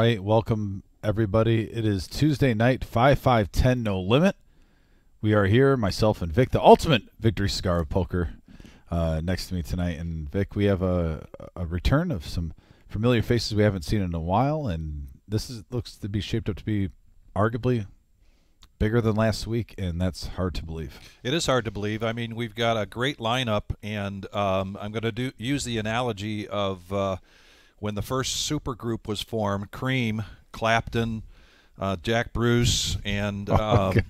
right, welcome everybody. It is Tuesday night, 5 5 10 no limit. We are here, myself and Vic, the ultimate victory cigar of poker, uh, next to me tonight. And Vic, we have a, a return of some familiar faces we haven't seen in a while, and this is looks to be shaped up to be arguably bigger than last week, and that's hard to believe. It is hard to believe. I mean, we've got a great lineup, and um, I'm going to do use the analogy of uh, when the first super group was formed: Cream, Clapton, uh, Jack Bruce, and Oh, um,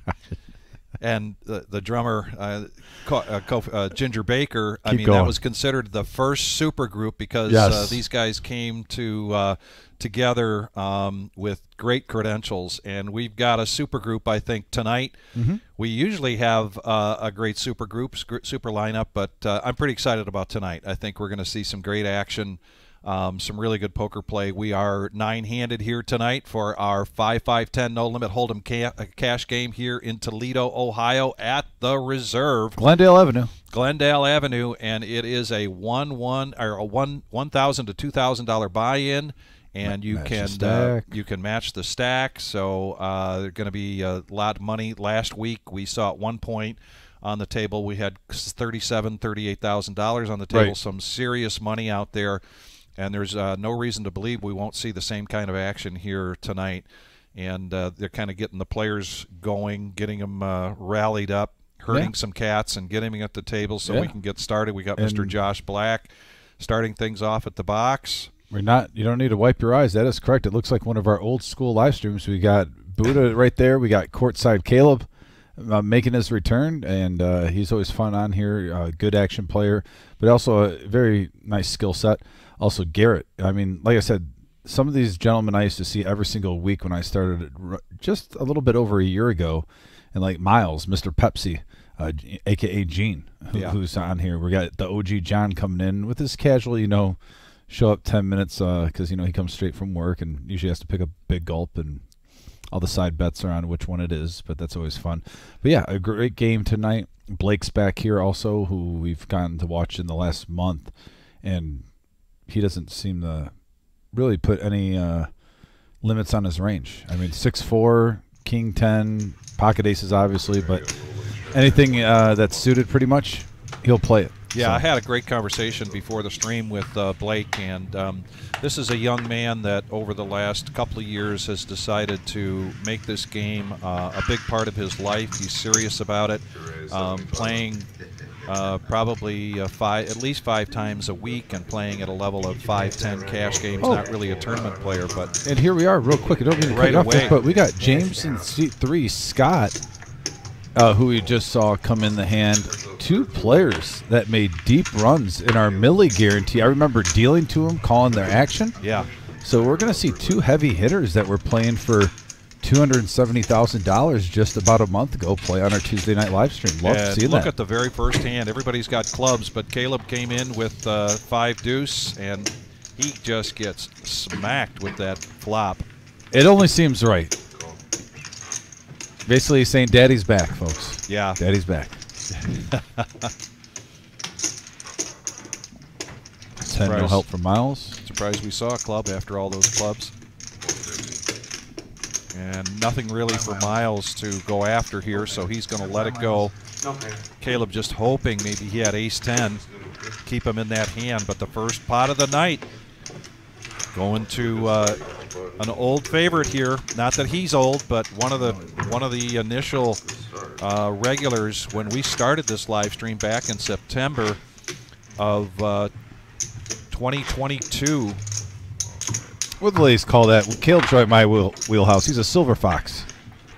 and the, the drummer uh, Co- uh, uh, Ginger Baker. I mean, going. that was considered the first super group because Yes. uh, these guys came to uh, together um, with great credentials, and we've got a super group. I think tonight. Mm-hmm. We usually have uh, a great super group, super lineup, but uh, I'm pretty excited about tonight. I think we're going to see some great action. Um, some really good poker play. We are nine-handed here tonight for our 5-5-10 no limit hold'em ca- uh, cash game here in Toledo, Ohio, at the Reserve. Glendale Avenue. Glendale Avenue, and it is a one one or a one one thousand to two thousand dollar buy-in, and you Match can uh, you can match the stack. So uh, there's going to be a lot of money. Last week we saw at one point on the table we had thirty-seven, thirty-eight thousand dollars on the table. Right. Some serious money out there, and there's uh, no reason to believe we won't see the same kind of action here tonight. And uh, they're kind of getting the players going, getting them uh, rallied up, herding Yeah. some cats, and getting them at the table so we can get started. We got Mr. Josh Black starting things off at the box. We're not. You don't need to wipe your eyes. That is correct. It looks like one of our old school live streams. We got Buddha right there. We got courtside Caleb uh, making his return, and uh, he's always fun on here. Uh, good action player, but also a very nice skill set. Also Garrett. I mean, like I said, some of these gentlemen I used to see every single week when I started just a little bit over a year ago, and like Miles, Mr. Pepsi. Uh, AKA Gene, who, Yeah. who's on here. We got the OG John coming in with his casual, you know, show up 10 minutes because you know he comes straight from work and usually has to pick a big gulp and all the side bets are on which one it is but that's always fun but yeah a great game tonight blake's back here also who we've gotten to watch in the last month and he doesn't seem to really put any uh, limits on his range. I mean 6-4 king 10 pocket aces obviously but anything uh, that's suited pretty much he'll play it. Yeah, So- I had a great conversation before the stream with uh, Blake, and um, this is a young man that over the last couple of years has decided to make this game uh, a big part of his life. He's serious about it, um, playing uh, probably uh, five, at least five times a week, and playing at a level of five, ten cash games. Oh. Not really a tournament player, but And here we are, real quick. I don't mean to Right you off. But we got James in seat three, Scott, uh, who we just saw come in the hand. Two players that made deep runs in our Millie guarantee. I remember dealing to them, calling their action. yeah. So we're going to see two heavy hitters that were playing for two hundred and seventy thousand dollars just about a month ago play on our Tuesday night live stream. Love And look that. at the very first hand. Everybody's got clubs, but Caleb came in with uh, five deuce, and he just gets smacked with that flop. it only seems right. Basically, he's saying, "Daddy's back, folks. Yeah. Daddy's back." Ten no help from Miles. Surprised we saw a club after all those clubs. And nothing really for Miles to go after here, so he's going to let it go. Caleb just hoping maybe he had ace 10, keep him in that hand. But the first pot of the night going to uh, an old favorite here. Not that he's old, but one of the one of the initial uh, regulars when we started this live stream back in September of uh, 2022. What do the ladies call that? Caleb's right my wheel, wheelhouse. He's a silver fox.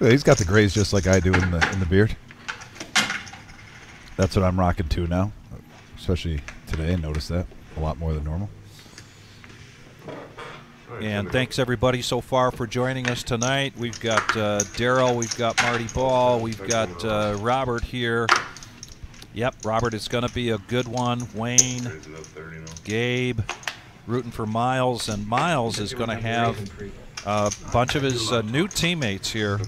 He's got the grays just like I do in the in the beard. That's what I'm rocking to now, especially today. I noticed that a lot more than normal. And thanks everybody so far for joining us tonight. We've got uh, Daryl, we've got Marty Ball, we've got uh, Robert here. Yep, Robert, it's going to be a good one. Wayne, Gabe, rooting for Miles, and Miles is going to have A bunch of his uh, new teammates here.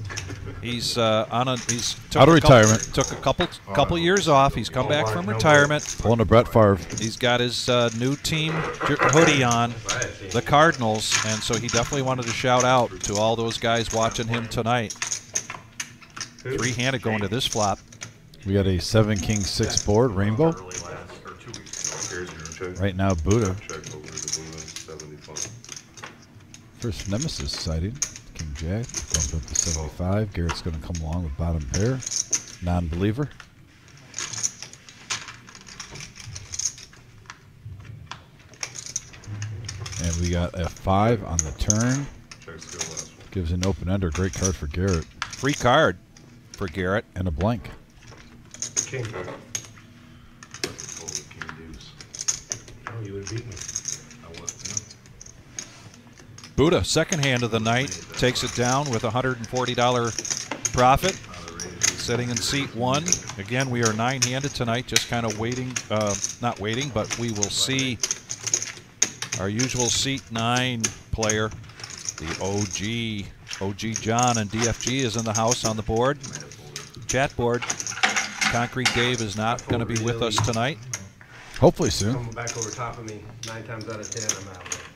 He's uh, on a he's took Out of a couple- retirement. took a couple couple years off. He's come back from retirement. Pulling a Brett Favre. He's got his uh, new team hoodie on, the Cardinals, and so he definitely wanted to shout out to all those guys watching him tonight. Three-handed going to this flop. We got a seven king six board rainbow. Right now, Buddha. First Nemesis sighting. King Jack. Bump up to 75. Garrett's going to come along with bottom pair. Non believer. And we got a five on the turn. Gives an open ender. Great card for Garrett. Free card for Garrett. And a blank. King. Oh, you would have beat me. Buddha, second hand of the night, takes it down with a $140 profit. Sitting in seat one. Again, we are nine-handed tonight, just kind of waiting, uh, not waiting, but we will see our usual seat nine player, the OG. OG John and DFG is in the house on the board. Chat board. Concrete Dave is not going to be with us tonight. Hopefully soon. Come back over top of me nine times out of ten, I'm out.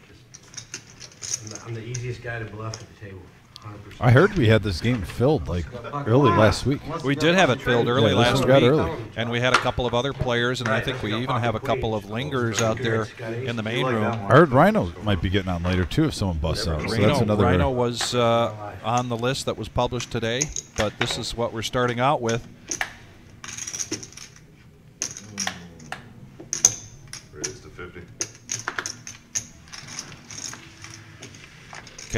Just, I'm, the, I'm the easiest guy to bluff at the table. 100%. I heard we had this game filled like early last week. We did have it filled early Yeah, last week, early. and we had a couple of other players, and I think we even have a couple of lingers out there in the main room. I heard Rhino might be getting on later too if someone busts out. So Rhino, that's another. Rhino was uh, on the list that was published today, but this is what we're starting out with. Raise to 50.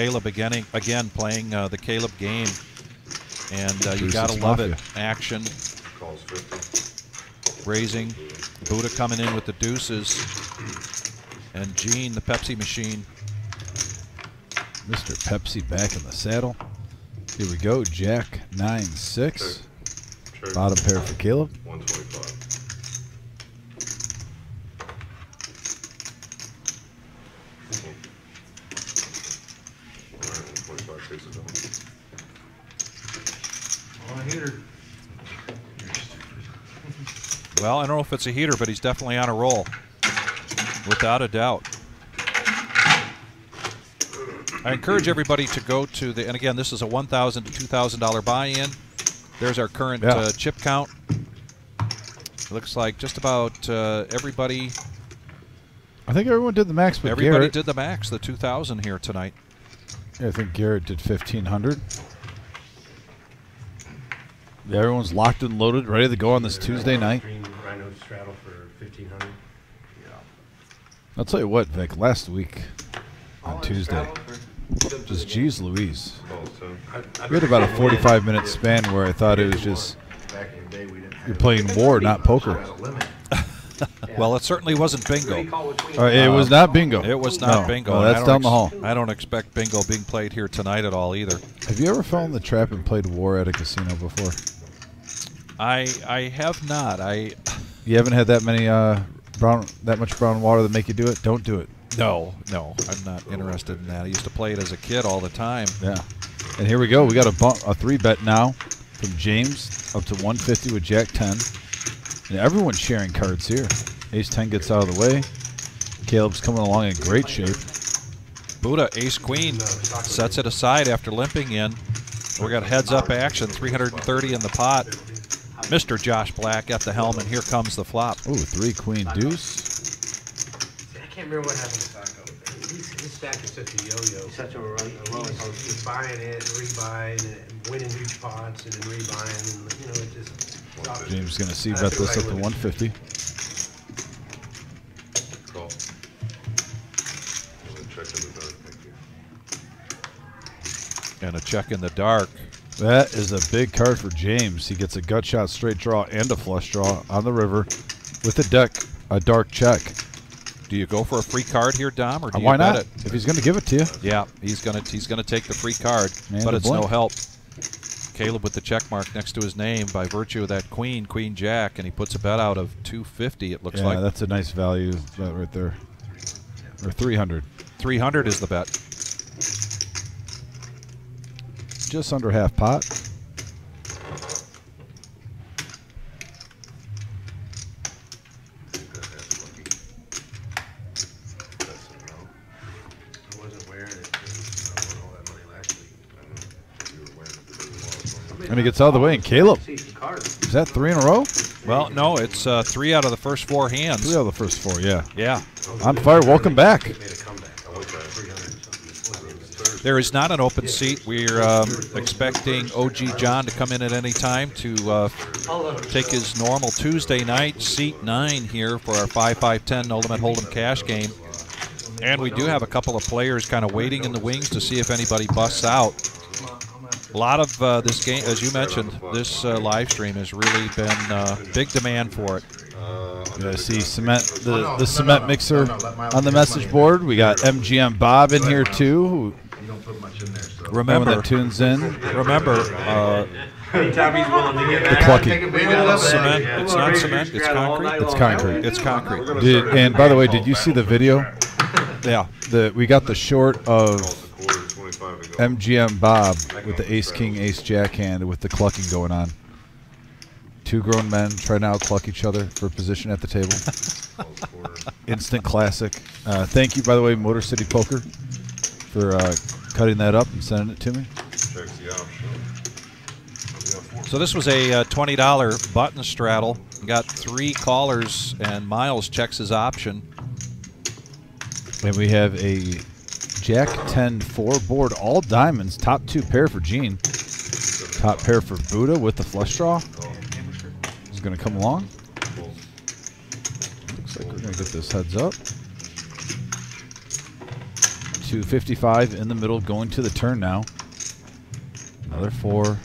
Caleb again, again playing uh, the Caleb game, and uh, you gotta love it. Action, raising, Buddha coming in with the deuces, and Gene the Pepsi machine. Mr. Pepsi back in the saddle. Here we go. Jack nine six. Check. Bottom pair for Caleb. 125. All right, 125 takes it down. I hit her. Well, I don't know if it's a heater, but he's definitely on a roll, without a doubt. I encourage everybody to go to the, and again, this is a 1,000 to two thousand dollar buy-in. There's our current Yeah. uh, chip count. Looks like just about uh, everybody, I think everyone did the max, but everybody Garrett. did the max, the two thousand here tonight. I think Garrett did fifteen hundred. Yeah, everyone's locked and loaded, ready to go on this Tuesday night. Green Rhino straddle for 1500. I'll tell you what, Vic. Last week on Tuesday, just geez Louise. We had about a 45 minute span where I thought it was just you're playing war, not poker. Well, it certainly wasn't bingo. Uh, it was not bingo. It was not No. bingo. No, that's down the hall. I don't expect bingo being played here tonight at all either. Have you ever fell in the trap and played war at a casino before? I I have not. I You haven't had that many uh, brown, that much brown water that make you do it. Don't do it. no no. I'm not interested in that. I used to play it as a kid all the time. Yeah. And here we go. We got a bump, a three bet now from James up to 150 with Jack 10. And everyone's sharing cards here. Ace 10 gets out of the way. Caleb's coming along in great shape. Buddha Ace Queen sets it aside after limping in. We got heads up action, 330 in the pot. Mr. Josh Black at the helm, and here comes the flop. Ooh, three queen deuce. I can't remember what happened to Sacco. His, his stack is such a yo-yo. Such a roller He's, coaster. he's buying it, rebuying it, winning huge pots, and then rebuying, and you know it just. James is going to see bet this up to 150. Call. And then check in the dark. Thank you. And a check in the dark. That is a big card for James. He gets a gut shot straight draw and a flush draw on the river with a deck, a dark check. Do you go for a free card here, Dom, or do Uh, you Why bet not? it? If he's going to give it to you. Yeah, he's gonna he's gonna take the free card, but it's no help. Caleb with the check mark next to his name by virtue of that queen, queen jack, and he puts a bet out of 250. It looks Yeah, like that's a nice value bet right there. Or 300. 300 is the bet. Just under half pot. That's lucky. That's a no. I wasn't wearing it. I won all that money last week. I know. You were wearing it the day you lost. And he gets out of the way, and Caleb. See some cards. Is that three in a row? Well, no, it's uh, three out of the first four hands. Three out of the first four, yeah. Yeah. On fire, welcome back. Made a comeback. I went for 300 and something. There is not an open seat. We're um, expecting OG John to come in at any time to uh, take his normal Tuesday night seat nine here for our 5 5 10 Ultimate Hold'em cash game. And we do have a couple of players kind of waiting in the wings to see if anybody busts out. A lot of uh, this game, as you mentioned, this uh, live stream has really been uh, big demand for it. I see cement the, the cement mixer on the message board. We got MGM Bob in here too. Who- You don't put much in there, so. When Remember, that tunes in. remember, uh, Anytime he's willing to get The back. plucky. Take a big cement. Yeah. It's not cement. It's concrete. It's concrete. It's concrete. Did, and by the way, did you see the video? Yeah. The we got the short of Lost a quarter, 25 to go. MGM Bob with the Ace King Ace Jack hand with the clucking going on. Two grown men trying to outcluck each other for position at the table. Lost a quarter. Instant classic. Uh, thank you, by the way, Motor City Poker, for uh, cutting that up and sending it to me. So this was a uh, $20 button straddle. Got three callers, and Miles checks his option. And we have a Jack 10 four board, all diamonds, top two pair for Gene. Top pair for Buddha with the flush draw. Is going to come along. Looks like we're going to get this heads up. 255 in the middle, going to the turn now. Another four.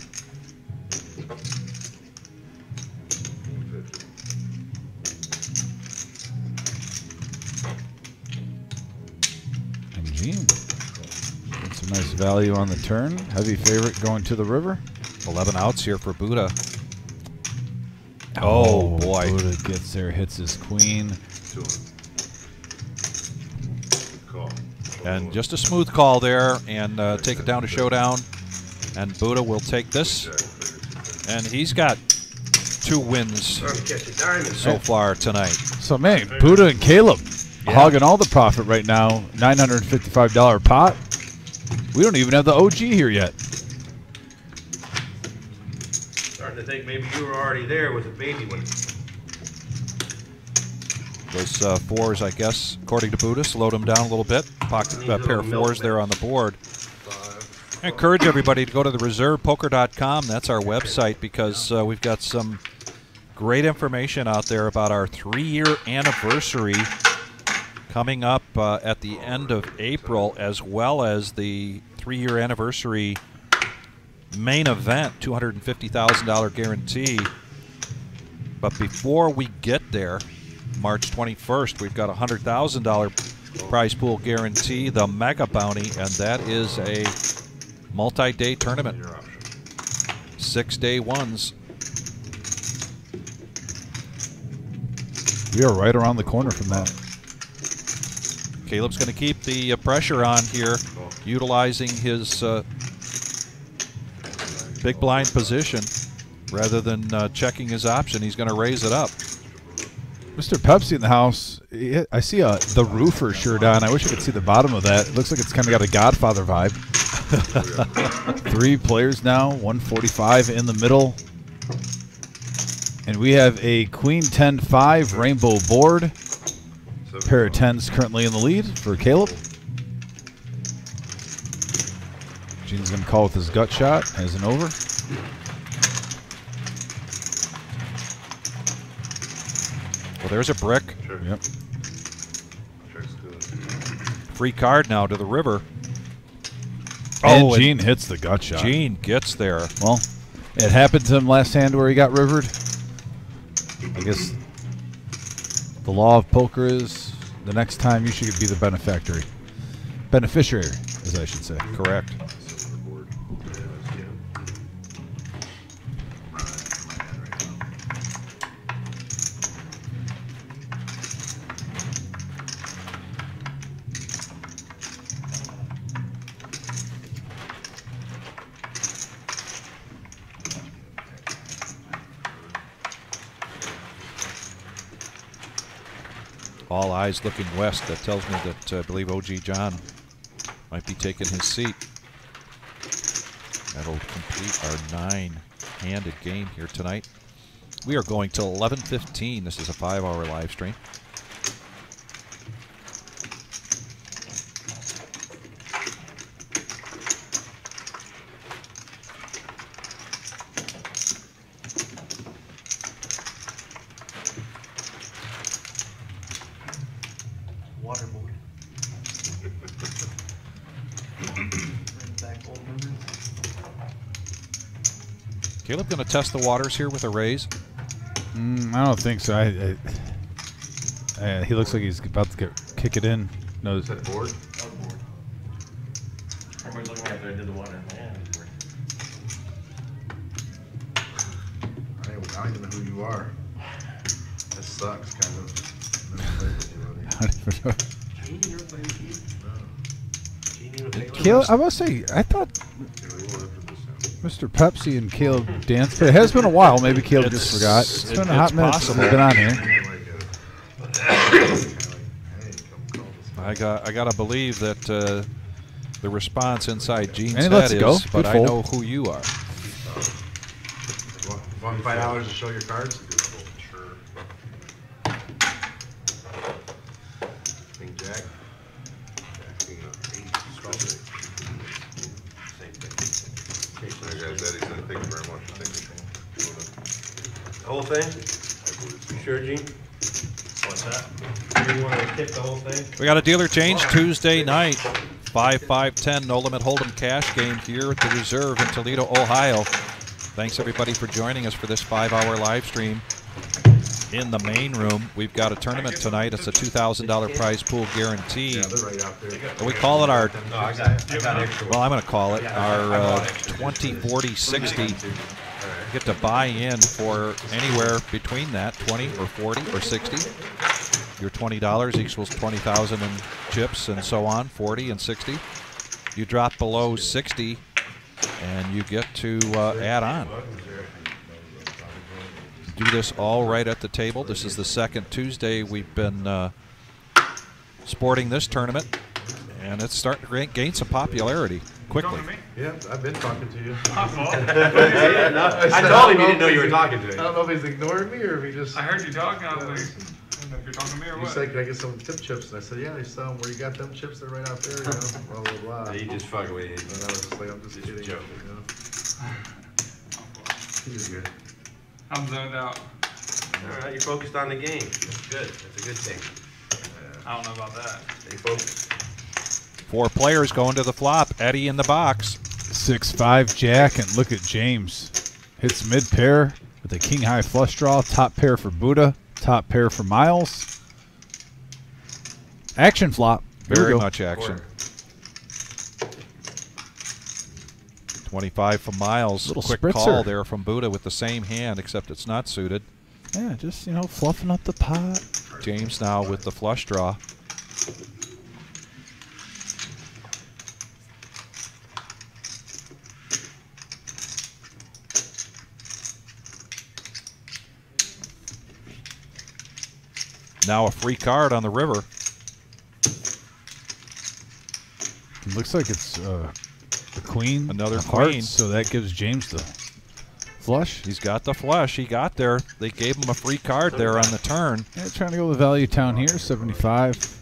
And Gene. Get some nice value on the turn. Heavy favorite going to the river. 11 outs here for Buddha. Oh, oh boy. Buddha gets there, hits his queen. Two on. Good call. And just a smooth call there, and uh, take it down to showdown. And Buddha will take this, and he's got two wins Trying to catch a diamond. so far tonight. So man, Buddha and Caleb Yeah. hogging all the profit right now. Nine hundred and fifty-five dollar pot. We don't even have the OG here yet. Starting to think maybe you were already there with a baby one. Those uh, fours, I guess, according to Buddha, slowed him down a little bit. Pocket uh, pair of fours there on the board. I encourage everybody to go to the reservepoker.com. That's our website because uh, we've got some great information out there about our three year anniversary coming up uh, at the end of April, as well as the three year anniversary main event $250,000 guarantee. But before we get there, March 21st, we've got a $100,000 prize pool guarantee, the Mega Bounty, and that is a multi day tournament. Six day ones. We are right around the corner from that. Caleb's going to keep the uh, pressure on here, utilizing his uh, big blind position rather than uh, checking his option. He's going to raise it up. Mr. Pepsi in the house. I see a the roofer shirt on. I wish I could see the bottom of that. It looks like it's kind of got a Godfather vibe. Three players now, 145 in the middle. And we have a Queen 10 5 rainbow board. Pair of tens currently in the lead for Caleb. Gene's going to call with his gut shot as an over. Well, there's a brick. Check. Yep. Good. Free card now to the river. and Oh, and Gene hits the gut shot. Gene gets there. Well, it happened to him last hand where he got rivered. I guess the law of poker is the next time you should be the benefactor. Beneficiary, as I should say. Correct. Eyes looking west. That tells me that uh, I believe OG John might be taking his seat. That'll complete our nine-handed game here tonight. We are going till 11:15. This is a five-hour live stream. To test the waters here with a raise. Mm, I don't think so. I, I, uh, he looks like he's about to get kick it in. No, Is that board? Outboard. Everybody's looking after I did the water. Man, I don't, I don't even know who you are. That sucks, kind of. Never played with you, buddy. I don't even know. Gene, you ever play with Gene? Gene, you ever play with Caleb, I must say, I thought Okay, we will after this, yeah. Mr. Pepsi and Caleb danced, but it has been a while. Maybe Caleb It's- just forgot. It's it- been a hot it's minute since we've been on here. Kinda like a- kinda like, hey, come call this I got I got to believe that uh, the response inside Gene's And he head lets is, it go. but Good I fold. know who you are. You want- you want five dollars to show your cards? Sure. King Jack. King of eight, twelve. Same thing. Okay, guys, Eddie said, thank you very much. Thank you. The whole thing? You sure, Gene? What's that? You want to tip the whole thing? We got a dealer change Tuesday night. 5 5 10 no limit hold'em cash game here at the reserve in Toledo, Ohio. Thanks everybody for joining us for this five hour live stream in the main room. We've got a tournament tonight. It's a $2,000 prize pool guarantee. Yeah, they're right out there. And we call it our, well, I'm going to call it our uh, 20, 40, 60. Get to buy in for anywhere between that 20 or 40 or 60. Your $20 equals 20,000 in chips and so on, 40 and 60. You drop below 60 and you get to uh, add on. Do this all right at the table. This is the second Tuesday we've been uh, sporting this tournament, and it's starting to gain- gain some popularity quickly. Yeah, I've been talking to you. Yeah, no, I told him you didn't know you were talking to me. I don't know if he's ignoring me or if he just. I heard you talking. I was like, I don't know if you're talking to me or He what. said, can I get some tip chips? And I said, yeah, they sell them where you got them chips. They're right out there, you know, blah, blah, blah. He just fucking with And I was just like, I'm just kidding. joke. You know? He's good. I'm zoned out. All right, you're focused on the game. That's good. That's a good thing. I don't know about that. Stay focused. Four players going to the flop. Eddie in the box. Six five Jack, and look at James. Hits mid pair with a king high flush draw. Top pair for Buddha. Top pair for Miles. Action flop. Here Very much action. 25 from Miles. Little Quick spritzer. call there from Buddha with the same hand, except it's not suited. Yeah, just you know, fluffing up the pot. James now with the flush draw. Now a free card on the river. It looks like it's uh, the queen. Another queen. So that gives James the flush. He's got the flush. He got there. They gave him a free card there on the turn. Yeah, trying to go with value town here, 75.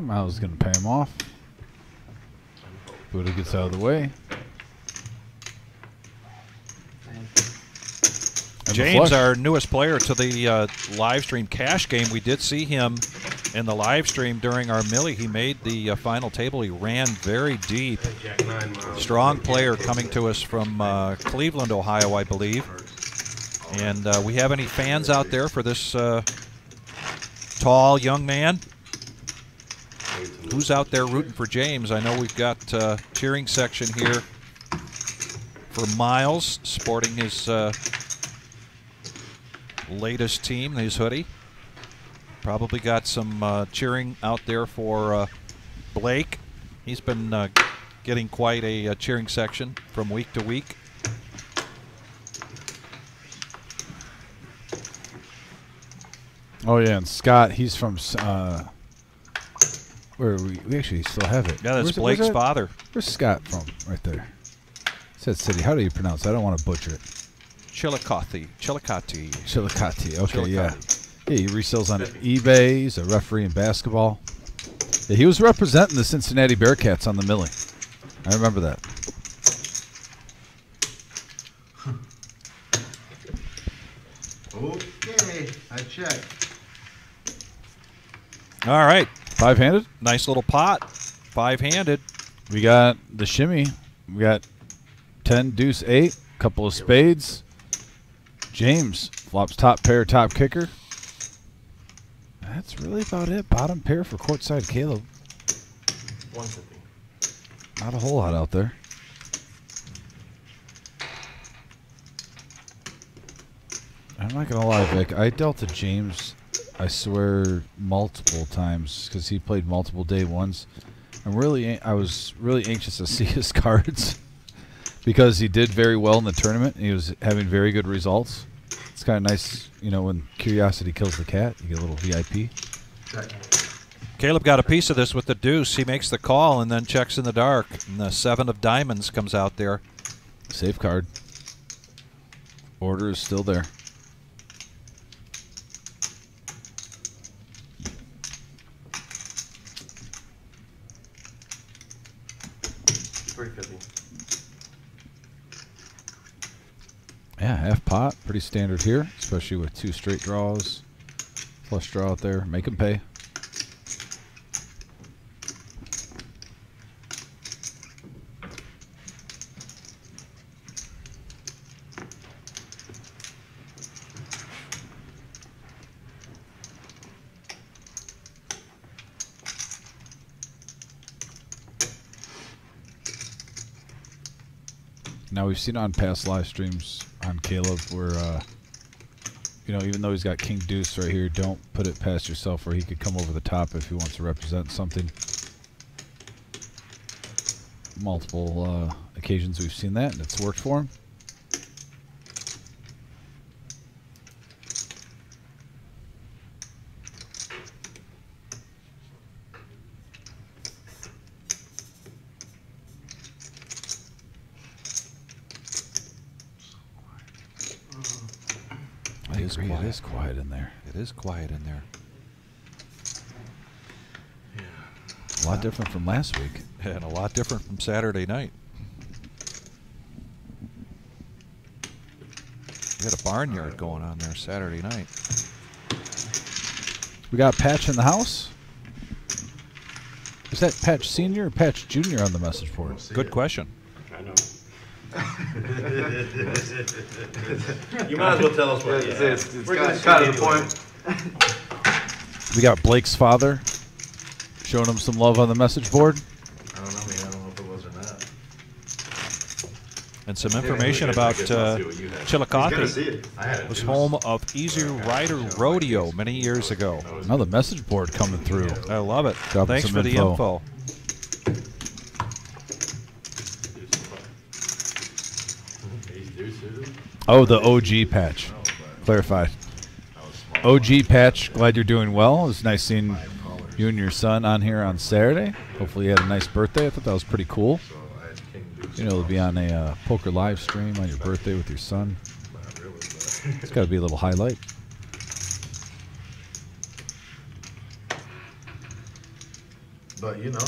Miles is going to pay him off. Buddha gets out of the way. And James, our newest player to the uh, live stream cash game, we did see him in the live stream during our Millie. He made the uh, final table. He ran very deep. Jack nine miles. Strong player coming to us from uh, Cleveland, Ohio, I believe. And uh, we have any fans out there for this uh, tall young man? Who's out there rooting for James? I know we've got uh, cheering section here for Miles, sporting his uh, latest team, his hoodie. Probably got some uh, cheering out there for uh, Blake. He's been uh, getting quite a, uh cheering section from week to week. Oh yeah, and Scott, he's from uh, where we we actually still have it. Yeah, that's Where's it- Blake's where's that- father. Where's Scott from? Right there. It Said city. How do you pronounce? it? I don't want to butcher it. Chillicothe. Chillicothe. Chillicothe. Okay, yeah. Yeah, he resells on eBay. He's a referee in basketball. Yeah, he was representing the Cincinnati Bearcats on the Millie. I remember that. Okay, I checked. All right. Five handed. Nice little pot. Five handed. We got the shimmy. We got ten deuce eight. Couple of spades. James flops top pair, top kicker. That's really about it. Bottom pair for courtside Caleb. One fifty. Not a whole lot out there. I'm not gonna lie, Vic. I dealt to James, I swear, multiple times because he played multiple day ones. I'm really, I was really anxious to see his cards because he did very well in the tournament. And he was having very good results. It's kind of nice, you know, when curiosity kills the cat. You get a little VIP. Caleb got a piece of this with the deuce. He makes the call and then checks in the dark. And the seven of diamonds comes out there. Safe card. Order is still there. Three fifty. Yeah, half pot, pretty standard here, especially with two straight draws, flush draw out there, make him pay. Now we've seen on past live streams on Caleb where, uh, you know, even though he's got King Deuce right here, don't put it past yourself where he could come over the top if he wants to represent something. Multiple uh, occasions we've seen that, and it's worked for him. I is quiet. it is quiet in there. It is quiet in there. Yeah. A lot different from last week. And a lot different from Saturday night. We had a barnyard going on there Saturday night. We got Patch in the house. Is that Patch Senior or Patch Junior on the message board? Good question. I know. You might as well tell us what. It's- yeah. it's- it's We're got- gonna got see to the anyway. We got Blake's father showing him some love on the message board. I don't know, man. I don't know if it was or not. And some information about uh, He's gonna Chillicothe it. I had it. was home of Easier Rider Rodeo many years ago. Another message board coming through. I love it. Dropping Thanks some for the info. info. Ace deuce suited. Oh, the OG Patch. Clarified. OG Patch, glad you're doing well. It was nice seeing you and your son on here on Saturday. Hopefully you had a nice birthday. I thought that was pretty cool. So I had king deuce. You know, to be on a uh, poker live stream on your birthday with your son. Not really, but It's got to be a little highlight. But you know,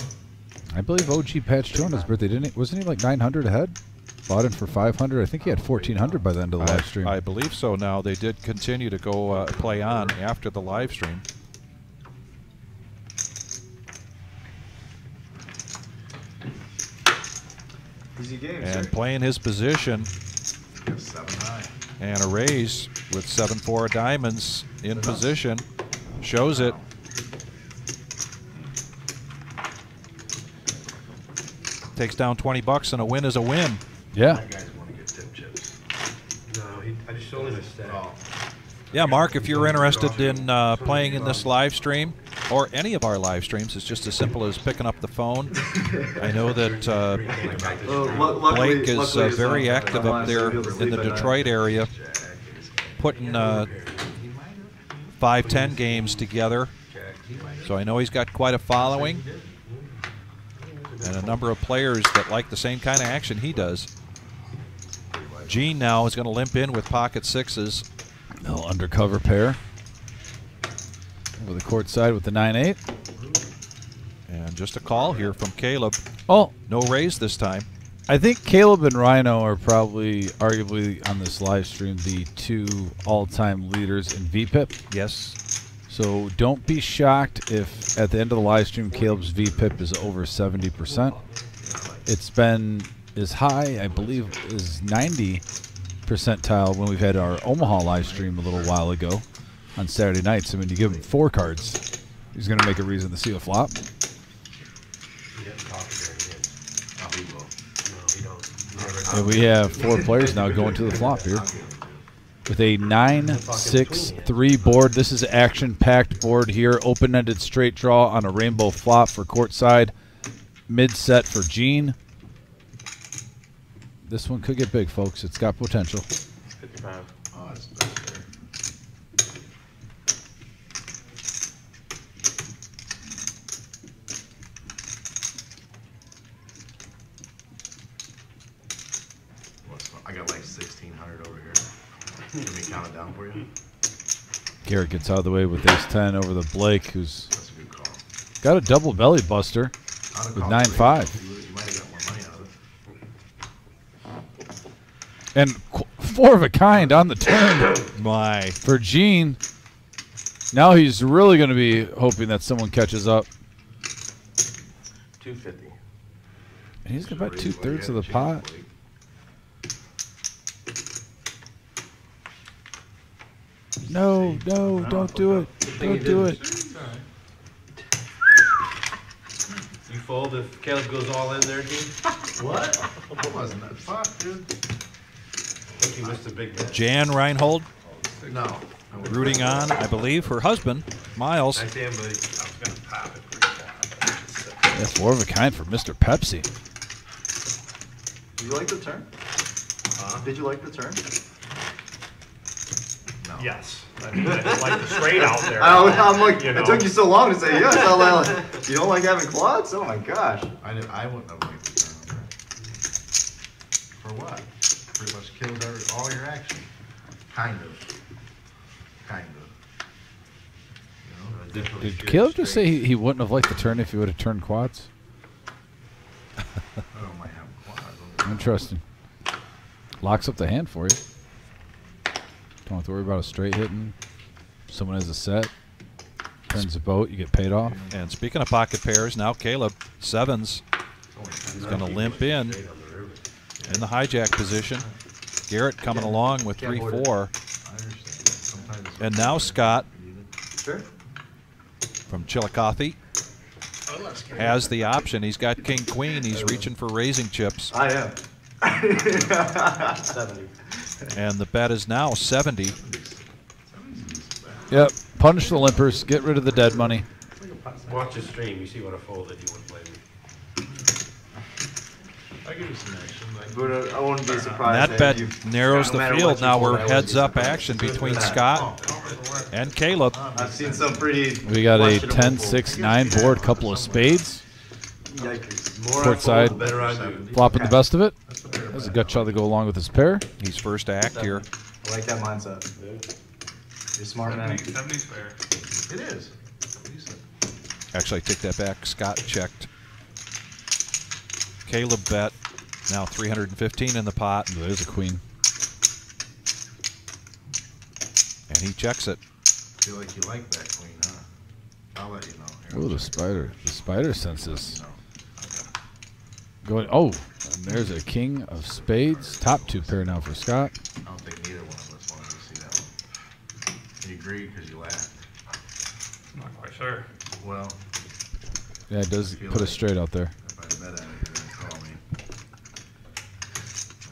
I believe OG Patch on his birthday, didn't he? Wasn't he like 900 ahead? Bought in for 500. I think he had 1400 by the end of the live stream. I, I believe so now. They did continue to go uh, play on after the live stream. easy game. And playing his position and a raise with 7-4 diamonds in position shows it. Takes down 20 bucks and a win is a win. Yeah. That guy's want to get tip chips. No, he, I just showed him a stack. Oh, Yeah, Mark, if you're interested in uh, playing in this live stream, or any of our live streams, it's just as simple as picking up the phone. I know that uh, Blake is uh, very active up there in the Detroit area, putting uh, 5-10 games together. So I know he's got quite a following and a number of players that like the same kind of action he does. Gene now is going to limp in with pocket sixes. No undercover pair. Over the court side with the 9-8. And just a call here from Caleb. Oh, No raise this time. I think Caleb and Rhino are probably, arguably, on this live stream, the two all-time leaders in VPIP. Yes. So don't be shocked if at the end of the live stream Caleb's VPIP is over 70%. It's been as high, I believe, as 90 percentile when we've had our Omaha live stream a little while ago on Saturday nights. I mean, you give him four cards, he's going to make a reason to see a flop. And we have four players now going to the flop here with a 9-6-3 board. This is action-packed board here. Open-ended straight draw on a rainbow flop for courtside. Mid-set for Gene. This one could get big, folks. It's got potential. 55. Oh, that's, that's fair. I got like sixteen hundred over here. Can we count it down for you? Garrett gets out of the way with ace-10 over the Blake, who's That's a good call. got a double belly buster. I'd With 9-5. it. You, you might have got more money out of it. And four of a kind on the turn My. for Gene. Now he's really going to be hoping that someone catches up. 250. And he's got about two it while you thirds of the pot. No, no, don't do it. Don't do it. You fold if Caleb goes all in there, Gene? What? What wasn't that? Fuck, dude. Think you missed big bet. Jan Reinhold No. I wouldn't. rooting on, I believe, her husband, Miles. That's hand, buddy. I was gonna pop it pretty fast. Yeah, four of a kind for Mr. Pepsi. Did you like the turn? Did you like the turn? No. Yes. I mean, I didn't like the straight out there. I, I'm like, You it took you so long to say yes. I'm like, you don't like having quads? Oh my gosh. I didn't, I wouldn't have liked the turn that. For what? Pretty much kills every, all your action. Kind of. Kind of. You know? Did Caleb just say he, he wouldn't have liked the turn if he would have turned quads? I don't mind having quads. Interesting. Locks up the hand for you. Don't have to worry about a straight hitting. Someone has a set. Turns the boat, you get paid off. And speaking of pocket pairs, now Caleb, sevens, is going to limp in in the hijack position. Garrett coming along with 3 4. I understand. And now Scott Sure. from Chillicothe has the option. He's got king queen. He's reaching for raising chips. I am. 70. And the bet is now 70. Yep. Punish the limpers. Get rid of the dead money. Watch the stream, you see what a I folded, you wouldn't blame me. I give you some action. Like- But uh, I wouldn't be surprised. That bet you- narrows no the field. Now we're heads up action between Scott and Caleb. I've seen some pretty. We got a questionable 10 folds. 6 9 board, couple of spades. Yikers. More Court side. the better I do. Flopping the best of it. That's a Has a bet. gut shot to go along with his pair. He's first to act here. I like that mindset. You're smart man. 70, 70's fair. It is. Actually, I take that back. Scott checked. Caleb bet. Now 315 in the pot, There's a queen. and he checks it. Feel like you like that queen, huh? I'll let you know. Here, Oh, the check. spider. The spider senses. No. Okay. Going. Oh, and there's a king of spades. Top two pair now for Scott. I don't think neither one of us wanted to see that one. You agree because you laughed. I'm not quite sure. Well, Yeah, it does Feel put a like- straight out there. if I bet at it, you're gonna call me. And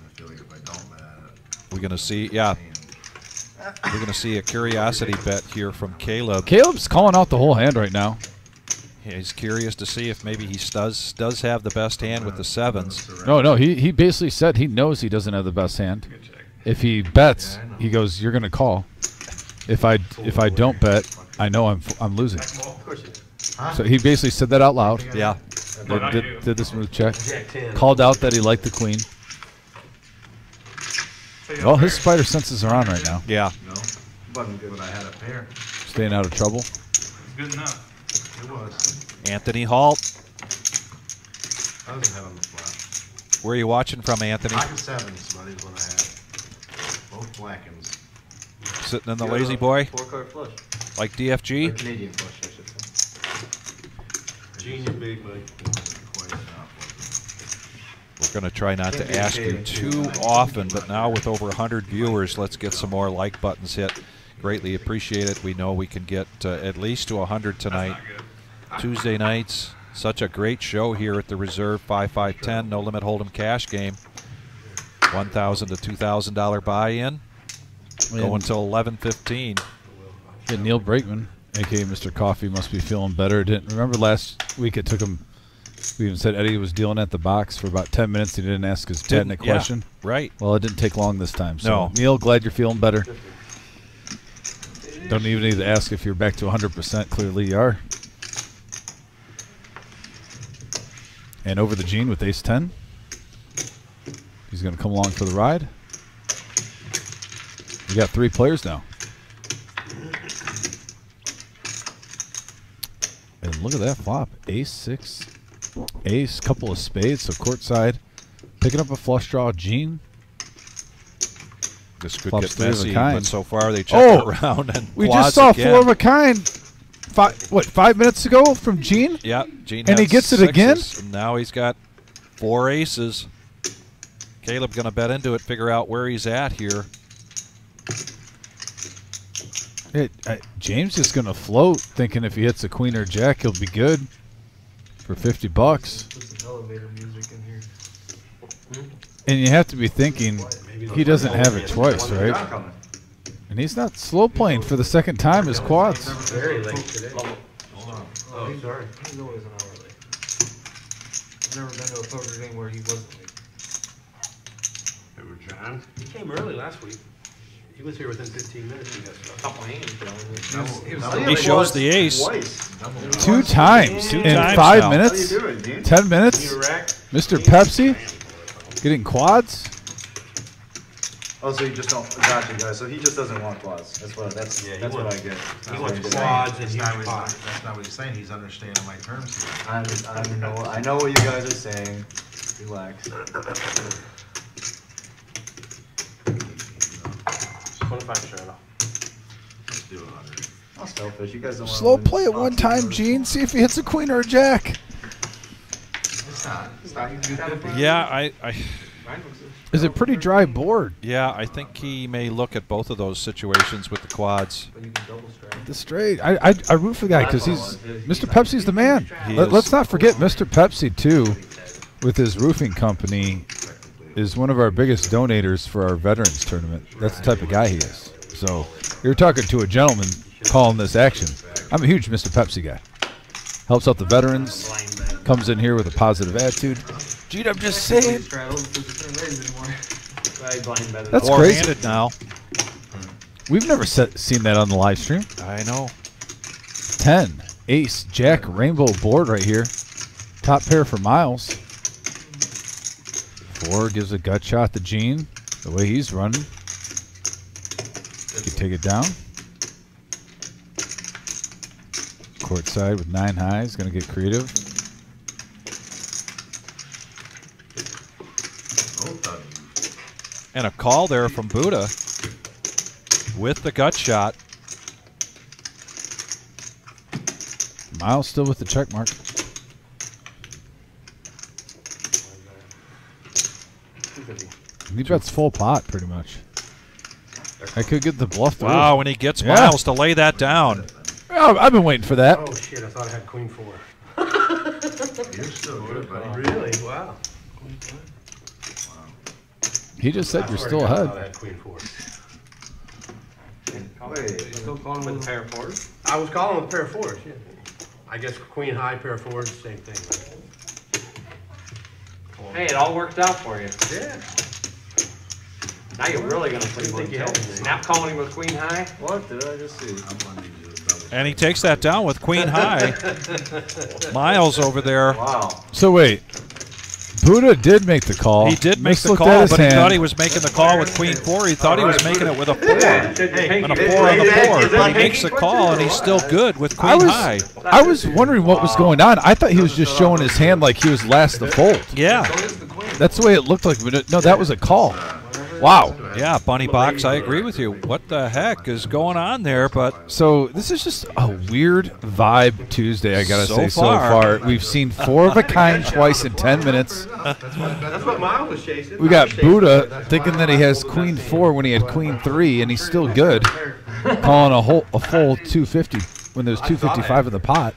I feel like if I don't bet at We're gonna see. Yeah, We're going to see a curiosity bet here from Caleb. Caleb's calling out the whole hand right now. He's curious to see if maybe he does does have the best hand with the sevens. No, no, he, he basically said he knows he doesn't have the best hand. If he bets, he goes, "You're gonna call." If I if I don't bet, I know I'm I'm losing. Of course you do. So he basically said that out loud. Yeah. Did, did, did the smooth check. Called out that he liked the queen. Say Well, up his spider senses are on right now. Yeah. No, wasn't good when I had a pair. Staying out of trouble. Good enough. It was. Anthony Halt. I doesn't have on the flat. Where are you watching from, Anthony? Pocket sevens, buddy, is what I had. Both blackens. Sitting in the You lazy a boy Four card flush. like Or DFG? Canadian flush, I should say. Genius big, but it wasn't quite enough. We're going to try not to ask you too often, but now with over 100 viewers, let's get some more like buttons hit. Greatly appreciate it. We know we can get uh, at least to 100 tonight. Tuesday nights. Such a great show here at the Reserve 5510 No Limit Hold'em Cash Game. 1,000 to $2,000 buy-in. Going until 11:15. Yeah, Neil Brakeman, aka Mr. Coffee, must be feeling better. Didn't remember last week? It took him. We even said Eddie was dealing at the box for about ten minutes. He didn't ask his Didn't- yeah, question. right. Well, it didn't take long this time. So, No. Neil, glad you're feeling better. Don't even need to ask if you're back to 100%. Clearly, you are. And over the Gene with Ace 10. He's going to come along for the ride. We got three players now. And look at that flop. Ace 6. Ace, couple of spades, so courtside. Picking up a flush draw. Gene. This could get three of a messy, but so far they checked Oh! around and We just saw again. four of a kind. Five, what, five minutes ago from Gene? Yeah, Gene And he gets it again? Now he's got four aces. Caleb going to bet into it, figure out where he's at here. It, uh, James is going to float, thinking if he hits a queen or jack, he'll be good for 50 bucks. Put some elevator music in here. And you have to be thinking he doesn't have it twice, right? And he's not slow playing for the second time his quads. Very late today. Hold on. Oh, sorry. He's always an hour late. I've never been to a poker game where he wasn't late. Who, John? He came early last week. He was here within 15 minutes. He got stuff. Couple hands, He. He shows the ace. Twice. Two times Two in times five now. minutes, How you doing, Dean? 10 minutes. Mr. Pepsi getting quads. Oh, so you just don't, gotcha, guys, so he just doesn't want quads, that's what, that's, Yeah, he that's what I wants- get. He wants That's quads and That's huge not what he's, pots. that's not what he's saying, he's understanding my terms here. I, I know, I know what you guys are saying, relax. Twenty-five short off. Let's do a hundred. I'm selfish, you guys don't wanna Slow win. play at Oh, one time, Gene. See if he hits a queen or a jack. It's not, it's not, you gotta. Yeah, I, I, Is it pretty dry board? yeah, I think he may look at both of those situations with the quads. But you can double strike. The straight. I, I, I root for the guy because he's Mr. Pepsi's the man. Let, let's not forget Mr. Pepsi too, with his roofing company, is one of our biggest donators for our veterans tournament. That's the type of guy he is. So you're talking to a gentleman calling this action. I'm a huge Mr. Pepsi guy. Helps out the veterans. Comes in here with a positive attitude. Gee, I'm just saying. Straddles, because you can't raise anymore. I blind bet it. That's crazy. Now. We've never set, seen that on the live stream. I know. 10. Ace, Jack, Rainbow board right here. Top pair for Miles. Four gives a gut shot to Gene. The way he's running. You take it down. Court side with nine highs. Going to get creative. And a call there from Buddha with the gut shot. Miles still with the check mark. He bets full pot pretty much. I could get the bluff through. Wow, and he gets Yeah. Miles to lay that down. Oh, I've been waiting for that. Oh, shit, I thought I had queen four. You're still good, buddy. Really? Wow. He just said I you're still to God, I ahead. I had queen four. Wait, Still calling with a pair of fours? I was calling with a pair of fours, yeah. I guess queen high, pair of fours, same thing. Hey, it all worked out for you. Yeah. Now you're really gonna play think one you had me? Snap calling him with queen high? what did I just see? And he takes that down with queen high. Miles over there. Wow. So wait, Buddha did make the call. He did make Just the call, his but he thought he was making the call with queen four. He thought he was making it with a four. Hey, And a four on the hey, board, but he makes the call and he's still good with I queen was, high. I was wondering what was going on. I thought he was just showing his hand like he was last to fold. Yeah, That's the way it looked like. But no, that was a call. Wow. yeah, bunny box. I agree with you. What the heck is going on there? But So this is just a weird vibe Tuesday. I gotta So say, so far. far we've seen four of a kind twice in ten minutes. That's what Miles was chasing. We got Buddha thinking that he has queen four when he had queen three, and he's still good, calling a whole a full 250 when there's 255 in the pot.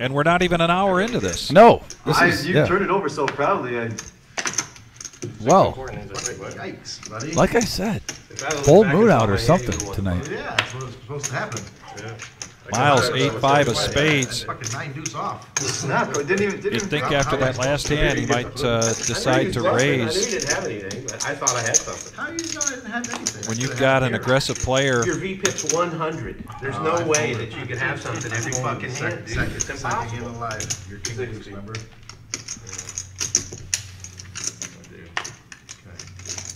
and we're not even an hour into this. No, this I, is you yeah. turned it over so proudly. I, well, yikes, buddy. like I said, If I look full moon out or something hand, it was tonight. Yeah, that's what was supposed to happen. Miles eight five of spades. Fucking nine deuce off. Didn't even. Didn't You'd even think after that last hand he might uh, I knew he decide to bluffing. I raise. didn't have anything, but I thought I had something. How do you know I didn't have anything? When you've got an aggressive player, Your VPIP's 100. There's Oh, no way that you can have something every fucking Second- hand. dude. Second, It's second game impossible. alive. Your king deuce,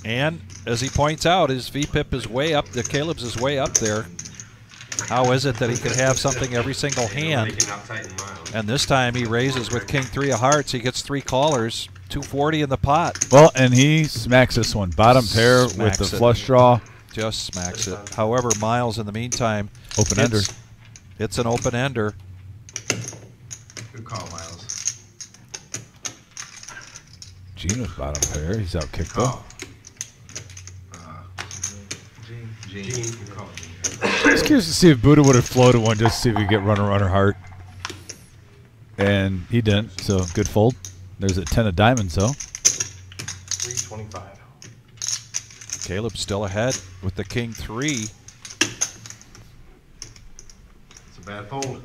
and as he points out, his VPIP is way up. The Caleb's is way up there. How is it that he could have something every single hand? Making out tight and this time he raises with King three of hearts. He gets three callers, 240 in the pot. Well, and he smacks this one bottom pair with the it. flush draw, Just smacks it. However, Miles in the meantime, open ender. it's, it's an open ender. Good call, Miles. Gene was bottom pair. He's out kicked though. Oh. Uh, Gene. Gene. Good call, Just curious to see if Buddha would have floated one just to see if we get runner runner heart. And he didn't, so good fold. There's a ten of diamonds though. 325. Caleb still ahead with the King three. It's a bad fold.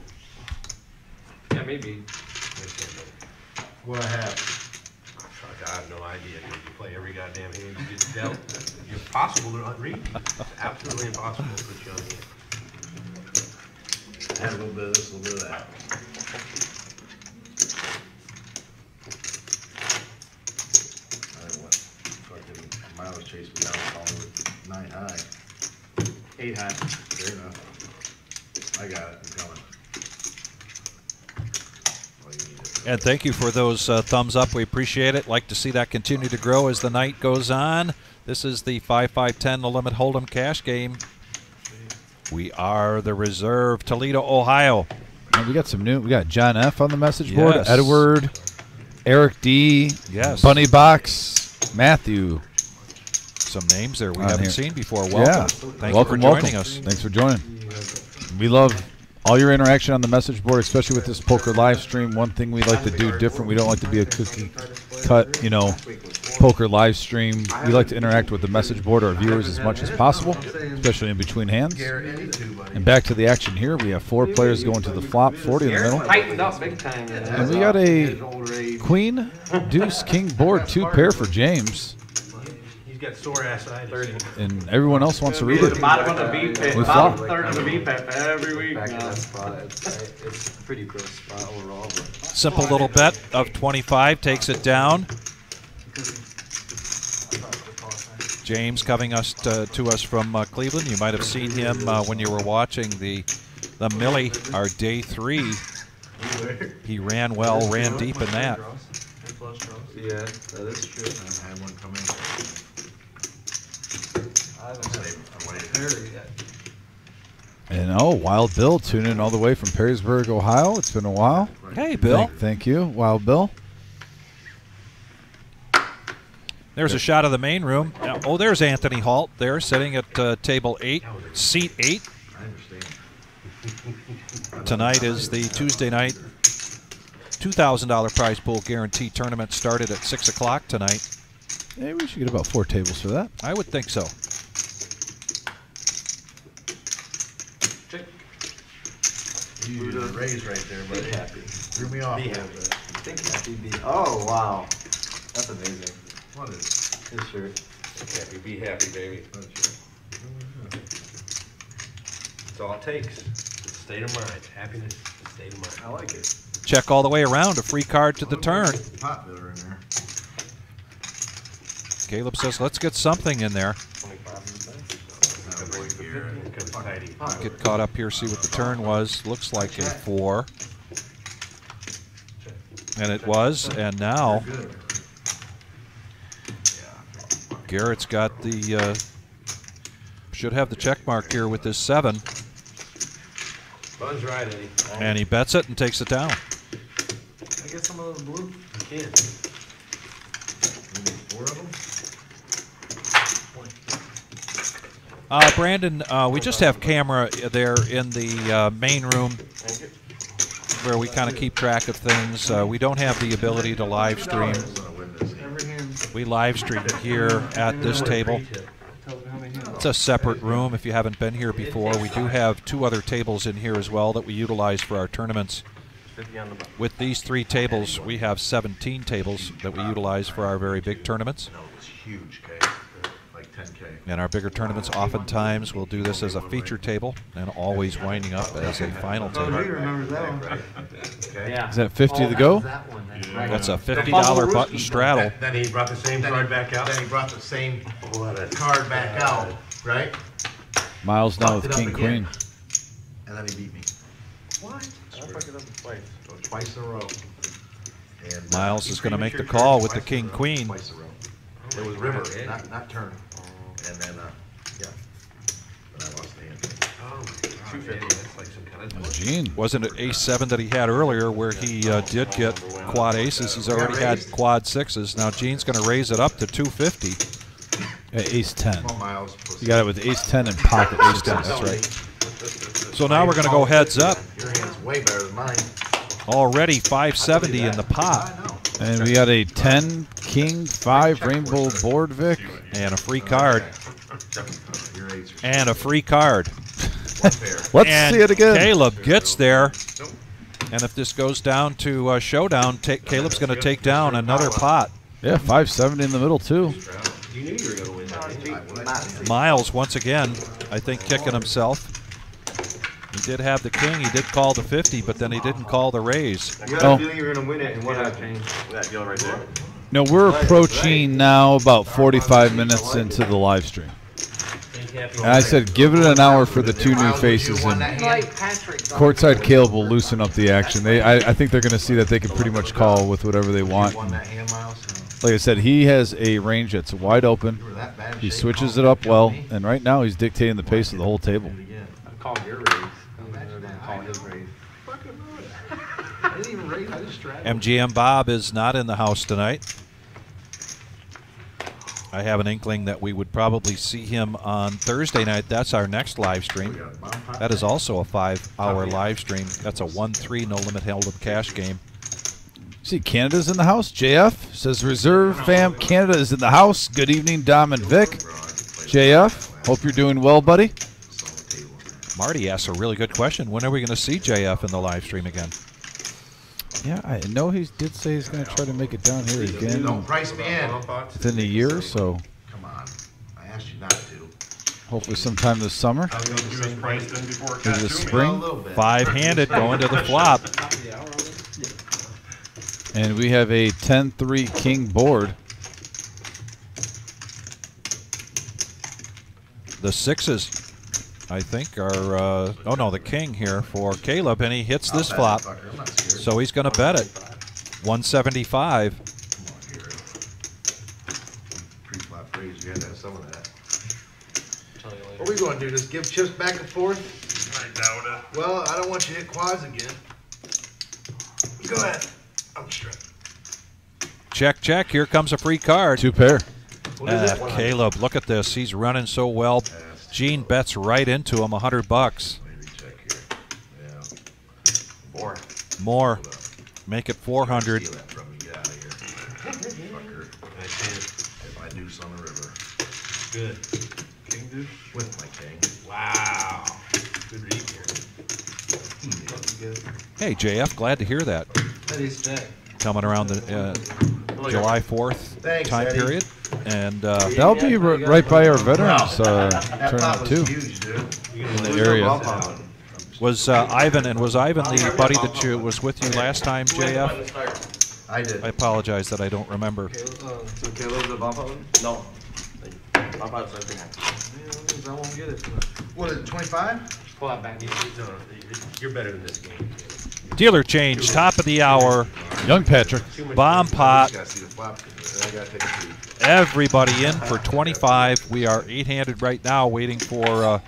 Yeah, maybe. What I have. Fuck, I have no idea. dude. Play every goddamn hand you get dealt. It's impossible to read. It's absolutely impossible to put you on. I had a little bit of this, a little bit of that. I want fucking Miles chased me down with nine high. Eight high. Fair enough. I got it. I'm coming. All you need is- And thank you for those uh, thumbs up. We appreciate it. Like to see that continue to grow as the night goes on. This is the 5510 The Limit Hold'em cash game. We are the reserve, Toledo, Ohio. And we got some new. We got John F on the message board. Yes. Edward, Eric D. Yes. Bunny Box, Matthew. Some names there we haven't here. seen before. Welcome. Yeah. Thank welcome, you for joining welcome. us. Thanks for joining. We love all your interaction on the message board, especially with this poker live stream. One thing we like to do different, we don't like to be a cookie cut, you know, poker live stream. We like to interact with the message board, our viewers, as much as possible, especially in between hands. And back to the action here. We have four players going to the flop, 40 in the middle. And we got a queen, deuce, king board, two pair for James. He's got sore ass eyes. And everyone else wants to read The it. bottom of the VPIP, We bottom flop. third of the VPIP every week Back in now. that spot. It's, it's a pretty gross spot overall, but Simple little bet of 25 takes it down. James coming us to, to us from uh, Cleveland. You might have seen him uh, when you were watching the the Millie, our day three. He ran well, ran deep in that. yeah, that is true. I had one come I'm. And oh, Wild Bill tuning in all the way from Perrysburg, Ohio. It's been a while. Hey, Bill. Thank, thank you, Wild Bill. There's a shot of the main room. Now- Oh, there's Anthony Halt there sitting at uh, table eight, seat eight. I understand. Tonight is the Tuesday night $2,000 prize pool guarantee tournament started at 6 o'clock tonight. Hey, we should get about four tables for that. I would think so. You used a raise right there, buddy. happy. Threw me off a Be little happy. bit. Think happy. Be. Oh wow, that's amazing. What is? His shirt. Happy, be happy, baby. what is- That's all it takes. It's a state of mind. Happiness, a state of mind. I like it. Check all the way around. A free card to the oh, turn. Pot in there. Caleb says, let's get something in there. Not really here. Becomes tidy. Get caught up here, see what the turn was. Looks like a four. And it was, and now Garrett's got the, uh, should have the check mark here with this seven. Fun's right, Eddie. And he bets it and takes it down. Can I get some of the blue? You can. Maybe four of them? Uh, Brandon, uh, we just have camera there in the uh, main room where we kind of keep track of things. Uh, we don't have the ability to live stream. We live stream here at this table. It's a separate room if you haven't been here before. We do have two other tables in here as well that we utilize for our tournaments. With these three tables, we have 17 tables that we utilize for our very big tournaments. Huge, 10K. And our bigger tournaments, oftentimes, we'll do this as a feature table and always winding up as a final Oh, table. you remember that one? Yeah. Is that 50 Oh, to go? That one. That's right. That's a $50 button straddle. Then he brought the same Then card he- back out. Then he brought the same card back out, right? Miles now with it up King again. Queen. And then he beat me. What? I fucked it up twice. So twice in a row. And, uh, Miles is gonna make the call with the twice in a king queen. Twice in a row. It was river, not, not turn. And then, uh, yeah. But I lost the hand. Oh, two fifty. That's like some kind of. Gene. Wasn't it ace seven that he had earlier where he uh, did get quad aces? He's already had quad sixes. Now Gene's going to raise it up to 250. Uh, ace 10. Come. You got it with ace 10 and pocket ace 10. That's right. So now we're going to go heads up. Your hand's way better than mine. Already 570 in the pot And we got a 10, King, 5, Rainbow board, Vic. and a free card Your eights are and a free card. Let's and see it again. Caleb gets there. And if this goes down to uh, showdown, ta- Caleb's going to take down another pot. Yeah, 570 in the middle, too. You knew you were gonna win that. didn't you? Not Miles once again, I think kicking himself. He did have the king. He did call the 50, but then he didn't call the raise. You had Oh. a feeling you were gonna win it, and what happened? That deal right there. No, we're approaching now about 45 minutes into the live stream. And I said, give it an hour for the two new faces, and courtside Caleb will loosen up the action. They, I, I think they're going to see that they can pretty much call with whatever they want. Miles? Like I said, he has a range that's wide open. He switches it up well, and right now he's dictating the pace of the whole table. Do it again. I called your raise. I'm gonna call his raise. I didn't even raise. I just straddled. MGM Bob is not in the house tonight. I have an inkling that we would probably see him on Thursday night. That's our next live stream. got a bomb pot. That is also a five-hour live stream. That's a one-three no limit hold'em cash game. See, Canada's in the house. JF says Reserve Fam Canada is in the house. Good evening, Dom and Vic. JF, hope you're doing well, buddy. Marty asks a really good question. When are we going to see JF in the live stream again? Yeah, I know he did say he's going to try to make it down here again Don't price me in. within a year, or so Come on. I asked you not to. hopefully sometime this summer. I this priced in before it Maybe got this to me. spring. A little bit. Five-handed going to the flop. And we have a 10-3 king board. The sixes, I think, are uh, oh no, the king here for Caleb, and he hits this flop, bet it, fucker. I'm not scared. so he's going to bet it. 175. Come on, Garrett. Pre-flop raise, you had to have some of that. What are we going to do? Just give chips back and forth? I doubt it. Well, I don't want you to hit quads again. Go ahead. I'm straight. Check, check. Here comes a free card. Two pair. Uh, Caleb, look at this. He's running so well. Gene bets right into him, 100 bucks. Maybe check here. Yeah. More. More. Make it 400. Steal that from me. Get out of here. Fucker. If I do on the river. Good. King deuce. With my king. Wow. Good read here. Hey, JF, glad to hear that. Eddie's dead. Coming around the uh, July 4th Thanks, time Eddie. period. And uh, That'll be r- right by our veterans uh, That tournament too. huge. In the area. was uh, Ivan, and was Ivan the buddy that you was with you last time, JF? I did. I apologize that I don't remember. So Caleb's a bump? No. I'm about to say I won't get it. What is it, twenty-five? Pull that back. No, no, You're better than this game. Dealer change, top of the hour, Young Patrick. Bomb pot. Gotta see the flop, I gotta take a peek. Everybody in for 25. We are eight-handed right now, waiting for uh,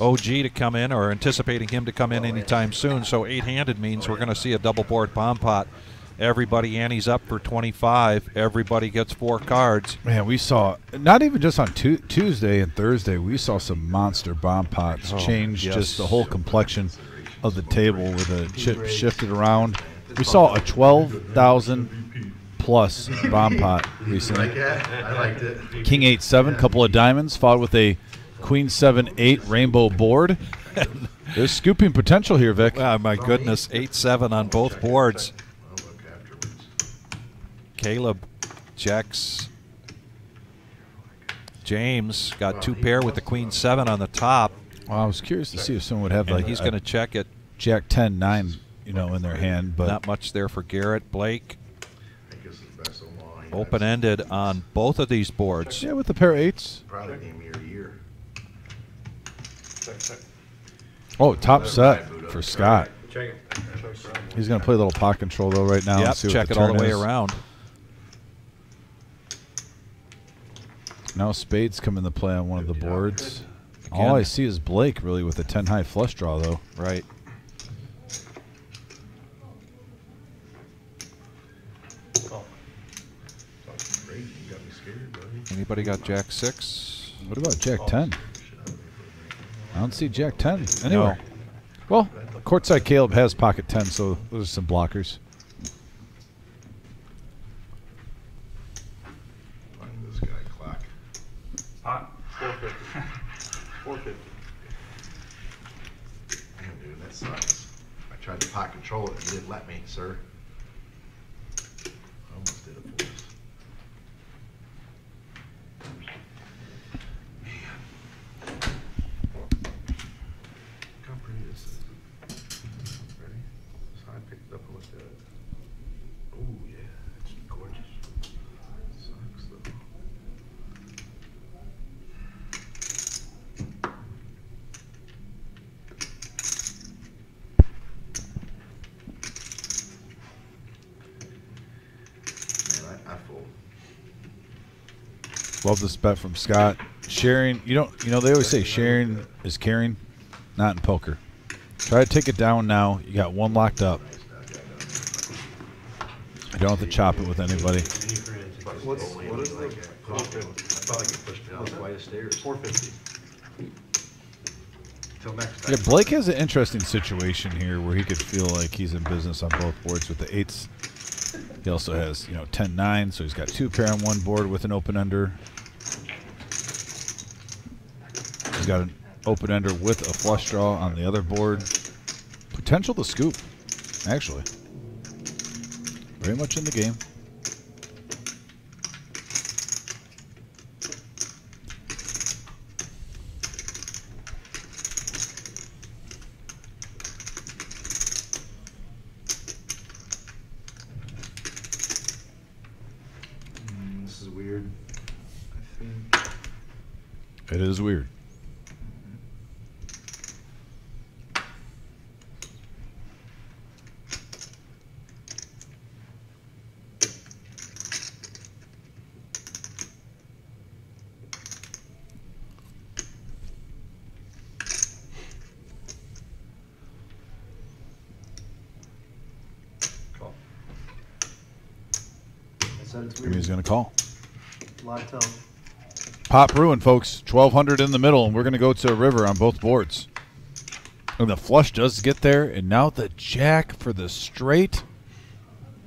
OG to come in, or anticipating him to come in anytime soon. So eight-handed means we're going to see a double board bomb pot. Everybody antes up for 25. Everybody gets four cards. Man, we saw not even just on tu- Tuesday and Thursday. We saw some monster bomb pots Oh, change yes. just the whole complexion of the table with the chip shifted around. We saw a twelve thousand plus bomb pot recently. I liked it. King eight seven, couple of diamonds, followed with a Queen seven eight rainbow board. There's scooping potential here, Vic. Ah, my goodness, 8-7 on both boards. I'll look afterwards. Caleb checks. James got two pair with the Queen 7 on the top, Well, I was curious to see if someone would have and like he's going to check it. Jack 10 9, you know, in their hand, but Not much there for Garrett. Blake I guess it's best of all. you know, open ended on both of these boards. yeah, with the pair of eights. Probably game of your year. Oh, top set for Scott. He's going to play a little pot control though right now. and Yep, see what check the it all the way is. around. Now spades come into play on one of the boards. Again. All I see is Blake really with a 10 high flush draw though. Right. Crazy, you got me scared, buddy. Anybody got Jack 6? What about Jack 10? I don't see Jack 10 anywhere. No. Well, courtside Caleb has pocket 10, so those are some blockers. Find this guy clock. Pot. Four fifty. Four fifty. Damn, dude, that sucks. I tried to pot control it and it didn't let me, sir. I almost did it for us. Man. Look how pretty this is. Ready? So I picked it up and looked at it. Oh, yeah, it's gorgeous. Sucks though. Man, I, I fold. Love this bet from Scott. Sharing, you don't, you know, they always say sharing is caring, not in poker. Try to take it down now. You got one locked up. I don't have to chop it with anybody. What's, what is the? Four I fifty. felt like it pushed me down the flight of stairs. Four fifty. Till next time. Yeah, Blake has an interesting situation here where he could feel like he's in business on both boards with the eights. He also has, you know, 10-9, so he's got two pair on one board with an open ender. He's got an open ender with a flush draw on the other board. Potential to scoop, actually. Very much in the game. Mm, This is weird. I think. It is weird. Call. I said it's Maybe he's weird. going to call. Pop Bruin, folks. 1200 in the middle, and we're going to go to a river on both boards. And the flush does get there, and now the jack for the straight.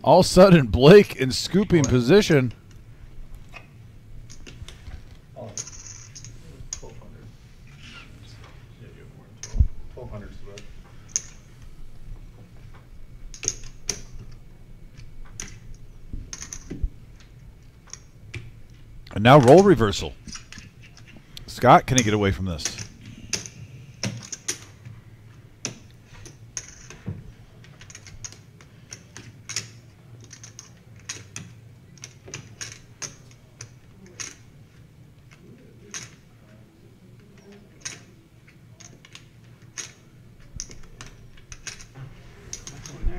All of a sudden, Blake in scooping position. Twelve hundred. Twelve hundred's the bet. And now role reversal. Scott, can he get away from this?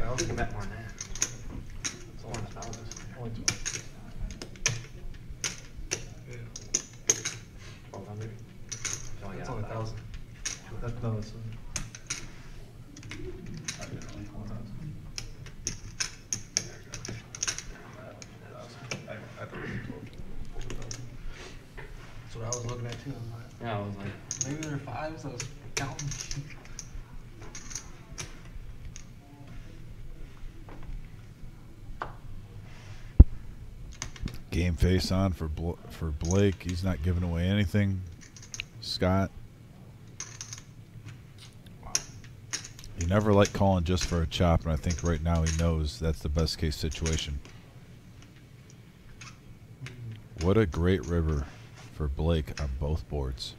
I was thinking about more than that. It's only a thousand. Only twelve. Twelve hundred? It's only a thousand. That, no, it's. That's what I was looking at too. I'm like, Yeah, I was like, maybe there are fives. I was counting. Game face on for Bl- for Blake. He's not giving away anything. Scott. You never like calling just for a chop, and I think right now he knows that's the best case situation. What a great river for Blake on both boards.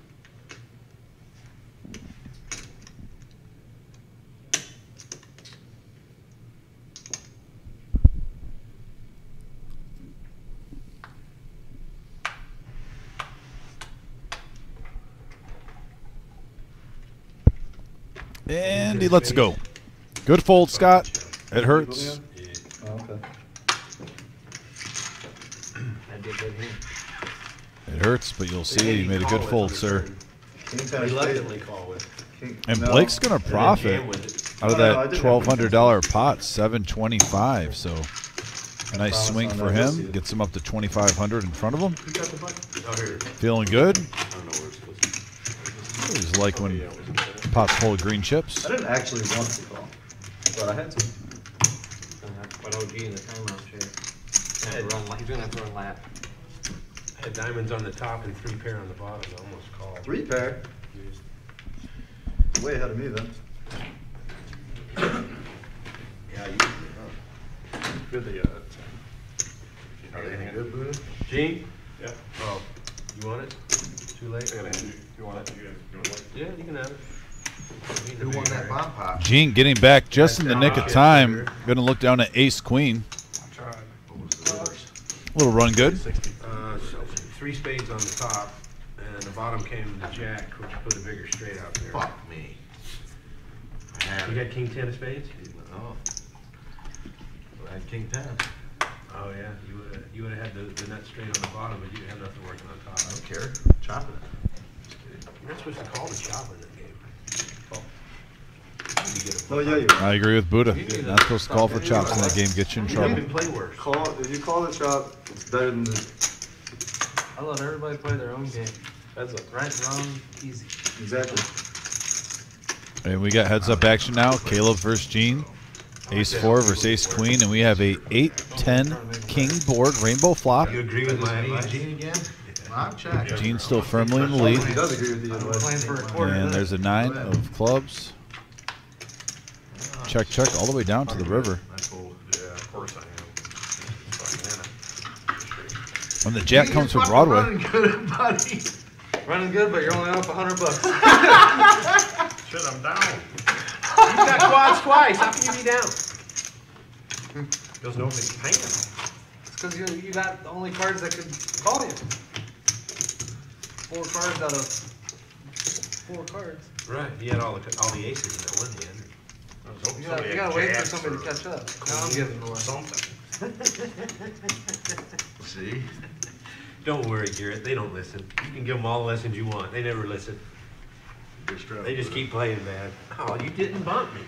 And he lets it go. Good fold, Scott. It hurts. Oh, okay. That'd be a good hand. It hurts, but you'll see you made a good fold, sir. Reluctantly call with. And Blake's gonna profit jam with it. out of No, no, I that didn't twelve have hundred dollar pot, seven twenty five. So a nice swing for that. Let's see him. Gets him up to twenty five hundred in front of him. Who got the button? Oh, here. Feeling good. I don't know where it's supposed to be. He's like when Yeah, it was in there. pot's full of green chips. I didn't actually want to call, but I had to. gonna have to put OG in the timeout chair. He's gonna have to run la- He's gonna have to run lap. I had diamonds on the top and three pair on the bottom. I almost called. Three pair, way ahead of me then. Yeah, you. Good that you, uh, Are they any good, Buddha? Gene? Yeah. Oh, you want it? Too late? I you, you want it, you guys, you want it? Yeah, you can have it. Who won that bomb pot? Gene getting back just in the nick of time. Gonna look down at ace queen. I tried. Little run good. Uh, so three spades on the top, and the bottom came the jack, which put a bigger straight out there. Fuck me. I had You it. got king ten of spades? Oh. I had king ten. Oh, yeah, you would've, you would've had the, the nut straight on the bottom, but you have nothing working on top. I don't care. Chopping it. You're not supposed to call the chop in that game. You get a Oh, yeah, you are. I agree with Buddha. Not supposed to call for chops in that game. Get you in You trouble. can play worse. Call, if you call the chop, it's better than the, I let everybody play their own game. That's a. Right, wrong, easy. exactly. And we got heads up action now. Caleb versus Gene. Ace four versus ace queen, and we have a eight ten king board rainbow flop. You agree with my advice? Gene again? I'm. Gene's still firmly in the He lead. does agree with you. I'm otherwise- playing for a quarter. And there's a nine of clubs. Check, check, all the way down to the river. I fold. Yeah, of course I am. Fucking When the jack comes from Broadway. Running good, buddy. Running good, but you're only up a hundred bucks. Shit, I'm down. You got quads twice, how can you be down? Because nobody's paying. It's because you, you got the only cards that could call you. Four cards out of four cards. Right, he had all the, all the aces in that one hand. I was hoping You gotta, somebody you gotta wait for somebody to catch up. Now I'm giving away. Something. See? Don't worry, Garrett, they don't listen. You can give them all the lessons you want, they never listen. They just keep playing bad. Oh, you didn't bump me.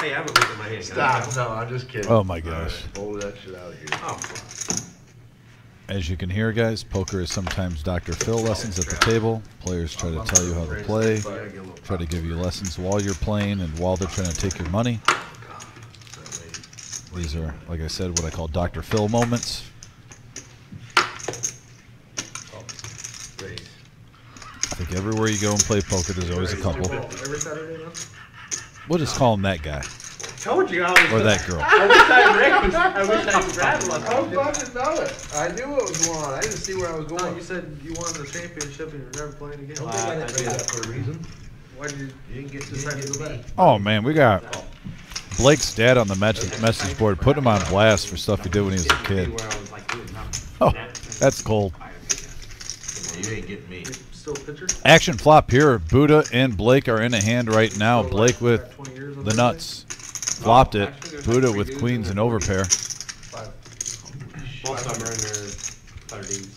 Hey, I haven't looked at my hand. Stop. No, I'm just kidding. Oh my gosh. Hold that shit out of here. Oh, As you can hear, guys, poker is sometimes Dr. Phil lessons at the table. Players try to tell you how to play, try to give you lessons while you're playing and while they're trying to take your money. Oh, These are, like I said, what I call Dr. Phil moments. raise. I think everywhere you go and play poker, there's always a couple. Every Saturday now? We'll just call him that guy. Told you I was. Or that girl. I wish I Rick was. I wish I could grab him. I How fucking know it? I knew what was going on. I didn't see where I was going. you said you wanted the championship and you're never playing again. Don't think I did that for a reason. Why did you, You didn't get decide to go back? Oh man, we got Blake's dad on the message message board, putting him on blast for stuff he did when he was a kid. Where I was like, dude, no. Oh, that's cold. You ain't getting me. You still a pitcher? Action flop here. Buddha and Blake are in a hand right now. Blake with 20 years on the nuts. Flopped it. Buddha with queens and overpair. Five. Most of them are in their thirties.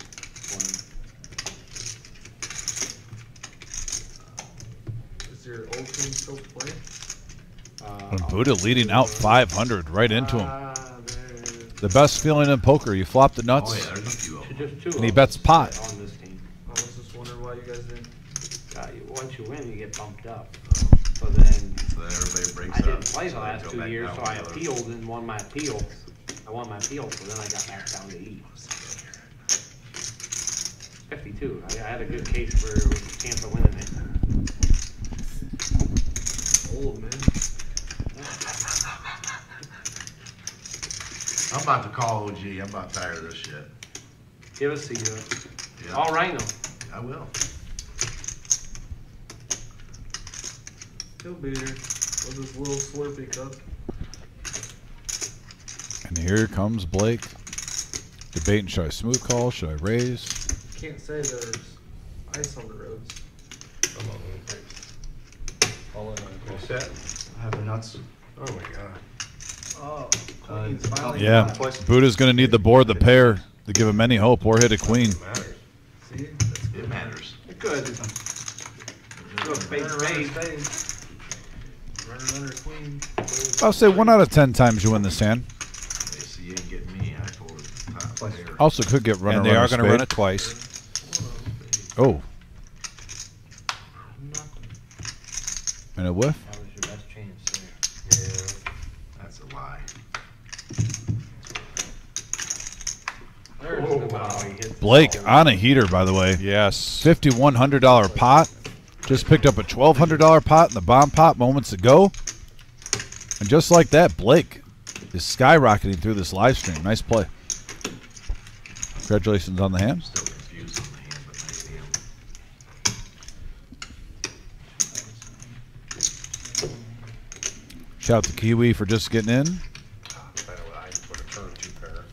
Is your old team still playing? And Buddha leading out 500 right into him. Ah, there it is. The best feeling in poker. You flop the nuts. Just two And he of bets us pot. On this team. I was just wondering why you guys didn't. Uh, you- Once you win, you get bumped up. So then, So then everybody breaks I up. didn't play the so they last two years, so I appealed and won my appeal. I won my appeal, so then I got back down to E. Fifty-two. I, I had a good case for a chance of winning it. Old man. I'm about to call OG. I'm about tired of this shit. Give us the, Yeah, uh, all right now. I will. He'll be here with his little Slurpee cup. And here comes Blake. Debating should I smooth call? Should I raise? Can't say there's ice on the roads. All in on You set? I have the nuts. Oh my god. Oh, Uh, Queen's finally. Yeah. Twice. Buddha's going to need the board, the pair, to give him any hope or hit a queen. It matters. See? That's It matters. Good. Good spade, Runner, runner, spade. spade. Runner, runner, queen. I'll say one out of ten times you win this hand. They see you ain't getting me. I told them top Twice. pair. Also could get runner and they runner are going to run it twice. Oh. And a whiff. That was your best chance there. That's a lie. There's the wow. wow. He hits the Blake on a heater, by the way. Yes. Fifty-one hundred dollar pot. Just picked up a twelve hundred dollar pot in the bomb pot moments ago. And just like that, Blake is skyrocketing through this live stream. Nice play. Congratulations on the hand. Still confused on the hand, but nice hand. Shout out to Kiwi for just getting in. I I put a turn two pair.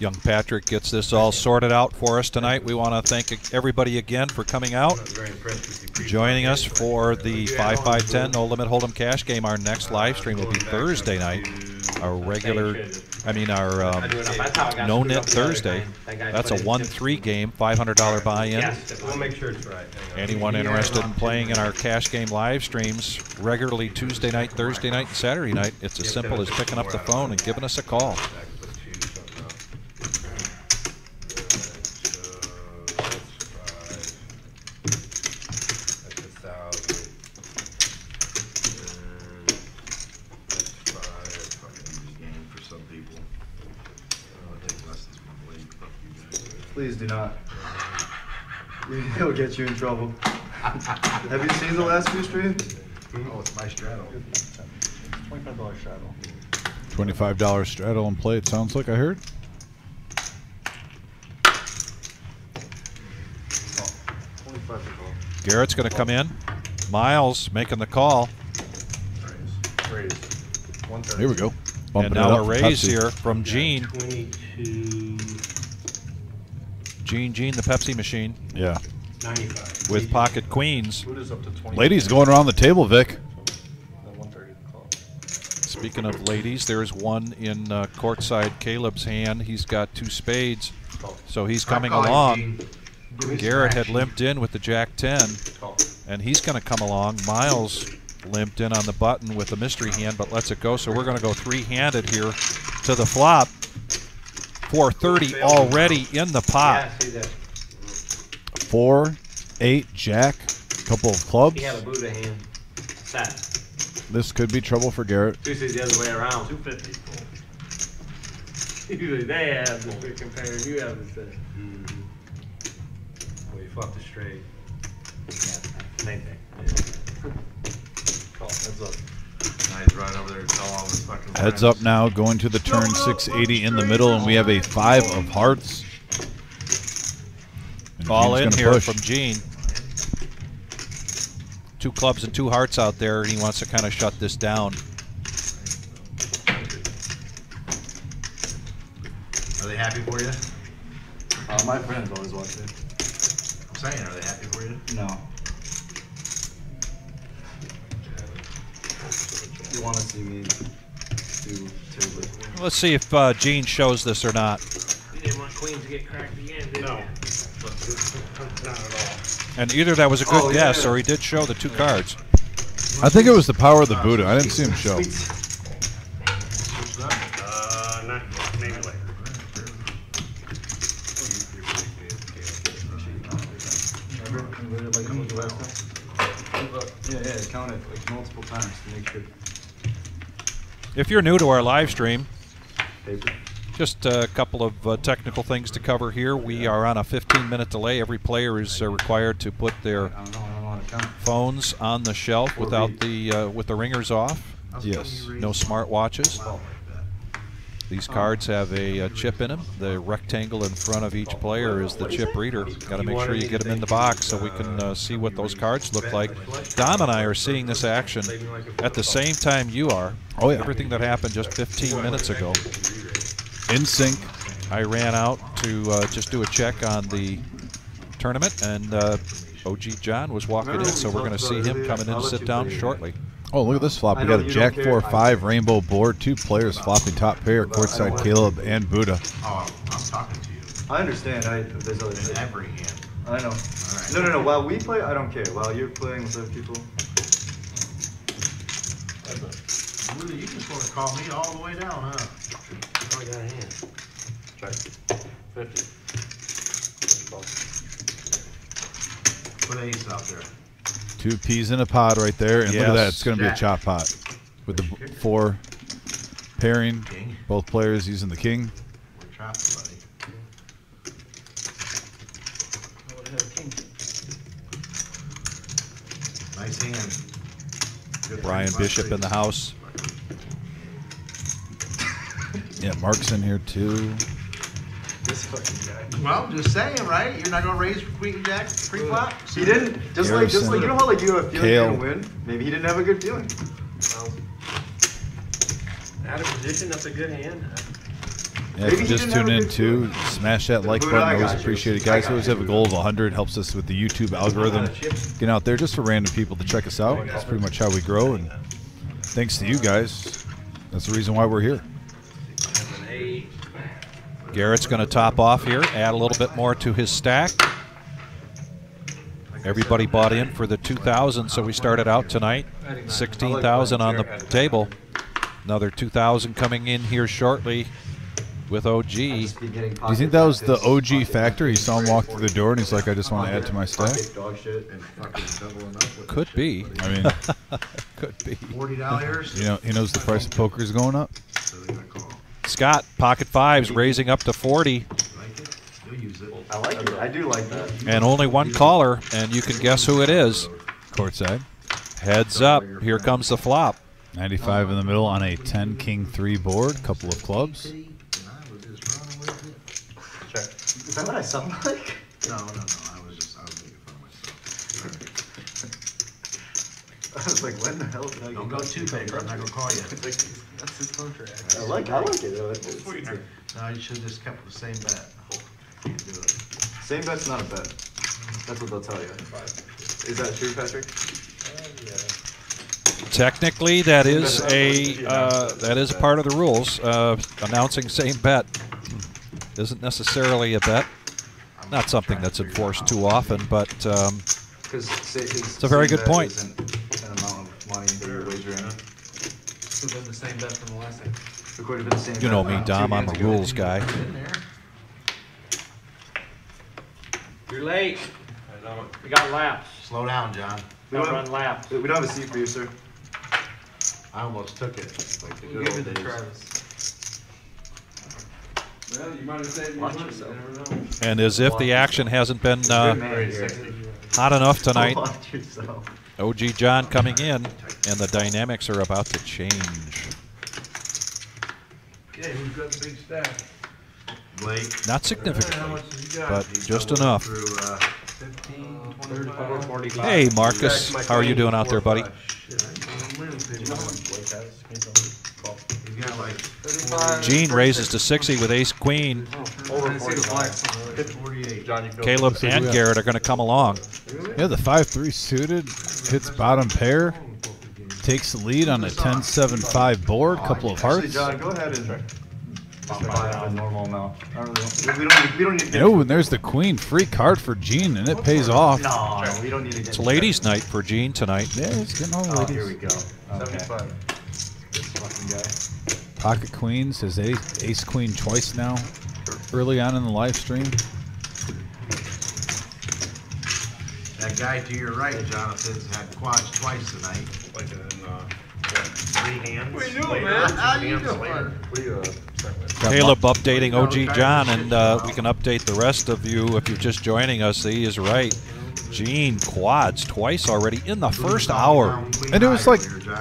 Young Patrick gets this all sorted out for us tonight. We want to thank everybody again for coming out, joining us for the 5 by 10 No Limit Hold'em Cash Game. Our next live stream will be Thursday night. Our regular, I mean, our um, no net Thursday. That's a 1-3 game, $500 buy in. We'll make sure it's right. Anyone interested in playing in our cash game live streams regularly Tuesday night, Thursday night, and Saturday night, it's as simple as picking up the phone and giving us a call. Back with two, something else. So, that's five. That's a thousand. And that's five. Fucking easy game for some people. I'll take lessons from Blake. Fuck you guys. Please do not. He'll get you in trouble. Have you seen the last few streams? Oh, it's my straddle. Twenty-five dollar shadow. Twenty-five dollars straddle and play. It sounds like I heard. Twenty-five. Garrett's going to come in. Miles making the call. Raise. One thirty. Here we go. Bumping and now up a for raise Pepsi. here from Gene. Twenty-two, Gene, Gene, the Pepsi machine Yeah. ninety-five. with pocket queens. Up to. Ladies going around the table, Vic. One thirty. Speaking of ladies, there's one in uh, courtside Caleb's hand. He's got two spades, so he's coming along. Gene. Give me Garrett had limped in with the Jack 10, and he's going to come along. Miles limped in on the button with the mystery hand, but lets it go. So we're going to go three-handed here to the flop. 430 already in the pot. Yeah, see that. Four, eight, Jack Couple of clubs. He had a Buddha hand. Set. This could be trouble for Garrett. Tuesday the other way around. Two fifty. Usually they have the freaking pair, you have the set. Mm-hmm. Well, you flopped it straight. Same thing. Call, heads up. Heads friends. up now, going to the turn 680 in the middle, and we have a five of hearts. And All in here push. from Gene. Two clubs and two hearts out there, and he wants to kind of shut this down. Are they happy for you? Uh, my friends always watch it. I'm saying, are they happy for you? No. You want to see me do terribly. Let's see if uh, Gene shows this or not. You didn't want Queens to get cracked again, did No. you? Not at all. And either that was a good Oh, guess yeah. or he did show the two cards. I think it was the power of the Buddha. I didn't see him show. Uh, not, maybe later. Remember? We did it like the last time? Yeah, yeah, count it like multiple times to make sure. If you're new to our live stream, just a couple of uh, technical things to cover here. We are on a 15 minute delay. Every player is uh, required to put their I don't know, I don't know how to count. phones on the shelf without the uh, with the ringers off. Yes. No smartwatches. These cards have a, uh chip in them. The rectangle in front of each player is the chip reader. Got to make sure you get them in the box so we can uh, see what those cards look like. Dom and I are seeing this action at the same time you are. Oh, yeah. Everything that happened just 15 minutes ago. In sync. I ran out to uh, just do a check on the tournament, and uh, OG John was walking in, so we're going to see him coming in to sit down shortly. Oh, look at this flop. We got a Jack don't 4 5 rainbow board. Two players flopping top pair. Courtside Caleb and Buddha. Oh, I'm talking to you. I understand. I there's other In every hand. I know. right. No, no, no. While we play, I don't care. While you're playing with other people, Really, you just wanna call me all the way down, huh? Oh, I got a hand. Check. Fifty. Put ace out there. Two peas in a pod right there. And look at that. It's going to be a chop pot. With the four pairing. King. Both players using the king. We're trapped, buddy. Nice hand. Good Brian Bishop in the house. Yeah, Mark's in here too. This fucking guy. three. Well, just saying, right? You're not gonna raise Queen Jack pre-flop? Uh, he didn't. Just like, just like you know how like you have a feeling Kale. you're gonna win. Maybe he didn't have a good feeling. Well, Out of position, that's a good hand. Yeah, Maybe if you he just didn't have tune a in good too, smash that like Buddha, button. I Always you. appreciate it, I guys. got Always you. have a goal of 100. Helps us with the YouTube algorithm. Getting out there just for random people to check us out. That's pretty much how we grow. And thanks to you guys, that's the reason why we're here. An eight. Garrett's going to top off here, add a little bit more to his stack. Everybody bought in for the 2,000, so we started out tonight 16,000 on the table. Another 2,000 coming in here shortly with OG. Do you think that was the OG factor? He saw him walk through the door and he's like, I just want to add to my stack. Dog shit. And fucking doubling up Could be. I mean, Could be. forty dollars. you know, he knows the price of poker is going up. So they're. Scott, pocket fives, raising up to 40, Like it? You'll use it. I like it. I do like that. and only one caller, and you can guess who it is. Courtside. Heads up, here comes the flop. 95 in the middle on a 10 king 3 board. Couple of clubs. And I was just running with Check. Is that what I sound like? No, no, no, I was just, I was making fun of myself. I was like, when the hell did I Don't go too big, or I'm not gonna call you. That's his contract. I like, I like it. though. It's- it's- it's- No, you should've just kept the same bet. Can't do it. Same bet's not a bet. That's what they'll tell you. Is that true, Patrick? Technically, that is a uh, that is a part of the rules. Uh, announcing same bet isn't necessarily a bet. Not something that's enforced too often, but um, Because it's a very good point. An amount of money that you're wagering. Should have been the same bet from the last time. It could have been the same you know me, Dom. I'm a rules guy. You're late. We got laps. Slow down, John. We Don't don't, run laps. we don't have a seat for you, sir. I almost took it, like the We'll good give old it to days. Travis. Well, you might have saved me Watch money, yourself. And as if the action hasn't been uh, man here. Hot enough tonight, OG John coming in, and the dynamics are about to change. Okay, who's got the big stack? Blake. Not How significantly, much has he got? but he's just enough. Through, uh, Fifteen, Thirty-four, twenty-five? forty-five. Hey, Marcus, how are you doing out there, buddy? Shit, I ain't gonna win if they You know how much Blake has? Can you tell me? Twelve. he's got like Thirty-five. Gene raises to 60 with ace queen. Over forty-five. forty-eight. John, you feel? Caleb and. Garrett are going to come along. Yeah, the 5-3 suited hits bottom pair, takes the lead on a 10-7-5 board, couple of hearts. John, go ahead and. Five a normal amount. I don't really. We don't need. We don't need to get. Oh, and there's the queen, free card for Gene, and it pays off. No, no, we don't need to get. It's ladies' night for Gene tonight. Yeah, he's getting all the Oh, here we go. Okay. Pocket queens, his ace, ace queen twice now, early on in the live stream. That guy to your right, Jonathan's had quads twice tonight. Like in, uh, Three hands. What you doing, later, man? How you doing? we, uh, Caleb updating OG John, and uh, we can update the rest of you if you're just joining us. He is right. Gene quads twice already in the first hour. And it was like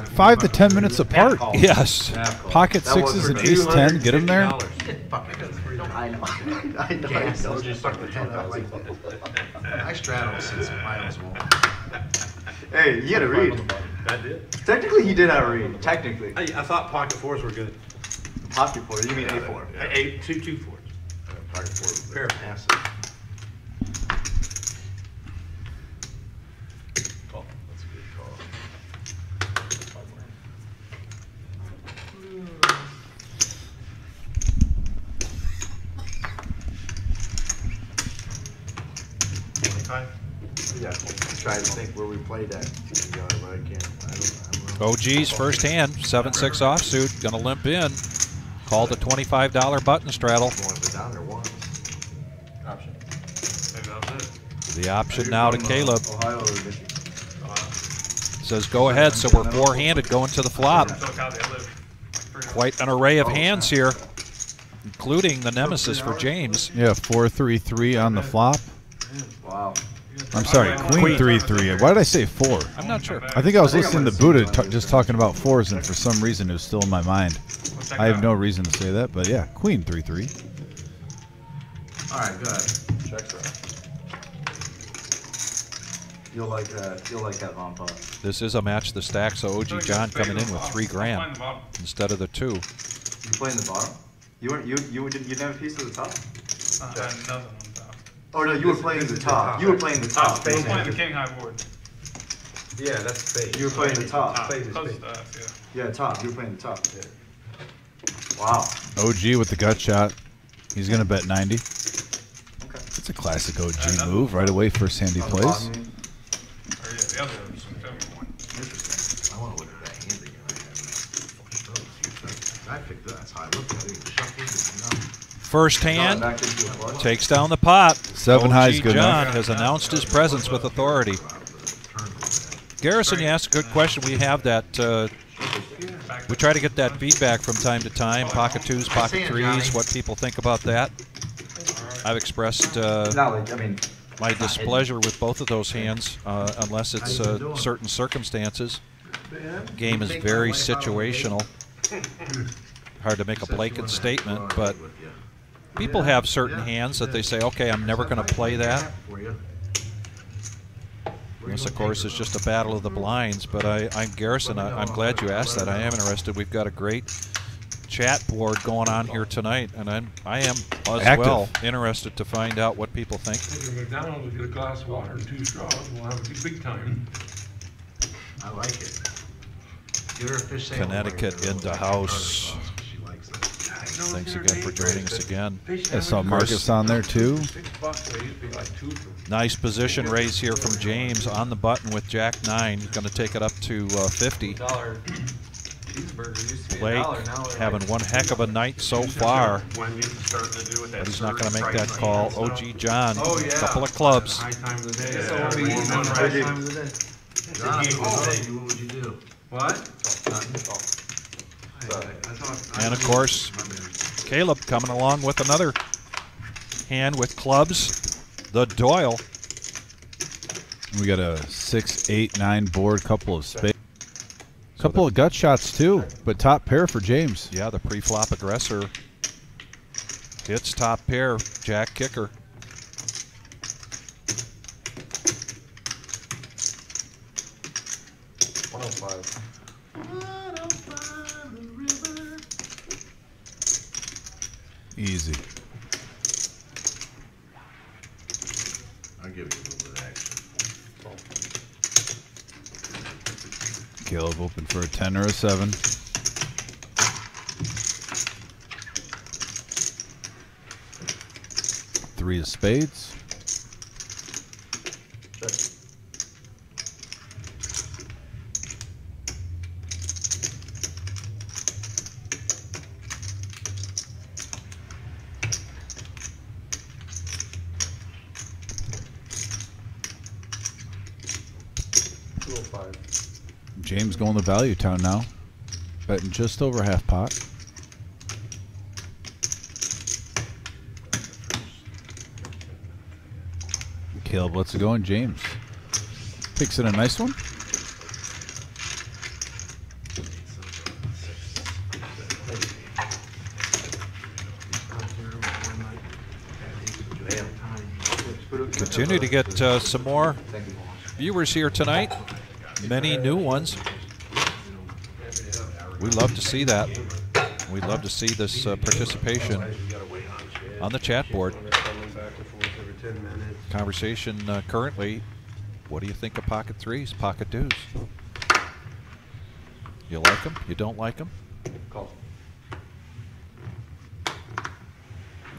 five to ten minutes apart. Yes. Pocket sixes and ace ten, get him there. I know. I know. I know. Just stuck the head out like I straddle since Miles won't. Hey, you had a read. I did. Technically, he did have a read. Technically. I, I thought pocket fours were good. Pocket fours? You mean A four? Eight, two, two fours. Uh, pocket fours. Pair of passes. call. That's a good call. Twenty-five? Yeah, I'm trying to think where we played at. You know, I can't. I don't, I don't. OG's first hand, 7 6 offsuit, going to limp in. Called a $25 button straddle. Going to down there once. Option. Maybe that's it. The option now to Caleb. Ohio? Says go ahead, so we're four handed going to the flop. Quite an array of hands here, including the nemesis for James. Yeah, four three three on the flop. Wow. I'm sorry, queen three three. Why did I say four? I'm not sure. I think I was listening to Buddha t- just talking about fours, and for some reason it was still in my mind. I have no reason to say that, but yeah, queen three three. All right, good. Checks out. You'll like that. You'll like that bomb pot. This is a match the stack, so OG John coming in with three grand instead of the two. You playing the bottom? You weren't. You you didn't. You didn't have a piece of the top. Oh no, you were playing the top. You were playing the top. Spade. Playing the king high board. Yeah, that's spade. You were playing the top. Spade is Close spade. stuff, yeah. Yeah, top. You were playing the top. Wow. OG with the gut shot. He's gonna bet ninety. Okay. It's a classic OG move. Right away, first hand he plays. bottom, mean? Or yeah, the other was some seven one. Interesting. I want to look at that hand again. I have full strokes. I picked that. That's how I looked at it. It was shuffled. You know. First hand back into a flush. takes down the pot. Seven OG high is good John enough. has announced his presence with authority. Garrison, you asked a good question. We have that. Uh, we try to get that feedback from time to time. Pocket twos, pocket threes. What people think about that. I've expressed uh, Not like I mean. my displeasure with both of those hands, uh, unless it's uh, certain circumstances. Game is very situational. Hard to make a blanket statement, but people have certain hands that they say, okay, I'm never going to play that. This, of course, is just a battle of the blinds, but I, I'm Garrison. I, I'm glad you asked that. I am interested. We've got a great chat board going on here tonight, and I'm, I am as Active. well interested to find out what people think. Take her McDonald's, we'll get a glass of water and two straws, and we'll have a big- big time. I like it. Give her a fish. Connecticut in the house. She likes that. Thanks again for joining us again. I saw Marcus on there too. Six bucks, they used to be like two for. Nice position raise here from James on the button with Jack 9. He's going to take it up to uh, 50. Dollar. cheeseburger used to be a Blake dollar, now they're having one heck of a night so far, Wendy's is starting to do with that. but he's not going to make that call. OG John, Oh, yeah. couple of clubs. High times of the day. So yeah, what And of course, Caleb coming along with another hand with clubs. The Doyle. We got a six, eight, nine board, couple of spades. Couple of gut shots too, but top pair for James. Yeah, the pre-flop aggressor hits top pair. Jack kicker. One oh five. Easy. I'll give you a little bit of action. Caleb open for a 10 or a 7. Three of spades. Check. Two oh five. James going value town now. Betting just over half pot. Caleb lets it go, and James picks in a nice one. Continue to get uh, some more viewers here tonight. Many new ones. We love to see that. We love to see this uh, participation on the chat board. Coming back and forth every 10 minutes. Conversation uh, currently. What do you think of pocket threes, pocket twos? You like them? You don't like them?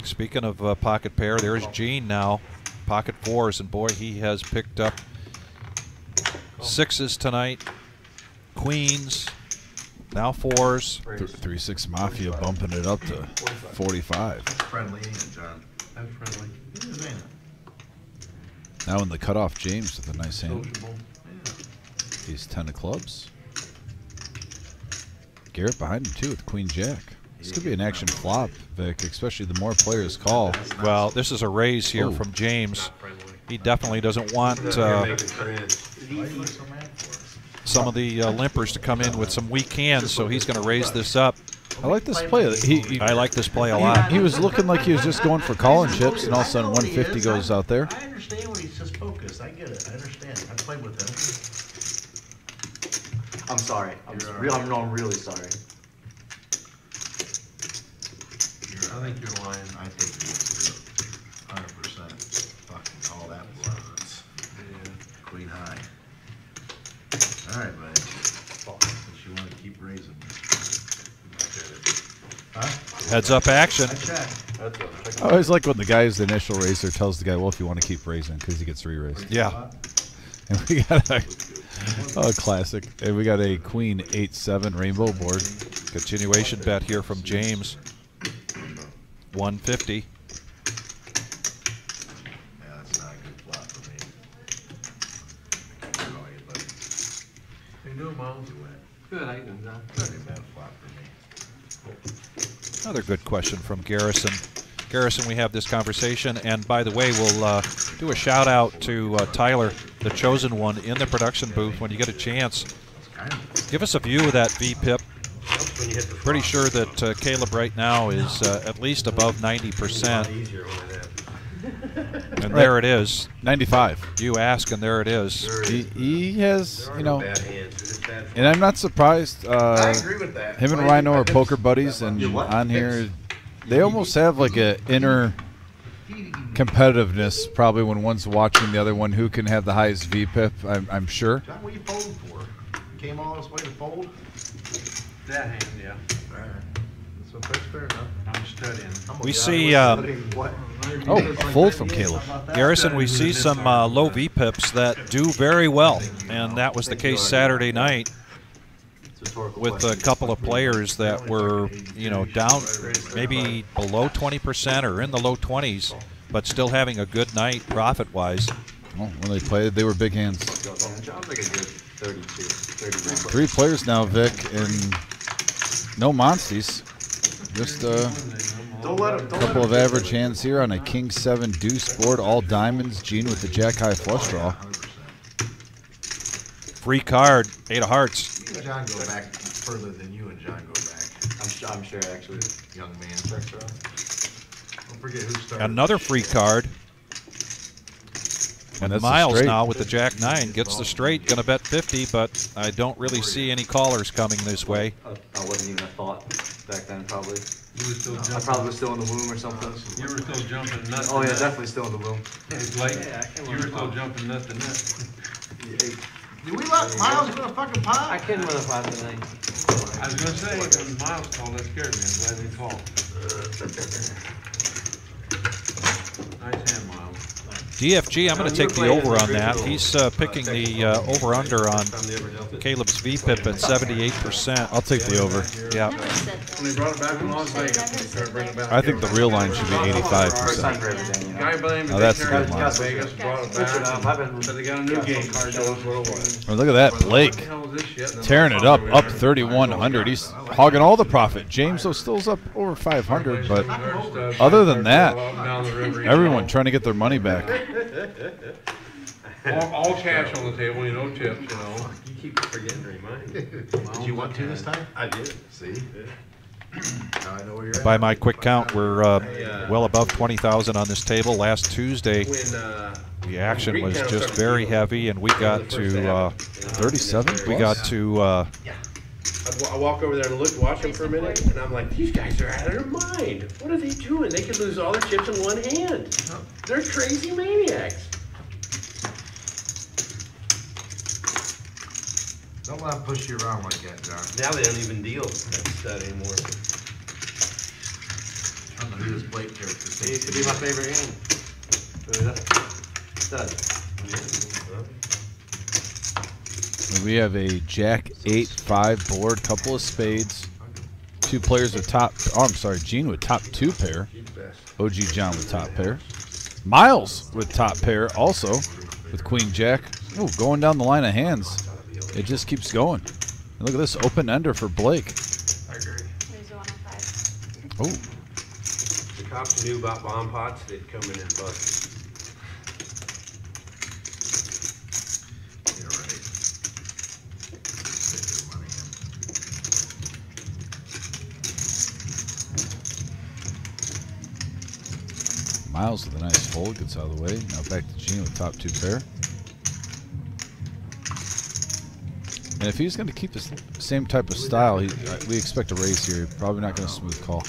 Speaking of uh, pocket pair, there's Gene now. Pocket fours, and boy, he has picked up sixes tonight, queens, now fours. Th- three six mafia bumping it up to 45. Friendly, John? I'm friendly. It is, ain't it? Now in the cutoff, James with a nice hand. Sociable. He's 10 of clubs. Garrett behind him too with Queen Jack. This could be an action flop, Vic, especially the more players call. Well, this is a raise here Ooh. from James. He definitely doesn't want uh, here making friends. Why you look so mad for? some of the uh, limpers to come in with some weak hands, so he's going to raise this up. I like this play. He, he, I like this play a lot. he was looking like he was just going for calling chips, and all of a sudden 150 goes out there. I understand when he's just focused. I get it. I understand. I played with him. I'm sorry. I'm, You're real, I'm, no, I'm really sorry. You're, I think you're lying. I think you're hundred percent fucking call that bluff. Queen high. All right, buddy. Since you wanna keep raising. Huh? Heads up action. I checked. That's a check. I always like when the guy who's the initial raiser tells the guy, well, if you want to keep raising, because he gets re-raised. Yeah. And we got a, oh, classic. And we got a Queen 8-7 rainbow board. Continuation bet here from James. 150. Yeah, that's not a good flop for me. How are you, buddy? How you doing, Miles? You went. Good, how you doing, John? Pretty bad flop for me. Another good question from Garrison. Garrison, we have this conversation, and by the way, we'll uh, do a shout out to uh, Tyler, the chosen one, in the production booth when you get a chance. Give us a view of that VPIP. Helps when you hit the Pretty sure that uh, Caleb right now is uh, at least above It's a lot 90%, easier when that happens. and there it is. 95. You ask, and there it is. There He, he has, there are you no know, bad hands. Bad and I'm not surprised. I Uh, agree with that. him and Why- Rhino are didn't- poker buddies, and You're on here, they almost have like an inner competitiveness. Probably when one's watching the other one, who can have the highest VPIP. I'm, I'm sure. John, what are you folding for? Came all this way to fold? That hand, yeah. Alright. So that's fair enough. I'm studying. We see um, What? Oh, a fold from Caleb. Garrison. We see some uh, low VPIPs that do very well, and that was the case Saturday night. With a couple of players that were, you know, down maybe below 20% or in the low 20s, but still having a good night profit wise. Well, when they played, they were big hands. John's like a good 32, 33. Three players now, Vic, and no monsties. Just uh, Don't let him. a Don't couple let of him average hands here on a king seven deuce board, all diamonds. Gene with the jack high flush draw. Free card, eight of hearts. You and John go back further than you and John go back, I'm, su- I'm sure actually. young man. Don't forget who started. Another free card. And that's Miles straight. now with the Jack 9 gets the straight, gonna bet 50, but I don't really see any callers coming this way. I, I wasn't even a thought back then, probably. You were still I jumping. probably was still in the womb or something. You were still jumping nut to Oh yeah, nut. definitely still in the womb. It's like, Yeah, you were still jumping nut to nut. Do we let Miles go to fucking pot? I can't win a five tonight. I was gonna say, when Miles called, that scared me, I'm glad he called. Nice hand, Miles. DFG, I'm going to take the over on that. He's uh, picking the uh, over-under on Caleb's VPIP at 78%. I'll take the over. Yeah. When they brought it back from Las Vegas, they started bringing it back. I think the real line should be 85%. time for everything, you know. Guy by the name Now that's Dick a good line. Las Vegas, brought it Switch it up. back. I've been. Said they got a new game, show us what it was. Oh, look at that, Blake. What the hell is this shit? And then Tearing it up, up 3,100. He's hogging all the profit. James, though, still's up over 500, but other than that, Up and down the river, you everyone trying to get their money back. All, all cash on the table, you know, tips, you know. You keep forgetting to remind me. Did you want to this time? I did. See? Now I know where you're at. By my quick count, we're uh, well above 20,000 on this table. Last Tuesday, When, uh. the action was just very heavy, and we got to uh, it, you know, 37 we got to uh, I'd wa- I walk over there and look, watch them for a minute, and I'm like, these guys are out of their mind. What are they doing? They could lose all their chips in one hand. Uh-huh. They're crazy maniacs. Don't let him push you around like that, John. Now they don't even deal that stud anymore. I'm gonna who this Blake character It used to be my favorite game. Really, that's- We have a Jack 8 5 board, couple of spades. Two players with top. Oh, I'm sorry, Gene with top two pair. OG John with top pair. Miles with top pair also with Queen Jack. Oh, going down the line of hands. It just keeps going. And look at this open ender for Blake. I agree. Oh, The cops knew about bomb pots, they'd come in and bust. Get it right. Get your money in. Miles with a nice fold gets out of the way. Now back to Gene with top two pair. And if he's going to keep this same type of style, he, uh, we expect a raise here. Probably not going to smooth call.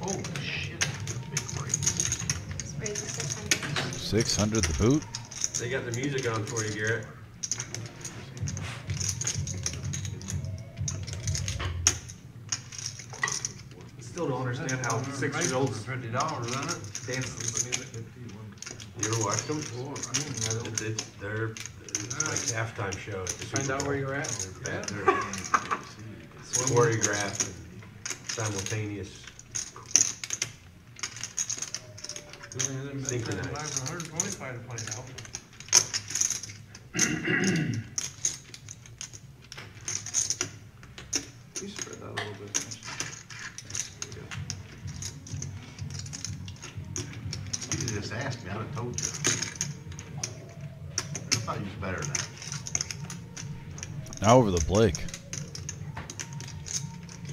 Holy shit. 600 the boot. They got the music on for you, Garrett. Still don't understand how six-year-olds Fifty dollars, isn't it? dance to this music. You ever watched them? It's, it's, they're, it's like uh, halftime show at the Super Find out Bowl. where you're at. They're choreographed and simultaneous. Synchronized. Hundred twenty-five to find out. You spread that a little bit. You just asked me, I'd have told you. I thought you was better than that. Now over the Blake.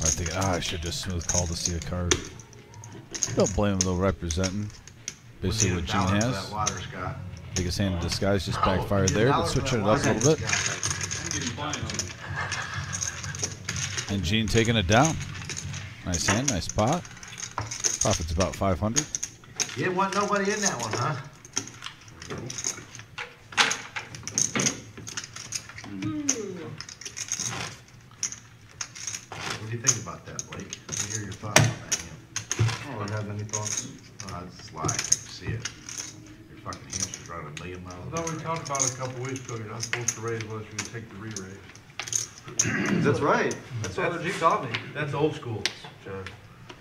I think ah, I should just smooth call to see a card. Don't blame him though, representing basically what Gene need a dollar for has. Water, Biggest hand in disguise just backfired there, but switching it up a little bit. And Gene taking it down. Nice hand, nice pot. Profit's about 500. You didn't want nobody in that one, huh? Hmm. What do you think about that, Blake? Let me hear your thoughts on that hand. I don't have any thoughts. Oh, that's live, I can see it. Your fucking hamster's running a million miles. No, thought we talked about it a couple weeks ago, you're not supposed to raise unless you take the re-raise. That's right. That's what OG taught me. That's old school, John.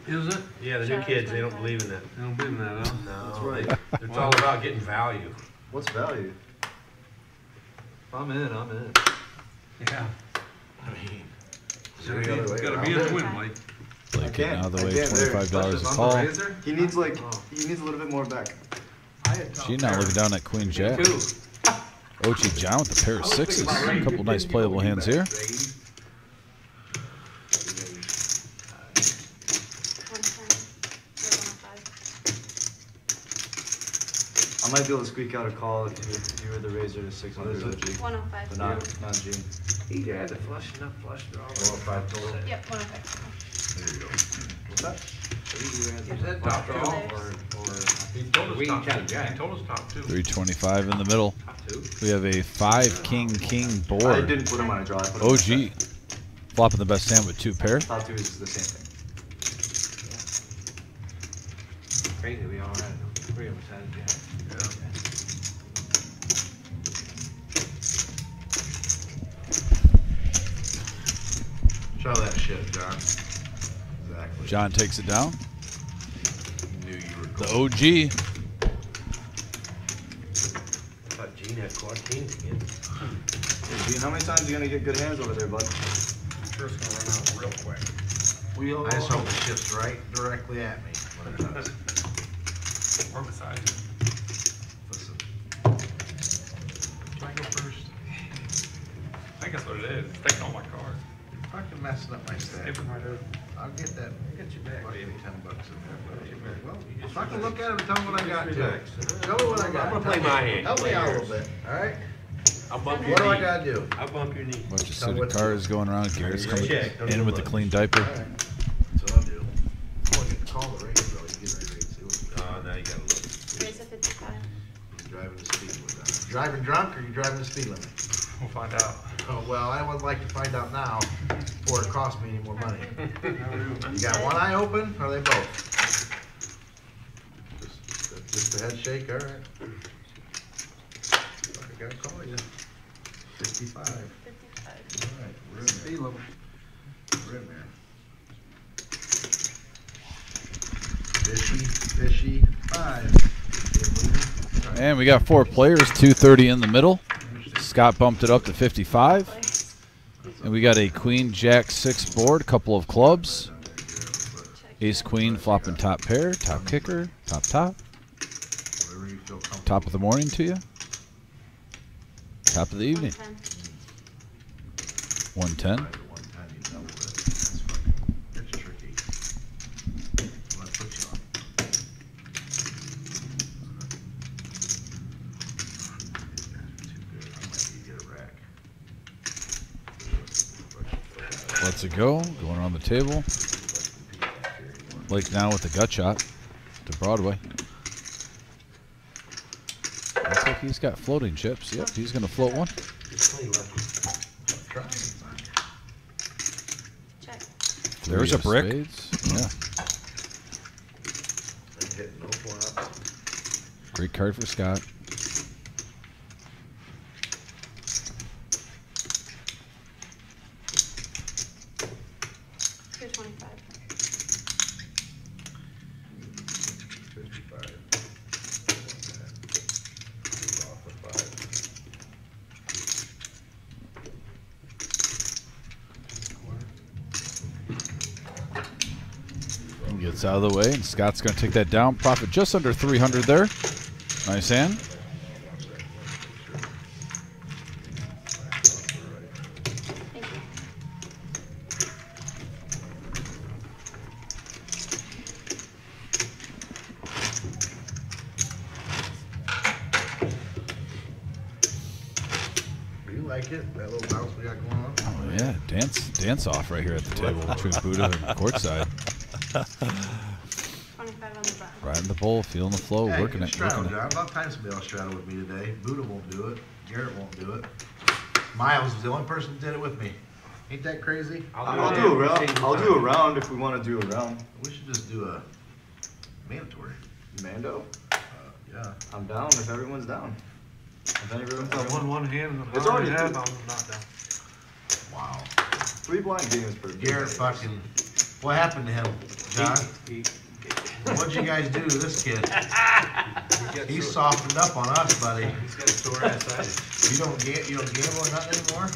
Is it? Yeah, the new kids, they don't believe in that. They don't believe in that, huh? No. That's right. It's all about getting value. What's value? If I'm in, I'm in. Yeah. I mean, is Gotta be, any other gotta be in it? the wind, Mike. Like getting can't. out of the way, twenty-five dollars a call. He needs like Oh. he needs a little bit more back. She not looking down at Queen Jack. Two. OG oh, John with a pair of sixes. A couple nice playable hands here. I might be able to squeak out a call if you, if you were the razor to 600 What is OG. One oh five. But not, not Gene. He had the flush, not flush draw. Oh, five total? Yep, one oh five. There you go. What's that? Is that top draw or, or? He told us Queen, top ten, two. jack. He told us top two. Three twenty-five in the middle. Top two. We have a five king king board. I didn't put him on a draw. I put him on a OG flopping the best hand with two pair. Top two is the same thing. Crazy, we all had it. Three of us had it, jack. Show that shit, John. Exactly. John takes it down. Knew you were The. OG. I thought Gene had quad again. Hey, Gene, how many times are you gonna get good hands over there, bud? I'm sure it's gonna run out real quick. We all. I just hope it shifts right directly at me when. Or beside you. Listen, Should I go first? I think that's what it is. It's taking all my cards. You're fucking messing up my stack. Skipping right over. I'll get that. Get you back, Fucking baby. ten bucks in there. Get you back. Well, if I can look at it and tell me what I got to. Relax. Show me what I got. I'm gonna play my hand. Help me out a little bit, alright? I'll bump your What do I gotta do? I'll bump your knee. Bunch of Tell suited what to cars going around. Garrett's coming Check. In with the clean diaper. Alright, that's what I'll do. Oh, I get to call the radio though, you get ready to see what's Oh, uh, now you gotta look. Raise a fifty-five. He's driving the speed limit. Driving drunk or you driving the speed limit? We'll find out. Oh, well, I would like to find out now before it costs me any more money. You got one eye open, or are they both? Just, just a head shake, all right. I gotta call you. Fifty-five. Fifty-five. All right, we're in Speed there. limit. We're in there. Fishy, fishy, five. Can't believe it. And we got four players, 230 in the middle. Scott bumped it up to 55. And we got a queen jack six board, couple of clubs. Ace queen flopping top pair, top kicker, top top. Top of the morning to you. Top of the evening. 110. One time you double it. That's fucking, it's tricky. Let's put you on. Too good. I might need to get a rack. Let's it go. Going around the table. Blake now with the gut shot to Broadway. Looks like he's got floating chips. Yep, he's going to float one. Play left. Try. Check. There's a brick. Yeah, I'm hitting no flops. great card for Scott. Two twenty-five. Fifty-five. Off the five. He gets out of the way, and Scott's going to take that down. Profit just under 300 there. Nice hand. Thank you. Do you like it? That little bounce we got going on? Oh yeah, dance dance off right here at the table between Buddha and courtside. Twenty-five on the button. The bull, feeling the flow, Hey, working you it, straddle, working it. John. About time somebody else straddle with me today. Buddha won't do it. Garrett won't do it. Miles is the only person that did it with me. Ain't that crazy? I'll do a round. I'll do a round if we want to do a round. We should just do a mandatory. Mando, Uh, yeah. I'm down if everyone's down. If everyone's down. one, one hand and the It's palm of already your hand, two. I'm not down. Wow. Three blind games per. Garrett fucking, what happened to him, John? What'd you guys do to this kid? He softened up on us, buddy. He's got a sore ass You don't ga, you don't gamble or nothing anymore?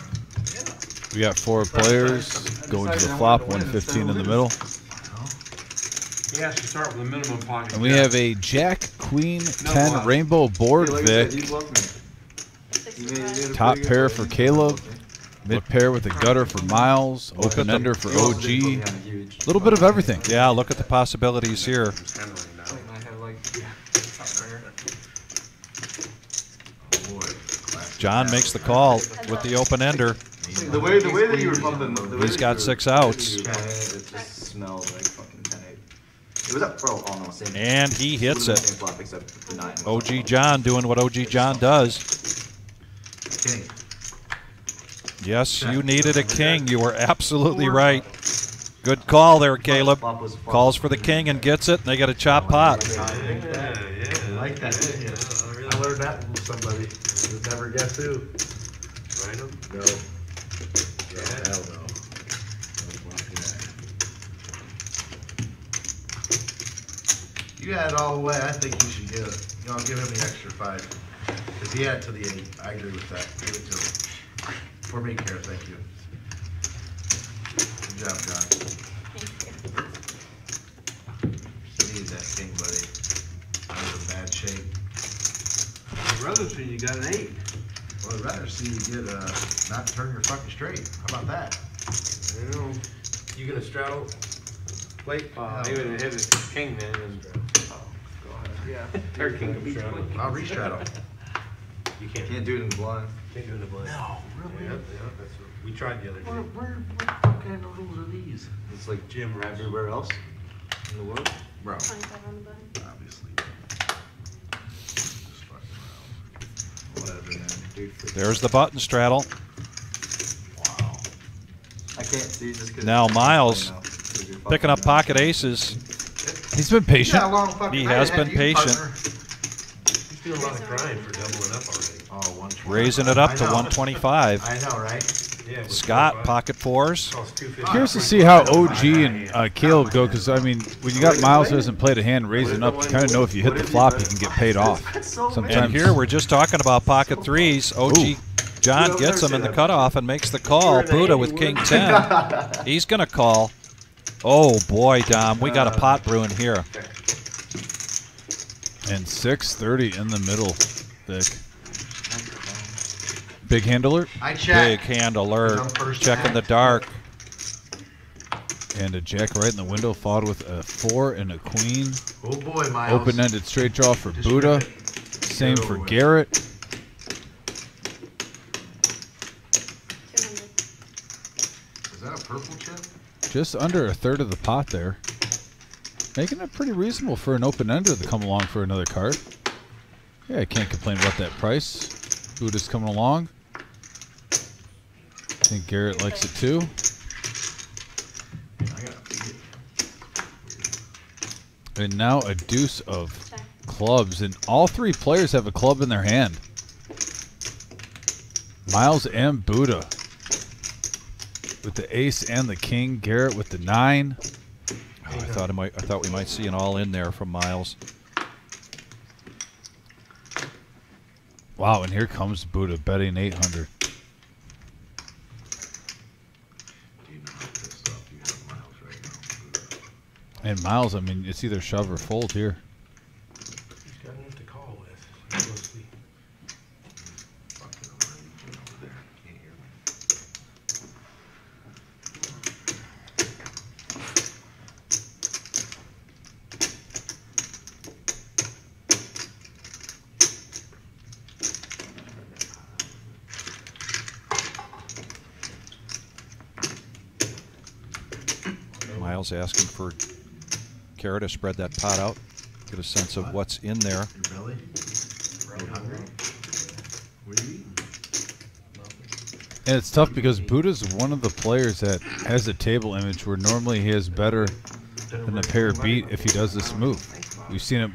We got four players going to the flop, 115 in the middle. He has to start with a minimum pocket. And we have a Jack Queen 10 rainbow board, Hey, like I said, Vic. you bluffed me. You made- you made a Top pair for Caleb. Mid pair with a gutter for Miles. Open the- ender for You also did OG. Put me on a little bit of everything. Yeah, look at the possibilities here. Like, I have like, yeah, top pair. Oh, boy. classic John makes the call with the open ender. The way, the way that you were pumping. the way He's that got six outs. It just smelled like fucking 10 It was up pro, oh no, same. And he hits it. Same flop except the nine. was OG. John doing what OG John does. Yes, you needed a king. You were absolutely right. Good call there, Caleb. Flop was flop. Calls for the king and gets it, and they got a chop pot. Yeah, yeah. I like that, didn't you? I learned that from somebody. You'd never guess who. Rhino? No. Yeah. Hell no. No. You had it all the way. I think you should give it. You know, give him the extra five. Because he had it to the eight. I agree with that. Give it to him. For me, Kara, thank you. Good job, John. You needed that king, buddy. I was in bad shape. I'd you got an eight. Well, I'd rather see you get, uh, not turn your fucking straight. How about that? I know. You gonna straddle? Plate? Uh, he would hit his king then, and, Yeah. Or king of straddle? I'll restraddle. You can't. Can't do it in the blind. Can't do it in the blind. No, Yeah, really? yeah, that's what, we tried the other day. where, what kind of rules are these? It's like Jim Ross. everywhere else in the world. Bro, 25 on the button. obviously. Just fucking around. Whatever, man. Dude, There's the button straddle. Wow. I can't see just because. Now Miles Picking up pocket aces. He's been patient. Yeah, long He has been patient. He's doing a lot of crying for doubling up already. Oh, one twenty. Raising it up to 125. I know, right? Yeah. with Scott, pocket fours. Curious to see how OG and uh, Caleb go because I mean, when you got Miles who hasn't played a hand raising up, you kind of know if you hit the flop, you can get paid off. Sometimes. And here we're just talking about pocket threes. OG Ooh. John gets him in the cutoff and makes the call. Buddha with king 10. He's going to call. Oh, boy, Dom. We got a pot brewing here. and 630 in the middle. Vic. Big handler I check. Big hand alert. First Checking the dark. and a jack right in the window, followed with a four and a queen. Oh boy, Miles. Open-ended straight draw for Just Buddha. Same for with. Garrett. Is that a purple chip? Just under a third of the pot there. Making it pretty reasonable for an open-ender to come along for another card. Yeah, I can't complain about that price. Buddha's coming along. I think Garrett likes it too. And now a deuce of clubs, and all three players have a club in their hand. Miles and Buddha with the ace and the king. Garrett with the nine. Oh, I thought I might. I thought we might see an all in there from Miles. Wow, and here comes Buddha betting 800. Do you know how pissed off you have Miles right now? And Miles, I mean, it's either shove or fold here. He's got enough to call with. We'll see. Fucking raging over there. Can't hear me. Miles asking for Kara to spread that pot out, get a sense of what's in there. Your belly? You hungry? What are you eating? And it's tough because Buddha's one of the players that has a table image where normally he has better than a pair beat if he does this move. We've seen it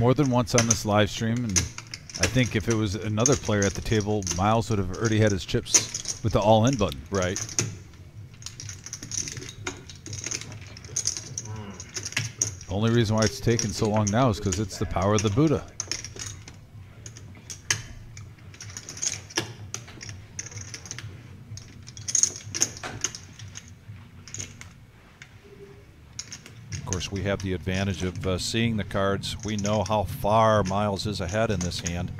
more than once on this live stream, and I think if it was another player at the table, Miles would have already had his chips with the all-in button. Right. Only reason why it's taking so long now is because it's the power of the Buddha. Of course, we have the advantage of uh, seeing the cards. We know how far Miles is ahead in this hand.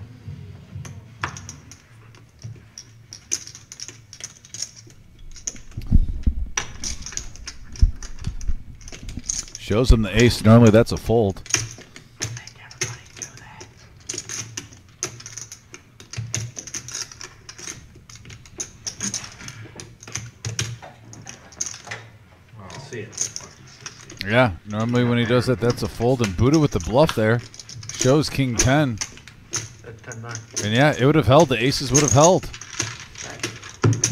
Shows him the ace. Normally that's a fold. See it. Yeah, normally when he does that, that's a fold. And Buddha with the bluff there shows King 10. At ten nine. And yeah, it would have held. The aces would have held.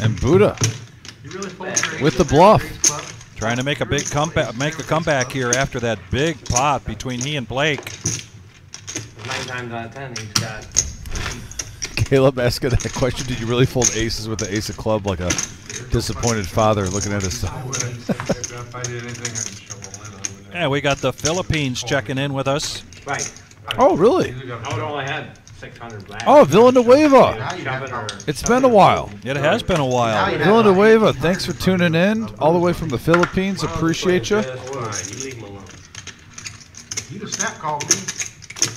And Buddha You really with the bluff. Ace club? Trying to make a big comeback, make a comeback here after that big pot between he and Blake. Nine times out of ten, he's got. Caleb asking that question, did you really fold aces with the ace of club like a disappointed father looking at his son? would, if I did anything, I'd shovel in. I would. Yeah, we got the Philippines checking in with us. Right. Oh, really? Either got I had six hundred black. Oh, Villanueva. Now you Shove have it or. to- It's been a while. It has been a while. you have- Villanueva, thanks for tuning in all the way from the Philippines. Appreciate you. You leave him alone. You just snap called me.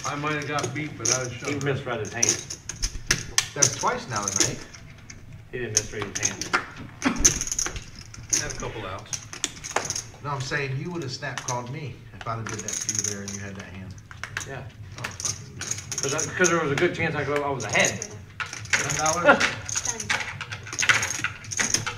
I might have got beat, but I was He shoving. misread his hand. That's twice now tonight. He didn't misread his hand. Had a couple outs. No, I'm saying you would have snap called me if I'd have did that to you there and you had that hand. Yeah. Oh, fucking. Because there was a good chance I, go, I was ahead. Ten dollars?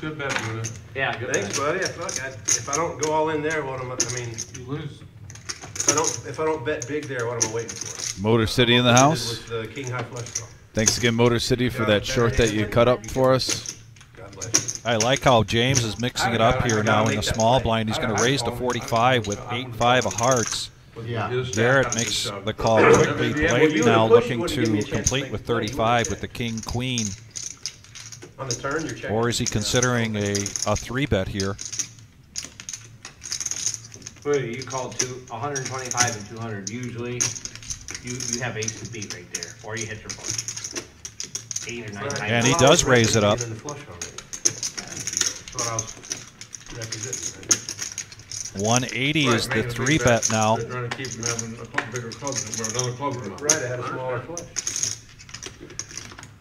Good bet, Buddha. Yeah, good. Thanks, buddy. I fuck. I, if I don't go all in there, what am I? I mean, You lose. if I don't, if I don't bet big there, what am I waiting for? Motor City in the house. With the king high flush draw. Thanks again, Motor City, for that short that you cut up for us. God bless I like how James is mixing it up here now in the small blind. He's going to raise to 45 with 8-5 of hearts. Yeah. His Garrett makes uh, the call quickly. Yeah, Blake now looking you wouldn't give me a to complete with the play. You 35 with the king queen. On the turn, you're checking. Or is he considering a, a three bet here? Wait, you call two, 125 and 200. Usually, you, you have ace to beat right there, or you hit your flush. Eight or nine. Right. And he does raise it up. In the flush draw, maybe. That's what I was representing. Right? 180 is the three big bet now. They're trying to keep him having a club, bigger club, or another club. come out. Right, I had a smaller flush.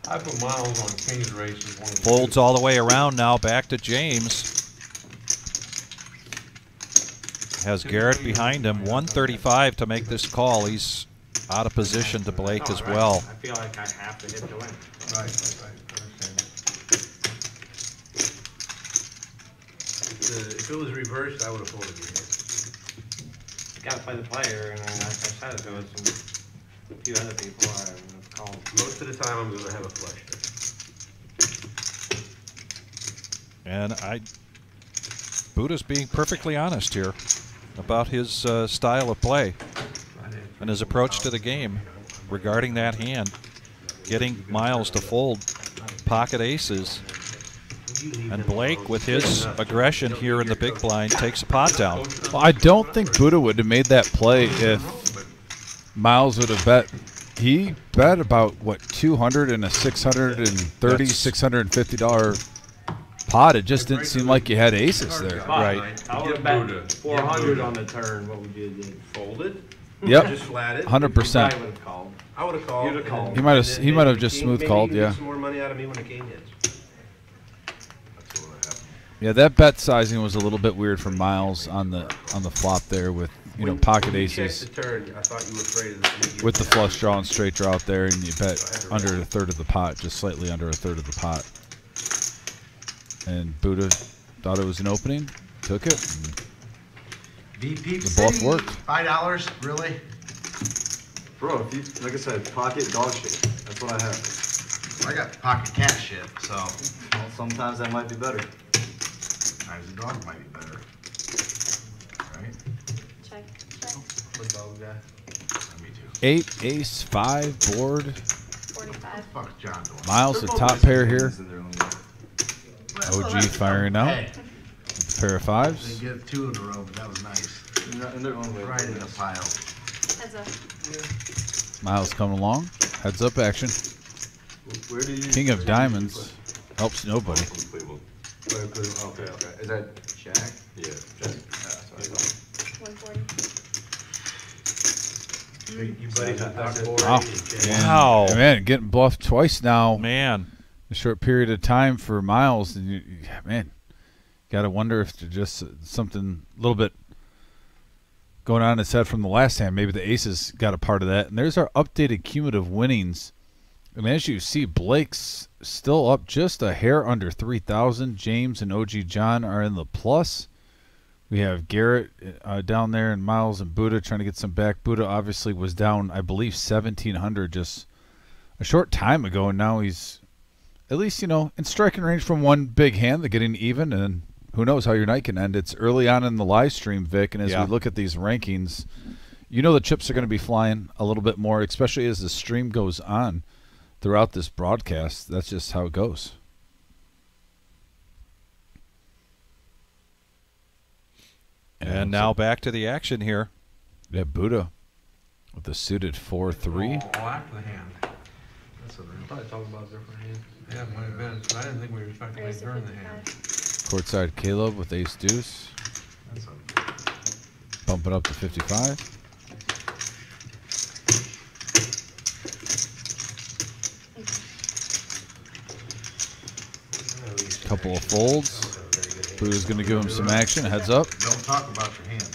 I put miles on King's races. one of the Folds all the way around now, back to James. Has Garrett behind him, 135 to make this call. He's out of position to Blake as well. I feel like I have to hit to win. Right, right, right. I understand. If the- If it was reversed, I would have folded your hand. You gotta play the player, and then, like I said, if it was some, a few other people, I would have called. Most of the time, I'm gonna have a flush there. And I, Buddha's being perfectly honest here about his uh, style of play and his approach to the game regarding that hand. Getting Miles to fold pocket aces. And Blake, with his aggression here in the big blind, takes a pot down. Well, I don't think Buddha would have made that play if Miles would have bet. He bet about what 200 and a 630, That's- 650 dollar pot. It just didn't seem like you had aces there. Right. I would have bet 400 on the turn, what would you do? Folded. Yep. Just flatted. 100 percent. Probably would have called. I would have called. You'd have called. He might have- he might have just smooth called, yeah. Some more money out of me when the king hits. That's what happened. Yeah, that bet sizing was a little bit weird for Miles on the on the flop there with you know pocket when aces the turn, I thought you were afraid of the with the flush draw and straight draw out there, and you bet under a third of the pot, just slightly under a third of the pot. And Buddha thought it was an opening, took it. VP The bluff City, worked. Five dollars, really? Bro, if you, like I said, pocket dog shit. That's what I have. I got pocket cat shit, so Well, sometimes that might be better. Times the dog might be better. Right? Check, check. Oh, the dog guy. Me too. Eight, ace, five, board. Forty-five. Fuck John doing. Miles, the top pair here. In their own way. OG firing out. Hey, Pair of fives. they fives. get two in a row, but that was nice. In their, in their own way. Right in the pile. Heads up. Miles coming along. Heads up action. Where do you? King of Diamonds helps nobody. Where could- Okay, okay. Is that Jack? Yeah, Jack. One forty. You you buddies on Doc Wow. Yeah. Wow. Man, getting bluffed twice now. Man. A short period of time for Miles. And you, you- man, got to wonder if there's just uh, something a little bit going on in his head from the last hand. Maybe the aces got a part of that. And there's our updated cumulative winnings. And as you see, Blake's still up just a hair under 3,000. James and OG John are in the plus. We have Garrett uh, down there and Miles and Buddha trying to get some back. Buddha obviously was down, I believe, 1,700 just a short time ago. And now he's at least, you know, in striking range from one big hand. They're getting even. And who knows how your night can end. It's early on in the live stream, Vic. And as Yeah. we look at these rankings, you know the chips are going to be flying a little bit more, especially as the stream goes on throughout this broadcast. That's just how it goes. And now back to the action here. Yeah, Buddha with the suited 4 3. Oh, after the hand. That's what We're Probably talking about a different hand. Yeah, it might have been, but I didn't think we were trying to play Raise it during the hand. Courtside Caleb with ace deuce. That's a, Bumping up to 55. Couple of folds. Buddha's going to give him some action. Heads up. Don't talk about your hand.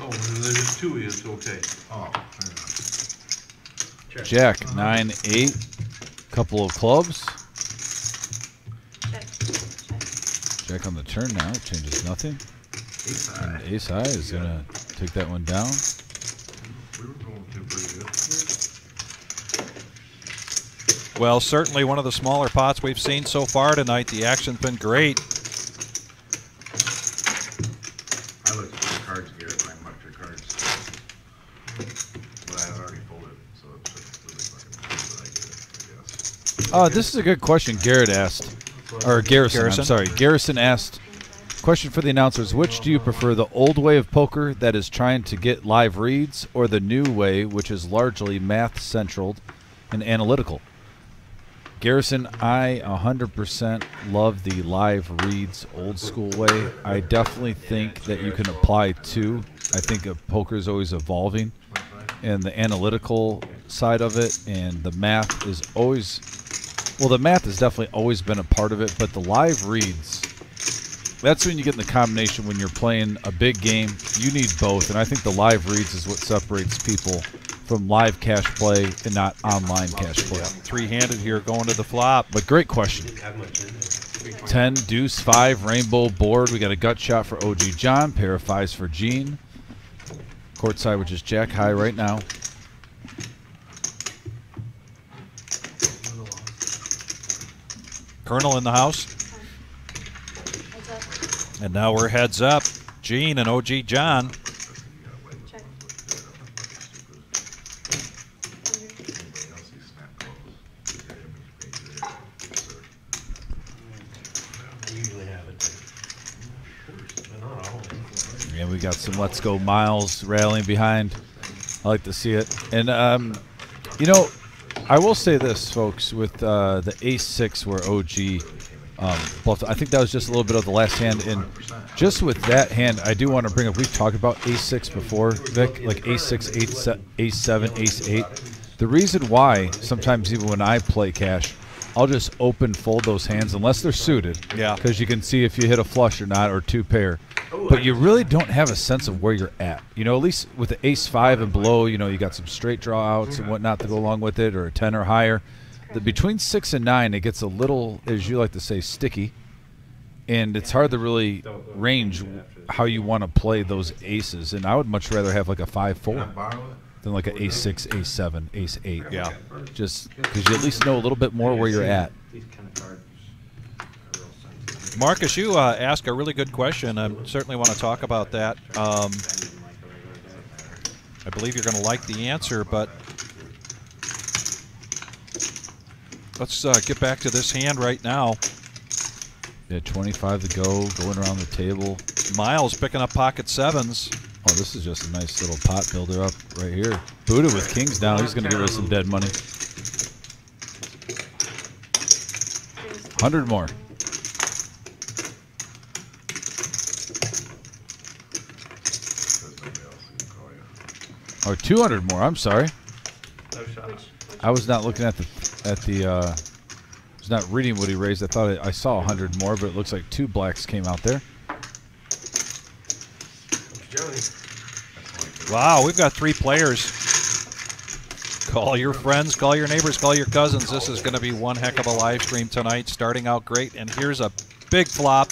Oh, and oh, there's just two, it's okay. Oh. Jack, uh-huh. 9 8. Couple of clubs. Check. Check. Jack on the turn now. Changes nothing. Ace And ace high is going to take that one down. We were going two pretty good. Well, certainly one of the smaller pots we've seen so far tonight. The action's been great. I looked at the cards, Garrett, and I marked your cards. But I had already folded, so it's really fucking, but I get it, I guess. Uh, this is a good question Garrett asked. Or Garrison, Garrison? I'm sorry. Garrison asked, question for the announcers, which do you prefer, the old way of poker that is trying to get live reads, or the new way, which is largely math centered and analytical? Garrison, I 100% love the live reads old school way. I definitely think that you can apply two. I think poker is always evolving, and the analytical side of it and the math is always well, the math has definitely always been a part of it, but the live reads, that's when you get in the combination when you're playing a big game. You need both, and I think the live reads is what separates people from live cash play and not online cash play. Three-handed here going to the flop. But great question. Didn't have much in there. 10, deuce, 5, rainbow board. We got a gut shot for OG John, pair of fives for Gene. Courtside, which is jack high right now. Colonel in the house. And now we're heads up. Gene and OG John. Check. Anybody else, you snap close. Your image page there. Yes, sir. I usually have it. But not We got some Let's Go Miles rallying behind. I like to see it. And, um, you know, I will say this, folks, with uh, the Ace 6 where OG um, bluffed, I think that was just a little bit of the last hand. And just with that hand, I do want to bring up, we've talked about Ace 6 before, Vic, like Ace 6, Ace, se- Ace 7, Ace 8. The reason why, sometimes even when I play cash, I'll just open fold those hands unless they're suited. Yeah. Because you can see if you hit a flush or not, or two pair. But you really don't have a sense of where you're at. You know, at least with the ace five and below, you know, you got some straight draw outs and mm-hmm. whatnot to go along with it, or a ten or higher. The between six and nine, it gets a little, as you like to say, sticky, and it's hard to really range how you want to play those aces. And I would much rather have like a five four borrow it? Than like an ace six, ace seven, ace eight. Yeah. Just because you at least know a little bit more where you're at. These kind of cards are real sensitive. Marcus, you uh, ask a really good question. I certainly want to talk about that. Um, I believe you're going to like the answer, but let's uh, get back to this hand right now. Yeah, 25 to go, going around the table. Miles picking up pocket sevens. Oh, this is just a nice little pot builder up right here. Buddha with kings down. He's going to give us some dead money. 100 more. Or 200 more. I'm sorry. I was not looking at the at the. Uh, I was not reading what he raised. I thought I, I saw 100 more, but it looks like two blacks came out there. Wow, we've got three players. Call your friends, call your neighbors, call your cousins. This is going to be one heck of a live stream tonight, starting out great. And here's a big flop.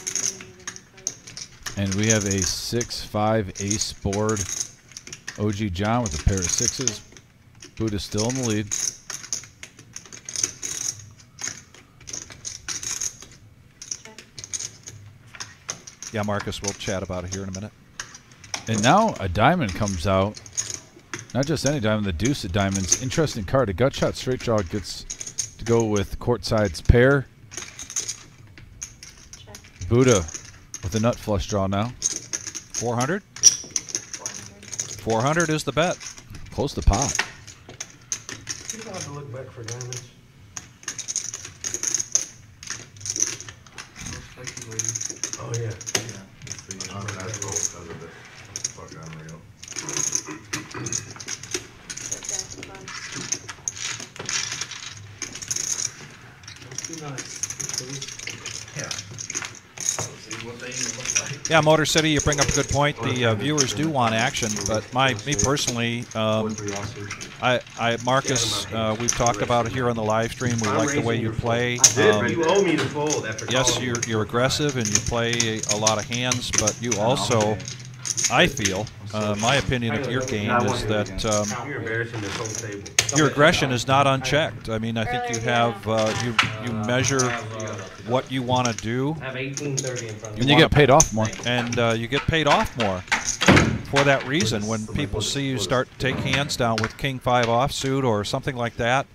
And we have a 6-5 ace board. OG John with a pair of sixes. Buddha's still in the lead. Yeah, Marcus, we'll chat about it here in a minute. And now a diamond comes out. Not just any diamond, the deuce of diamonds. Interesting card. A gut shot straight draw gets to go with courtside's pair. Buddha with a nut flush draw now. 400? 400 is the bet. Close to pot. You don't have to look back for diamonds. Oh, yeah. Oh, that's cool, 'cause of it. Fucking unreal. Yeah. See what they look like. Yeah, Motor City, you bring up a good point. The uh, viewers do want action, but my me personally, um, I, I Marcus, uh, we've talked about it here on the live stream. We like the way you play. Um, You owe me the fold yes, you're you're aggressive and you play a lot of hands, but you also, I feel, uh, my opinion of your game is that um, You're embarrassing this whole table. your aggression is not unchecked. I mean, I think you have uh, you you measure what you want to do. I have eighteen thirty in front of And you get paid off more. and uh, you get paid off more for that reason. When people see you start to take hands down with King Five offsuit or something like that,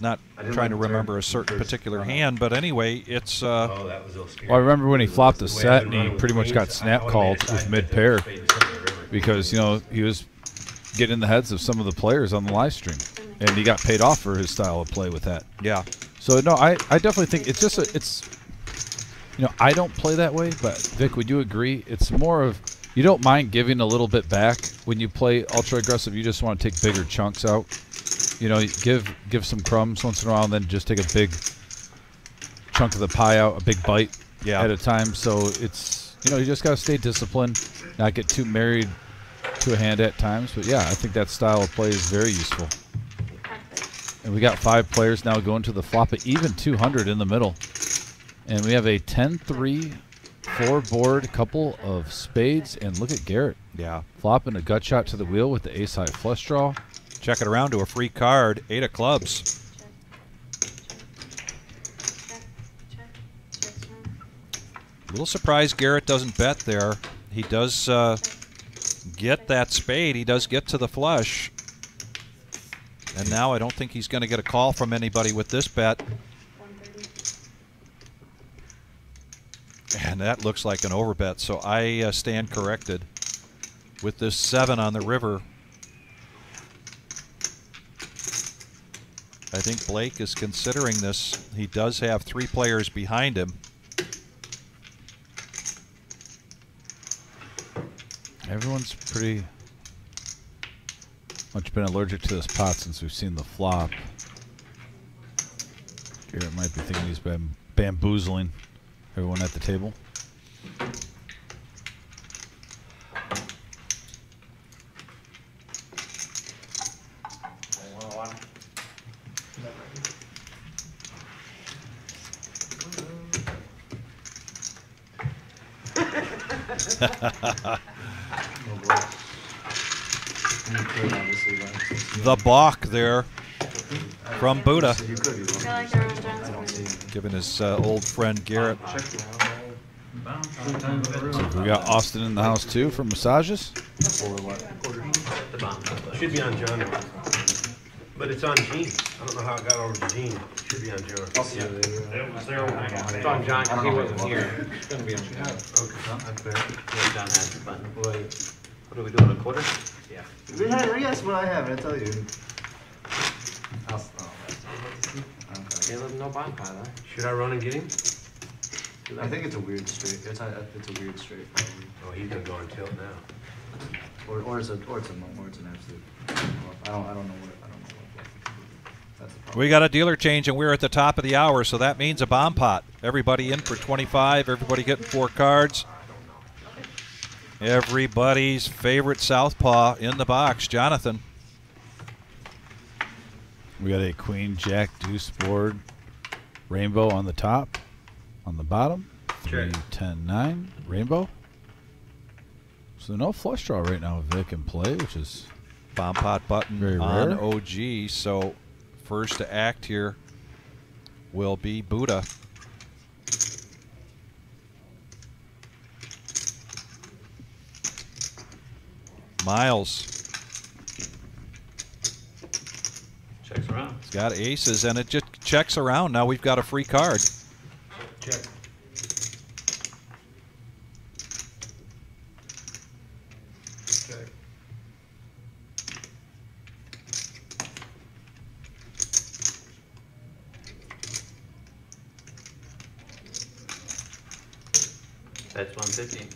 not trying to remember a certain particular hand, but anyway, it's uh, Oh, that was a little scary. Well, I remember when he flopped a set and he pretty much got snap called with mid pair because you know he was getting in the heads of some of the players on the live stream, and he got paid off for his style of play with that. yeah. So no, I, I definitely think it's just a, it's you know I don't play that way, but Vic, would you agree? It's more of you don't mind giving a little bit back when you play ultra aggressive. You just want to take bigger chunks out. You know, give give some crumbs once in a while, and then just take a big chunk of the pie out, a big bite Yeah. at a time. So it's you know you just gotta stay disciplined, not get too married to a hand at times. But yeah, I think that style of play is very useful. And we got five players now going to the flop at even 200 in the middle. And we have a 10-3 four board couple of spades. And look at Garrett. Yeah. Flopping a gut shot to the wheel with the ace high flush draw. Check it around to a free card, eight of clubs. A little surprised Garrett doesn't bet there. He does uh, get that spade. He does get to the flush. And now I don't think he's going to get a call from anybody with this bet. And that looks like an overbet, so I uh, stand corrected. With this seven on the river, I think Blake is considering this. He does have three players behind him. Everyone's pretty much been allergic to this pot since we've seen the flop. Garrett might be thinking he's been bamboozling everyone at the table. The balk there from Buddha, giving his uh, old friend Garrett. We got Austin in the house too for massages. Should be on John. But it's on Gene. I don't know how it got over to Gene. Should be on John. I'll see you later. It was there when I got it. It's on John, because he wasn't here. It's gonna be on John. Okay, that's fair. Yeah, John has the button. Wait, what are we doing, a quarter? Yeah. Yeah, yes, what I have, I tell you. I'll, oh, that's, okay. Caleb, no bonfire, though. Should I run and get him? I think it's a weird straight. It's a, it's a weird straight. Probably. Oh, he's gonna go on tilt now. Or, or it's a, or it's a, or it's an absolute. I don't, I don't know I don't know what. That's the problem. We got a dealer change, and we're at the top of the hour, so that means a bomb pot. Everybody in for 25. Everybody getting four cards. Everybody's favorite southpaw in the box, Jonathan. We got a queen, jack, deuce board, rainbow on the top, on the bottom, three, Check. 10, 9, rainbow. So no flush draw right now, Vic in play, which is Bomb pot button Very on rare. OG. So first to act here will be Buddha. Miles. Checks around. He's got aces, and it just checks around. Now we've got a free card. Check. Check. That's one fifty.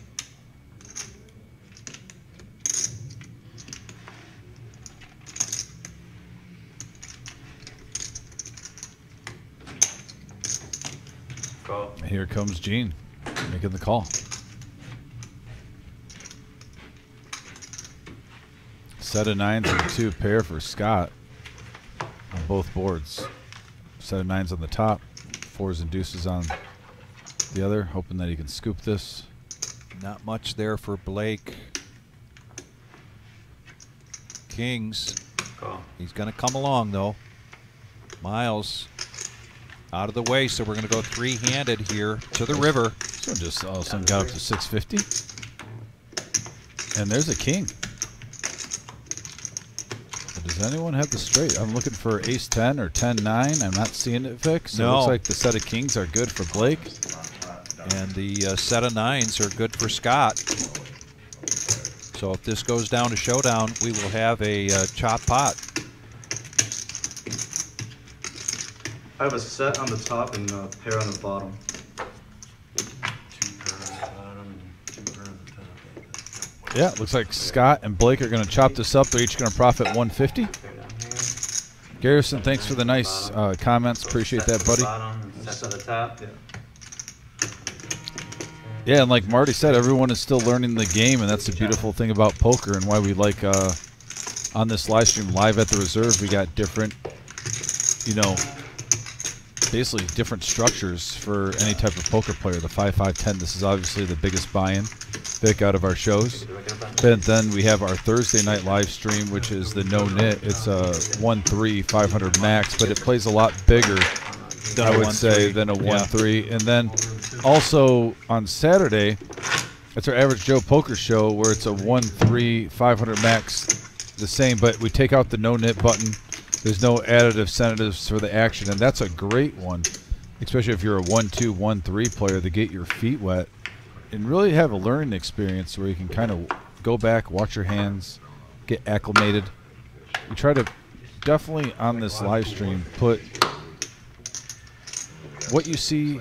Call. here comes Gene making the call. Set of nines and two pair for Scott on both boards. Set of nines on the top, fours and deuces on the other, hoping that he can scoop this. Not much there for Blake. Kings. Call. He's going to come along, though. Miles out of the way, so we're going to go three handed here to the river. So just all of a sudden got up to 650. And there's a king. But does anyone have the straight? I'm looking for ace 10 or 10 9. I'm not seeing it fixed. So It No. looks like the set of kings are good for Blake. And the uh, set of nines are good for Scott. So if this goes down to showdown, we will have a uh, chop pot. I have a set on the top and a pair on the bottom. Two per on the bottom and two per on the top. Yeah, looks like Scott and Blake are going to chop this up. They're each going to profit 150. Clear down here. Garrison, thanks for the nice uh, comments. Appreciate that, buddy. Yeah. And like Marty said, everyone is still learning the game, and that's the beautiful thing about poker and why we like uh, on this live stream live at the reserve. We got different, you know, basically different structures for any type of poker player. The five, five, ten. This is obviously the biggest buy-in, Vic, out of our shows. But then we have our Thursday night live stream, which is the no nit. It's a one three five hundred max, but it plays a lot bigger. I would say than a one three. And then also on Saturday, it's our average Joe Poker Show where it's a one three five hundred max, the same, but we take out the no nit button. There's no additive sedatives for the action, and that's a great one, especially if you're a one two one three player to get your feet wet and really have a learning experience where you can kind of go back, watch your hands, get acclimated. We try to definitely on this live stream put what you see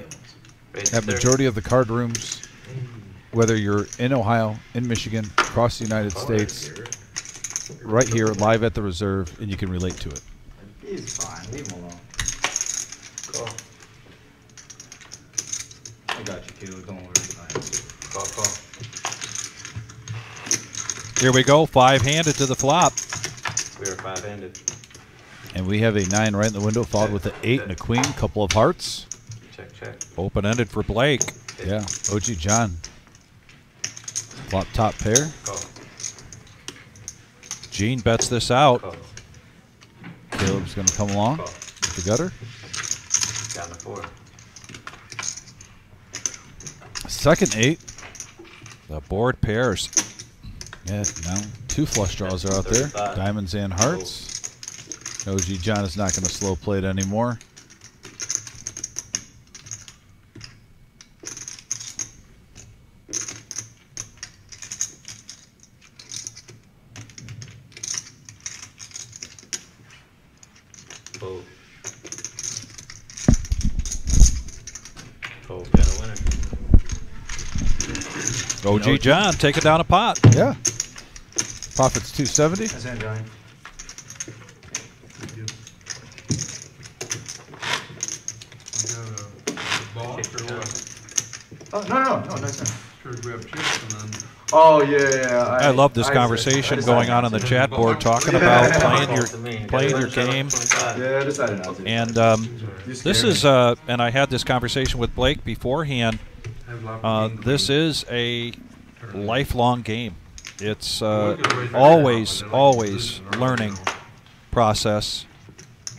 at majority of the card rooms, whether you're in Ohio, in Michigan, across the United States, right here live at the reserve, and you can relate to it. He's fine. Leave him alone. Call. I got you, Caleb. Don't worry. Fine. Call, call. Here we go, five handed to the flop. We are five-handed. And we have a nine right in the window, followed with an eight and a queen, couple of hearts. Check. Open ended for Blake. Yeah, OG John. Flop top pair. Gene bets this out. Caleb's going to come along with the gutter. Down to four. Second eight. The board pairs. Yeah, now two flush draws are out there. Diamonds and hearts. Oh. OG John is not going to slow play it anymore. Fold. Fold, got a winner. OG John taking down a pot. Yeah. Profits 270. That's it, Johnny. Ball or what? Oh, no, no, no, nice. nice. Sure, we have chips and then. Oh, yeah, yeah. I, love this I- conversation I going on on not the chat board, talking Yeah. about playing your playing your game. Yeah, I decided not to. And um, this is, uh, and I had this conversation with Blake beforehand. I have a lot Uh, this is a lifelong game. It's uh, We're gonna raise our always, hand, but then I always learning process.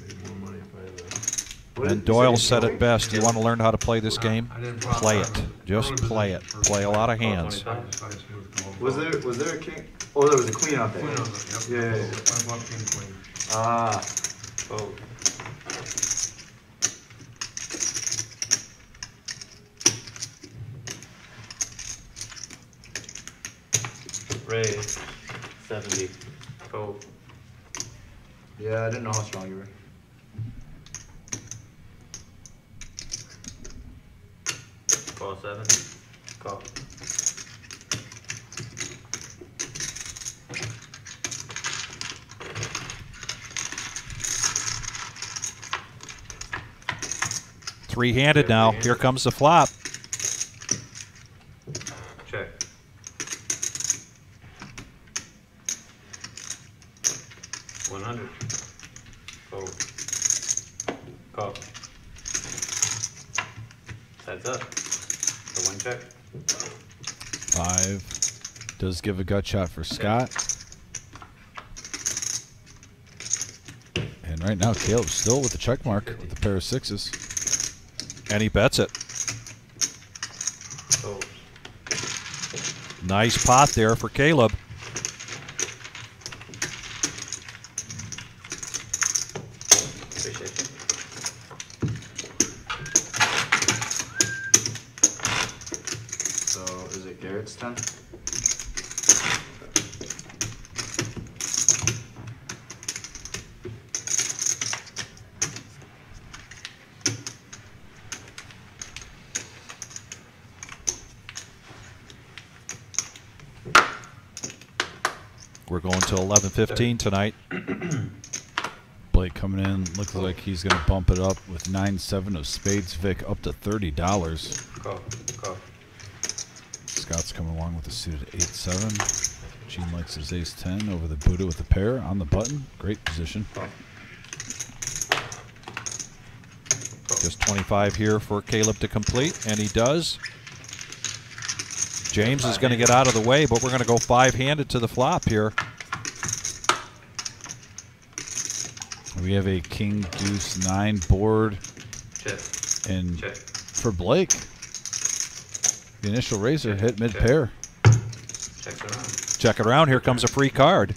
Make more money if I had a- What did And Doyle said it best. You want to learn how to play this game? Play it. Just play it. Play a lot of hands. I decided to move the whole Was there, was there a king? Oh, there was a queen out there. Queen Yeah, yep. yeah, yeah. I bought king, queen. Ah, Fold. Raise. Seventy. Fold. yeah, I didn't know how strong you were. Call seven. Call. Three-handed now. Here comes the flop. Check. One hundred. Fold. Call. Heads up. For one check. Five. Does give a gut shot for Scott. And right now, Caleb's still with the check mark with the pair of sixes. And he bets it. Nice pot there for Caleb. 15 tonight. Blake coming in. Looks like he's going to bump it up with 9-7 of spades. Vic up to $30. Call. Call. Scott's coming along with a suited 8-7. Gene likes his ace-10 over the Buddha with a pair on the button. Great position. Just 25 here for Caleb to complete, and he does. James is going to get out of the way, but we're going to go five-handed to the flop here. We have a king deuce nine board Check. and Check. for Blake the initial raiser hit mid pair. Check around. Check it around. Here comes a free card.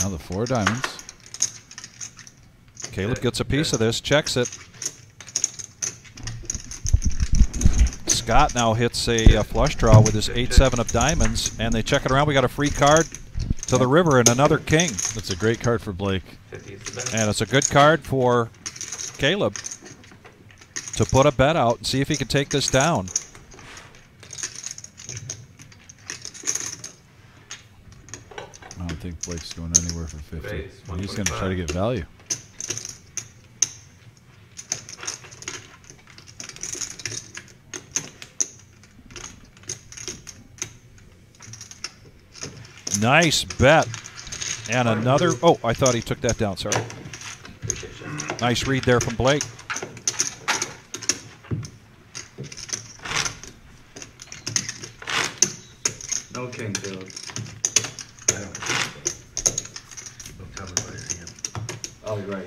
Now the four diamonds. Caleb gets a piece of this, checks it. Scott now hits a, uh flush draw with his 8-7 of diamonds, and they check it around. We got a free card to the river and another king. That's a great card for Blake. Fifty is the best. And it's a good card for Caleb to put a bet out and see if he can take this down. I don't think Blake's going anywhere for 50. Raise, He's going to try to get value. Nice bet. And another. Oh, I thought he took that down. Sorry. Nice read there from Blake. No king, Caleb. Don't tell me about your hand. Oh, right.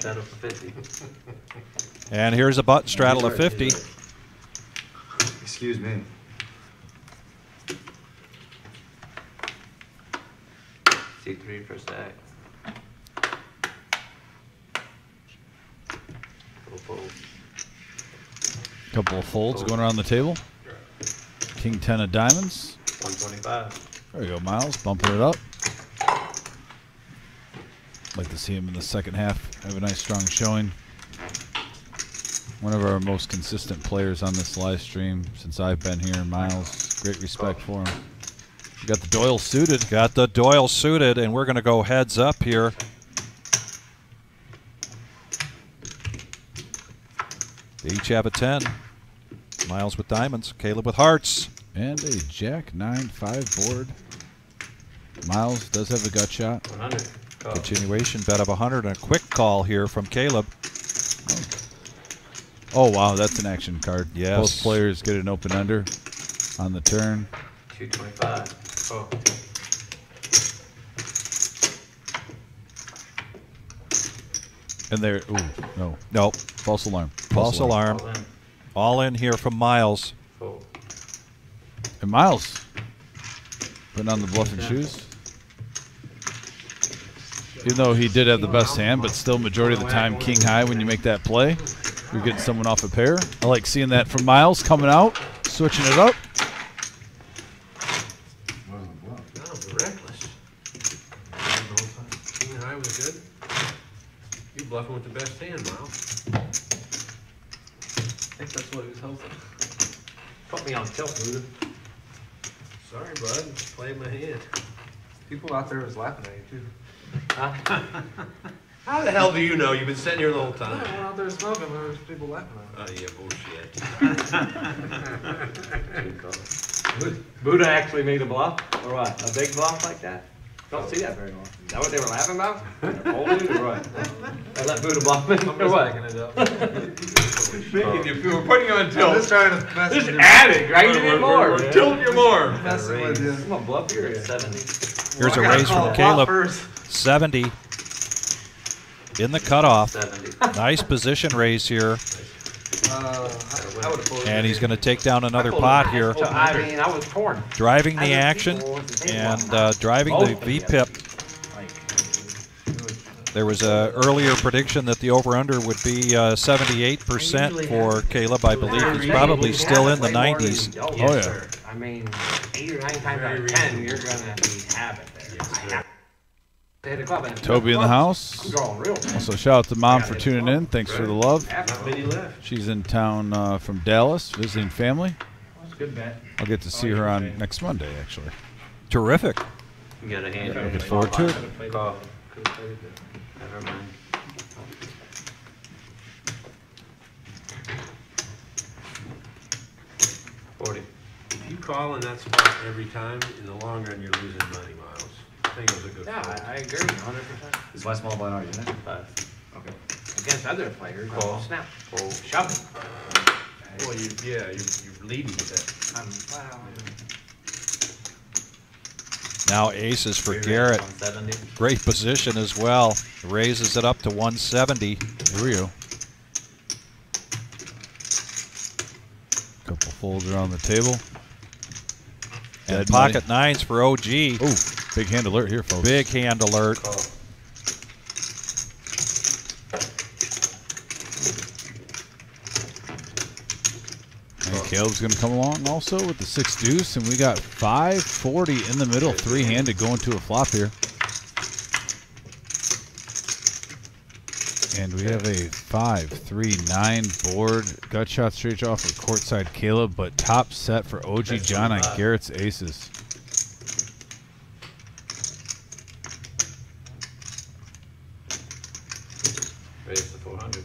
Got a for fifty. And here's a button straddle of 50. Excuse me. C three for stack. Couple of folds going around the table. King ten of diamonds. One twenty-five. There you go, Miles, bumping it up. Like to see him in the second half have a nice strong showing. One of our most consistent players on this live stream since I've been here, Miles. Great respect for him. We got the Doyle suited. Got the Doyle suited, and we're going to go heads up here. They each have a 10. Miles with diamonds, Caleb with hearts. And a Jack 9-5 board. Miles does have a gut shot. 100. Call. Continuation bet of 100 and a quick call here from Caleb. Oh, wow, that's an action card. Yes. Both players get an open ender on the turn. Two twenty-five. Oh. And they're, ooh, no. Nope. False alarm. False alarm. All in. All in here from Miles. Fold. And Miles putting on the bluffing shoes. Even though he did have the best hand, but still majority of the time king high when you make that play. You're getting someone off a pair. I like seeing that from Miles coming out, switching it up. Wasn't a bluff. That was reckless. King high was good. You bluffing with the best hand, Miles. I think that's what he was hoping. Put me on tilt, Buddha. Sorry, bud. Played my hand. People out there was laughing at you too. How the hell do you know? You've been sitting here the whole I time. went out there smoking, there was people laughing at me. Oh, yeah, bullshit. Buddha actually made a bluff, or what? A big bluff like that? Don't see that very often. Is that what they were laughing about? They're folding, or what? They let Buddha bluff me, or what? Making it up. Making you feel, we're putting you on I'm just trying to mess Just with you. adding, grinding We're- it more. we're- we're tilting you more. Messing with you. I'm gonna bluff you. Seventy. Here's a Well, I gotta raise from Caleb. 70 in the cutoff. Nice position raise here. Uh, I, I. And he's going to take down another pot here. So, I mean, I was torn. Driving the I action people want to take and uh, driving the Both of them. VPIP. There was a earlier prediction that the over-under would be uh, 78% for Caleb. I believe he's probably still in the 90s. Oh, yeah. I mean, eight or nine times out of ten, you're gonna be have it there. Toby in the house. Also, shout out to mom for tuning in. Thanks for the love. She's in town uh, from Dallas visiting family. I'll get to see her on next Monday, actually. Terrific. Looking forward to it. Forty. If you call in that spot every time, in the long run, you're losing money, think it was a good Yeah, fold. I, I agree, hundred percent. It's my small blind argument, isn't it? Five. Okay. Against other players, Call. I'll snap, Fold. shoving. Well, you, yeah, you're, you're leading with that. I'm, wow. Now aces for Garrett. Great position as well. Raises it up to 170. Here we. Couple folds around the table. And Dead pocket nines for OG. Oh, big hand alert here, folks. Big hand alert. And Caleb's going to come along also with the six deuce, and we got 540 in the middle, three handed going to a flop here. And we have a five, three, nine board. Gut shot straight off for courtside Caleb, but top set for OG John on Garrett's aces. Raise the four hundred.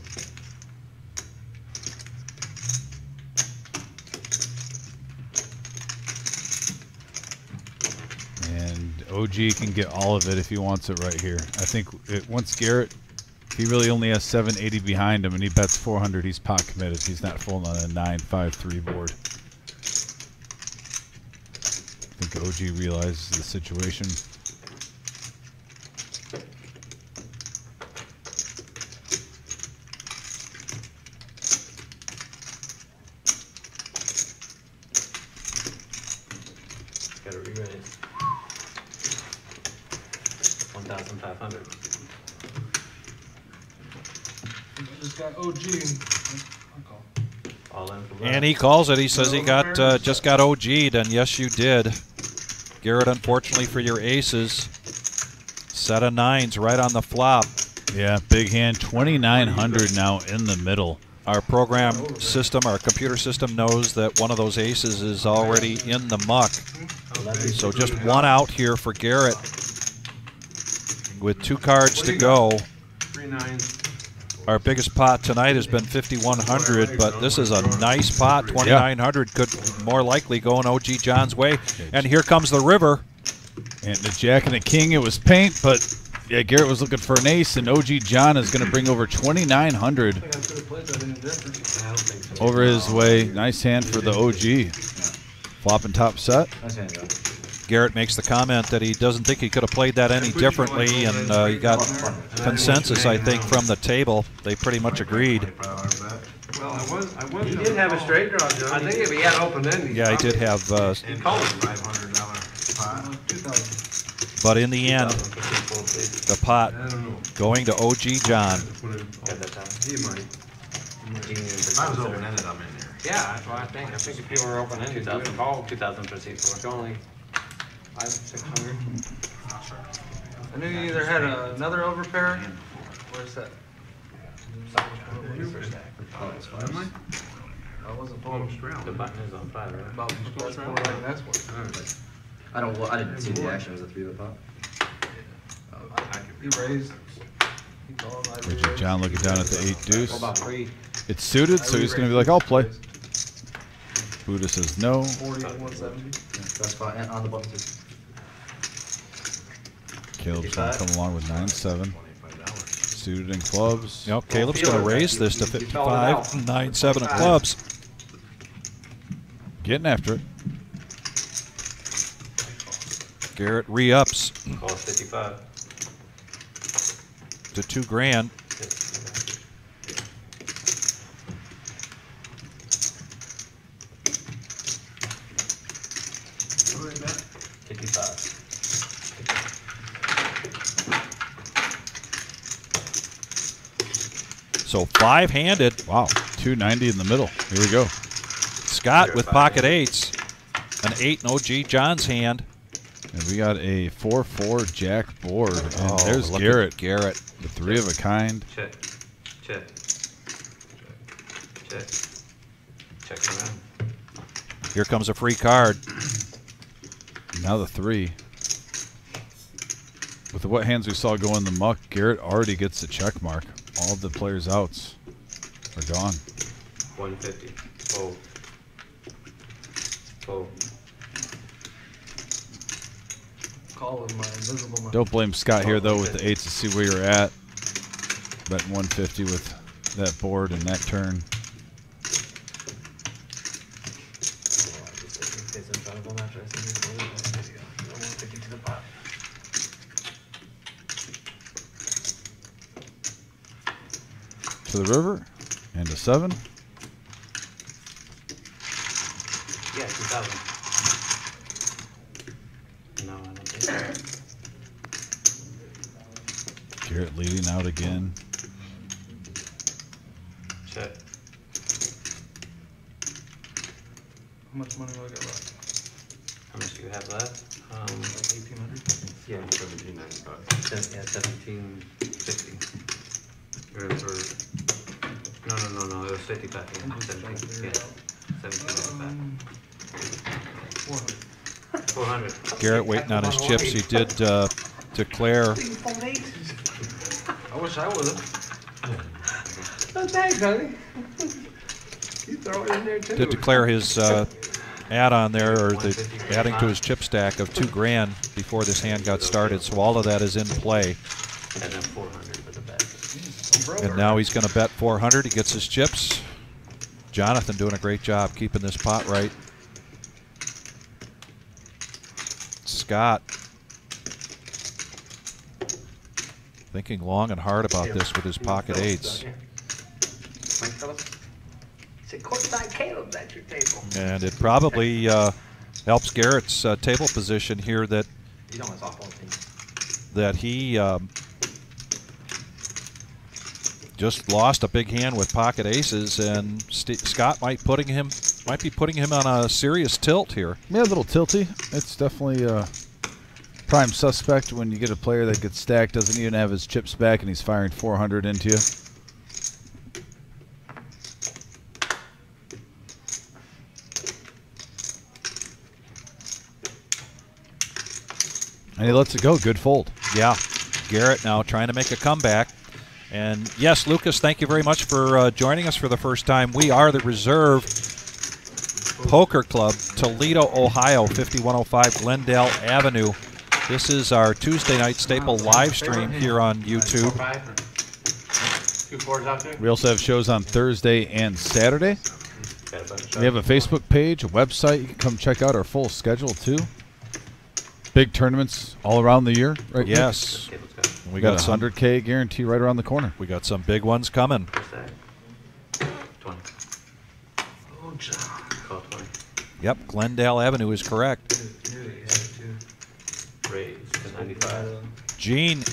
And OG can get all of it if he wants it right here. I think it, once Garrett, he really only has 780 behind him and he bets 400, he's pot committed. He's not folding on a 9-5-3 board. I think OG realizes the situation. Got a re-raise. One thousand five hundred. Just got OG. I'll call. All in for And he calls it. He says he got uh, just got OG'd, and yes, you did. Garrett, unfortunately for your aces, set of nines right on the flop. Yeah, big hand. 2,900 now in the middle. Our program system, our computer system knows that one of those aces is already in the muck. So just one out here for Garrett with two cards to go. Three nines. Our biggest pot tonight has been 5,100, but this is a nice pot. 2,900 could more likely go in OG John's way. And here comes the river. And the jack and the king, it was paint, but yeah, Garrett was looking for an ace, and OG John is going to bring over 2,900 I could have played that any different. I don't think so. over his way. Nice hand for the OG. Flopping top set. Nice hand, John. Garrett makes the comment that he doesn't think he could have played that any differently, and uh, he got consensus, I think, from the table. They pretty much agreed. Well, I was, I was. He did have a straight draw, John. I think if he had open end, Yeah, he did have, uh, He called five hundred dollar. Two thousand. but in the end, the pot I don't know. going to OG John. Put it- He might. If I was open-ended, I'm in there. Yeah, that's what I think. I think if people are open ended, you would call. Two thousand for C four. It's only five, six hundred. I knew you either had another overpair. Where's that? Am I? I wasn't Oh, pulling. straight. The button is on five, right? About that's more like that's what. I don't, I didn't see the action, it was a three of a pot. He raised. He called. I raised. John looking down at the eight deuce. What about three? It's suited, so he's going to be like, I'll play. Buddha says no. Forty and one seventy. Best spot, and on the button too. Caleb's going to come along with 9-7. Suited in clubs. Yep, Caleb's going to raise this to 55, 9 7 of clubs. Getting after it. Garrett re ups fifty-five. to two grand. Fifty-five. So five handed. Wow, 290 in the middle. Here we go. Scott with pocket eights. An eight in OG John's hand. And we got a 4-4 jack board. And Oh, there's look at Garrett, Garrett. the three of a kind. Check. Check. Check. Check around. Here comes a free card. Now the three. With the what hands we saw go in the muck, Garrett already gets the check mark. All the players' outs are gone. One fifty. Oh. Oh. Fold. Fold. Calling my uh, invisible. man. Don't blame Scott here though with the eights to see where you're at. Betting 150 with that board and that turn. To the river and a seven. Yeah, two thousand. No, I don't think so. Garrett leading out again. Check. How much money do I got left? How much do you have left? Um, Like eighteen hundred. yeah, seventeen ninety-five. Yeah, seventeen fifty. Or, or, no, no, no, no, it was Yeah, yeah. um, 400. Garrett waiting on his chips. He did uh, declare. I wish I would have. Oh, thanks, honey. Did declare his uh, add on there, or the adding to his chip stack of two grand before this hand got started, so all of that is in play. And then 400. And now he's going to bet 400. He gets his chips. Jonathan doing a great job keeping this pot right. Scott thinking long and hard about this with his pocket eights. Mike Phillips? Say, courtside Caleb's at your table. And it probably uh, helps Garrett's uh, table position here that He's on my softball team. that he um, just lost a big hand with pocket aces, and St- Scott might putting him might be putting him on a serious tilt here. Yeah, a little tilty. It's definitely a prime suspect when you get a player that gets stacked, doesn't even have his chips back, and he's firing 400 into you. And he lets it go. Good fold. Yeah, Garrett now trying to make a comeback. And yes, Lucas, thank you very much for uh, joining us for the first time. We are the Reserve Poker Club, Toledo, Ohio, 5105 Glendale Avenue. This is our Tuesday night staple live stream here on YouTube. Two fours out there? We also have shows on Thursday and Saturday. We have a Facebook page, a website. You can come check out our full schedule too. Big tournaments all around the year, right? Yes. We got got a some hundred K guarantee right around the corner. we got some big ones coming. Twenty. Oh, John. Call twenty. Yep, Glendale Avenue is correct. Nearly had to. Raise to ninety-five. Gene.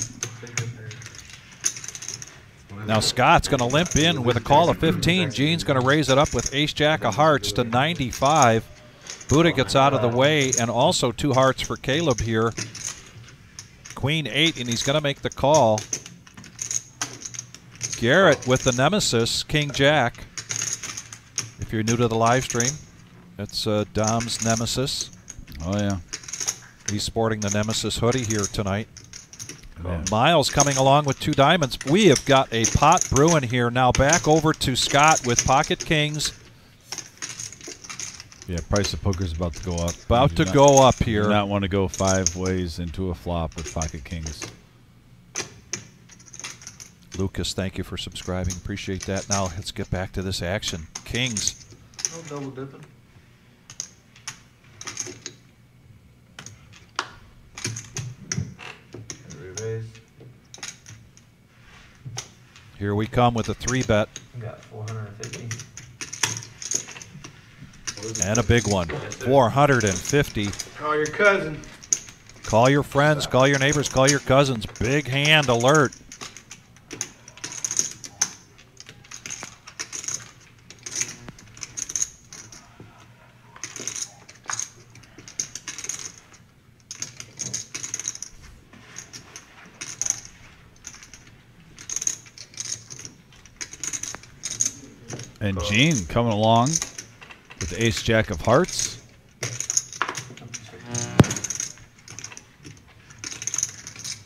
Now Scott's going to limp in with a call of 15. Gene's going to raise it up with Ace Jack of Hearts to 95. Buddha gets out of the way, and also two hearts for Caleb here. Queen eight, and he's going to make the call. Garrett with the nemesis, King Jack. If you're new to the live stream, that's uh, Dom's nemesis. Oh yeah. He's sporting the nemesis hoodie here tonight. Man. Miles coming along with two diamonds. We have got a pot brewing here. Now back over to Scott with pocket kings. Yeah, price of poker's about to go up. About to not- go up you do here. not want to go five ways into a flop with pocket kings. Lucas, thank you for subscribing. Appreciate that. Now let's get back to this action. Kings. No double dipping. Here we come with a three bet Got four hundred and a big one. 450. Call your cousin. Call your friends, call your neighbors, call your cousins. Big hand alert. And Gene coming along with the ace jack of hearts.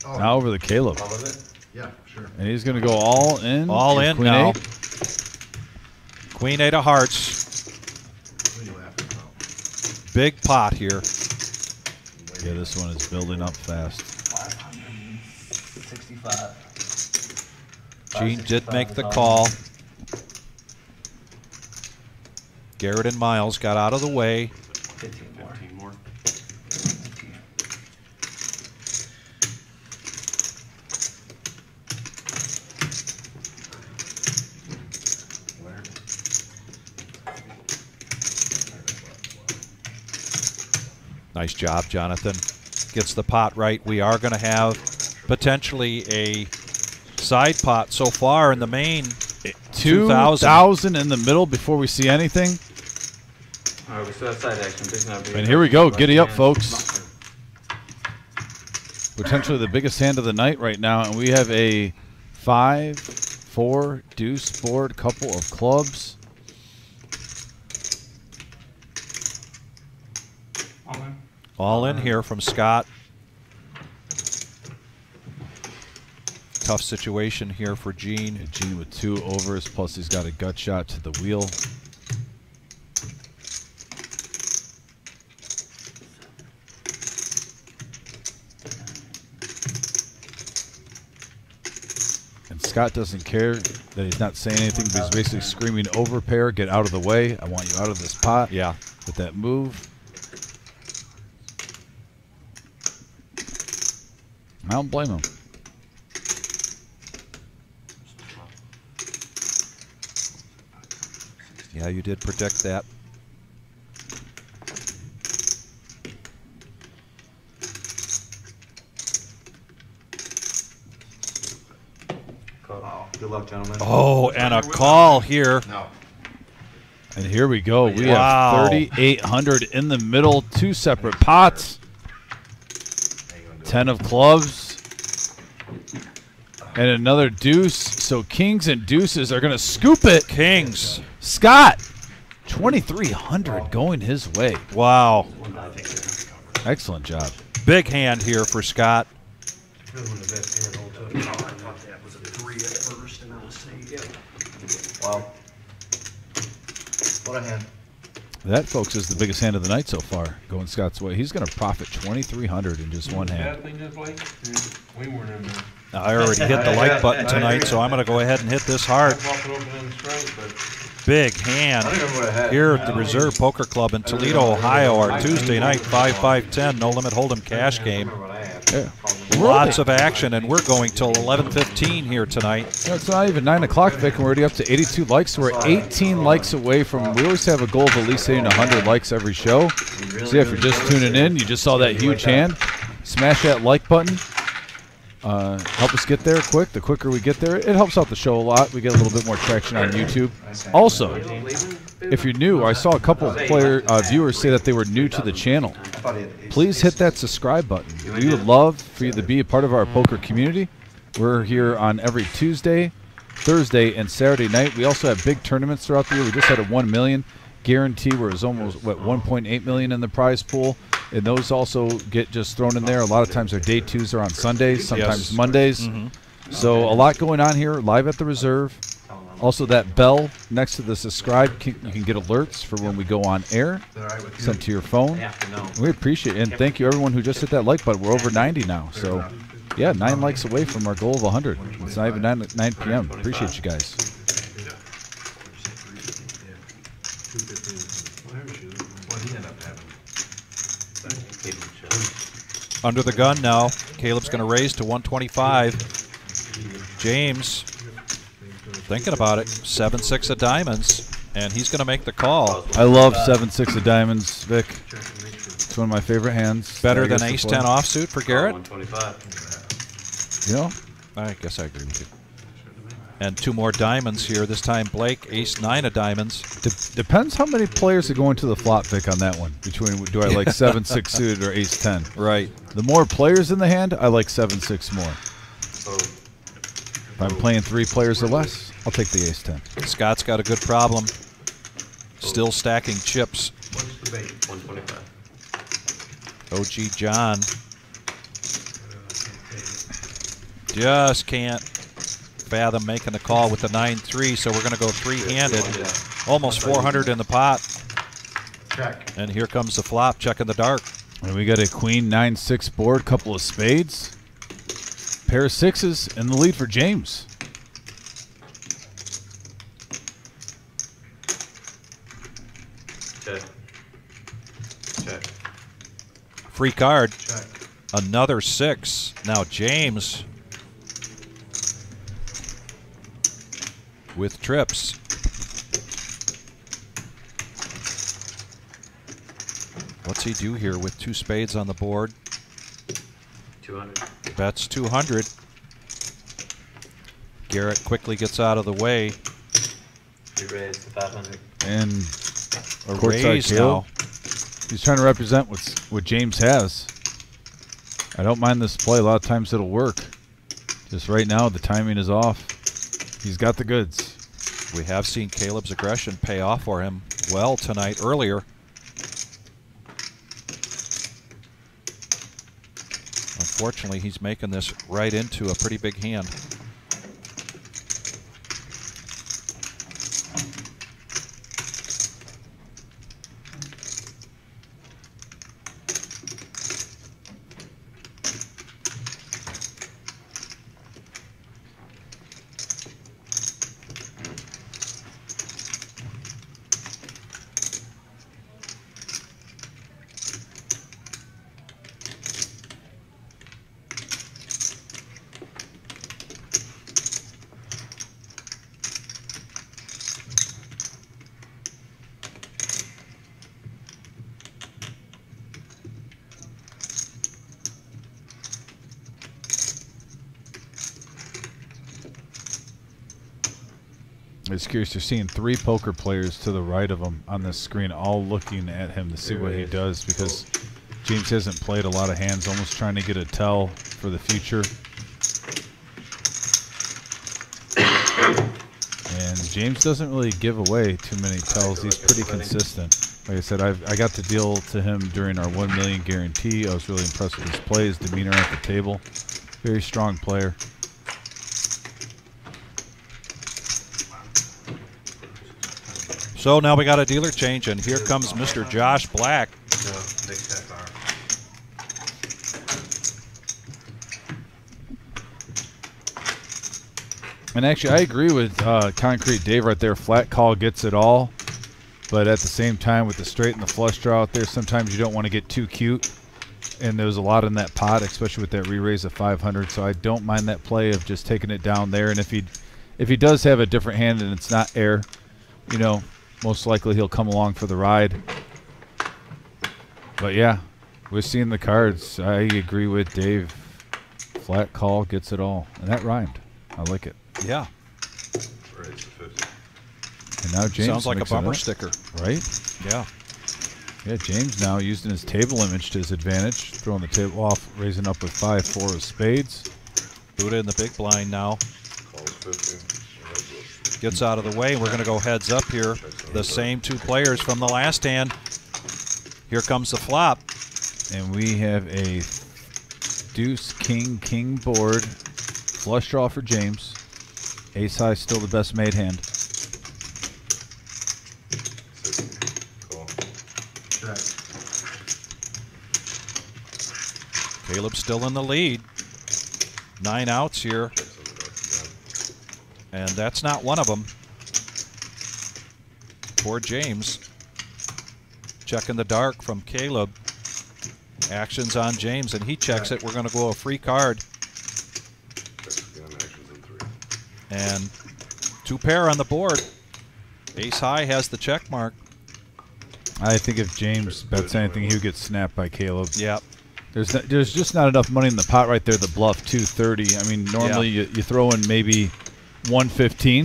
Oh, Now over the Caleb. All of it? Yeah, sure. And he's going to go all in. All in queen now. eight. Queen eight of hearts. What are you laughing about? Big pot here. Yeah, this one is building up fast. Sixty-five. Gene did make the call. Garrett and Miles got out of the way. Fifteen more. Fifteen more. Nice job, Jonathan. Gets the pot right. We are going to have potentially a side pot so far in the main. 2,000. 2,000 in the middle before we see anything. All right, we still have side action. Picking up And here we go. Giddy up, folks. Potentially the biggest hand of the night right now. And we have a five, four, deuce board, couple of clubs. All in. All in here from Scott. Tough situation here for Gene. Yeah, Gene with two overs, plus he's got a gut shot to the wheel. And Scott doesn't care that he's not saying anything, but he's basically screaming over pair, get out of the way. I want you out of this pot. Yeah. With that move. I don't blame him. Yeah, you did predict that. Call. Good luck, gentlemen. Oh, and a call here. No. And here we go. We Wow. have 3,800 in the middle, two separate pots, 10 of clubs, and another deuce. So kings and deuces are going to scoop it. Kings. Scott, 2,300 going his way. Wow. Excellent job. Big hand here for Scott. What a hand. That, folks, is the biggest hand of the night so far, going Scott's way. He's going to profit 2,300 in just one hand. Bad thing is, Blake, we weren't in there. I already hit the like button tonight, so I'm going to go ahead and hit this hard. Pop it open in straight, but Big hand I don't remember what I had. here at the Reserve Poker Club in Toledo, Ohio, our Tuesday night 5-5-10 no limit hold'em cash game. Yeah. Lots of action, and we're going till 11:15 here tonight. You know, it's not even 9 o'clock, Vic, and we're already up to 82 likes. So we're 18 likes away from. We always have a goal of at least hitting 100 likes every show. So, yeah, if you're just tuning in, you just saw that huge hand. Smash that like button. Uh, help us get there quick. The quicker we get there, it helps out the show a lot. We get a little bit more traction on YouTube. Also, if you're new, I saw a couple of player uh, viewers say that they were new to the channel. Please hit that subscribe button. We would love for you to be a part of our poker community. We're here on every Tuesday, Thursday, and Saturday night. We also have big tournaments throughout the year. We just had a one million guarantee where it's almost what 1.8 million in the prize pool, and those also get just thrown in there. A lot of times our day twos are on Sundays, sometimes Yes. Mondays. Mhm. So a lot going on here live at the reserve. Also, that bell next to the subscribe, can, you can get alerts for when we go on air, sent to your phone. We appreciate it, and thank you everyone who just hit that like button. We're over 90 now, so yeah, nine likes away from our goal of 100. It's not even 9, 9 p.m. Appreciate you guys. What he ended up having. Under the gun now. Caleb's going to raise to 125. James thinking about it. 7 6 of diamonds, and he's going to make the call. I love 7 6 of diamonds, Vic. It's one of my favorite hands. Better than ace 10 play. offsuit for Garrett? 125. You know? I guess I agree with you. And two more diamonds here. This time Blake, ace 9 of diamonds. De- depends how many players are going to the flop, Vic, on that one. Between do I like 7 6 suited or ace 10? Right. The more players in the hand, I like 7 6 more. If I'm playing three players or less, I'll take the ace 10. Scott's got a good problem. Still stacking chips. What's the bait? 125. OG John. Just can't fathom making the call with the 9-3, so we're going to go three-handed. Almost 400 in the pot. Check. And here comes the flop, checking the dark. And we got a queen 9 6 board, couple of spades, pair of sixes, and the lead for James. Check. Check. Free card. Check. Another six. Now James with trips. What's he do here with two spades on the board? 200. Bets 200. Garrett quickly gets out of the way. He raised to 500. And A courtside raise Caleb. now. He's trying to represent what's, what James has. I don't mind this play. A lot of times it'll work. Just right now, the timing is off. He's got the goods. We have seen Caleb's aggression pay off for him well tonight earlier. Unfortunately, he's making this right into a pretty big hand. Just curious. You're seeing three poker players to the right of him on this screen, all looking at him to see what he does because James hasn't played a lot of hands, almost trying to get a tell for the future. And James doesn't really give away too many tells. He's pretty consistent. Like I said, I've, I got to deal to him during our one million guarantee. I was really impressed with his play, his demeanor at the table. Very strong player. So now we got a dealer change, and here comes Mr. Josh Black. And actually, I agree with uh, Concrete Dave right there. Flat call gets it all. But at the same time, with the straight and the flush draw out there, sometimes you don't want to get too cute. And there's a lot in that pot, especially with that re-raise of 500. So I don't mind that play of just taking it down there. And if he, if he does have a different hand and it's not air, you know, most likely he'll come along for the ride. But yeah, we're seeing the cards. I agree with Dave. Flat call gets it all. And that rhymed. I like it. Yeah. And now James sounds like a bumper sticker, right? Yeah. Yeah, James now using his table image to his advantage, throwing the table off, raising up with five, four of spades. Buddha in the big blind now. Calls Gets out of the way. We're going to go heads up here. The same two players from the last hand. Here comes the flop. And we have a deuce, king, king board. Flush draw for James. Ace high still the best made hand. Caleb still in the lead. Nine outs here, Checks on the back again. And that's not one of them. Poor James. Check in the dark from Caleb. Actions on James, and he checks it. We're going to go a free card. Checks again. Actions in three. And two pair on the board. Ace high has the check mark. I think if James bets anything, he would get snapped by Caleb. Yep. There's not, there's just not enough money in the pot right there. The bluff 230. I mean, normally you, you throw in maybe 115.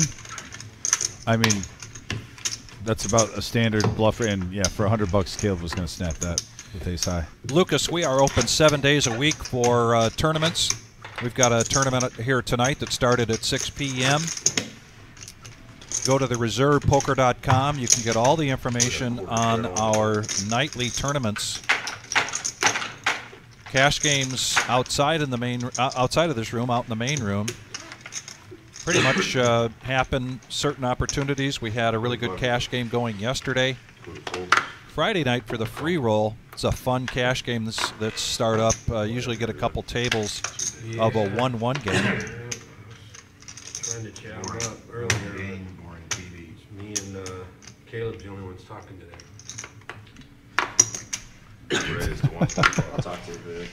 I mean, that's about a standard bluff. And yeah, for 100 bucks, Caleb was going to snap that with ace high. Lucas, we are open seven days a week for uh, tournaments. We've got a tournament here tonight that started at 6 p.m. Go to the reservepoker.com. You can get all the information on our nightly tournaments. Cash games outside in the main, uh, outside of this room, out in the main room. Pretty much uh, happen certain opportunities. We had a really good cash game going yesterday. Friday night for the free roll. It's a fun cash game that's, that's start up. Uh, usually get a couple tables of a 1 1 game. Trying to chat up earlier. Game, boring TV. Me and uh, Caleb's the only ones talking today. Raised to one twenty-five. I'll talk to you, big.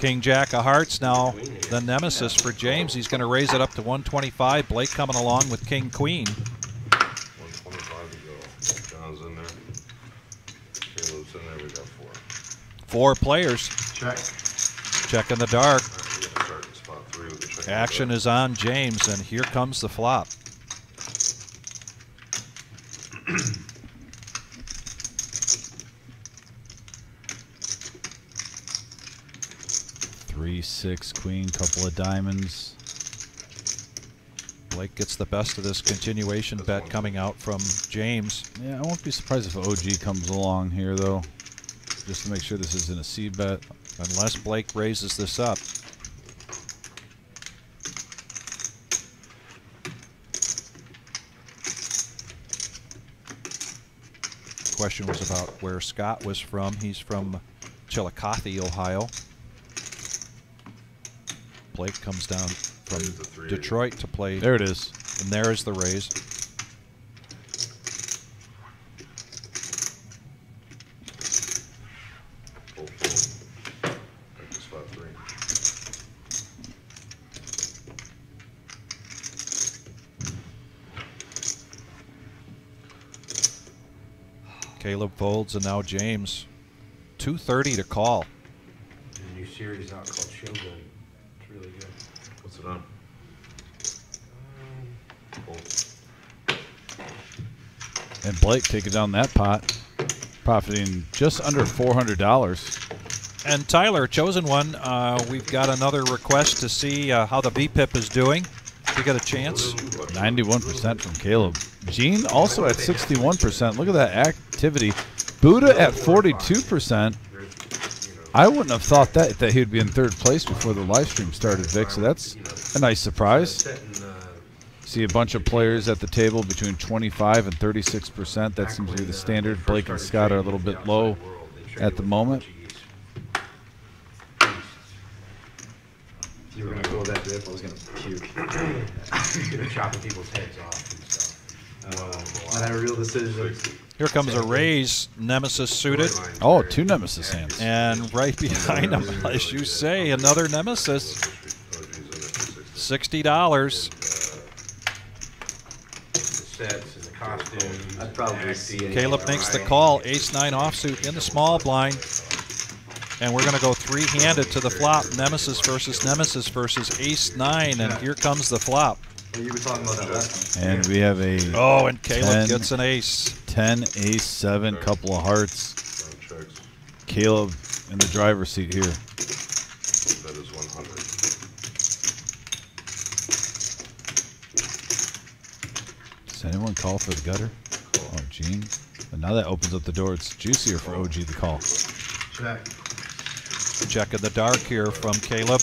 King Jack of Hearts now the nemesis for James. He's going to raise it up to 125. Blake coming along with King Queen. One twenty-five to go. John's in there. Caleb's in there. We got four. Four players. Check. Check in the dark. All right, we gotta start in spot three with the check. Action is on James, and here comes the flop. Three, six, queen, couple of diamonds. Blake gets the best of this continuation bet coming out from James. Yeah, I won't be surprised if OG comes along here, though, just to make sure this isn't a C bet. Unless Blake raises this up. Question was about where Scott was from. He's from Chillicothe, Ohio. Blake comes down from Raise to three. Detroit to play. There it is. And there is the raise. Full, full. Back to spot three. Caleb folds, and now James. 230 to call. There's a new series out called Shogun. It's really good. What's it on? And Blake taking down that pot, profiting just under four hundred dollars. And Tyler, chosen one, uh, we've got another request to see uh, how the VPIP is doing. If you get a chance. Ninety-one percent from Caleb. Gene also at sixty-one percent. Look at that activity. Buddha at forty-two percent. I wouldn't have thought that that he'd be in third place before the live stream started, Vic. So that's a nice surprise. Uh, See a bunch of players at the table between 25 and 36 percent. That seems to be the standard. Blake and Scott are a little bit low at the moment. You were gonna go that dip, I was gonna puke. Chopping people's heads off and stuff. And I real decision. Here comes a raise, Nemesis suited. Oh, two Nemesis hands. And right behind him, as you say, another Nemesis. $60. The sets and the costumes. I'd probably see. Caleb makes the call. Ace nine offsuit in the small blind. And we're going to go three handed to the flop. Nemesis versus Nemesis versus Ace nine. And here comes the flop. Well, you were talking about that last time. And we have a Oh, and Caleb 10, gets an ace. 10, ace, 7, couple of hearts. Caleb in the driver's seat here. That is one hundred. Does anyone call for the gutter? Oh, Gene. And now that opens up the door. It's juicier for OG to call. Check. Check in the dark here from Caleb.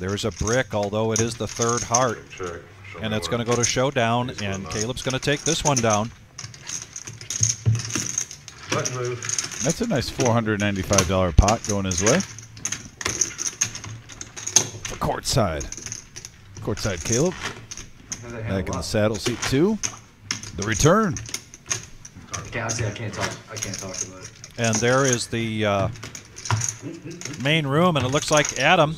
There's a brick, although it is the third heart. Check. Show And it's going to go to showdown, and Caleb's going to take this one down. Move. That's a nice $495 pot going his way. For courtside. Courtside Caleb. Back in the saddle seat too. The return. Okay, honestly, I can't talk. I can't talk about it. And there is the uh, main room, and it looks like Adam.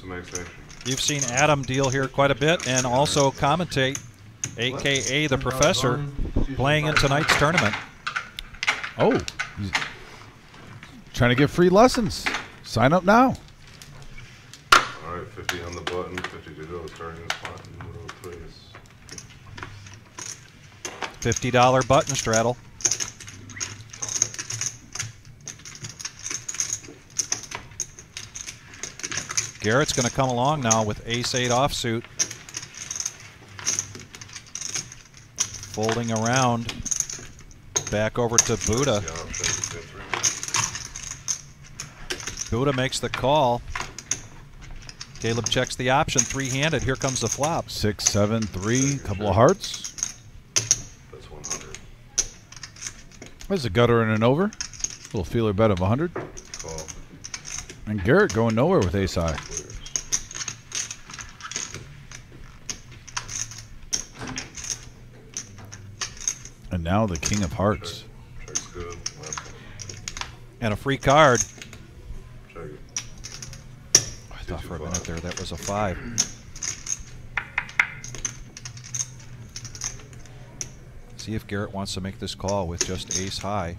Some next action. You've seen Adam deal here quite a bit and also commentate, aka the professor, playing in tonight's tournament. Oh, he's trying to get free lessons. Sign up now. All right, fifty on the button, fifty to go, starting the spot, numero tres. $50 button straddle. Garrett's going to come along now with ace 8 offsuit. Folding around. Back over to Buddha. Buddha makes the call. Caleb checks the option, three-handed. Here comes the flop. Six, seven, three, couple of hearts. That's one hundred. There's a gutter and an over. Little feeler bet of 100. And Garrett going nowhere with ace high. And now the king of hearts. Check's good. Last one. And a free card. I thought for a minute there that was a five. See if Garrett wants to make this call with just ace high.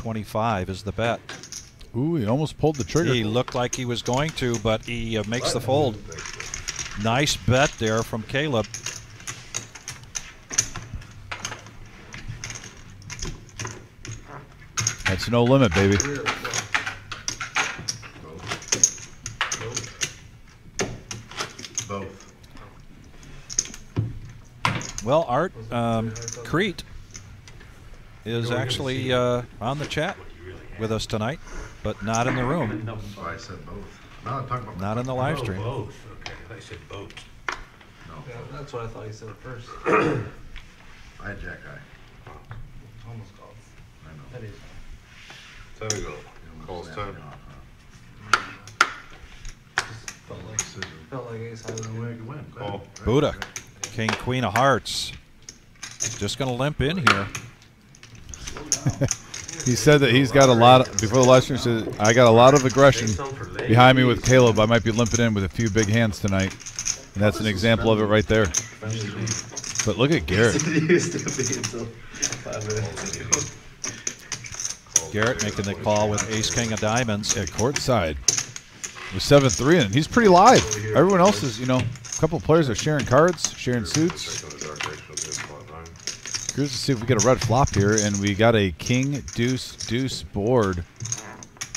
225 is the bet. Ooh, he almost pulled the trigger. He looked like he was going to, but he uh, makes the fold. Nice bet there from Caleb. That's no limit, baby. Both. Well, Art, um, Crete is actually uh, on the chat with us tonight, but not in the room, That's I said both. No, I'm talking about. not in the live Oh, stream. both. Okay, I said both. No, Yeah, that's what I thought you said at first. I had jack high. Almost called. I know. That is. Ten to go. You almost Calls snapped ten. me off, huh? Felt like, felt like ace high was The the way way. Win. Go Call. Buddha. King, Queen of Hearts. Just going to limp in here. He said that he's got a lot of, before the live stream said, I got a lot of aggression behind me with Caleb. I might be limping in with a few big hands tonight. And that's an example of it right there. But look at Garrett. It used to be until five minutes ago. Garrett making the call with ace, king of diamonds. At court side. with seven three, and he's pretty live. Everyone else is, you know, a couple of players are sharing cards, sharing suits. Curious to see if we get a red flop here, and we got a king deuce deuce board.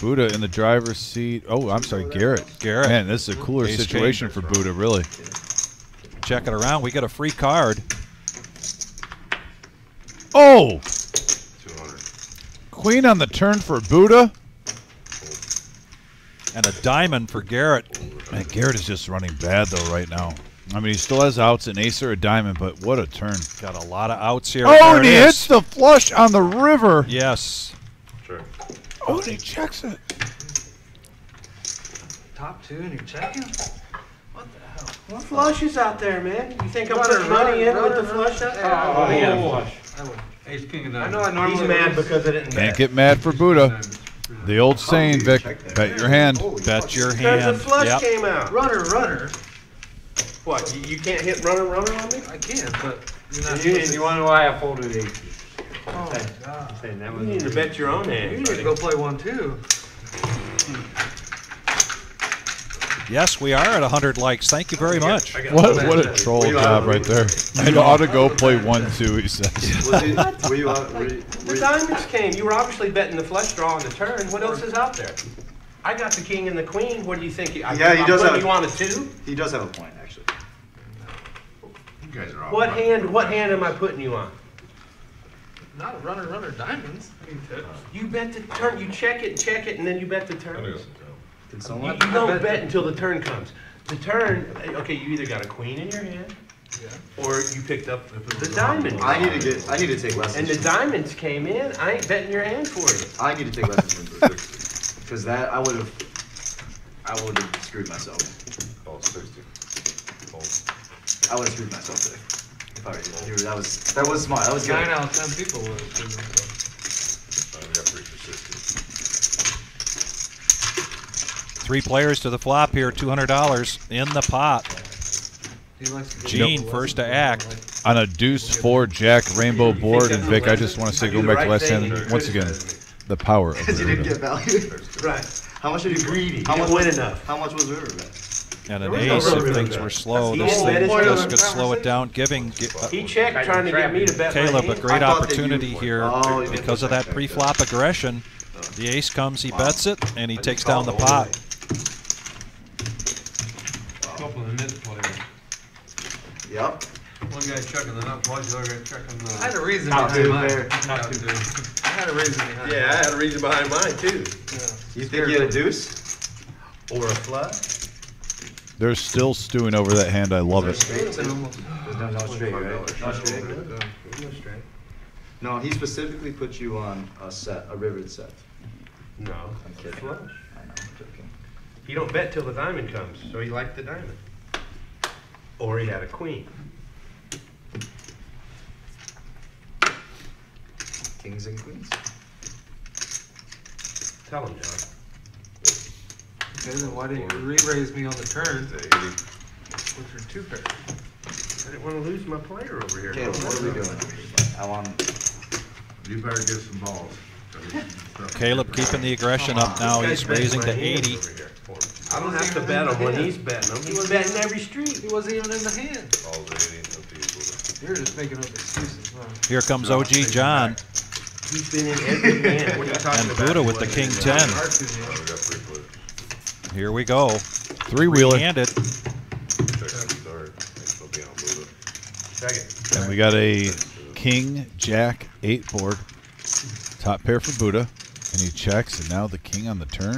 Buddha in the driver's seat. Oh, I'm sorry, Garrett. Garrett. Man, this is a cooler Ace situation for Buddha, really. Check it around. We get a free card. Oh! Queen on the turn for Buddha. And a diamond for Garrett. Man, Garrett is just running bad though right now. I mean, he still has outs, an ace or a diamond, but what a turn! Got a lot of outs here. Oh, There and he is. hits the flush on the river. Yes. Sure. Oh, and he checks it. Top two and you're checking? What the hell? flush is out there, man? You think I'm putting money in runner, with the flush out Yeah, there? oh, he had a Oh. flush. I would. Ace, king of I know I normally He's mad because I didn't Can't bet. get mad for Buddha. The old oh, saying, Vic, bet your hand. Bet your Because hand. the flush Yep. came out. Runner, runner. What, you, you can't hit runner, runner on me? I can, but you're not And you, and supposed you to. wonder why I folded aces? Oh, my God. Saying that You need to bet your own hand. You hand, need to go play one too. Yes, we are at 100 likes. Thank you very much. What, what a troll job right there. I ought to go play one, two, he says. Was he, were you out, were, you- were The diamonds came. You were obviously betting the flush draw on the turn. What else is out there? I got the king and the queen. What do you think? I, Yeah, he I'm does putting have- You on a two? he does have a point, actually. You guys are all. What hand? What hand am I putting you on? Not a runner, runner, diamonds. You bet the turn. You check it, check it, and then you bet the turn. You, you don't bet until the turn comes. The turn. Okay, you either got a queen in your hand, Yeah. or you picked up the diamond. I need to get, I need to take lessons. And the diamonds came in. I ain't betting your hand for you. I need to take lessons from Bruce. Because that, I would have, I would have screwed myself. I would have screwed myself today. If I were you. You- That was, that was smart, that was good. Nine out of ten people would have screwed themselves. Three players to the flop here. $200 in the pot. He likes to go Gene first to act. On a deuce four jack rainbow board, and Vic, I just want to say, going back to last hand, once again, the power of Because you didn't get value. Right. How much are you Greedy. How much didn't win enough. How much was River bet? And an There was no ace if things were slow. This thing bet his this could slow it down, giving uh, He checked, trying to get me to bet Caleb a great I thought that you- opportunity here Oh, because of that that pre-flop aggression. The ace comes, he bets it, and he takes down the pot. Couple of nit players. Yep. One guy checking the nut flush, the other guy checking the. I had a reason Top behind two mine. pair. Top two. I had a reason behind Yeah, I had a reason behind mine too. You think you had a deuce? Or a flush. They're still stewing over that hand. I love it. There's almost- There's no, no straight, right? No straight. No, he specifically put you on a set, a rivered set. No, I'm it's a kidding. flush. I know, I'm joking. He don't bet till the diamond comes, so he liked the diamond. Or he had a queen. Kings and queens. Tell him, John. Okay, then why didn't you re-raise me on the turn with your two pair? I didn't want to lose my player over here. Caleb, what are we doing? I want, You better get some balls. Caleb keeping the aggression up now. He's raising to betting my hands 80. over here for me. I don't have to bet him when he's betting them. He's betting every street. He wasn't even in the hand. You're just making up excuses, huh? Here comes OG John He's been in every hand. What are you talking and about? Buddha with the king 10. Here we go. Three wheeler. Handed. Second. And we got a king jack eight board. Top pair for Buddha. And he checks, and now the king on the turn.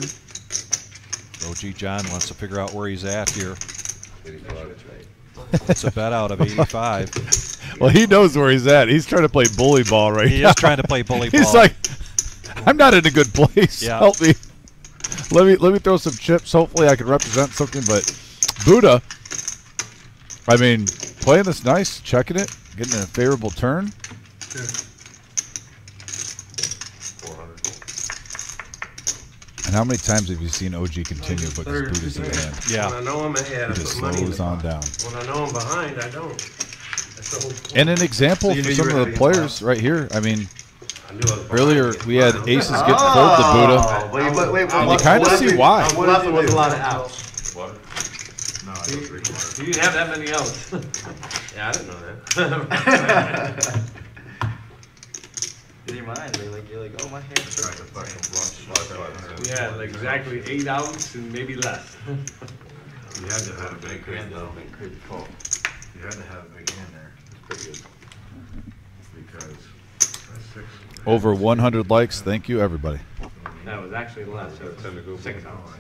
OG John wants to figure out where he's at here. It's a bet out of 85. Well, he knows where he's at. He's trying to play bully ball right He now. is trying to play bully ball. He's like, I'm not in a good place. Yeah. Help me. Let me let me throw some chips. Hopefully, I can represent something. But Buddha, I mean, playing this nice, checking it, getting a favorable turn. And how many times have you seen OG continue to put his booties in the hand? Yeah. When I know I'm ahead, I He just put money in slows the on pot. down. When I know I'm behind, I don't. That's the whole point. And an example So for some of the players right here. I mean, Earlier, we had aces get fold to Buddha. Oh, wait, wait, wait, And you what- kind of see why. What did Bluffing you with a do? lot of outs. No, I don't drink water. You have that many outs. Yeah, I didn't know that. In your mind, you're like, you're like, oh, my hand's Tried to fucking bluff five hundred. We had like exactly eight outs and maybe less. You had to have a big hand though. crazy call. You had to have a big hand there. It's pretty good. Because that's six. Over 100 likes. Thank you, everybody. That was actually less, so it's six outs.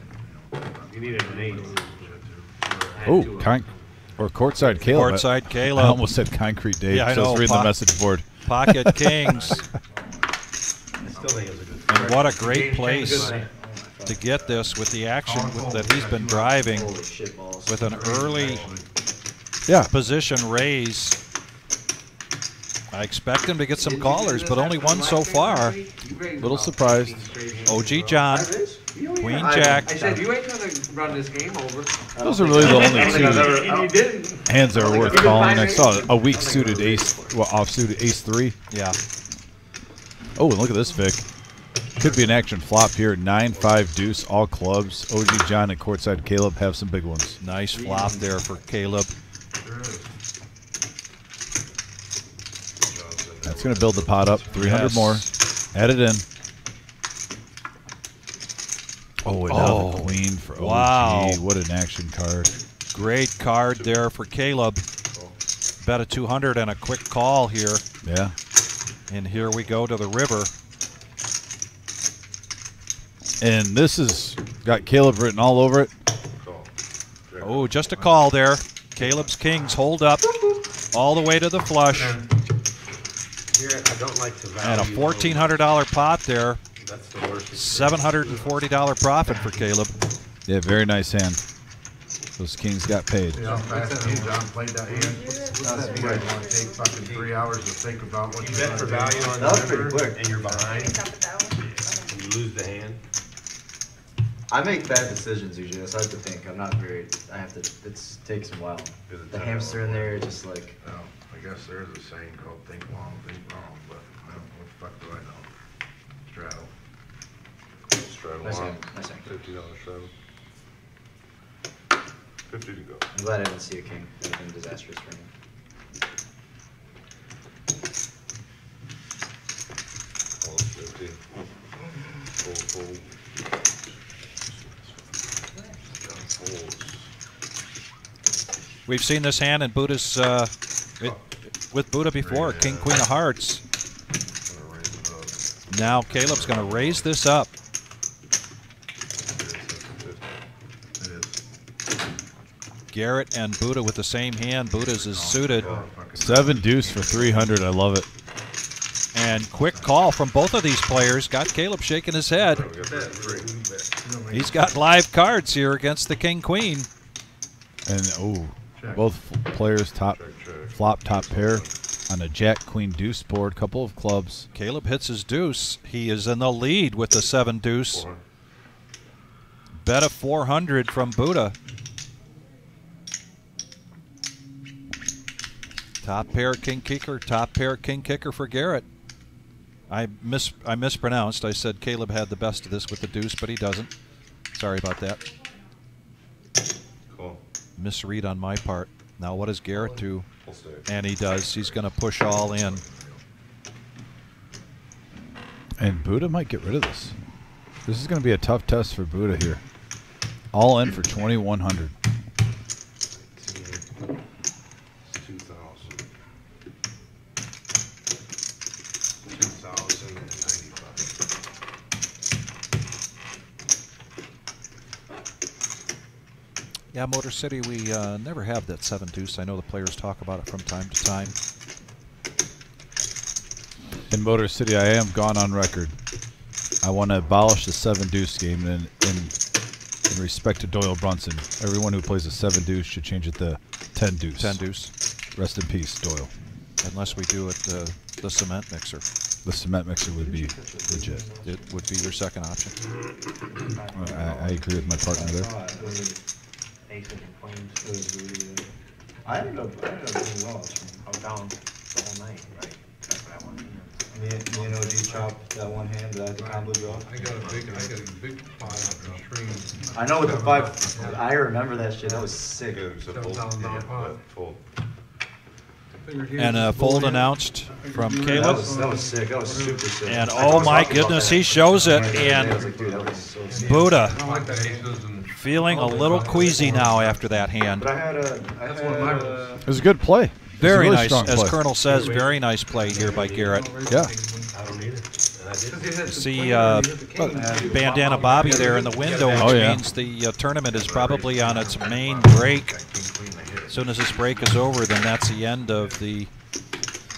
Oh, You needed an eight. I had Oh, two con- or courtside Caleb. Courtside Caleb. I Caleb. almost said concrete Dave. Yeah, I so I was know, reading the message board. Pocket Kings. I still think it was a good. And what a great place to get this with the action with, that he's been driving Holy shit balls. with an early Yeah. position raise. I expect him to get some callers, but only one so far. Little surprised. OG John, Queen Jack. I said, you ain't gonna run this game over. Those are really the only And two you didn't. hands that are worth calling. I saw oh, a weak suited ace, well, off suited ace three. Yeah. Oh, and look at this, Vic. Could be an action flop here. Nine, five, deuce, all clubs. OG John and courtside Caleb have some big ones. Nice flop there for Caleb. That's going to build the pot up. 300 Yes. more. Add it in. Oh, and now Oh, the queen for OG. wow. What an action card. Great card there for Caleb. Bet a 200 and a quick call here. Yeah. And here we go to the river. And this has got Caleb written all over it. Oh, just a call there. Caleb's Kings hold up all the way to the flush. Here, I don't like to value. And a $1,400 pot there. That's the worst. $740 profit for Caleb. Yeah, very nice hand. Those kings got paid. See how fast me and John played that hand? You guys wanna take fucking three hours to think about what You bet for gonna do? value on That was the pretty river, quick. and you're behind, Top and you lose the hand. I make bad decisions usually, so I have to think. I'm not very, I have to, It takes a while. The hamster in there, just like, Well, I guess there is a saying called think long, think wrong, but I don't, what the fuck do I know? Straddle. Straddle Nice on, hand, nice hand. fifty dollar straddle. Fifty to go. I'm glad I didn't see a king. That would have been disastrous for me. All fifty. Fold, fold. John folds. We've seen this hand in Buddha's uh, it, with Buddha before, King Queen of Hearts. Gonna raise it up. Now Caleb's going to raise this up. Garrett and Buddha with the same hand. Buddha's is suited. Seven deuce for 300. I love it. And quick call from both of these players. Got Caleb shaking his head. We got that free. He's got live cards here against the King Queen. And oh, both players top Check, check. Flop top pair on a jack queen deuce board. Couple of clubs. Caleb hits his deuce. He is in the lead with the seven deuce. Four. Bet a 400 from Buddha. Top pair king kicker, top pair king kicker for Garrett. I mis I mispronounced. I said Caleb had the best of this with the deuce, but he doesn't. Sorry about that. Cool. Misread on my part. Now what does Garrett do? And he does. He's going to push all in. And Buddha might get rid of this. This is going to be a tough test for Buddha here. All in for 2100. Two thousand. Two thousand and ninety-five. Yeah, Motor City, we uh, never have that seven deuce. I know the players talk about it from time to time. In Motor City, I am gone on record. I want to abolish the seven deuce game in, in in respect to Doyle Brunson. Everyone who plays a seven deuce should change it to ten deuce. Ten deuce, Rest in peace, Doyle. unless we do it uh, the cement mixer. The cement mixer would be legit. It would be your second option. I, I agree with my partner there. Aces and queens. I ended up, I ended up doing well. I was down the whole night, right? That's what I wanted. Me, and- me and OG chopped that one hand that I had the combo draw. I got a big, I got a big pot out in Shreen. I know with the five, I remember that shit. That was sick. Seven thousand dollar pot. Figured he And uh, a fold announced from That Caleb. was, that was sick. That was super sick. And I oh was my talking about goodness, that. he shows it. I was And like, dude, that was so sick. Buddha I like the aces and. Feeling a little queasy now after that hand. But I had a, I That's had one of my rules. It was a good play. It was a Very really nice, strong as play. Colonel says, very nice play here by Garrett. Yeah. I don't need it. And I did. Cause he had to See uh, when he hit the king. Bandana Bobby there in the window, which Oh, yeah. means the uh, tournament is probably on its main break. As soon as this break is over, then that's the end of the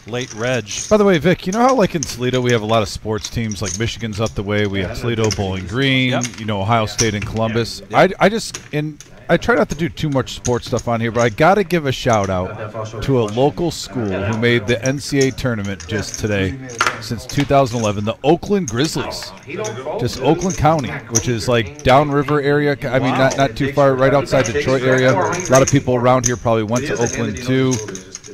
late reg. By the way, Vic, you know how like in Toledo we have a lot of sports teams, like Michigan's up the way. We have Toledo, Bowling Green, Yep. you know, Ohio State, and Columbus. I, I just and I try not to do too much sports stuff on here, but I got to give a shout out to a local school who made the NCAA tournament just today, since 2011, the Oakland Grizzlies. Just Oakland County, which is like downriver area. I mean, not not too far, right outside Detroit area. A lot of people around here probably went to Oakland too.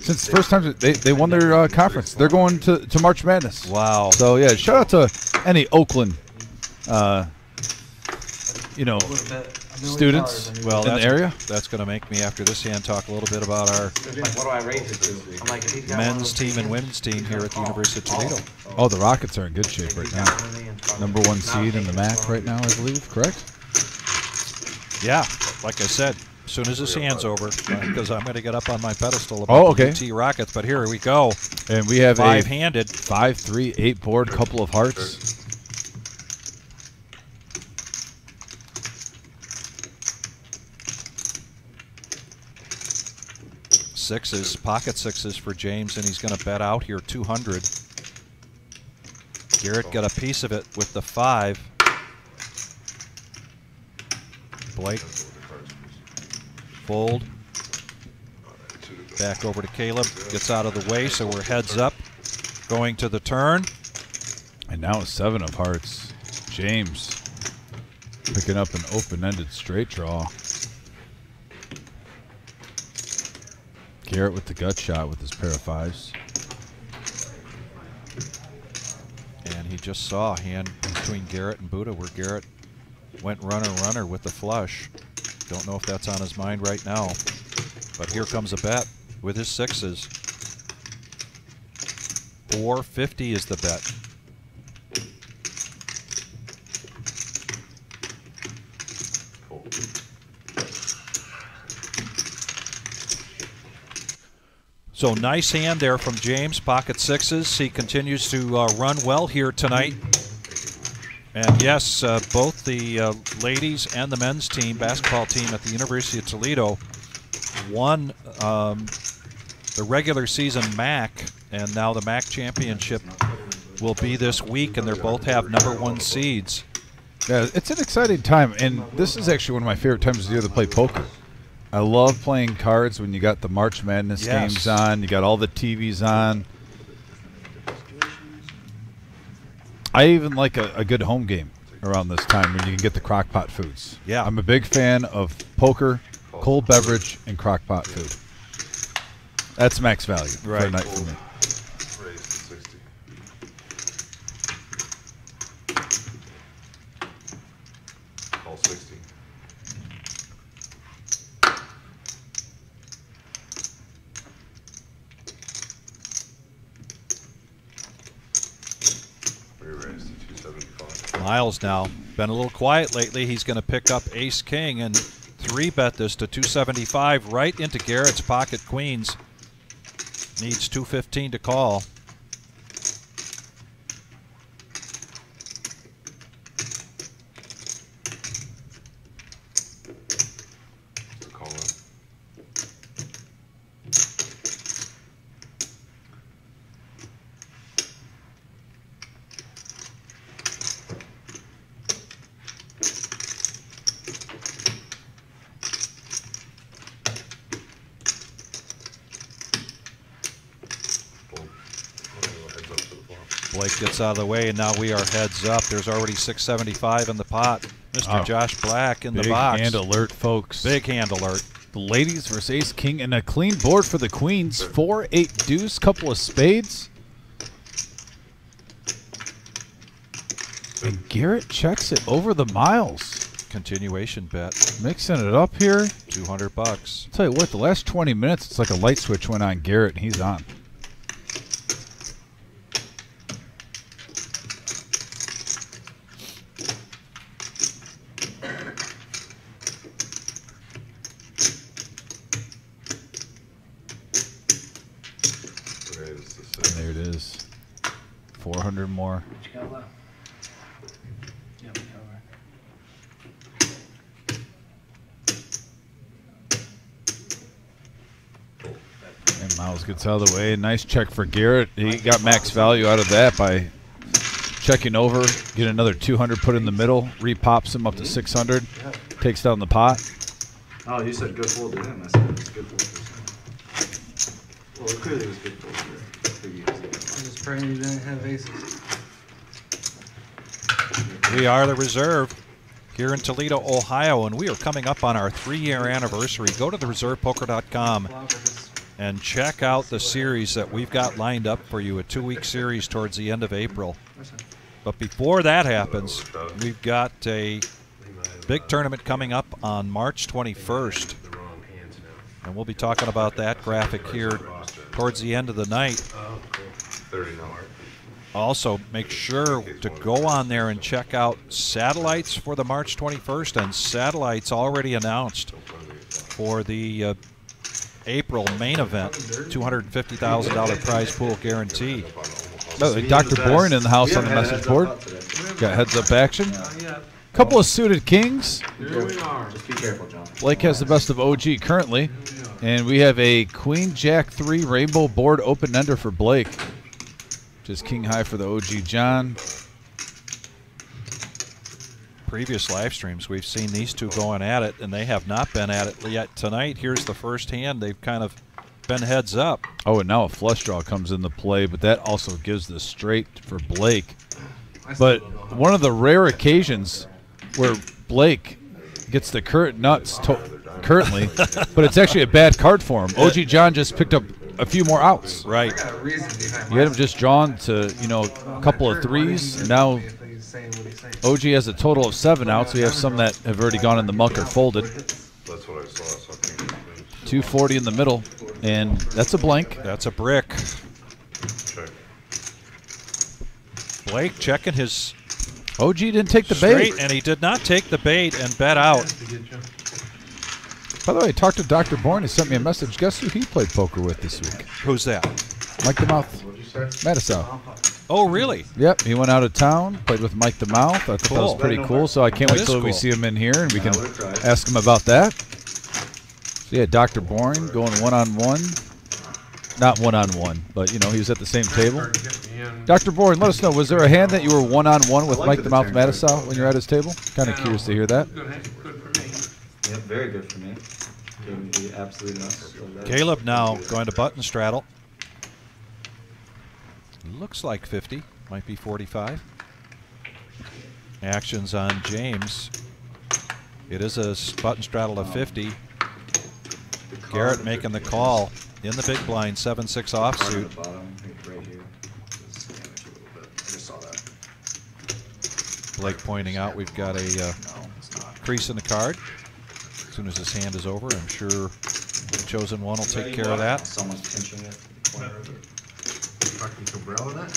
Since the first time they, they won their uh, conference, they're going to, to March Madness. Wow. So yeah, shout out to any Oakland, uh, you know, students Well, in the area. that's going to make me, after this hand, talk a little bit about our Like, what do I raise it to? I'm like, if he's got one of men's team and women's team here at the University of Toledo. Oh, the Rockets are in good shape right now. Number one seed in the MAC right now, I believe. Correct? Yeah, like I said, as soon as this hand's over, because I'm going to get up on my pedestal about Oh, okay. the UT Rockets. But here we go, And we have a five-handed. five, three, eight board, couple of hearts. Sixes, pocket sixes for James, and he's going to bet out here 200. Garrett got a piece of it with the five. Blake, fold. Back over to Caleb, gets out of the way, so we're heads up. Going to the turn. And now a seven of hearts. James picking up an open-ended straight draw. Garrett with the gut shot with his pair of fives. And he just saw a hand between Garrett and Buddha where Garrett went runner runner with the flush. Don't know if that's on his mind right now. But here comes a bet with his sixes. 450 is the bet. So nice hand there from James, pocket sixes. He continues to uh, run well here tonight. And yes, uh, both the uh, ladies and the men's team, basketball team at the University of Toledo, won um, the regular season MAC, and now the MAC championship will be this week, and they both have number one seeds. Yeah, it's an exciting time, and this is actually one of my favorite times of the year to play poker. I love playing cards when you got the March Madness Yes. games on, you got all the TVs on. I even like a, a good home game around this time when you can get the crock pot foods. Yeah. I'm a big fan of poker, cold beverage, and crock pot food. That's max value for a Right. night for me. Raised to 60. All 60. Re-raised to 275. Miles now been a little quiet lately. He's going to pick up Ace King and three bet this to 275 right into Garrett's pocket queens. Needs 215 to call. To call up. Boom. Oh, heads up to the flop. Blake gets out of the way, and now we are heads up. There's already 675 in the pot. Mr. Oh. Josh Black in Big the box. Big hand alert, folks. Big hand alert. The ladies versus Ace King and a clean board for the Queens. Four, eight deuce, couple of spades. And Garrett checks it over the miles. Continuation bet, Mixing it up here. 200 bucks. tell you what, the last 20 minutes, it's like a light switch went on Garrett, and he's on. Raise the And six. there it is. 400 more. What you got left? Yeah, we cover. And Miles gets out of the way. Nice check for Garrett. He got max value out of that by checking over, get another 200 put in the middle, repops him up to 600, takes down the pot. Oh, you said good fold to him. I said it was good fold to him. Well, clearly it was good fold for, for you. You didn't have aces. We are the reserve here in Toledo, Ohio, and we are coming up on our three-year anniversary. Go to thereservepoker.com and check out the series that we've got lined up for you, a two-week series towards the end of April. But before that happens, we've got a big tournament coming up on March 21st, The wrong hands now. and we'll be talking about that graphic here towards the end of the night. Cool. Thirty dollars. Also, make sure to go on there and check out satellites for the March 21st and satellites already announced for the uh, April main event, $250,000 prize pool guarantee. Oh, Dr. Bourne in the house on the message board. Got heads up action. Couple of suited kings. Here we are. Just be careful, John. Blake has the best of OG currently. And we have a Queen Jack 3 Rainbow Board open ender for Blake. Just king high for the OG John. Previous live streams, we've seen these two going at it, and they have not been at it yet tonight. Here's the first hand. They've kind of been heads up. Oh, and now a flush draw comes into play, but that also gives the straight for Blake. But one of the rare occasions where Blake gets the current nuts currently, but it's actually a bad card for him. OG John just picked up a few more outs. Right. I got a reason behind You had him just drawn to, you know, a couple of threes, and now He's saying what he's saying. OG has a total of seven outs. We have some that have already gone in the muck or folded. That's what I saw, so I think it's 240 in the middle, and that's a blank. That's a brick. Blake checking his OG didn't take the bait. and he did not take the bait and bet out. To get you. By the way, I talked to Dr. Bourne. He sent me a message. Guess who he played poker with this week? Who's that? Mike the Mouth. What'd you say? Matusow. Oh, really? Yep, he went out of town, played with Mike the Mouth. I thought that was pretty cool. So I can't That wait is till we see him in here and we can ask him about that. So yeah, Dr. Bourne going one on one. Not one on one, but you know, he was at the same table. Start getting me in. Dr. Bourne, let us know. Was there a hand that you were one on one with like Mike the the Mouth turn card. Matusow when you're at his table? Kind of curious to hear that. Good, hand- good for me. Yep, very good for me. Gave me the absolute nuts. So Caleb now going to button straddle. Looks like 50, might be 45. Actions on James. It is a button straddle of 50. Garrett making the call in the big blind, 7-6 Card on offsuit. the bottom, I think right here. Just damage a little bit. I just saw that. Blake pointing out we've got a uh, No, it's not. crease in the card. As soon as this hand is over, I'm sure the chosen one will take care of that. Someone's pinching it. in the corner of it. Fucking Cabral?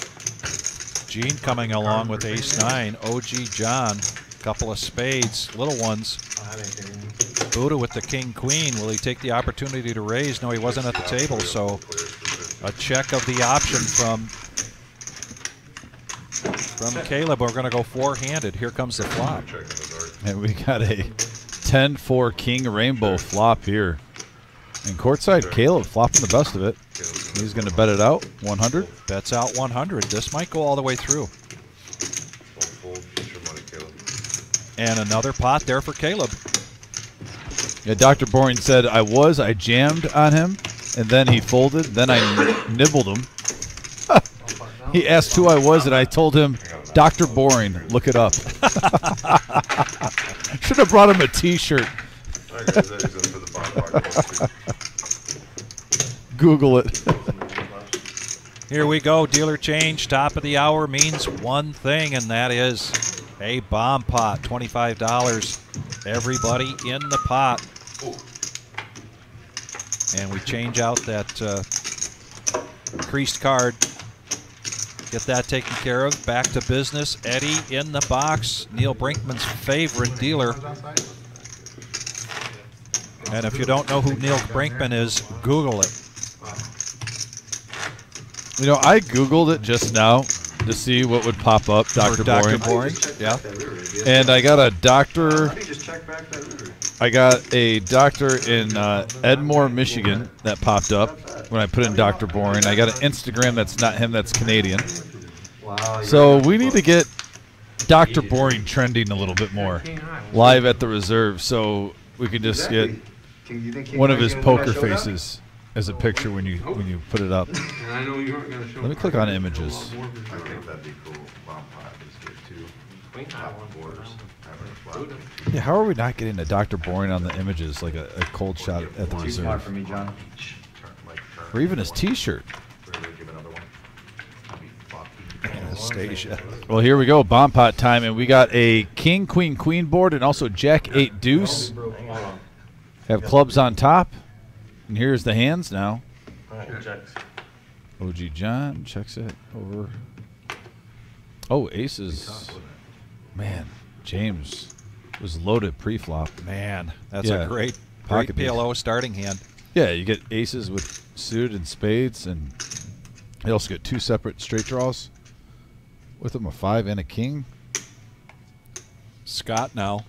Gene coming along with ace nine. OG John, couple of spades, little ones. Oh, Buddha with the king queen. Will he take the opportunity to raise? No, he wasn't at the table, so a check of the option from from Caleb. We're going to go four-handed. Here comes the flop. Check in the dark. And we got a 10-4 King Rainbow flop here. And courtside, Caleb flopping the best of it. He's going to bet it out, 100. Bets out 100. This might go all the way through. Don't fold, get your money, Caleb. And another pot there for Caleb. Yeah, Dr. Boring said I was, I jammed on him, and then he folded. Then I nibbled him. he asked who I was, and I told him, Dr. Boring, look it up. Should have brought him a T-shirt. Google it. Here we go. Dealer change. Top of the hour means one thing, and that is A bomb pot, $25. Everybody in the pot. And we change out that uh, creased card. Get that taken care of. Back to business. Eddie in the box. Neil Brinkman's favorite dealer. And if you don't know who Neil Brinkman is, Google it. You know, I googled it just now to see what would pop up, Dr. Dr. Boring. Boring, yeah. And I got a doctor. I got a doctor in uh, Edmore, Michigan that popped up when I put in Dr. Boring. I got an Instagram that's not him, that's Canadian. So we need to get Dr. Boring trending a little bit more live at the reserve so we can just get one of his poker faces as a picture when you when you put it up. Let me click on images. I think that'd be cool. Bomb pot is good too. Top borders. four. Having a flop. Yeah, how are we not getting a Dr. Boring on the images like a, a cold shot at the Too reserve? for me, John. Turn- like turn Or even his T-shirt. Really give another one. I'll be fucking. Anastasia. Well, here we go, bomb pot time, and we got a king, queen, queen board, and also jack eight deuce. Have clubs on top, and here's the hands now. OG John checks it over. Oh, aces. Man, James was loaded pre-flop. Man, that's Yeah. a great, Pocket great piece. PLO starting hand. Yeah, you get aces with suited and spades, and you also get two separate straight draws with them, a five and a king. Scott now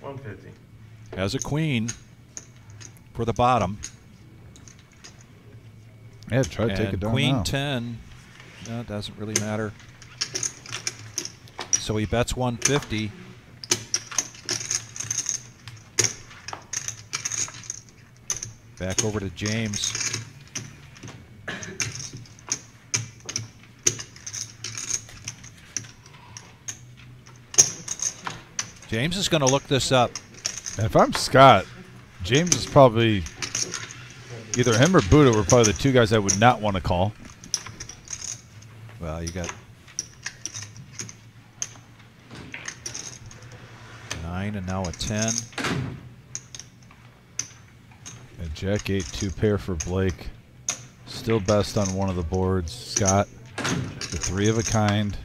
One fifty. has a queen for the bottom. Yeah, try to take and it down queen now. 10, that doesn't really matter. So he bets 150. Back over to James. James is going to look this up. If I'm Scott, James is probably either him or Buddha were probably the two guys I would not want to call. Well, you got nine and now a ten. And Jack eight two pair for Blake. Still best on one of the boards. Scott, the three of a kind.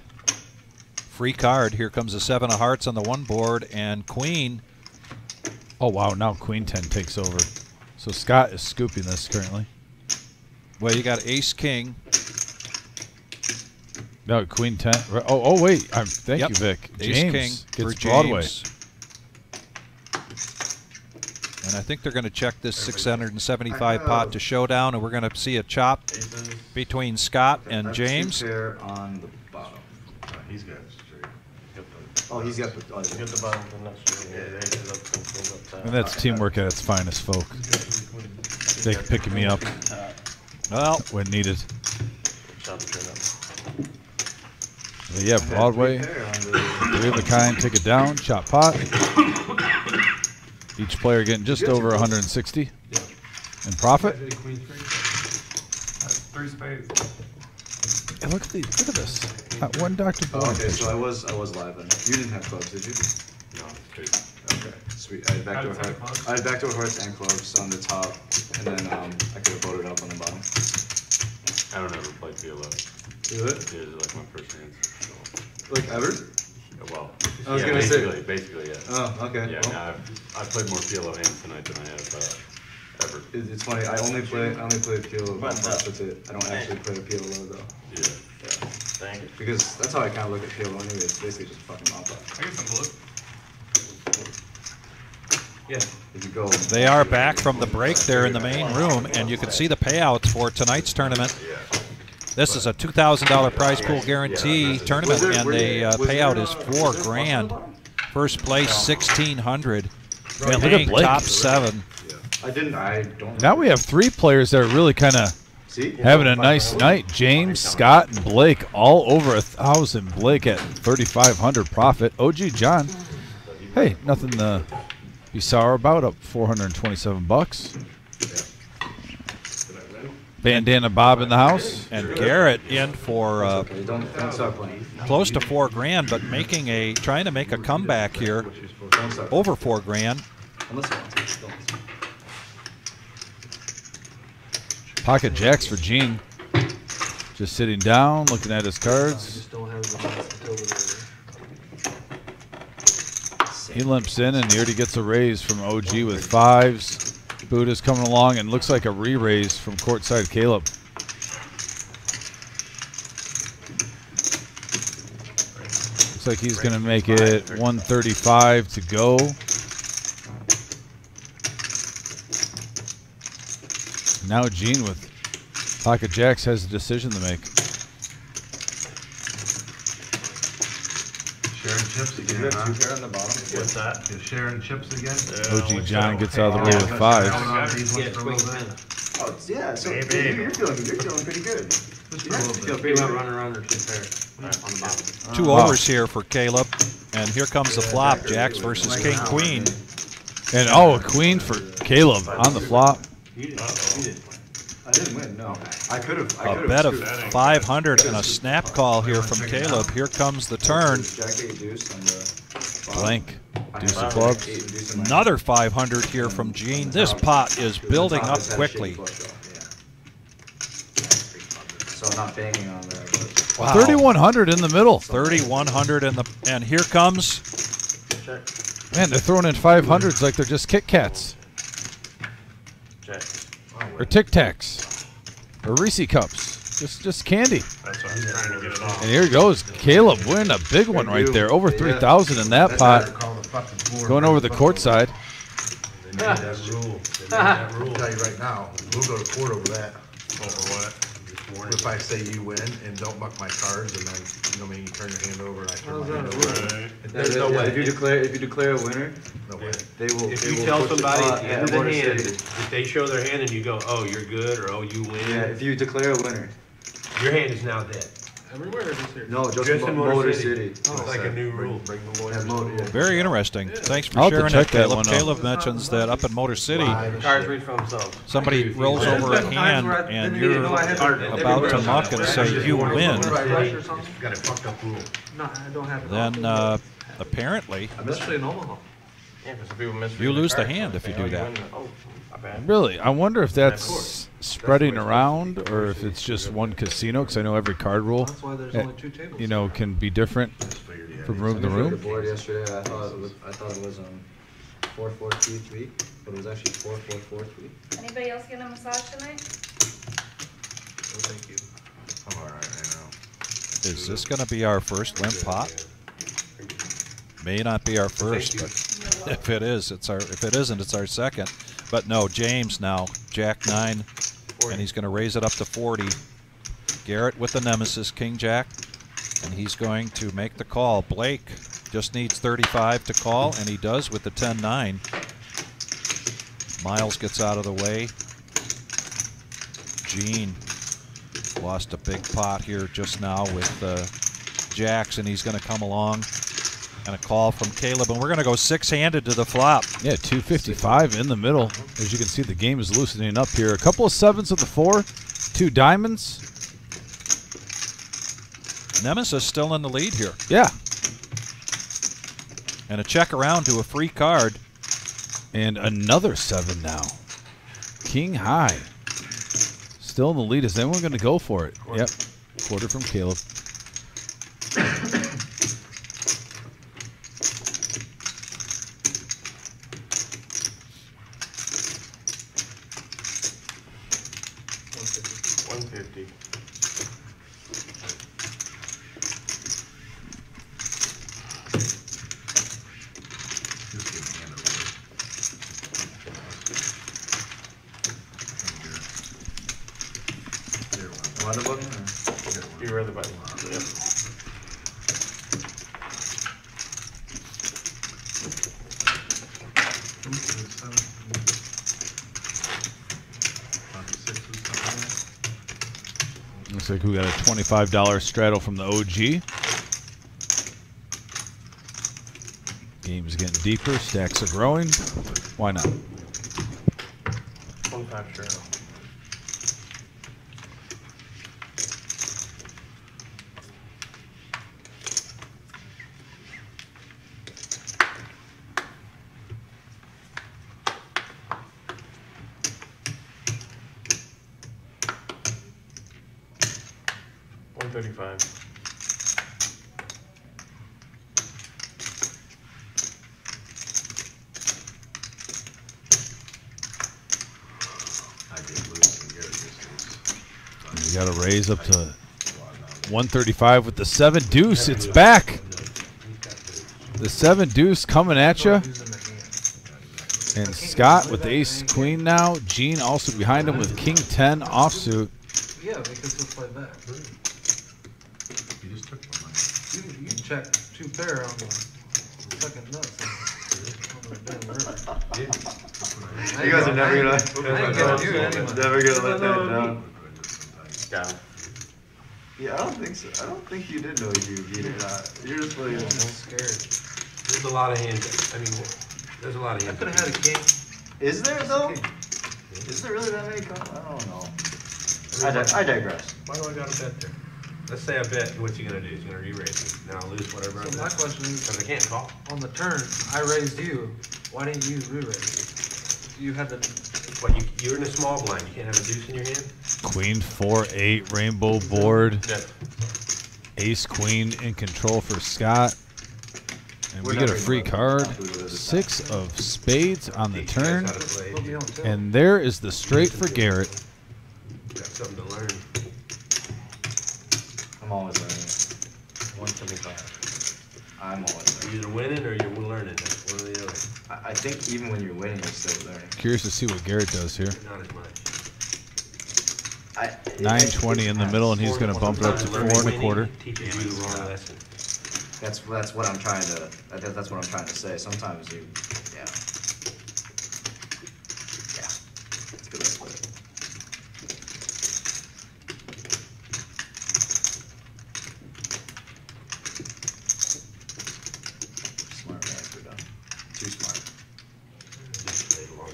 Free card. Here comes a seven of hearts on the one board, and queen. Oh wow! Now Queen ten takes over. So Scott is scooping this currently. Well, you got ace king. No Queen ten. Oh oh wait! I'm, thank Yep. you Vic. Ace king gets for Broadway. James. And I think they're going to check this 675 pot to showdown, and we're going to see a chop between Scott and James. pair on the bottom. Uh, He's got straight. Oh, he's got the. Oh, Get yeah. the bottom to the next. Yeah, they ended up controlled up top. And that's teamwork at its finest, folk. They picking me up Well, when needed. Shot the turn up. But yeah, Broadway, Pair on the. three of a kind, take it down, chop pot. Each player getting just over 160 in profit. Queen three. Three spades. Hey, look at the look at this. That one Dr. Oh, okay, so I was I was live then. You didn't have clubs, did you? No, straight. Okay, sweet. I had backdoor Outside heart. clubs? I had backdoor hearts and clubs on the top, and then um, I could have boated up on the bottom. I don't ever play PLO. Do it? It is like my first hand. So, Like ever? Yeah, well, I was yeah, gonna say- basically, basically, yeah. Oh, okay. Yeah, well, I've, I've played more PLO hands tonight than I have uh, ever. it, it's funny. I only play I only play PLO. But, That's uh, that's it. I don't actually play PLO though. Yeah. Thank you. Because that's how I kind of look at PLO anyway. It's basically just fucking mop up. I get some blue. Yeah. If you go. They are back from the break there in the main room, and you can see the payouts for tonight's tournament. This is a $2,000 prize pool guarantee tournament, and the uh, payout is four grand. First place, 1600 Man, look at Blake. top seven. I didn't. I don't. Now we have three players that are really kind of having a nice night. James, Scott, and Blake all over a thousand. Blake at 3,500 profit. OG John, hey, nothing to be sour about. Up 427 bucks. Bandana Bob in the house. And Garrett in for uh, Okay, don't, don't start playing. close to four grand, but making a trying to make a comeback here, over four grand. Unless you want to. Don't. Pocket jacks for Gene. Just sitting down, looking at his cards. Just don't have the last until the He limps in and he already gets a raise from OG with fives. Buddha's coming along and looks like a re-raise from courtside Caleb. Looks like he's going to make it 135 to go. Now Gene with pocket jacks has a decision to make. Sharing chips again, there huh? two pair on the bottom? What's that? You're sharing chips again? Uh, OG John gets out of the way with Hold fives. on to these Yeah, ones for a swing little ten. bit. Oh, it's- yeah. So Maybe. you're, you're feeling you're feeling pretty good. Just Yeah, a you little feel pretty Three good. runner under two pairs on the bottom. Two Wow. overs here for Caleb. And here comes the flop. Jacks versus King Queen. And oh, a queen for Caleb on the flop. You didn't, you didn't. I didn't win. No, I could have. I A bet of 500 and a snap call here from Caleb. Here comes the turn. Jack eight deuce on the uh, bottom. Blank. Deuce of clubs. eight and deuce in my- Another 500 here from Gene. This pot is building up has had a quickly. shitty flush draw, yeah. So not banging on there, Wow. 3100 in the middle. 3100 and the and here comes Man, they're throwing in 500s like they're just Kit Kats Check. Or Tic Tacs or Reese cups. Just just candy. That's why I'm trying to get it off. And here goes Caleb winning a big one right there. Over 3,000 in that That's pot. they're calling the fucking board. Going over the court side. They made that rule. They made that I'll rule. tell you right now, we'll go to court over that. Over what? If I say you win and don't buck my cards and then, you know, what I mean, you turn your hand over and I turn my hand over. Right. There's no way. If you declare if you declare a winner, No way. they will. If they you will tell put the somebody pot at the end of the Motor hand, City. if they show their hand and you go, oh, you're good, or oh, you win, Yeah, if you declare a winner. your hand is now dead. Everywhere or just here? No, just, Just in Motor Motor City. City. It's like a new rule. Bring the Yeah, lawyers. Motor, yeah. very interesting. Thanks for I'll sharing check that, that Caleb. one. Caleb mentions that up in Motor City, Cards read for themselves. somebody rolls over a hand and you're about to muck and say you win. Rush or something? Got a fucked up rule. No, I don't have it. Then uh, apparently Especially in Omaha. Yeah, people miss. You lose the hand if you do that. Oh, my bad. Really, I wonder if that's spreading around or if it's just one casino. Because I know every card rule, That's why there's eh, only two tables. you know, can be different from room to I the room. board yesterday. I thought it was. I thought it was um, four four three three, but it was actually four four four three. Anybody else getting a massage tonight? Oh, thank you. I'm all right right now. is this going to be our first limp pot? May not be our first, but if it is, it's our. If it isn't, it's our second. But no, James now Jack nine, and he's going to raise it up to 40. Garrett with the nemesis King Jack, and he's going to make the call. Blake just needs 35 to call, and he does with the 10-9. Miles gets out of the way. Gene lost a big pot here just now with uh, Jacks, and he's going to come along. And a call from Caleb, and we're going to go six-handed to the flop. Yeah, 255 in the middle. As you can see, the game is loosening up here. A couple of sevens at the four, two diamonds. Nemesis still in the lead here, Yeah, and a check around to a free card. and another seven now. King high. Still in the lead. Is anyone going to go for it? Yep. Quarter from Caleb. One fifty. Just give me a hand over. There, one. Water button? There, one. You read the button. Yep. Pocket sixes, something like Looks like we got a $25 straddle from the OG. Game's getting deeper. Stacks are growing. Why not? Twenty-five sure. thirty-five. I did lose and Garrett just lose. You got to raise up to 135 with the seven deuce. It's back. The seven deuce coming at you. And Scott with ace queen now. Gene also behind him with king 10 offsuit. Yeah, because he'll play back. You just took my money. You, you check two pair on the second nuts. on the damn river. You guys are never gonna do it anyway. Never gonna let that down. Yeah. Yeah, I don't think so. I don't think you did know if you beat it or not. You're just playing. I'm scared. There's a lot of hands, I mean, there's a lot of hands. I could have had a king. Is there though? Is there really that many? Com- I don't know. I, di- I digress. Why do I got a bet there? Let's say I bet, what's he gonna do? He's gonna re-raise me. Now I'll lose whatever I So bet. my question is, Cause I can't call. on the turn, I raised you. Why didn't you re-raise? You had the, What, you, you're in a small blind, you can't have a deuce in your hand? Queen 4 8 rainbow board. Yeah. Ace queen in control for Scott. And we We're get a free card. let them do it at a Six of spades on the Teach you guys turn. how to play. put me on tilt. And there is the straight for Garrett. Got something to learn. I'm always learning. One seventy-five. I'm always learning. You're either winning or you're learning, that's one or the other, I, I think even when you're winning, you're still learning. Curious to see what Garrett does here. not as much. I, it- 920 in the middle, and he's going to bump it up to four and a quarter. Teaches you the wrong lesson. That's that's what I'm trying to. I think that's what I'm trying to say. Sometimes you, yeah, yeah. That's a good way to put it. Smart man, Buddha. Too smart. Played a long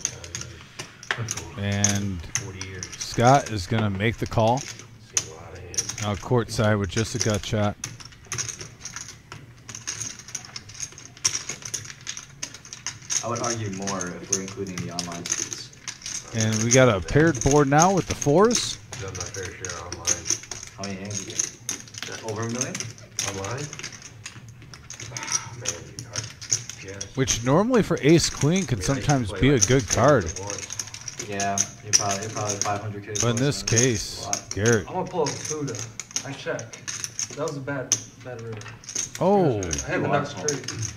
time, And forty years, Scott is going to make the call. seen a lot. Now courtside with just a gut shot. I would argue more if we're including the online fees. And we got a paired board now with the fours. Done my fair share online. How many hands you get? Over a million? Online? Man. Yes. Which normally for ace queen can sometimes be a good card. Yeah, you're probably you're probably 500k. But in this case, Garrett. I'm gonna pull up Buddha. I check. That was a bad, bad river. Oh, I have a You nut are straight.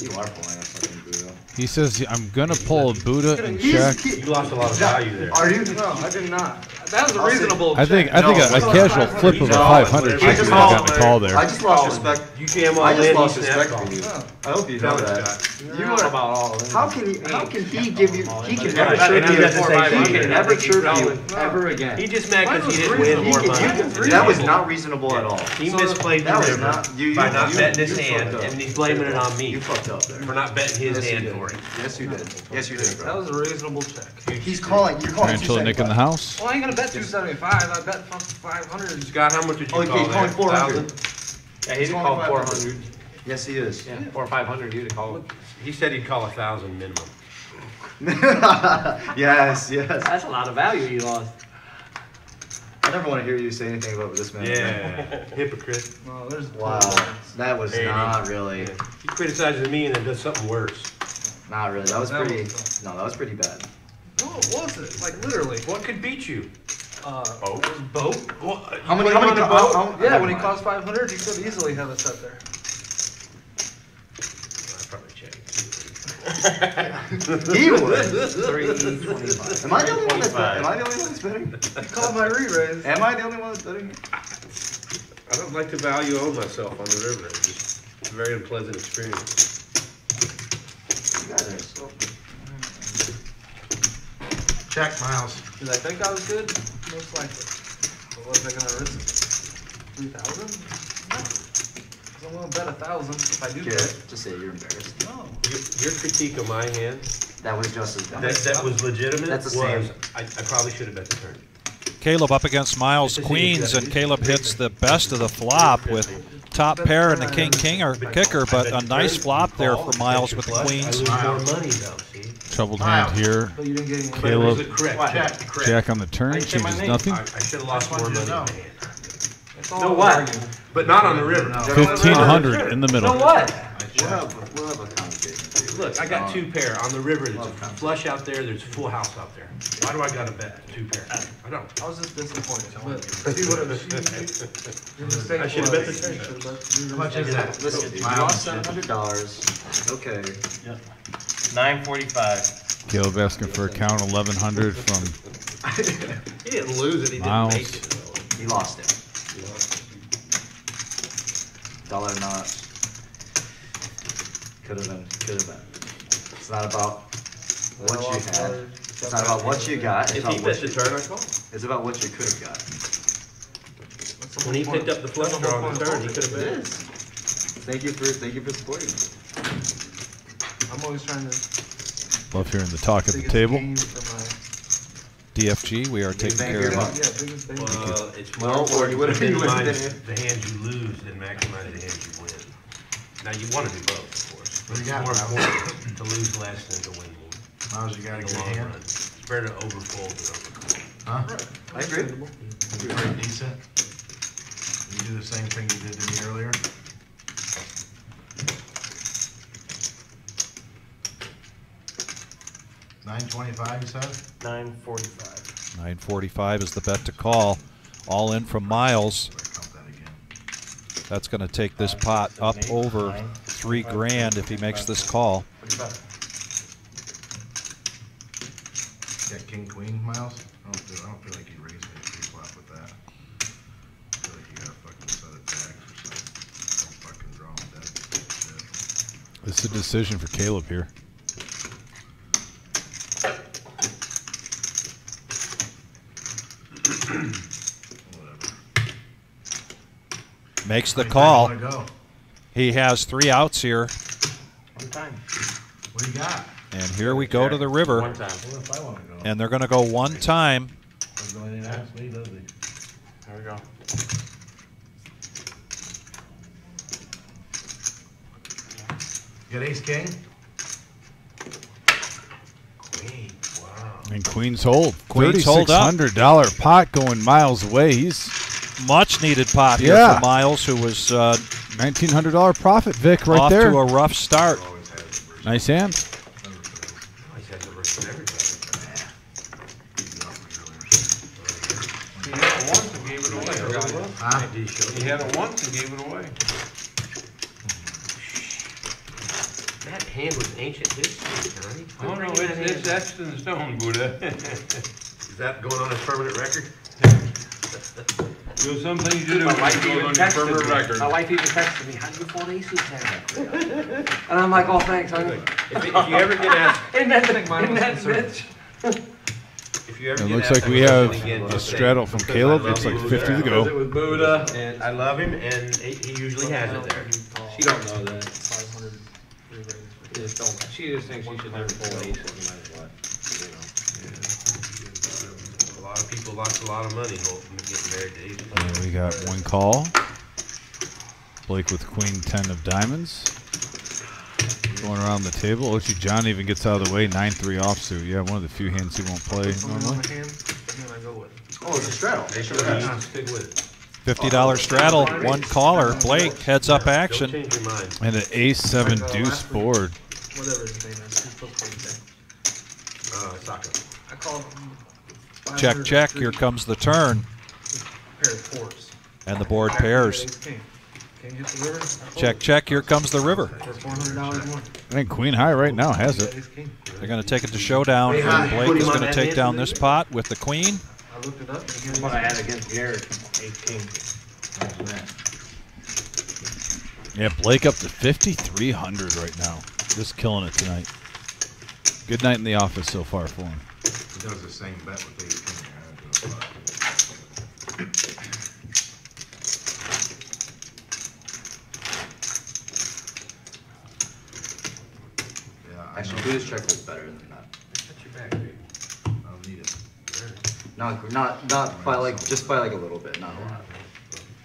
You are pulling a fucking Buddha. he says I'm gonna pull a Buddha and He's- check. You lost a lot of value there. Are you? No, I did not. That was a I'll say- reasonable I think I check. think a, a casual no, flip of a 500 I check just would have lost- gotten a call there. I just lost respect. You jam all I in, just lost snaps respect off. for you. Oh. I hope you know Tell it, that. Scott. You are about all of How can he? How can he give you? He can Yeah, never but chirp you. does the He can never He's chirp you ever again. He just mad Mine because he didn't win more money. That was not reasonable at all. He misplayed the that was river not- you- by not betting his hand, and he's blaming it on me You fucked up there. for not betting his Yes, hand did. for him. Yes, you did. Yes, you did, That bro. was a reasonable check. He's calling. You're calling. Tarantula Nick in the house. Well, I ain't gonna bet 275. I bet fucking 500. Scott, how much did you Oh, call he's calling 400. Thousand? Yeah, he'd He's have calling called four 500. hundred. Yes, he is. Yeah, four or five hundred, you'd have called. He said he'd call a thousand minimum. yes, yes. That's a lot of value you lost. I never want to hear you say anything about this man. Yeah, hypocrite. No, there's Wow, that was Maybe. not really, He criticizes me and then does something worse. not really. That was That pretty. was- No, that was pretty bad. No, what was it? Like literally. What could beat you? Uh, Boat. it was. How many? How many? on how- how- Yeah, when he mind. cost 500, you could easily have it set there. I probably checked. He would. Three twenty-five. Am I the only one that's betting? Am I the only one that's betting? You called my re-raise. Am I the only one that's betting? I don't like to value own myself on the river. It's just a very unpleasant experience. You guys are so. Check, Miles. Did I think I was good? Most likely. But was I gonna risk 3,000? No. 'Cause I'm gonna bet a thousand if I do Garrett, bet. just say you're embarrassed. No. Your, your critique of my hand, That was just as dumb. that, that was legitimate, That's was, the same. I, I probably should have bet the turn. Caleb up against Miles Queens, and Caleb hits the best of the flop with top pair and the king king or kicker, but a nice flop there for Miles with the I queens. lose more money though, see? Troubled hand here. But you didn't get any. Caleb. it was a correct check. Jack on the turn I say my changes nothing. I, I should have lost more money in my hand. No what? But not on the river. Fifteen hundred in the middle. No what? We'll have, we'll have a conversation. Look, I got two um, pair on the river. There's a flush out there. There's a full house out there. Why do I got to bet two pair? Uh, I don't. I was just disappointed, but see what it I should have bet the was- ten. you should've bet- your How much is that? Listen, you lost seven hundred dollars, okay. Yep. Nine forty-five. Caleb asking for a count eleven hundred from He didn't lose it. He didn't make it. You lost it. Dollar not. Could have been, could have been. It's not about what you had. It's not about what you got. It's If about what bet the you- turn, I call. It's about what you could have got. When he picked up the flush draw on the turn, he could have It bet. is. Thank you for, thank you for supporting me. I'm always trying to. love hearing the talk at the biggest table. gain for my- DFG, we are taking care of very it. much. Yeah, biggest thing. Well, it's more or important you to would've- you would've minimize the hands you lose than maximize the hands you win. Now, you want to do both, of course. What But do it's you got, more Miles? important to lose less than to win more. Miles, you got a In good the long hand? run. It's better to overfold than overcall. Huh? I agree. You're pretty decent. You do the same thing you did to me earlier? Nine twenty-five, you said? Nine forty-five. Nine forty-five is the bet to call. All in from Miles. Count that again. That's gonna take this pot up over three grand if he makes this call. Got king, queen, Miles? I don't feel, I don't feel like you raised me pre-flop with that. I feel like you got a fucking set of jacks or something. Don't fucking draw dead. It's a decision for Caleb here. Makes the How many times call. you wanna go? He has three outs here, One time. What do you got? and here we go to the river. One time. What if I wanna go? And they're gonna go one time. Doesn't really ask me, does he? There we go. You got ace, king? Queen, wow. And Queen's hold. Queen's hold up. hundred dollar pot going miles away. He's Much needed pot here for Miles, who was uh, nineteen hundred dollar profit, Vic, right off there. to a rough start. Always has it versus Nice hand. Always has a versus. He had it once and gave it away. Huh? Did he show He you? had it once and gave it away. That hand was ancient history, Johnny. Oh, no, it's, it's etched in stone, Buddha. Is that going on his permanent record? There's some things you do My wife go even on your texted permanent me. record. My wife even texted me, how'd you fold aces there? And I'm like, oh, thanks, honey. If, if you ever get asked, Isn't that, think mine isn't that conservative. if you ever It get looks asked like we have question again, a just say, straddle from "Because Caleb. I love Looks like you, 50 to go. It was Buddha, and I love him, and he, he usually has it there. She don't know that. Five hundred re-raise. She just don't, she just thinks she should never fold aces no matter what, you know. A lot of people lost a lot of money hope- getting married to Ace. And we got one call. Blake with Queen ten of diamonds. Going around the table. Looks like John even gets out of the way. Nine three offsuit. Yeah, one of the few hands he won't play Something on normally. the hand, and then I go with. Oh, it's a straddle. They should have stick with it. Fifty dollar straddle, one caller. Blake heads up action. change your mind. And an ace seven deuce last week. board. Whatever his name is, his football thing. Uh, Saka. I called. Check, check. Here comes the turn, Pair of fours. and the board pairs. ace king. The river. I fold Check, check. Here comes the river. For four hundred dollars more. I think Queen high right now has it. They're going to take it to showdown, Hey, and Blake is going to take down this pot with the queen. I looked it up. and he What I had had against Garrett, ace king. Yeah, Blake up to fifty three hundred right now. Just killing it tonight. Good night in the office so far for him. He does the same bet with ace, king. I had to do a lot. Yeah, I Actually, know. Buddha's check was better than that. Shut your back, baby. I don't need it. Not, not, not by like, just by like a little bit, not a lot.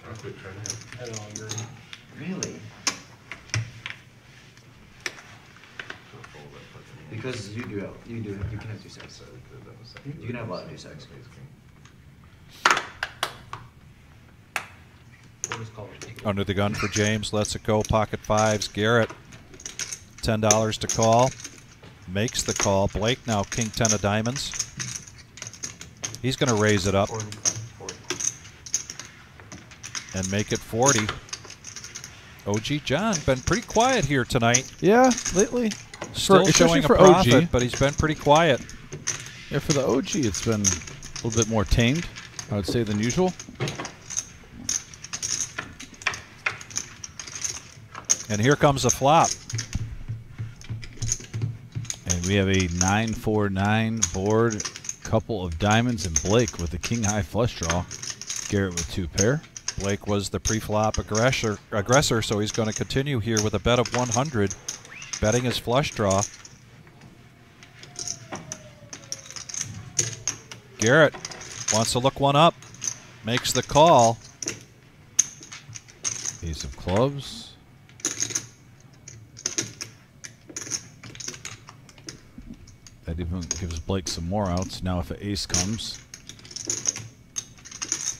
I'll quit trying to help. I don't agree. Really? Because you do have, you do, you can have two sets. You can have a lot of two sets. Under the gun for James. Lets it go. Pocket fives. Garrett. Ten dollars to call. Makes the call. Blake now king ten of diamonds. He's going to raise it up and make it 40. OG John been pretty quiet here tonight. Yeah, lately. Still For- showing a for profit, OG. but he's been pretty quiet. Yeah, for the OG, it's been a little bit more tamed, I would say, than usual. And here comes a flop. And we have a 949 board, couple of diamonds, and Blake with the king high flush draw. Garrett with two pair. Blake was the pre-flop aggressor, aggressor, so he's going to continue here with a bet of 100, betting his flush draw. Garrett wants to look one up, makes the call. Ace of clubs. That even gives Blake some more outs. Now if an ace comes,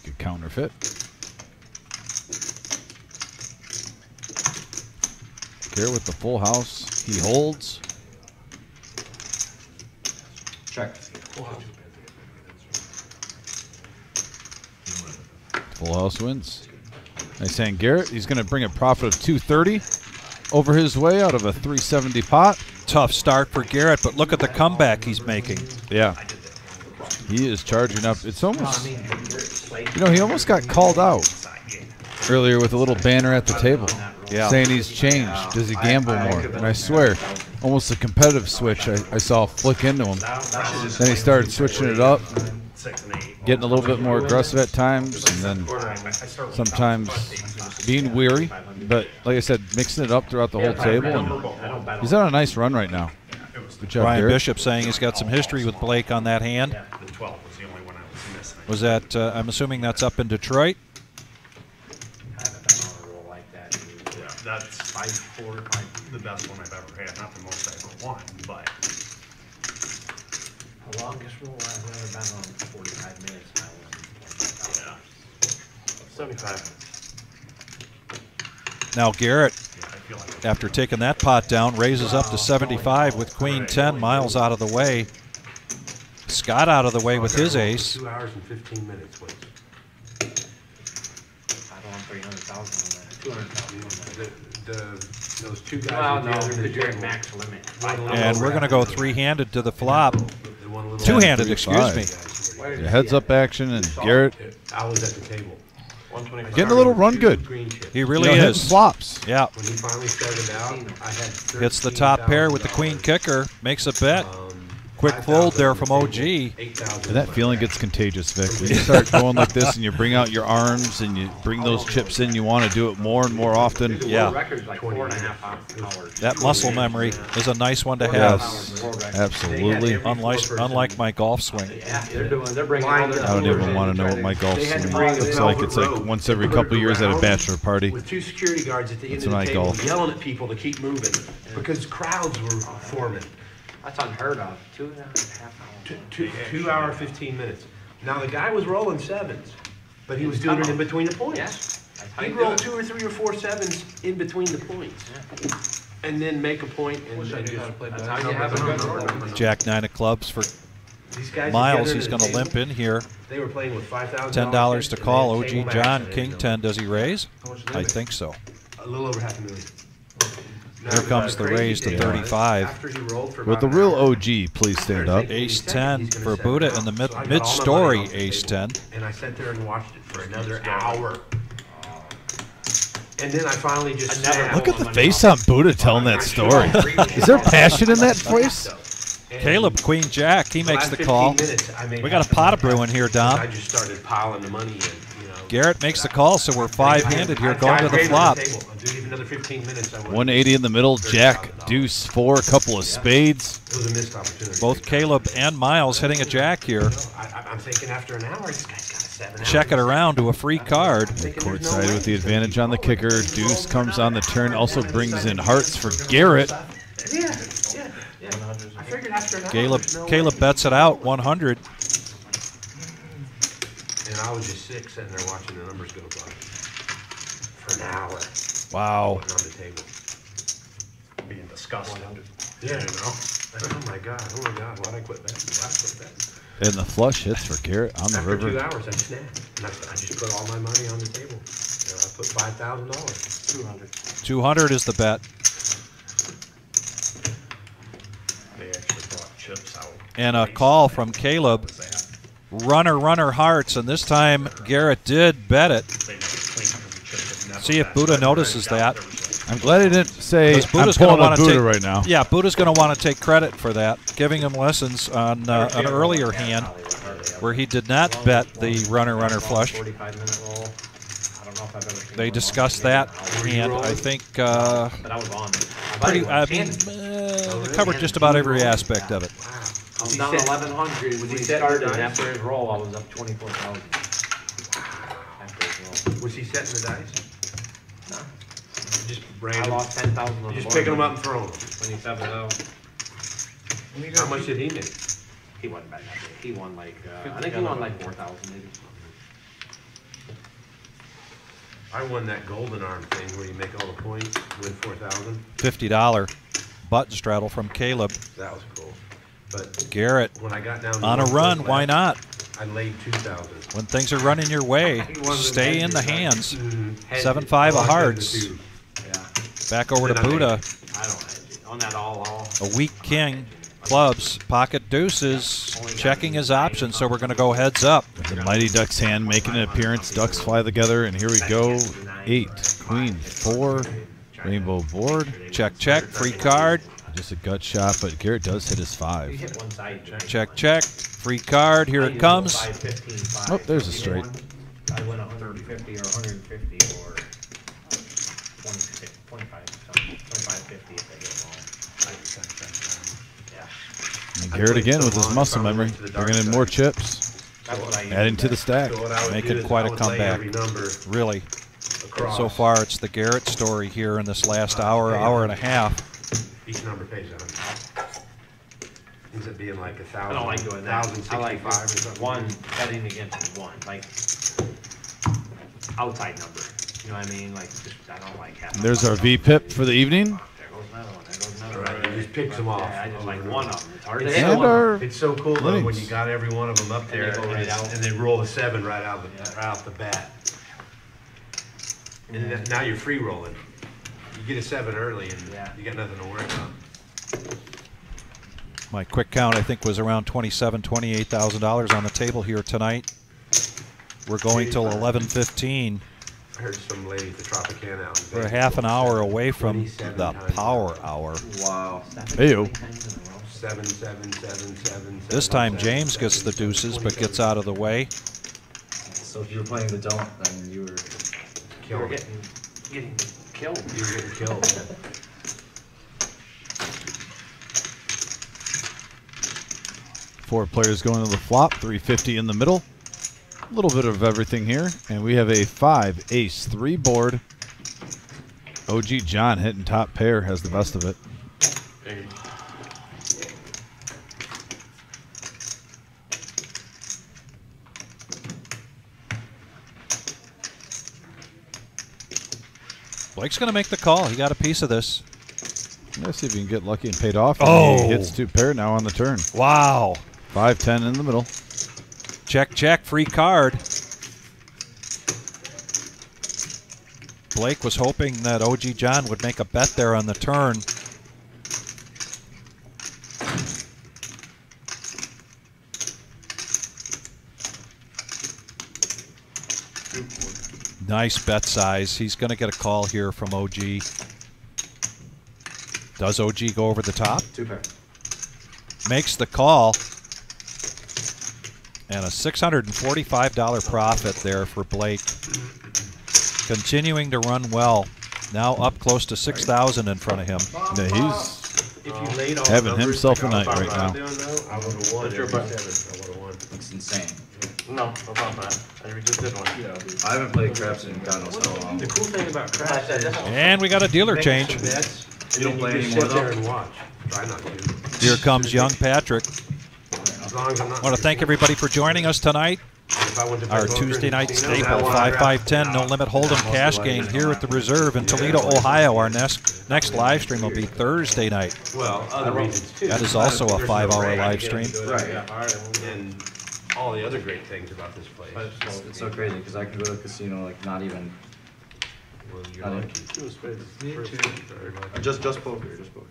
could counterfeit. Garrett with the full house. He holds. Check. Full house wins. Nice hand, Garrett. He's going to bring a profit of 230 over his way out of a 370 pot. Tough start for Garrett, but look at the comeback he's making. Yeah. He is charging up. It's almost, you know, he almost got called out earlier with a little banner at the table. Yeah. Saying he's changed. Does he gamble more? And I swear, almost a competitive switch I, I saw flick into him. Then he started switching it up, getting a little bit more aggressive at times, and then sometimes being weary. But like I said, mixing it up throughout the whole table. And he's on a nice run right now. Good job, Brian Garrett. Bishop saying he's got some history with Blake on that hand. Was the only one I was missing. Was that, uh, I'm assuming that's up in Detroit? Yeah, that's by far my- the best one I've ever had. Not the most I've ever won, but The longest roll I've ever been on is forty-five minutes now. yeah. 75. Now Garrett, Yeah, I feel like after taking that pot down, raises up to 75 with Queen 10 miles out of the way. Scott out of the way with his ace. Two hours and 15 minutes, wait. I don't want three hundred thousand on that, two hundred thousand on that. The, the, those two guys. Well, at no, other end the because you're at table, max limit. one a little And we're going to go three-handed to the flop. The one a little Two-handed, excuse me. Yeah, heads up action, and Garrett I was at the table. getting a little run good. Green chip. He really You know, hitting is. flops. Yeah. When he finally started out, I had Hits the top pair with the queen kicker. Makes a bet. Um, Quick fold there from OG. And that feeling gets contagious, Vic. When you start going like this and you bring out your arms and you bring those oh. chips in, you want to do it more and more often. Yeah. world record's like four and a half hours. That muscle memory is a nice one to have. Yes, absolutely. Unlike, unlike my golf swing. Yeah, they're doing, they're bringing all their. I don't even want to know what my golf They had to swing looks like. It's like once every put it couple years at a bachelor party. With two security guards at the end That's of the table golf. yelling at people to keep moving because crowds were forming. That's unheard of, two and a half hours. Two, two, two hour, 15 minutes. Now, the guy was rolling sevens, but he was doing it in between the points. Yeah, that's He'd roll it. two or three or four sevens in between the points. And then make a point and Wish I and how to just. play That's how you have a good roll. Jack nine of clubs for These guys Miles. He's going to limp in here. They were playing with $5,000. Ten dollars to call. they had table OG John King ten. Does he raise? How much did I think so. A little over half a million. Here uh, comes the raise to 35. After he rolled for With the real OG, please stand up. Ace ten for Buddha in the mid mid story. Ace ten. And I sat there and watched it for another hour. And then I finally just snapped. Look at the face on Buddha telling that story. Is there passion in that voice? Caleb Queen Jack. He makes the call. We got a pot of brewing here, I Dom. just started piling the money in, you know. Garrett makes the call, so we're five-handed here, going to the flop. I'll do even another 15 minutes. I would've- 180 in the middle, Jack, deuce, four, couple of spades. It was a missed opportunity. Both Caleb and Miles hitting a jack here. I, I- I'm thinking after an hour, this guy's got. Check it around to a free card. Courtside with the advantage on the kicker. Deuce comes on the turn, also brings in hearts for Garrett. Yeah, yeah, yeah. I figured after. Caleb Caleb bets it out 100. And I was just sick sitting there watching the numbers go by. for an hour. Wow. On the table. Being disgusting. Yeah, you know. Oh my god, oh my god, why'd I quit betting? Why'd I quit that? And the flush hits for Garrett on the After river. two hours, I snapped. And I, I just put all my money on the table. You know, I put five thousand dollars. Two hundred. 200 is the bet. They actually brought chips out. And a call from Caleb. Runner, runner hearts, and this time Garrett did bet it. See if Buddha notices that. I'm glad he didn't say Because I'm Buddha's going to pulling want to Buddha take right now. Yeah, Buddha's going to want to take credit for that, giving him lessons on uh, an earlier hand where he did not bet the runner runner flush. 45 minute roll. I don't know if I've ever seen They discussed that and I think uh, I was on. it. I thought pretty. I mean, uh, covered just about every aspect of it. I was he down set- 1100 was when he he setting the started. and dice? After his roll, I was up 24,000. After his roll. Was he setting the dice? No. Just I random. lost 10,000 on You the just picking them up and throwing them. When he sevened out. How much did he make? He wasn't betting that big. He won like, uh, I think he won like 4,000 maybe. I won that golden arm thing where you make all the points, win four thousand. Fifty dollar button straddle from Caleb. That was cool. But Garrett when I got down on a run. Why not? I laid two thousand. When things are running your way, stay in the hands. Seven five of hearts. Yeah. Back over to I Buddha. I don't hedge it. On that all, all. A weak king. Clubs, pocket deuces, checking his options, so we're going to go heads up. The Mighty Ducks hand making an appearance. Ducks fly together, and here we go. Eight, queen, four, rainbow board. Check, check, free card. Just a gut shot, but Garrett does hit his five. hit one side. Check. Check, free card. Here it comes. Five, 15, five. Oh, there's a straight. I win 150 or 150 or 20, 25, something, 25, 50 if they get them all. Yeah. Garrett again with his muscle memory, bringing in more chips, That's what I adding to the stack. So what I would do Making quite a comeback. Really. So far, it's the Garrett story here in this last uh, hour, hour and a half. Each number pays a hundred. Ends up being like a thousand. I don't like doing that. Thousand I like sixty-five or something. one betting against one, like outside number. You know what I mean? Like, just, I don't like having. There's our VPIP for the evening. There goes another one. There goes another Right, one. just picks them off. Yeah, I just like one of them. It's hard to It's hit And one. our It's so cool though when you got every one of them up they there go and, right it's- out. and they roll a seven right out the right off the bat. And then now you're free rolling. You get a seven early and Yeah. you got nothing to worry about. My quick count, I think, was around twenty-seven, twenty-eight thousand dollars on the table here tonight. We're going till eleven fifteen. I heard some lady at the Tropicana out. in We're half an hour away from 27 the power hour. Wow. Heyo. Seven, seven, seven, seven, This seven, time seven, James gets the deuces, but gets out of the way. So if you were playing the don't, then you were. You're Killing getting, getting killed. You're getting killed. Four players going to the flop, 350 in the middle. A little bit of everything here, and we have a five ace three board. OG John hitting top pair has the best of it. Blake's going to make the call. He got a piece of this. Let's see if he can get lucky and paid off. Oh. he hits two pair now on the turn. Wow. Five ten in the middle. Check, check, free card. Blake was hoping that OG John would make a bet there on the turn. Nice bet size. He's going to get a call here from OG. Does OG go over the top? Two pair. makes the call. And a $645 profit there for Blake. Continuing to run well. Now up close to 6,000 in front of him. Yeah, he's If you laid Having numbers himself like a I was night right now. doing though, I would have won What's your every bet? seven. I would have won. It's insane. No, no problem, man. I just did one. I haven't played craps in God knows how long. The cool thing about craps is And we got a dealer change. some bets, and You don't play just anymore, sit there though? and watch. Try not to. Here comes young Patrick. As long as I'm not. I want to thank everybody for joining us tonight. If I went to Our Tuesday night staple, I wanna five grab- five ten, no limit hold'em cash game here at the Reserve in Toledo, Ohio. Our next next live stream will be Thursday night. Well, other regions too. That is also a five-hour live stream. do it Right. Every hour. And all the other great things about this place. It's, it's so crazy because I could go to a casino like not even. Well, you're not lucky. Two spades. Me First, too. Uh, Just just poker, just poker.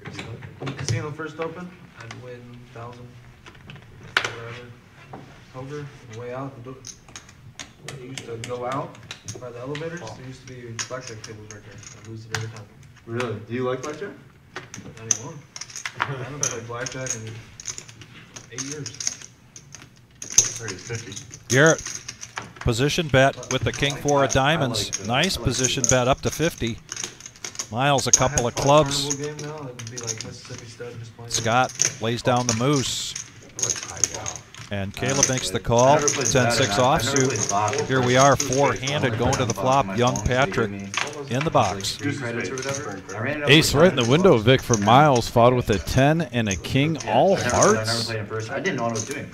When the casino first opened, I'd win thousand, whatever. Poker, way out, the, you used to go out by the elevators, there used to be blackjack tables right there. I lose it every time. Really? Do you like blackjack? Not anymore. I haven't played blackjack in eight years. Thirty, fifty. Garrett, position bet with the king four of diamonds. Nice position bet up to 50. Miles, a If I had couple of clubs. Carnival game now, it'd be like Mississippi Stud just playing. Scott lays down the moose. I like highball. And Caleb makes the call. 10 6 offsuit. Here we are, four handed going to the flop. Young Patrick in the box. Two credits or whatever. I ran it up Ace right in the window. Vic, for Miles. Followed with a 10 and a king, all I never- I never hearts. played in person. I didn't know what I was doing.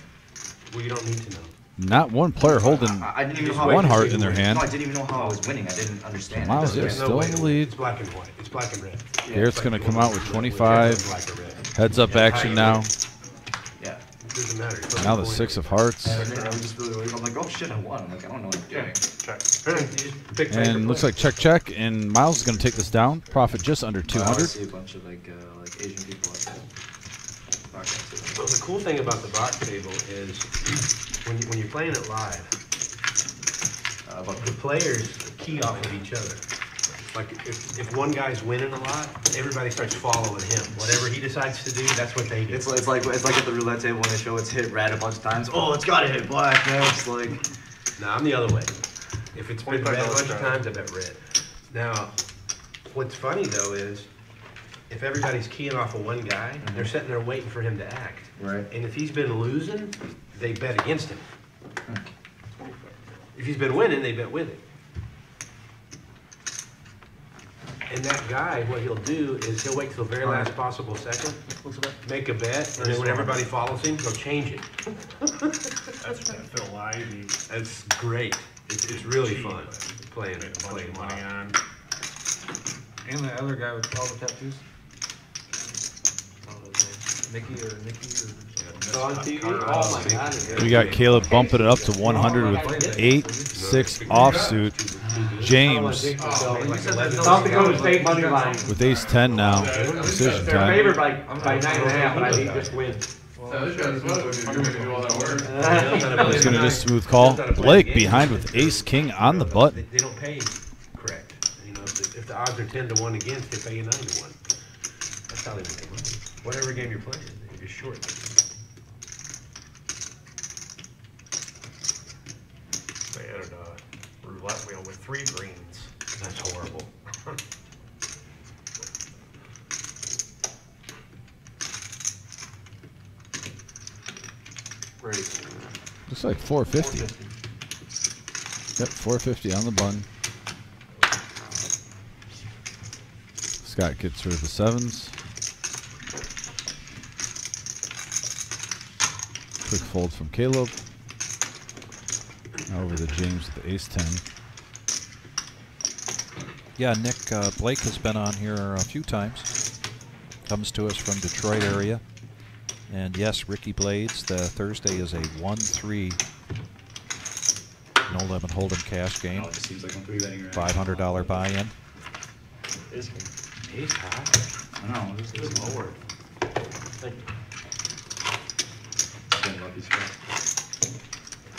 Well, you don't need to know. Not one player holding I, I didn't even know one heart in their hand. No, I didn't even know how I was winning. I didn't understand. Miles, it. yeah, Doesn't still matter. in the lead. It's black and white. It's black and red. Garrett's going to come out with 25. Black or red. Heads up action now. Yeah. It doesn't matter. Now the six of hearts. And I was just really, I'm like, oh shit, I won. I'm like, I don't know what I'm doing. Check. You just pick And looks like check, check. And Miles is going to take this down. Profit just under I 200. see a bunch of like uh, like Asian people Well, the cool thing about the box table is when, you, when you're playing it live, Uh, the players key off of each other. Like if, if one guy's winning a lot, everybody starts following him. Whatever he decides to do, that's what they do. It's, it's like it's like at the roulette table when they show it's hit red a bunch of times. Oh, it's got to hit black. It's like No, I'm the other way. If it's been red a bunch of times, I bet red. Now, what's funny though is, if everybody's keying off of one guy, mm-hmm. they're sitting there waiting for him to act. right. And if he's been losing, they bet against him. Mm-hmm. If he's been winning, they bet with him. And that guy, what he'll do is he'll wait till the very last possible second, make a bet, and then when everybody follows him, he'll change it. That's Phil Ivey. That's great. It's, it's really fun playing, Make a bunch playing money on. And the other guy with all the tattoos. I don't know his name. Mickey or Nikki or on TV? Oh my God. We got Caleb bumping it up to 100 with 8 6 offsuit. James South Dakota State money line. with ace 10 now. Decision They're time. favored by, by nine and a half, but I think just win. He's going to just smooth call. Blake behind with ace king on the They, button. they don't pay correct. You know, if the, odds are ten to one against, they pay you nine to one. That's how they make money. Whatever game you're playing, you're short. Added a roulette wheel with three greens. That's horrible. Looks like 450. Yep, 450 on the bun. Scott gets rid of the sevens. Quick fold from Caleb. Now over to James with the ace 10. Yeah, Nick uh, Blake has been on here a few times. Comes to us from Detroit area. And yes, Ricky Blades, the Thursday is a 1-3 no limit hold'em cash game. Oh, it just seems like I'm three betting right $500 buy-in. Ace high. I know. This is lower. Getting lucky spot.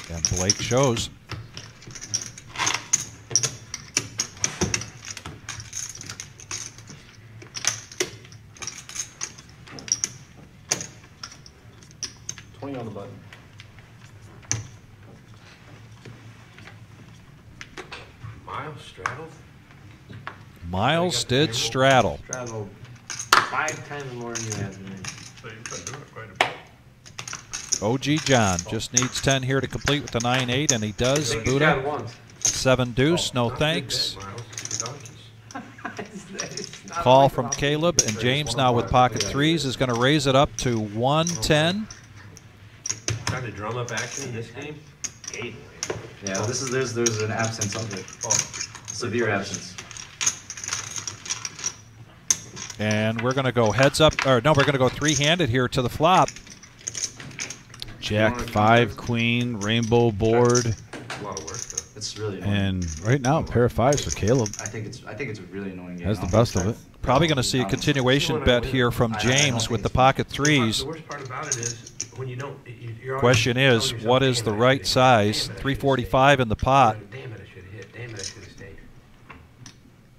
And Blake shows. Twenty on the button. Miles straddled? Miles did straddle. Travel five times more than you have than me. So you've been doing it quite a bit. OG John just needs 10 here to complete with the 9-8, and he does. Think he's got it Buddha, 7 deuce, oh, no Not a big bet, thanks. Miles. Two donkeys. It's not Call from Caleb, and James now with pocket threes is going to raise it up to 110. Trying to drum up action in this game? Eight. Yeah, this is, there's, there's an absence of it. Oh. Severe absence. And we're going to go heads up, or no, we're going to go three handed here to the flop. Jack five, queen, rainbow board, A lot of work though. It's really annoying. and right now pair of fives for Caleb. I think it's, I think it's a really annoying game. Has the best of it. Probably going to see a continuation bet here from James with the pocket threes. The worst part about it is when you don't. you- You're always Question is, telling what yourself, is the right size? 345 in the pot. Damn it, I should hit. Damn it, I should have stayed.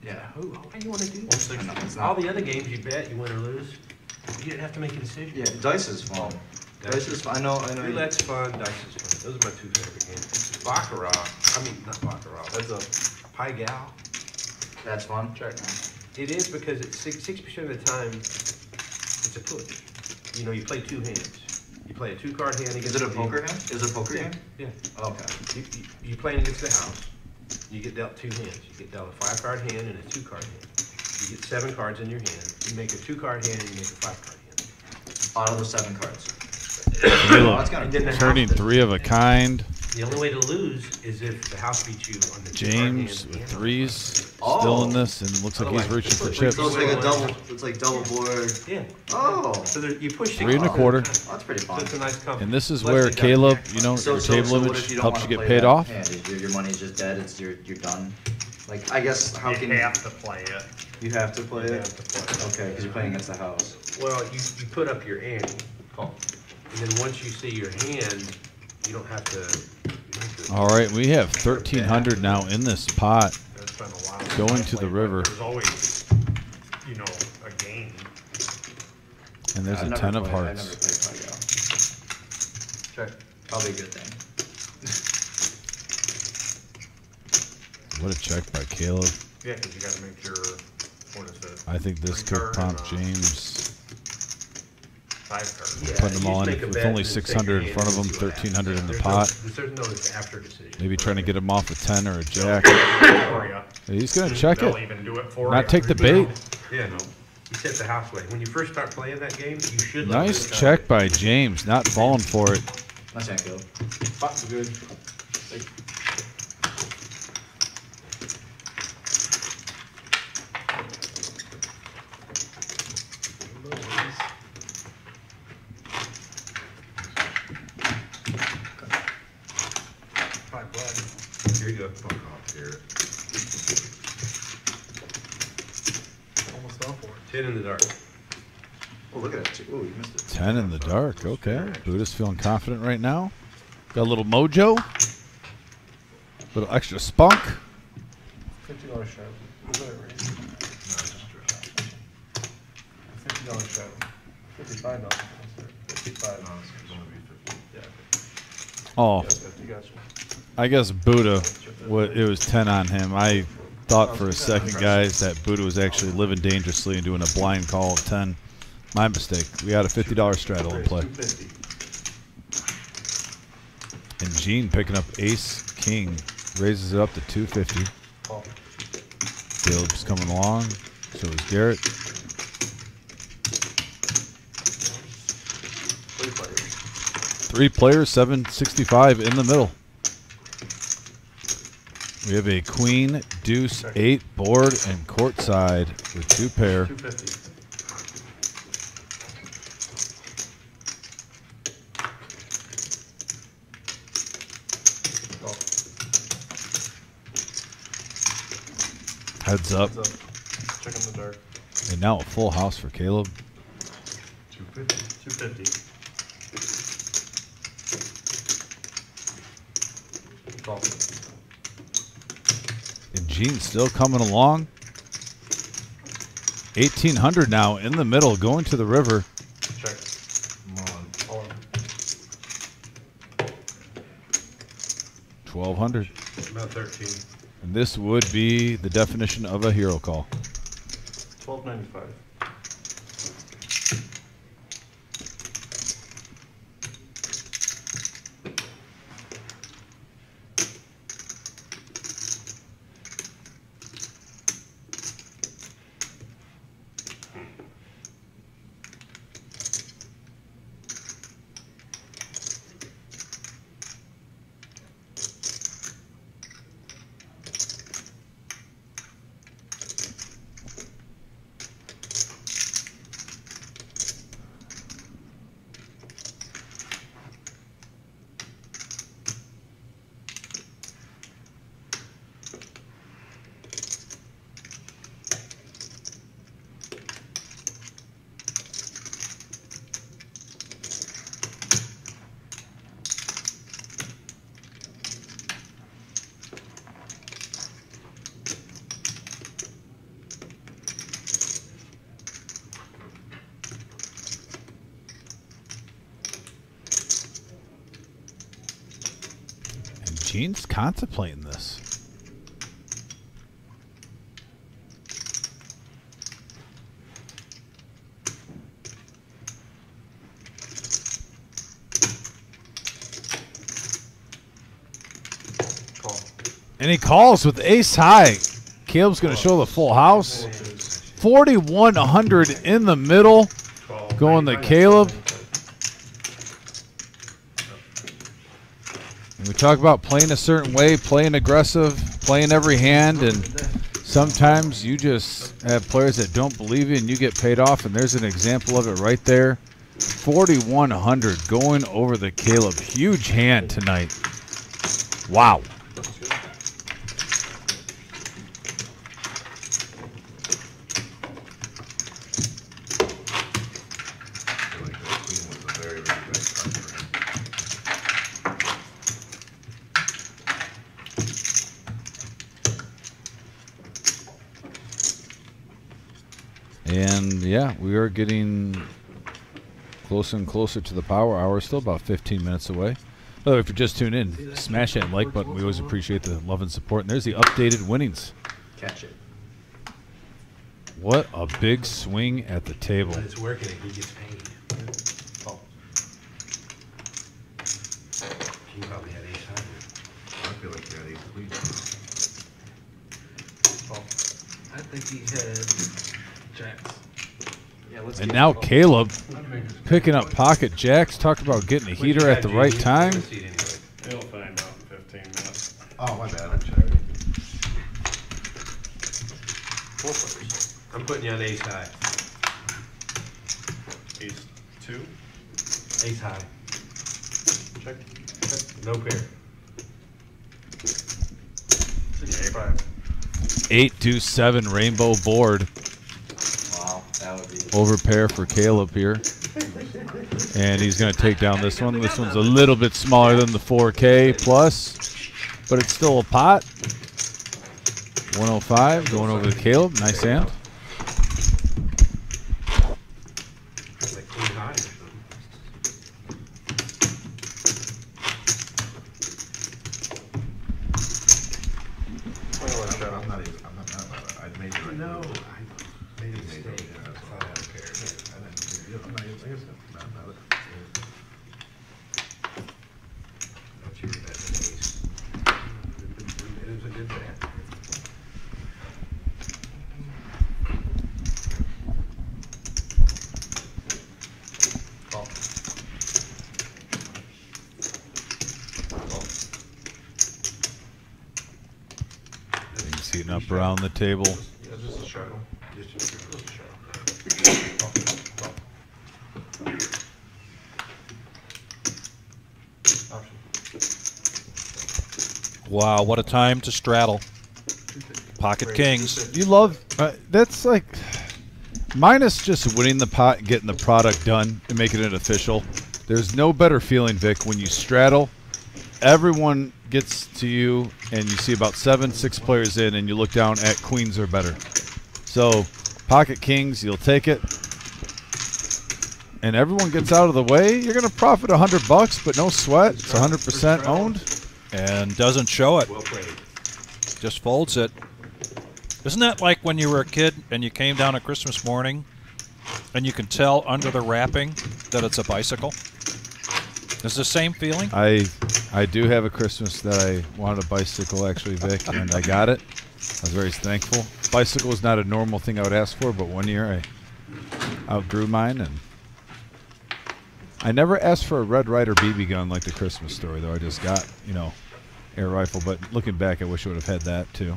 Yeah. Who? Why do you want to do I know, that? All the other games you bet, you win or lose. You didn't have to make a decision. Yeah, dice is fun. Dice is fun. I know, I know. Roulette's fun, dice is fun. Those are my two favorite games. Baccarat. I mean, not baccarat. That's a pai gow. That's fun. Check. It is because it's six six percent of the time it's a push. You know, you play two hands. You play a two card hand against. Is it a poker hand? Is it a poker Yeah, game? Yeah. Oh, okay. You, you, you playing against the house. You get dealt two hands. You get dealt a five card hand and a two card hand. You get seven cards in your hand. You make a two card hand and you make a five card hand. Out of the seven cards. Caleb That's kinda And then the turning three of a kind. The only way to lose is if the house beats you on the two. James with the threes, oh. still Oh. in this, and looks like he's reaching for chips. So it's like a double, it's like double board. Yeah. Oh. So there, you push Three and a quarter. cards. That's pretty fun. That's a nice company. And this is Unless where Caleb, you know, So, your so, table so image you helps you get paid that off. hand? Is your, your money's just dead, it's, you're, you're done? Like, I guess, how can You you? have to play it. You have to play You it? have to play. Okay, because you're playing against the house. Well, you, you put up your ante, and then once you see your hand, you don't have to. don't have to- All right, we have 1,300 now in this pot. There's been a lot. of Going to the river. There's always, you know, a game. And there's I've a never 10 of played- I've hearts. played Playground. Check. Probably a good thing. What a check by Caleb. Yeah, because you got to make your, what is it? I think this could card prompt a uh, James Five card. Yeah, putting them you all in make a with only 600 in front of hand him, and see what 1,300 in the happens. pot. No, there's no after decision. Maybe trying to get him off a 10 or a jack. He's going to check They'll it. even do it for Not ya. take the bait. Yeah, no. You set the house way. When you first start playing that game, you should. Nice check by James, not falling for it. Nice hand, Caleb. Pot's good. Five blood. Here you go. Fuck off, Garrett. Almost fell for it. Ten in the dark. Oh, look at that. Oh, you missed it. 10 in the oh, dark. Okay. Buddha's feeling confident right now. Got a little mojo. A little extra spunk. Fifty dollar shot. Was that a? Fifty dollar shot. Fifty-five dollars. Fifty-five. Oh, Fifty, gotcha. I guess Buddha, what, it was 10 on him. I thought for a second, guys, that Buddha was actually living dangerously and doing a blind call of 10. My mistake. We had a $50 straddle in play. And Gene picking up ace king raises it up to 250. Call. Caleb's coming along. So is Garrett. Three players, 765 in the middle. We have a queen, deuce, eight board, and courtside with two pair. Two fifty. Call. Heads up. Heads up. Check in the dark. And now a full house for Caleb. Two fifty. Two fifty. Call. And Gene's still coming along. 1800 now in the middle, going to the river. Check. Come on. 1200. About thirteen. And this would be the definition of a hero call. Twelve ninety-five. Contemplating this. And he calls with ace high. Caleb's going to show the full house. 4,100 in the middle. Going to Caleb. And we talk about playing a certain way, playing aggressive, playing every hand, and sometimes you just have players that don't believe you and you get paid off, and there's an example of it right there. 4,100 going over the Caleb. Huge hand tonight. Wow. And yeah, we are getting closer and closer to the power hour. Still about 15 minutes away. By the way, if you're just tuned in, smash that like button. We always appreciate the love and support. And there's the updated winnings. Catch it. What a big swing at the table. But it's working he gets paid. Oh. He probably had ace high. I feel like you had ace queen. Oh. I think he had jacks. Yeah, let's And now Caleb picking up pocket jacks. Talked about getting a heater at the right time. You'll find out in fifteen minutes. Oh, my bad. Four footers. I'm putting you on ace high. Ace two. Ace high. Check. Check. No pair. A five. Eight two seven rainbow board. Wow, that would be. Over pair for Caleb here. And he's going to take down this one. This one's a little bit smaller than the 4K plus, but it's still a pot. 105 going over to Caleb. Nice hand. Like queen high or something. I'm not even, I'm not mad about it. I made you. No, I made a mistake. I thought I had a pair. I'm not even, like I said, mad about it. Don't you bet an ace. It was a good bet. Call. He's heating up around the table. Wow, what a time to straddle. Pocket kings. You love uh, that's like minus just winning the pot, and getting the product done, and making it official. There's no better feeling, Vic, when you straddle. Everyone gets to you, and you see about seven, six players in, and you look down at queens or better. So, pocket kings, you'll take it, and everyone gets out of the way. You're gonna profit a hundred bucks, but no sweat. It's 100% owned. And doesn't show it. Just folds it. Isn't that like when you were a kid and you came down a Christmas morning and you can tell under the wrapping that it's a bicycle? Is the same feeling? I I do have a Christmas that I wanted a bicycle actually, Vic, and I got it. I was very thankful. Bicycle is not a normal thing I would ask for, but one year I outgrew mine, and I never asked for a Red Ryder BB gun like the Christmas story, though. I just got you know air rifle. But looking back, I wish I would have had that too.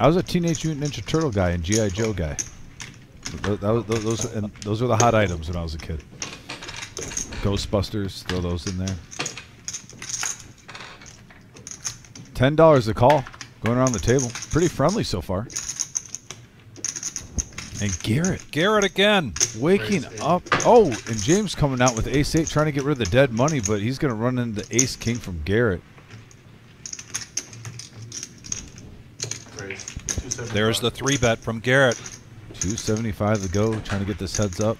I was a Teenage Mutant Ninja Turtle guy and GI Joe guy. Th- that was- Those, those, and those were the hot items when I was a kid. Ghostbusters, throw those in there. Ten dollars a call, going around the table. Pretty friendly so far. And Garrett Garrett again. waking up. Oh, and James coming out with Ace Eight, trying to get rid of the dead money, but he's going to run into Ace King from Garrett. Raise. Two seventy-five. There's the three bet from Garrett. Two seventy five to go, trying to get this heads up.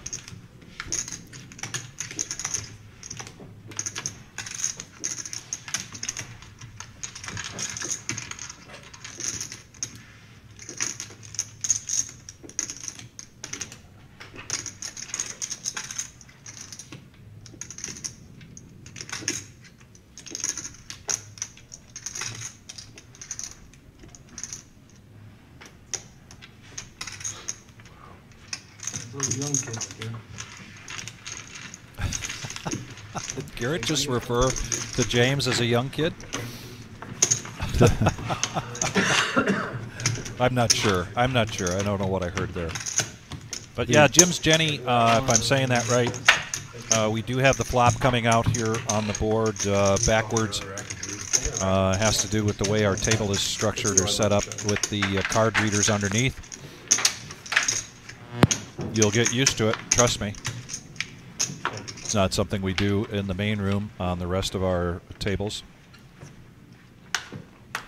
Those young kids, dude. Refer to James as a young kid? I'm not sure. I'm not sure. I don't know what I heard there. But yeah, Jim's Jenny, uh, if I'm saying that right, uh, we do have the flop coming out here on the board uh, backwards. Uh, has to do with the way our table is structured or set up with the uh, card readers underneath. You'll get used to it, trust me. It's not something we do in the main room on the rest of our tables.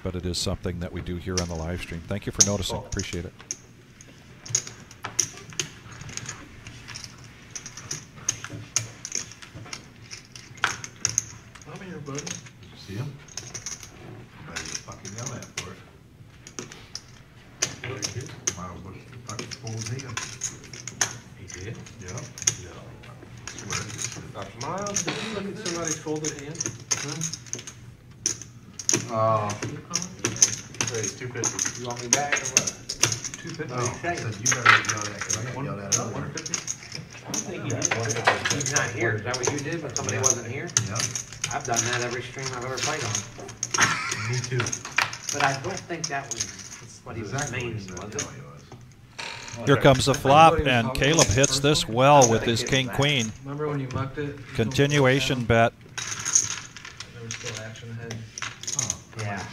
But it is something that we do here on the live stream. Thank you for noticing. Appreciate it. I'm here, buddy. See him? Better get fucking yell at for it. Miles Bush fucking pulled his hand. He did? Yeah. No. Swear to you. Dr. Miles, did you look at somebody's folded hand? Uh, wait, two fifty. You want me back or what? Two fifty. No, I said you better yell at, cause I got yelled at at one fifty. I don't think he did. He's not here. Is that what you did when somebody wasn't here? Yeah, I've done that every stream I've ever played on. me too. But I don't think that was what he was Exactly what meaning, he said, was it? he was. Here comes the flop, and Caleb hits this well with his king queen. Remember when you mucked it? Continuation bet. There was still action ahead. Yeah.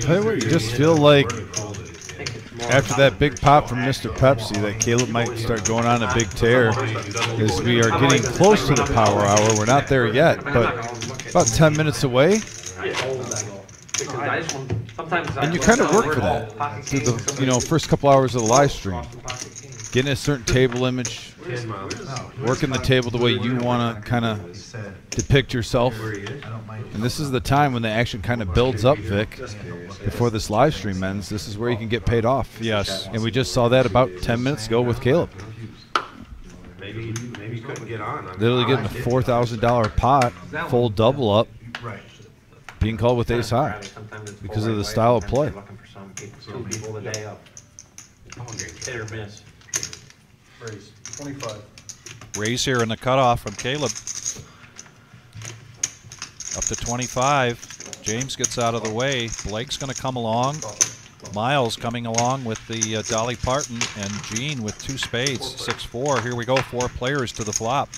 Tell you what, you just feel like I think it's more after that big pop from Mr. Pepsi that Caleb might start going on a big tear as we are getting close to the power hour. We're not there yet, but about 10 minutes away. Because I sometimes I And you kind of work for that pocket through the you know first couple hours of the live stream. Getting a certain table image, working the table the way you want to kind of depict yourself. Where he is? I don't mind. And this is the time when the action kind of builds up, Vic. Before this live stream ends, this is where you can get paid off. Yes. And we just saw that about 10 minutes ago with Caleb. Maybe, maybe couldn't get on. I mean, Literally getting a $4,000 pot, full double up, Right. Being called with ace high. Because of the style of play. Looking for some people, two people the day up. Hit or miss. Raise. Twenty-five. Raise here in the cutoff from Caleb. Up to 25. James gets out of the way. Blake's going to come along. Miles coming along with the uh, Dolly Parton and Gene with two spades. 6-4. Here we go. Four players to the flop.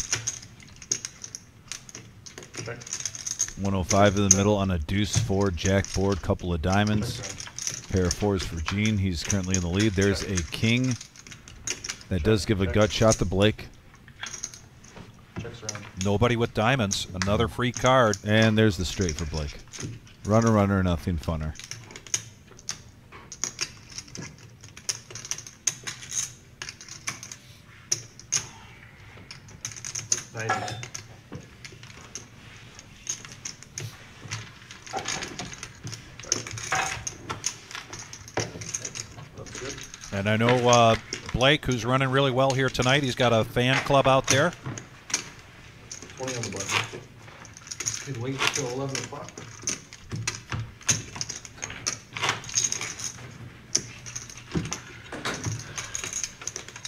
105 in the middle on a deuce four jack board, couple of diamonds, pair of fours for Gene. He's currently in the lead. There's a king that does give a gut shot to Blake, Nobody with diamonds. Another free card. and there's the straight for Blake. Runner, runner, nothing funner. Nice. And I know uh, Blake, who's running really well here tonight, he's got a fan club out there. Twenty on the button. Could wait until eleven o'clock.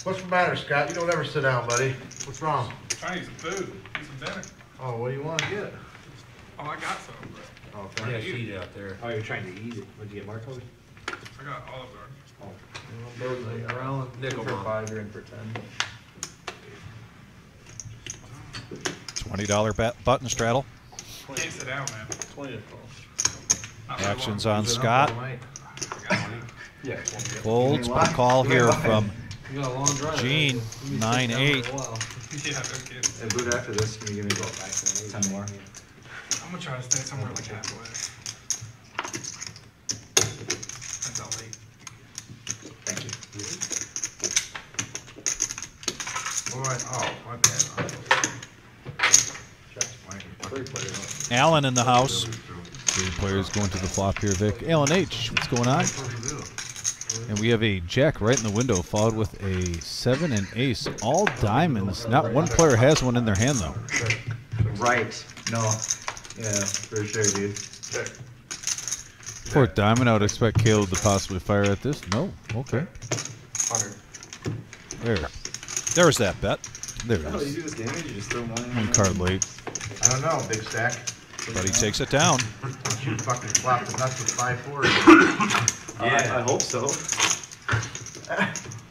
What's the matter, Scott? You don't ever sit down, buddy. What's wrong? Trying to eat some food, eat some dinner. Oh, what do you wanna get? Oh, I got some, but Oh, Yeah, thank you. sheet out there. Oh, you're trying to eat it. What'd you get, Marco's? I got Olive Garden. Around Nickel for bomb. five, you're in for ten. $20 button straddle. Can't sit down, man. Twenty to twelve. Actions on Scott. Yeah. Folds, but a call here from You got a long drive. Gene, right? You'll be nine, sitting down eight. for a while. Yeah, no kidding. And boot after this, can you give me ten more? I'm gonna try to stay somewhere like halfway. Until late. Thank you. Boy, oh, my bad. Three. Alan in the house. Three players going to the flop here, Vic. Alan H, what's going on? And we have a jack right in the window, followed with a seven and ace, all diamonds. Not one player has one in their hand though. Right. No. Yeah, for sure, dude. Fourth diamond, I would expect Caleb to possibly fire at this. No, okay. There. There's that bet. There it you is. do this damage, you just throw money. One card late. I don't know, big stack. But he takes it down. Don't you fucking flop the nuts with five four. Yeah. I hope so.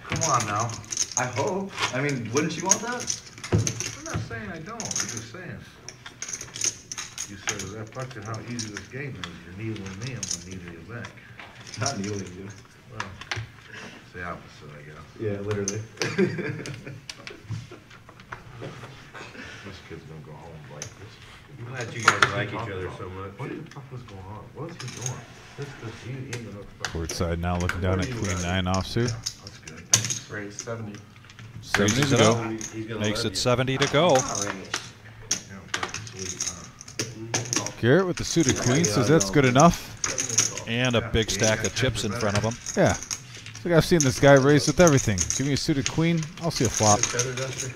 Come on now. I hope. I mean, wouldn't you want that? I'm not saying I don't, I'm just saying. You said, is that fucking how easy this game is? You're needling me, I'm gonna needle you back. Not kneeling you. Well, it's the opposite, I guess. Yeah, literally. This kid's gonna go home like this. I'm glad you guys like each other so much. What the fuck was going on? What was he doing? This, this, he ain't gonna. fucking- Court side now looking down at queen nine offsuit. That's good, thanks. Raise seventy. Seventy to go. up. He's gonna Makes it 70 to go. Oh, yeah, fucking sweet, huh? Garrett with the suited queen says that's good enough. And a big stack of chips in front of him. Yeah. It's like I've seen this guy raise with everything. Give me a suited queen, I'll see a flop. Feather duster?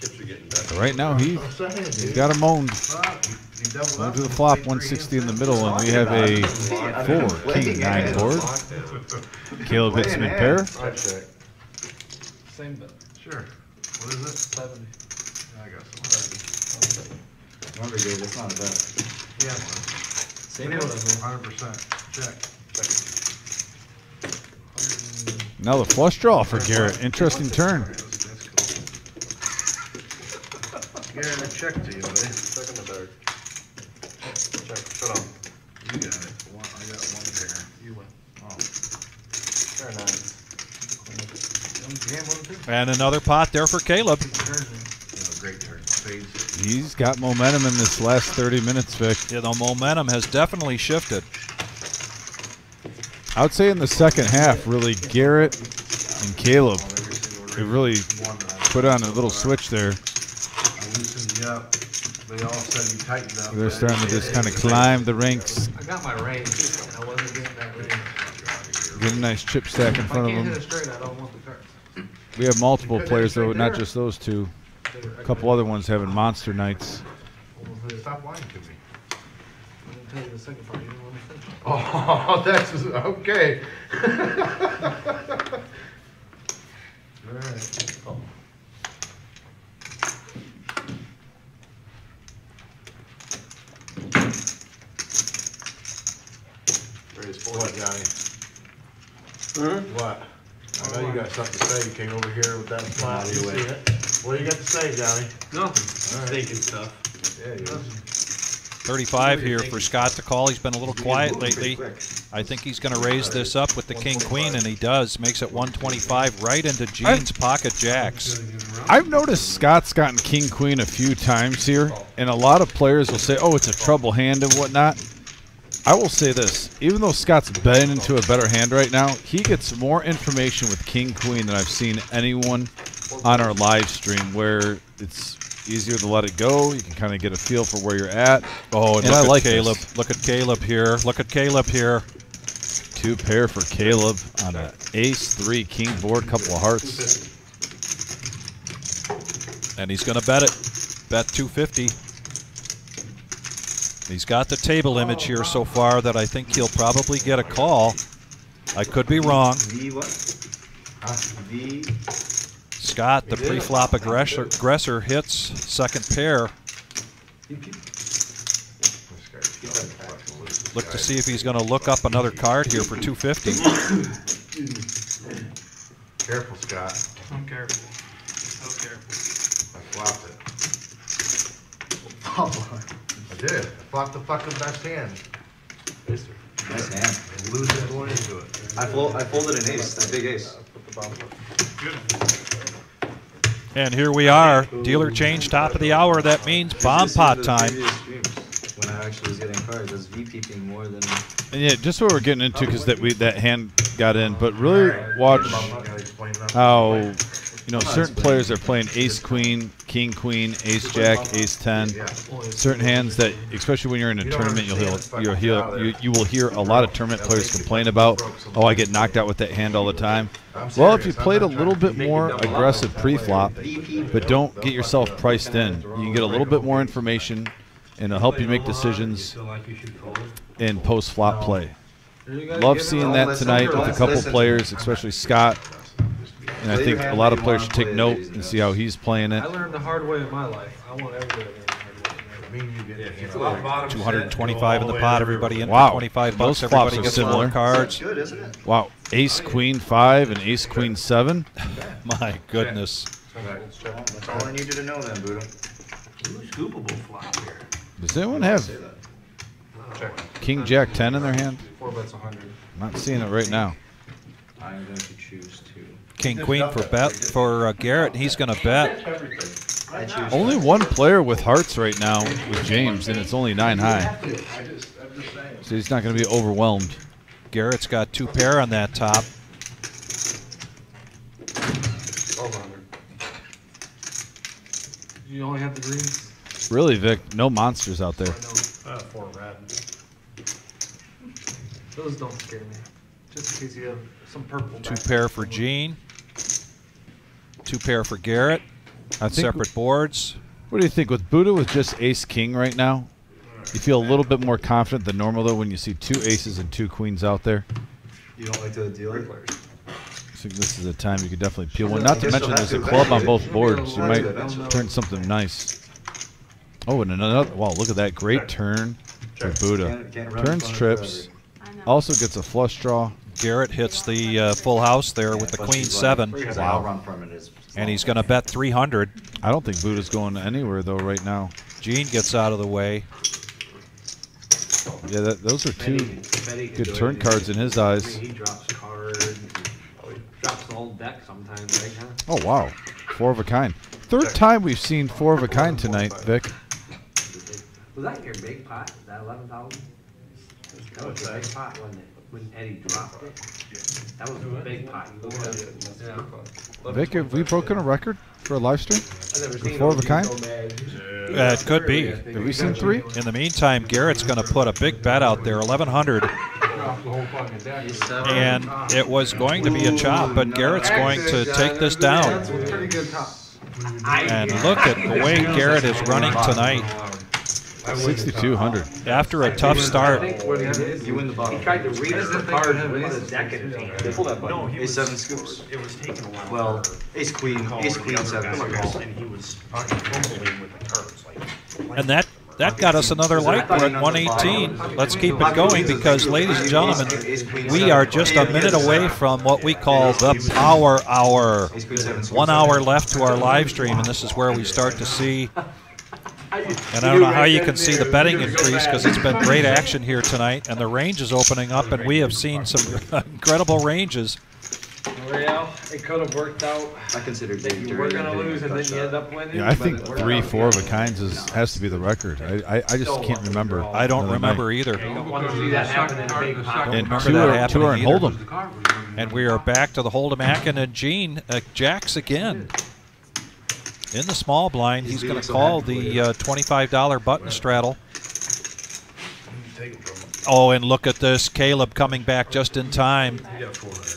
Chips are getting better. But right now he I'm saying, he's dude. got him owned. Fuck, you- you doubled Going to the flop, 160 in the middle, and we have a four king nine board. Caleb hits mid pair. Same bet. Sure. What is it? Seventy. I got some. Remember, Gabe, that's not a bet. Yeah, man. Same deal. Hundred percent. Check. Now the flush draw for Garrett. Interesting turn. That's cool. Yeah, I checked to you, buddy. Second the third. Check, shut up. You got it. One, I got one pair. You win. Oh. Sure, nine. And another pot there for Caleb. Yeah, great turn. Spades. He's got momentum in this last 30 minutes, Vic. Yeah, the momentum has definitely shifted. I would say in the second half, really, Garrett and Caleb, they really put on a little switch there. I loosened you up. They all said you tightened up. They're starting to just kind of climb the ranks. I got my range, and I wasn't getting that range. Get a nice chip stack in front of them. it straight, I don't want the cards. We have multiple players, though, not just those two. A couple other ones having monster nights. Stop lying to me. I didn't tell you the second part, you didn't let me finish. Oh, that's, okay. Alright. What, Johnny? Hmm? What? I know you got something to say. You came over here with that smile. You see. What do you got to say, Johnny? Nothing. All right. Thinking stuff. Yeah, you 35 here for Scott to call. He's been a little quiet lately. I think he's going to raise this up with the king queen, and he does. Makes it 125 right into Gene's pocket jacks. I've noticed Scott's gotten king queen a few times here, and a lot of players will say, "Oh, it's a trouble hand and whatnot." I will say this: even though Scott's betting into a better hand right now, he gets more information with king queen than I've seen anyone on our live stream. Where it's easier to let it go, you can kind of get a feel for where you're at. Oh, and, and look I at like Caleb. this. Look at Caleb here. Look at Caleb here. Two pair for Caleb on a ace three king board, couple of hearts. And he's going to bet it. Bet 250. He's got the table image here so far that I think he'll probably get a call. I could be wrong. V what? V. Scott, the pre-flop aggressor, aggressor hits second pair. Look to see if he's going to look up another card here for 250. Careful, Scott. I'm careful. So careful. I flopped it. Oh, I did. I flopped the fucking best hand. Nice hand. And lose it going into it. I, fol- I folded an ace, that big ace. And here we are, dealer change top of the hour. That means bomb pot time. When I actually was getting cards, I was VPing more than. And yeah, just what we're getting into because that we that hand got in, but really watch how you know certain players are playing ace queen, king queen, ace jack, ace ten. Certain hands that, especially when you're in a tournament, you'll hear you'll hear you, you will hear a lot of tournament players complain about, oh, I get knocked out with that hand all the time. Well, if you played a little bit more aggressive pre-flop, but don't get yourself priced in, you can get a little bit more information, and it'll help you make decisions in post-flop play. Love seeing that tonight with a couple players, especially Scott. And I think a lot of players should take note and see how he's playing it. I learned the hard way in my life. I want everybody to learn the hard way. I mean, you get, Yeah, if you you know, pull out bottom set, 225 in the pot. Everybody in Wow. for 25 Those bucks. flops Everybody are gets similar. four cards. Good, isn't it? Wow, Ace Queen five and Ace Queen seven. My goodness. That's all I need you to know then, Buddha. Ooh, scoopable flop here. Does anyone have Say that. King Jack ten in their hand? Four bets a hundred. I'm not seeing it right now. I'm going to choose to. King Queen for bet for uh, Garrett. He's going to bet. Only one player with hearts right now with James, and it's only nine high. I just, I'm just saying. So he's not going to be overwhelmed. Garrett's got two pair on that top. You only have the greens? Really, Vic, no monsters out there. Uh, four red. Those don't scare me. Just in case you have some purple. Two pair for Gene. Two pair for Garrett. I. Separate boards. What do you think with Buddha with just Ace King right now? You feel a little bit more confident than normal though when you see two aces and two queens out there. You don't like to deal it? I think this is a time you could definitely peel one. Not to mention there's a club on both boards. You might have to eventually. turn something nice. Oh, and another. Wow, look at that great turn for Buddha. Can't- can't run Turns trips. Also gets a flush draw. Garrett hits the uh, full house there with the queen seven, Because I'll run from it as. and he's going to bet 300. I don't think Buddha's going anywhere though right now. Gene gets out of the way. Yeah, that, those are two Betty- Betty good do turn cards in his eyes. he drops cards. Oh, he drops the whole deck sometimes, right? Huh? Oh wow, four of a kind. Third time we've seen four of a kind tonight, Vic. Was that your big pot? Is that eleven thousand? That was a big pot when it, when Eddie dropped it. That was a big pot. You looked. Yeah. Vic, have we broken a record for a live stream? I've never For seen four of a kind? Uh, it could be. Have we seen three? In the meantime, Garrett's going to put a big bet out there, 1100, Drop the whole fucking deck. and it was going to be a chop, but Garrett's going to take this down. That's a pretty good top. And look at the way Garrett is running tonight. 6,200. After a tough I start, think what he did, You win the he tried to read us the Doesn't cards think with I have deck in his hand. Pull that button. No, he ace seven scoops. It was taking a while. Well, for ace queen, the ace queen seven scoops. And he was fumbling with the cards, and that that got us another light. We're at 118. Let's keep it going because, ladies and gentlemen, we are just a minute away from what we call the power hour. Ace queen seven scoops. One hour left to our live stream, and this is where we start to see. And I don't know how you can see the betting increase because it's been great action here tonight, and the range is opening up, and we have seen some incredible ranges. Well, it could have worked out I consider that Dave you were gonna lose and then you end up winning. Yeah, I think but it worked three, four of a kinds is has to be the record. I I, I just can't remember. I don't remember night. either. You don't want to see that happen in a big pot. Don't And two are, two are happening in either. Hold'em. And we are back to the Hold'em Akin and Gene uh, Jacks again. In the small blind, he's going to call the uh, $25 button straddle. Oh, and look at this. Caleb coming back just in time.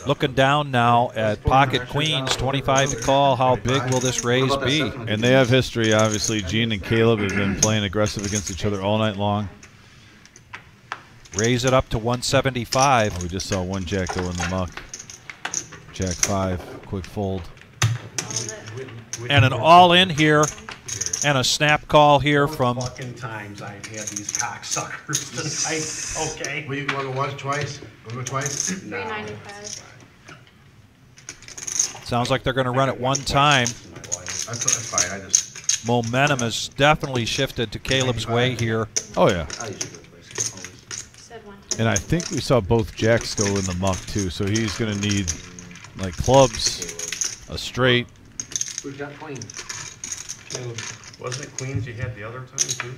Looking down now at pocket queens, 25 to call. How big will this raise be? And they have history, obviously. Gene and Caleb have been playing aggressive against each other all night long. Raise it up to 175. Oh, we just saw one jack go in the muck. Jack five, quick fold. And an all in here. And a snap call here from Fucking times I've had these cocksuckers tonight, okay? We, you wanna watch twice? Wanna go twice? Three ninety-five. Sounds like they're going to run it one time. That's, that's fine, I just, Momentum has definitely shifted to Caleb's way here. Oh yeah. I usually go twice. Said one. And I think we saw both jacks go in the muck too. So he's going to need like clubs, a straight. Who's got queens? Wasn't it Queens you had the other time too?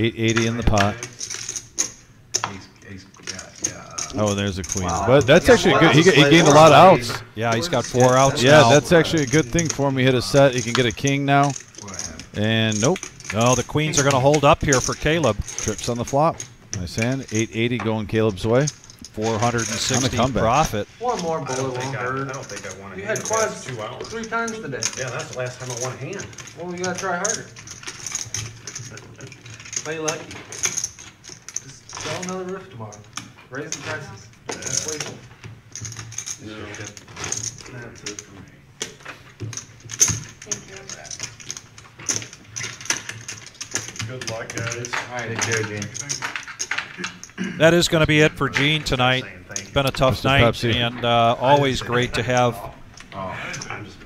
880 in the pot. ace, ace, yeah, yeah. Oh, and there's a queen. Wow. But that's Yeah, actually well, good. He, he gained a lot of outs. Yeah, he's got four outs Yeah, now. that's actually a good thing for him. He hit a set. He can get a king now. What I have. And nope. No, the queens are going to hold up here for Caleb. Trips on the flop. Nice hand. 880 going Caleb's way. 460 profit. One more I bullet don't think won't I, I don't think I won a You hand. had quads two hours. three times today. Yeah, that's the last time I won a hand. Well, you gotta try harder. Play lucky. Just sell another roof tomorrow. Raise the prices. Inflation. That's it for me. Thank you. Good luck, guys. Take care, Gene. That is going to be it for Gene tonight. It's been a tough Mr. night, Pepsi. and uh, always great to have.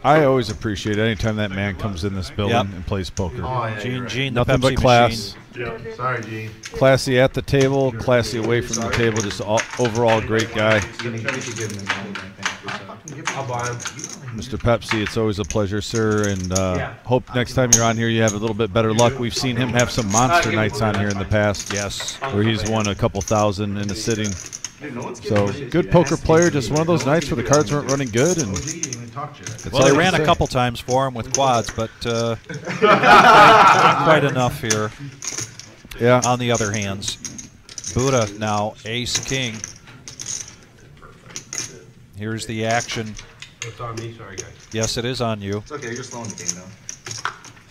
I always appreciate it anytime that man comes in this building Yep. and plays poker. Oh, yeah, Gene, right. Gene, the Nothing but class. Yeah. Sorry, Gene. Classy at the table, classy away from the table. Just all, overall great guy. You need to give him a nine, I think, I'll buy him. Mr. Pepsi, it's always a pleasure, sir, and uh, Yeah. hope next time you're on here you have a little bit better luck. We've seen him have some monster nights on here in the past. Yes. Where he's won a couple thousand in a sitting. So good poker player, just one of those nights where the cards weren't running good, and OG didn't even talk to you. that's Well, all they ran a couple times for him with quads, but uh, not quite enough here. Yeah. On the other hands, Buddha now ace king. Here's the action. It's on me, sorry guys. Yes, it is on you. It's okay, you're slowing the game down.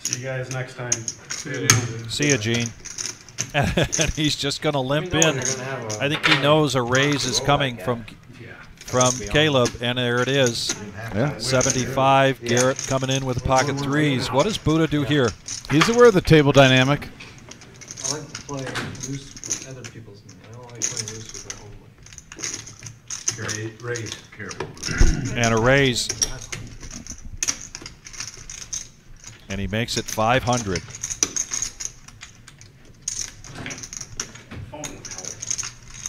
See you guys next time. See you, Gene. and he's just going to limp in. they're gonna have a- I think he knows a raise is coming from from Caleb, and there it is. Yeah. 75. Garrett coming in with a pocket threes. What does Buddha do here? He's aware of the table dynamic. I like to play loose with other people's money. I don't like playing loose with my own money. Raise. Careful. And a raise. And he makes it 500.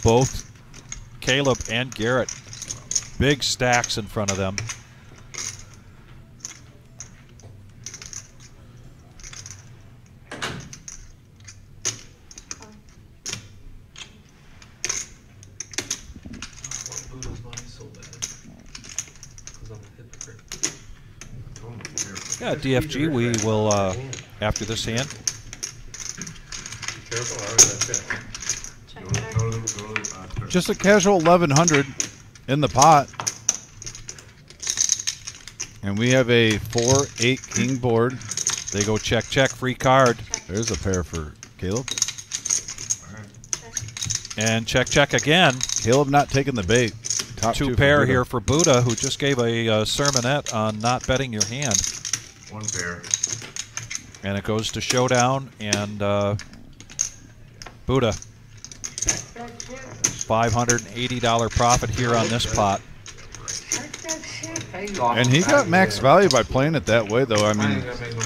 Both Caleb and Garrett. Big stacks in front of them. I want Buddha's money so bad. Because I'm a hypocrite. Yeah, DFG, we will, uh, after this hand, Careful, all right, that's it. Check Go back. to, go to, the- go to, turn. Just a casual 1100 in the pot. And we have a 4 8 king board. they go check, check, free card. There's a pair for Caleb. And check, check again. Caleb not taking the bait. Top Two for pair here for Buddha, who just gave a uh, sermonette on not betting your hand. One pair. And it goes to showdown and uh, Buddha. $580 profit here on this pot. And he got max value by playing it that way, though. I mean,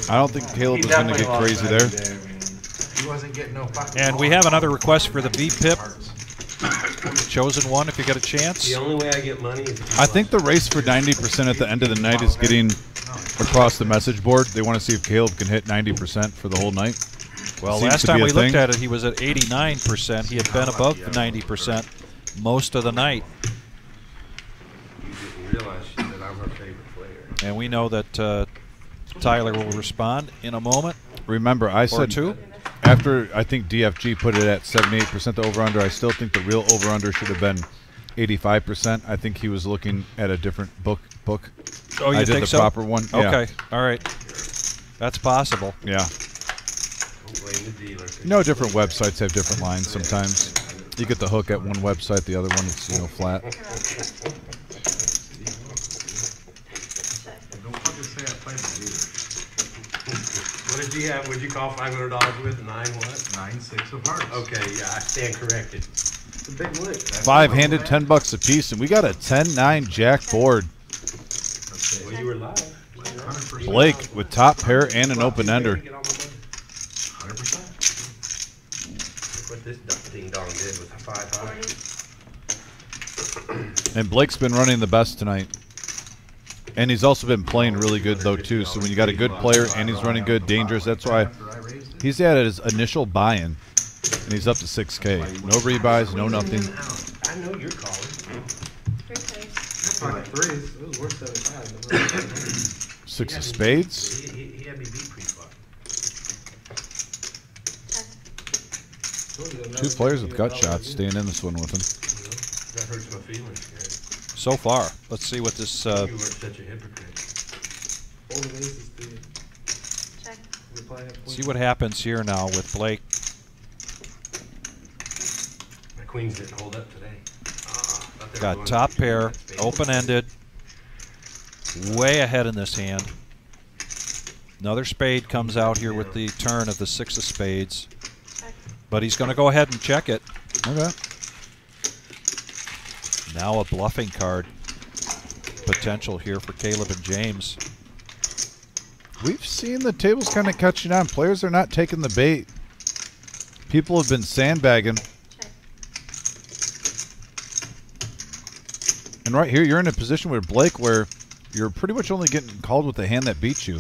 I don't think Caleb was going to get crazy there. He wasn't getting no fucking. And we have another request for the VPIP. Chosen one if you get a chance. The only way I get money is. I think the race for 90% at the end of the night is getting across the message board. They want to see if Caleb can hit 90% for the whole night. Well, Seems last time we looked at it, he was at 89%. He had been above 90% most of the night. You didn't realize that I'm her favorite player. And we know that uh, Tyler will respond in a moment. Remember, I said two. after I think DFG put it at 78% the over under, I still think the real over under should have been 85%. I think he was looking at a different book. Book. Oh, you I did think the so? proper one. Yeah. Okay, all right. That's possible. Yeah. Don't blame the dealer. You know, different websites have different lines sometimes. You get the hook at one website, the other one it's you know flat. Don't fucking say I played it either. What did you have? What'd you call five hundred dollars with? Nine what? Nine, six of hearts. Okay, yeah, I stand corrected. It's a big lick. Five handed, ten bucks a piece, and we got a 10-9 jack board. Well, you were live. Blake with top pair and an open ender. Get all my money. 100%. What this ding dong did with the five hundred. And Blake's been running the best tonight. And he's also been playing really good though too. So when you got a good player and he's running good, dangerous, that's why After I raised it. he's at his initial buy-in, and he's up to 6K. No rebuys, no nothing. I know you're calling. Three plays. Pocket threes. It was worth 75. Six of spades. He, he, he had me beat pre-flop. Told you, I'd Two players with gut shots staying in this one with him. That hurts my feelings, Gary. So far, let's see what this. Uh, You were such a hypocrite. Fold of aces to you. Check. You're playing at see what happens here now with Blake. My queens didn't hold up today. Ah, thought they were Got top pair, open ended, way ahead in this hand. Another spade comes out here with the turn of the six of spades. But he's going to go ahead and check it. Okay. Now a bluffing card potential here for Caleb and James. We've seen the tables kind of catching on. Players are not taking the bait. People have been sandbagging. And right here, you're in a position with Blake where you're pretty much only getting called with the hand that beats you.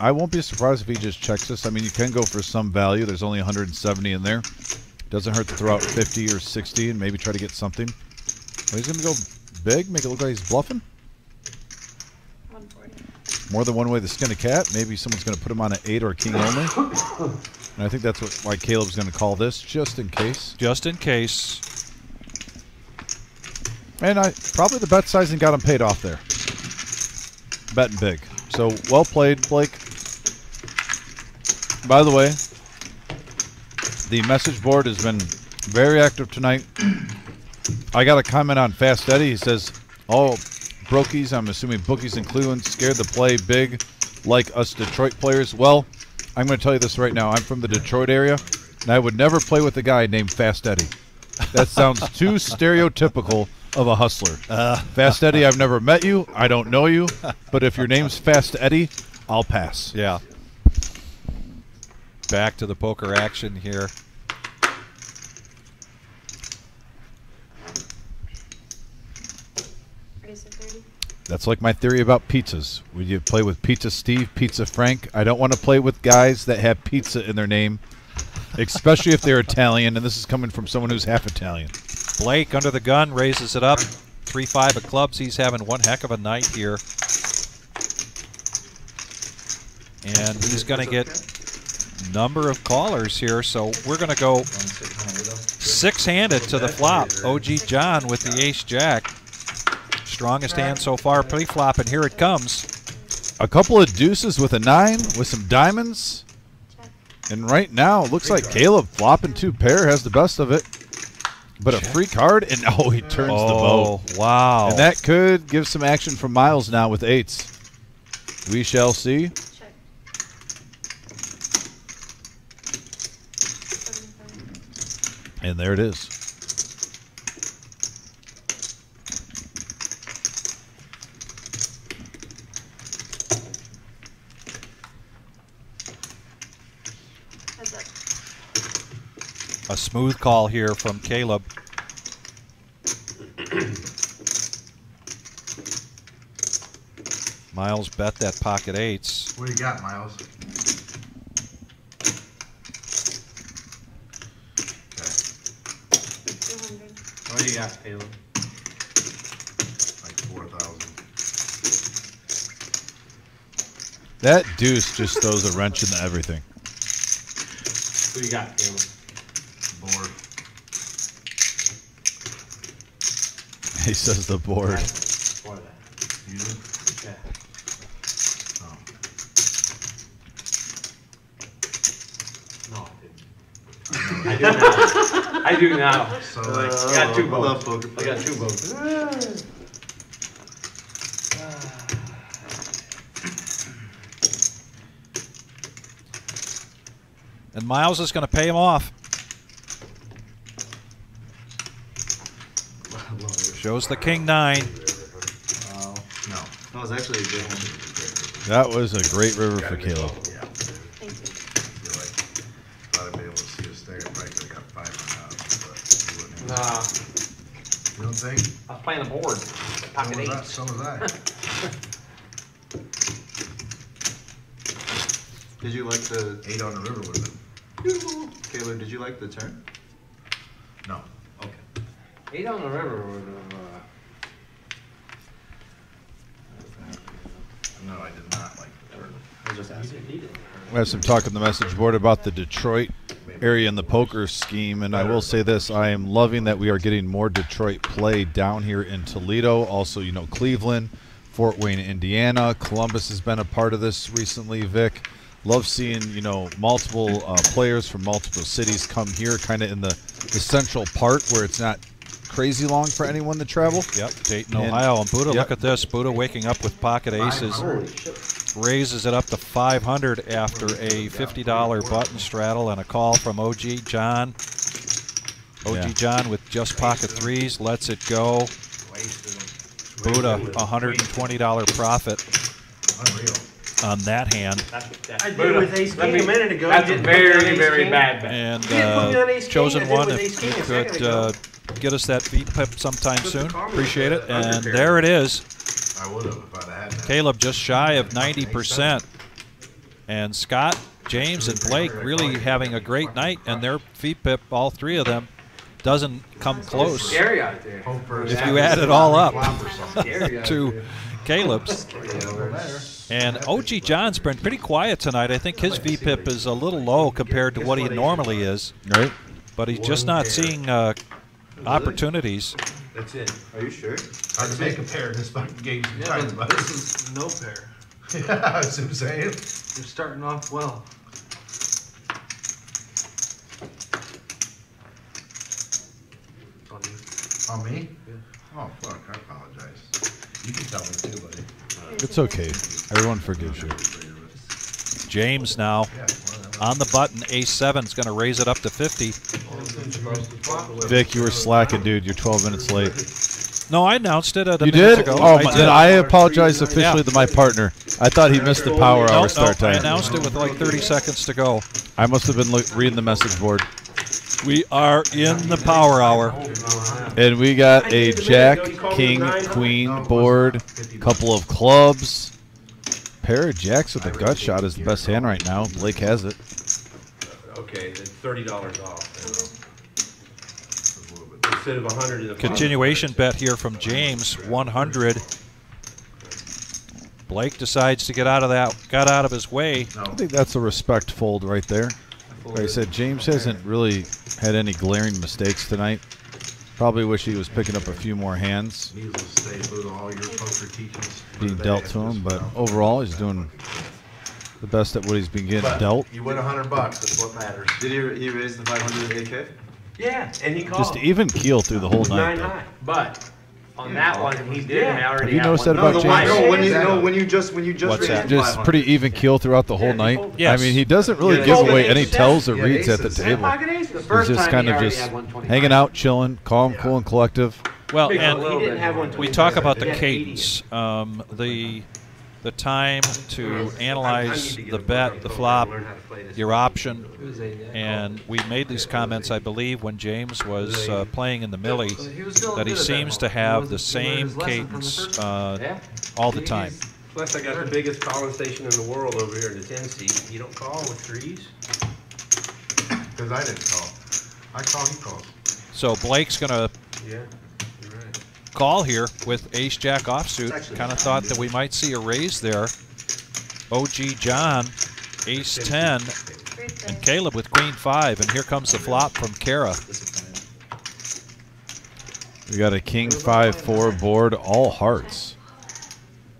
I won't be surprised if he just checks this. I mean, you can go for some value. There's only 170 in there. Doesn't hurt to throw out 50 or 60 and maybe try to get something. Oh, he's going to go big, make it look like he's bluffing. 140. More than one way to skin a cat. Maybe someone's going to put him on an 8 or a king only. And I think that's what why Caleb's going to call this, just in case. Just in case. And I probably the bet sizing got him paid off there. Betting big. So well played, Blake. By the way, the message board has been very active tonight. I got a comment on Fast Eddie. He says, "Oh, brokies. I'm assuming bookies in Cleveland scared to play big, like us Detroit players." Well, I'm going to tell you this right now. I'm from the Detroit area, and I would never play with a guy named Fast Eddie. That sounds too stereotypical of a hustler. Uh. Fast Eddie, I've never met you. I don't know you. But if your name's Fast Eddie, I'll pass. Yeah. Back to the poker action here. Raise of 30. That's like my theory about pizzas. Would you play with Pizza Steve, Pizza Frank? I don't want to play with guys that have pizza in their name, especially if they're Italian, and this is coming from someone who's half Italian. Blake under the gun raises it up. 3 5 of clubs. He's having one heck of a night here. And he's going to get number of callers here, so we're going to go six-handed to the flop. OG John with the ace jack. Strongest hand so far pre-flop, and here it comes. A couple of deuces with a nine with some diamonds. And right now, it looks like Caleb flopping two pair has the best of it. But a free card, and oh, he turns the Oh, boat. wow. And that could give some action from Miles now with eights. We shall see. Check. And there it is. Heads up. A smooth call here from Caleb. Miles bet that pocket eights. What do you got, Miles? Okay, 200. What do you got, Caleb? like four thousand. That deuce just throws a wrench into everything. What do you got, Caleb? Board. He says the board. For that. You do? Yeah. Oh. No, I do now. I do now. So like, I got two I votes. I got two votes. And Miles is going to pay him off. Shows the king nine. Wow. no. That was actually a good one. That was a great river for Caleb. Yeah. Thank you. Feel like, thought I'd be able to see us there, probably could've got five hundred but you wouldn't. Nah, You don't think? I was playing the board. Pocket So was I- eight. So was I. Did you like the Eight on the river with it. Taylor? Did you like the turn? No. Okay. Eight on the river would have, uh. No, I did not like the turn. I was just asking. He didn't. We have some talk on the message board about the Detroit area in the poker scheme, and I will say this: I am loving that we are getting more Detroit play down here in Toledo. Also, you know, Cleveland, Fort Wayne, Indiana, Columbus has been a part of this recently. Vic, love seeing you know multiple uh, players from multiple cities come here, kind of in the the central part where it's not crazy long for anyone to travel. Yep, Dayton, And- Ohio. And Buddha, Yep. look at this. Buddha waking up with pocket aces. Raises it up to 500 after a $50 button straddle and a call from OG John. OG Yeah. John with just pocket threes lets it go. Buddha, $120 profit on that hand. I did with ace king a minute ago. That's a didn't put me on very, very bad bet. And You didn't put me on uh, chosen one, with if you could uh, get us that VPIP sometime soon, appreciate it. And there it is. I would have if I'd had that. Caleb just shy of 90%. And Scott, James, and Blake really having a great night, and their VPIP, all three of them, doesn't come close. Scary out there. If you add it all up to. Caleb's. And OG John's been pretty quiet tonight. I think his VPIP is a little low compared to what he normally is. Right. But he's just not seeing uh, opportunities. That's it. Are you sure? Hard to make a pair in this fucking game Yeah, sometimes, but but this is no pair. yeah, that's what I'm saying. You're starting off well. On you. On me? Oh, fuck, I apologize. You can tell me too, buddy. It's okay. Everyone forgives you. James now on the button. A7 is going to raise it up to 50. Vic, you were slacking, dude. You're 12 minutes late. No, I announced it. You did? Ago. Oh, I then I apologize officially Yeah. to my partner. I thought he missed the power No, hour no, start I announced it with like 30 seconds to go. I must have been reading the message board. We are in the power hour. And we got a Jack, King, Queen board, couple of clubs. Pair of jacks with a gut shot is the best hand right now. Blake has it. Okay, then thirty dollars off. Instead of hundred in the. Continuation bet here from James, 100. Blake decides to get out of that, got out of his way. I think that's a respect fold right there. Like I said, James hasn't really had any glaring mistakes tonight. Probably wish he was picking up a few more hands Needless to say, Buddha, all your poker teachings. being dealt to him, but overall he's doing the best at what he's been getting But dealt. You win hundred bucks, that's what matters. Did he, he raise the 500 AK? Yeah, and he called. Just even keel through the whole night. Nine though. high. But on that one, he did Yeah. already Have you have noticed one. that about no, James? no, when you no, when you just when you just What's that? Just pretty even keel throughout the whole night. Yes. I mean, he doesn't really Yeah, give away any tells or Yeah, reads at the table. Pocket aces. He's just time kind he of just hanging out, chilling, calm, cool, and collective. Well, Big and little He didn't bit have more. one we talk about the cadence, um, the the time to analyze the bet, the flop, your option, It was a, yeah, and we made these comments, I believe, when James was uh, playing in the Millie, So he was feeling that he seems to have the was- he learned same his lesson from the cadence uh, all the time. Plus, I got the biggest calling station in the world over here in the ten seat. You don't call with threes. Because I didn't call. I call, he calls. So Blake's going to Yeah. Call here with ace jack offsuit. Kind of thought that we might see a raise there. OG John, ace 10, and Caleb with queen 5. And here comes the flop from Kara. We got a king five four board, all hearts.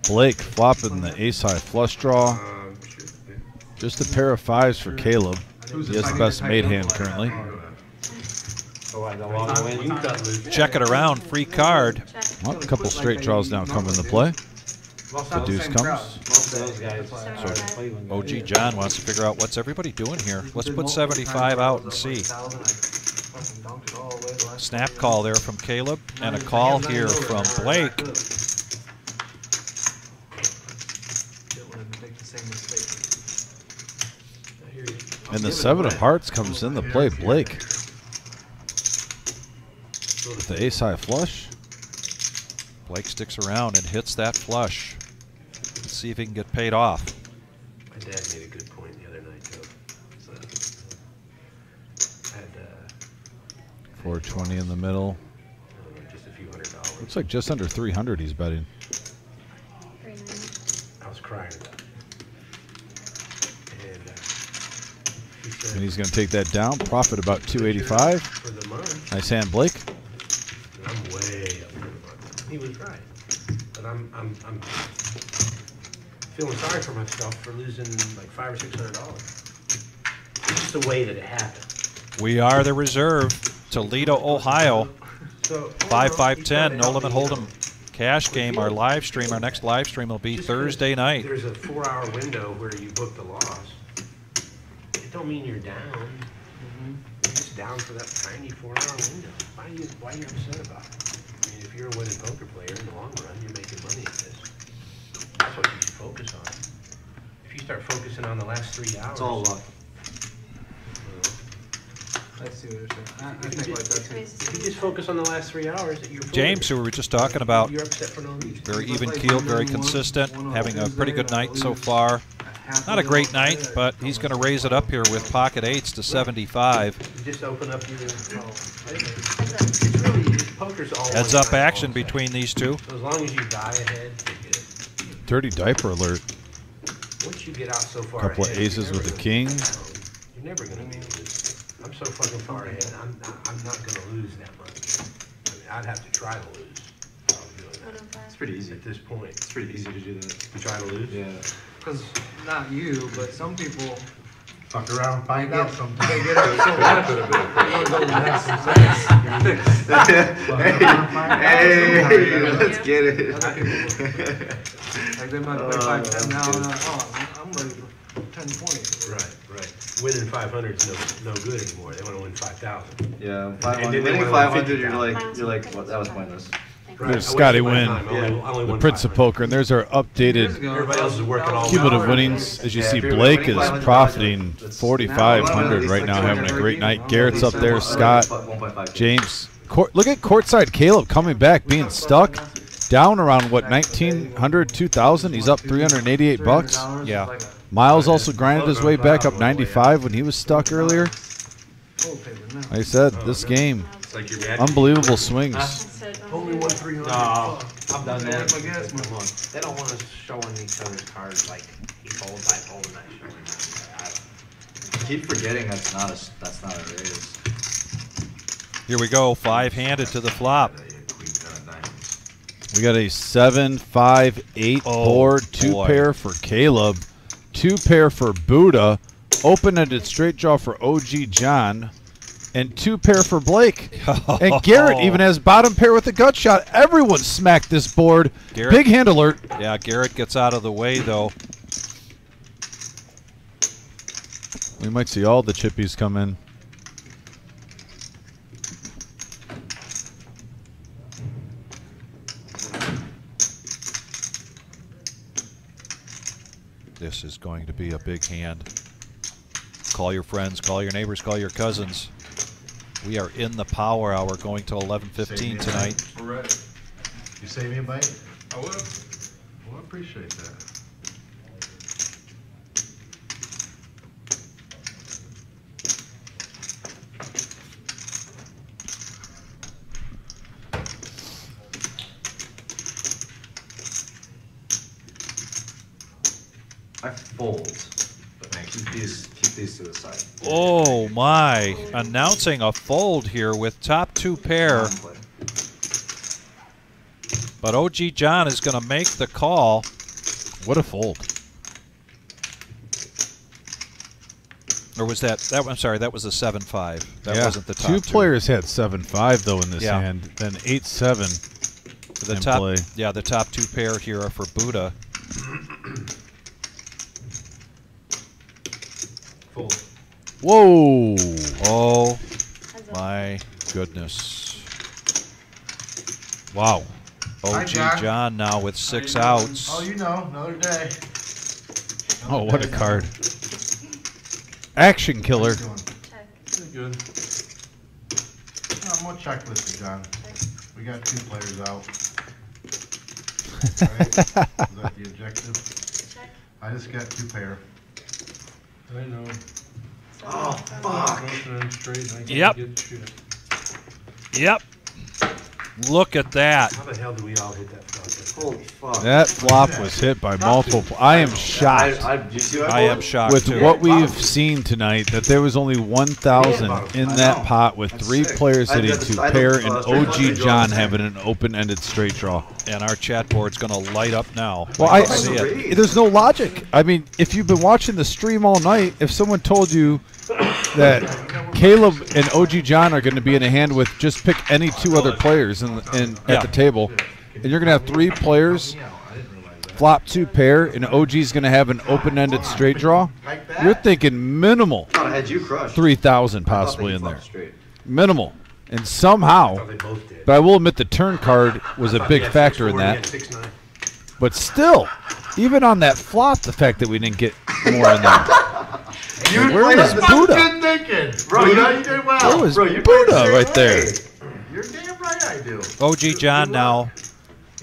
Blake flopping the ace high flush draw. Sure. yeah. Just a pair of fives for Caleb. He has the best made hand currently. Oh, I don't want to win. You can cut loose. Check it around, free card. Well, a couple straight draws now come into play. The deuce comes. Most of those guys are Cleveland guys. OG John wants to figure out what's everybody doing here. Let's put 75 out and see. Snap call there from Caleb, and a call here from Blake. Didn't want to make the same mistake. I hear you. And the seven of hearts comes in the play. Blake with the ace high flush. Blake sticks around and hits that flush. Let's see if he can get paid off. My dad made a good point the other night, too. So, I had, uh, 420 in the middle. Know, just a few hundred dollars. Looks like just under 300 he's betting. I was crying about. And, uh, he And he's going to take that down. Profit about 285. for the month, Nice hand, Blake. I'm way up for the month. He was right. But I'm, I'm, I'm feeling sorry for myself for losing like five or six hundred dollars. Just the way that it happened. We are the reserve. Toledo, Ohio. So 5510, no limit hold'em. Cash game, our live stream, our next live stream will be Just 'cause Thursday night. There's a four-hour window where you book the loss. It don't mean you're down. Mm-hmm. You're just down for that tiny four-hour window. Why are you, why are you upset about it? I mean, if you're a winning poker player in the long run, you're making money at this. That's what you should focus on. If you start focusing on the last three hours. It's all luck. I see what you're saying. I, I think like just- that. If you just focus on the last three hours, you're. focused. James, who we were just talking about, You're upset for no reason. very even keeled, very consistent, having a pretty good night so far. Not a great night, but he's going to raise it up here with pocket eights to 75. You up your. It's really, poker's all. Heads up action all the time. between these two. As long as you die ahead, you're good. Dirty diaper alert. Once you get out so far Couple of aces with the king. You're never gonna be. I'm so fucking far ahead. I'm not, I'm not gonna lose that much. I mean, I'd have to try to lose. if I was doing that. It's pretty easy. At this point, It's pretty easy to do that. to try to lose. Yeah. Because not you, but some people Fuck around, and find out get, sometimes. they get it so bad. They go to have some hey, hey, let's get it. Other people, like they might play oh, five ten now, and like, oh, I'm ready for ten twenty. Right, right. Winning 500 is no, no good anymore. They wanna win 5,000. Yeah, And 500, then winning wanna 500, you're like, you're like, well, that was pointless. Right, There's I Scotty Nguyen, time. I only- I only the Prince of Poker, and there's our updated Everybody else is working all cumulative winnings. As you Yeah, see, Blake is profiting 4,500 right now, having a great night. Garrett's up there, Scott, James. Court, look at courtside Caleb coming back, being stuck down around what 1900, 2000. He's up 388 bucks. Yeah. Miles also grinded his way back up 95 when he was stuck earlier. Like I said, this game, It's like you're mad. unbelievable swings. Only won 300. No, I'm done, man. Like my. Come on. They don't want us showing each other's cards like he folds, I fold, and I show. I don't- I keep forgetting that's not a, s- that's not a raise. Here we go, five handed to the flop. We got a seven, five, eight Oh, board, two boy. pair for Caleb, two pair for Buddha, open-ended straight draw for OG John, and two pair for Blake. and Garrett even has bottom pair with a gut shot. Everyone smacked this board. Garrett- Big hand alert. Yeah, Garrett gets out of the way though. We might see all the chippies come in. This is going to be a big hand. Call your friends, call your neighbors, call your cousins. We are in the power hour going to 11:15 tonight. We're ready. You save me a bite? I will. Well, I appreciate that. I fold, but man, keep these, keep these to the side. Oh my! Announcing a fold here with top two pair. But OG John is going to make the call. What a fold. Or was that that? I'm sorry, that was a seven-five. That yeah. wasn't the top two players had seven five though in this Yeah. hand, then eight seven. The top, play. yeah, the top two pair here are for Buddha. Fold. Whoa! Oh my goodness! Wow. Hi, OG John. John now with six How you doing? outs. Oh, you know, another day. Oh, what a card! Action killer. How you doing? Good. No, I'm gonna check you, John. We got two players out. Right? Is that the objective? I just got two pair. I know. Oh, fuck. Straight, and I Yep. Yep. Look at that. How the hell do we all hit that flop? Holy fuck. That flop was hit by multiple. I am shocked. I, I, you see what I am shocked with too. what we've seen tonight, that there was only 1,000 in that pot with That's three sick. players hitting two pair and OG. John having an open-ended straight draw. and our chat board's going to light up now. Well, I, can see it. there's no logic. I mean, if you've been watching the stream all night, if someone told you that Caleb and OG John are going to be in a hand with just pick any two other players in, in Yeah. at the table, and you're gonna have three players flop two pair, and OG's gonna have an open-ended straight draw, you're thinking minimal I thought I had you crushed. three thousand I possibly in there, minimal, and somehow. They both did. But I will admit the turn card was a big factor in 6-4 and he that. But still, even on that flop, the fact that we didn't get more in there. You Where played was the Buddha? good thinking. Bro, Buddha, you- you did well. Where was Bro, you played Buddha same right there? You're damn right I do. OG John now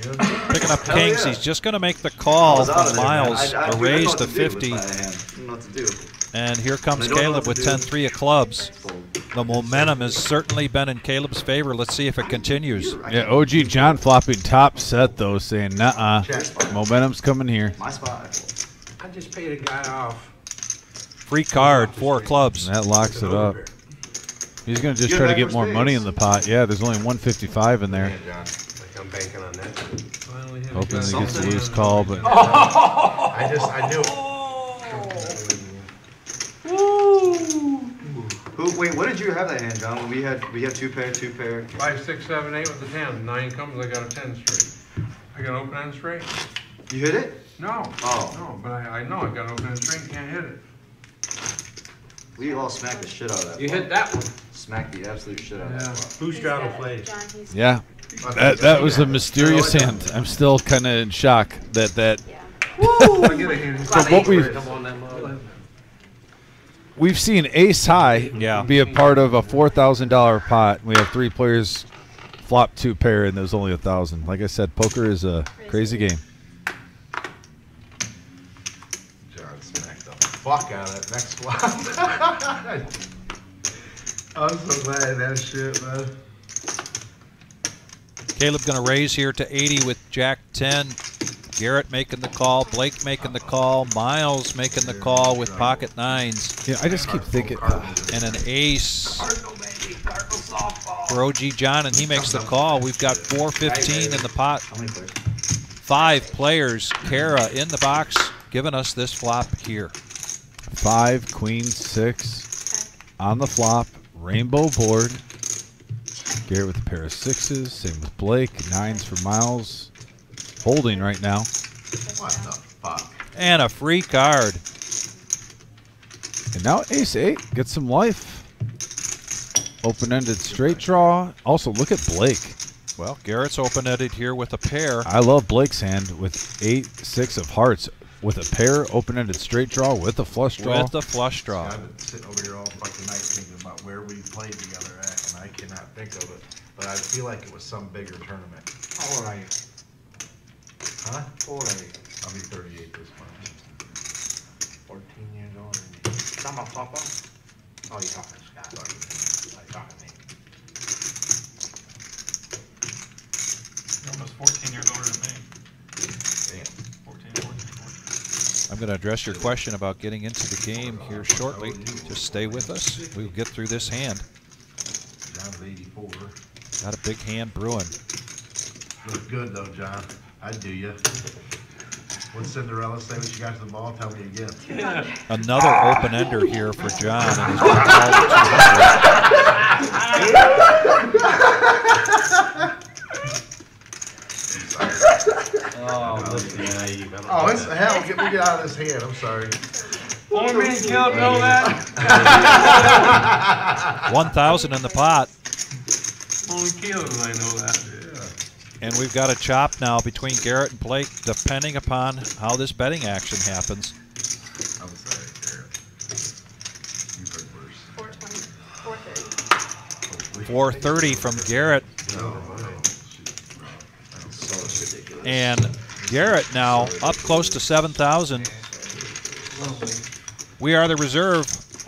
picking up kings. yeah. He's just going to make the call was out from there. Miles, I- I- a raise know to what do with 50. I don't know what to do. And here comes I don't know Caleb with to 10-3 of clubs. The momentum has certainly been in Caleb's favor. Let's see if it continues. Yeah, OG John flopping top set though, saying, "Nah, Check. momentum's coming here." My spot. I fold. I just paid a guy off. Free card, four clubs. And that locks it up. He's gonna just try to get more money in the pot. Yeah, there's only 155 in there. I'm banking on that. Finally hit a Hoping he gets a loose call, but I just, I knew. Who? Wait, what did you have that hand, John? We had we had two pair, two pair. Five, six, seven, eight with the ten. Nine comes, I got a ten straight. I got open end straight? You hit it? No. Oh. No, but I, I know I got open end straight, can't hit it. We all smacked the shit out of that. You flop. hit that one. Smacked the absolute shit out of that. flop. Who's John who plays? John, yeah, that that was a mysterious hand. I'm still kind of in shock that that Yeah. I get a hand. From what we've Come on, that mother. we've seen Ace High Yeah. be a part of a four thousand dollar pot. We have three players flop two pair, and there's only a thousand. Like I said, poker is a crazy game. John smacked the fuck out of it next flop. I'm so glad of that shit, man. Caleb going to raise here to 80 with Jack 10. Garrett making the call. Blake making the call. Miles making the call with pocket nines. Yeah, I just keep thinking. Uh, and an ace for OG John, and he makes the call. We've got 415 in the pot. How many players? Five players. Kara in the box giving us this flop here. Five, queen, six on the flop, rainbow board. Garrett with a pair of sixes, same with Blake. Nines for Miles. Holding right now. What the fuck? And a free card. And now ace eight gets some life. Open-ended straight draw. Also, look at Blake. Well, Garrett's open-ended here with a pair. I love Blake's hand with eight, six of hearts with a pair, open-ended straight draw with a flush draw. With a flush draw. I've been sitting over here all fucking night thinking about where we played together at, and I cannot think of it. But I feel like it was some bigger tournament. How old are you? Huh? How old are you? I'll be 38 this month. Fourteen years old. Talking about Papa? Oh, you're talking to Scott. Oh, you're talking to me. You're almost 14 years older than me. Damn. 14, 14, 14. I'm going to address your question about getting into the game here shortly. Just stay with us. We'll get through this hand. John's 84. Got a big hand brewing. Look good though, John. I'd do you. What's Cinderella say when she got to the ball? Tell me again. Another open ender here for John. And he's gonna call it 200. Oh, oh listen, yeah, you got Oh, it's hell. Get me out of this hand. I'm sorry. Only me and Caleb know that. 1,000 in the pot. Only Caleb and I know that. And we've got a chop now between Garrett and Blake, depending upon how this betting action happens. I'm sorry, Garrett. You heard worse. Four twenty, four thirty. Hopefully. 430 from Garrett. No, no, shoot. So it's ridiculous. And Garrett now up close to 7,000. We are the reserve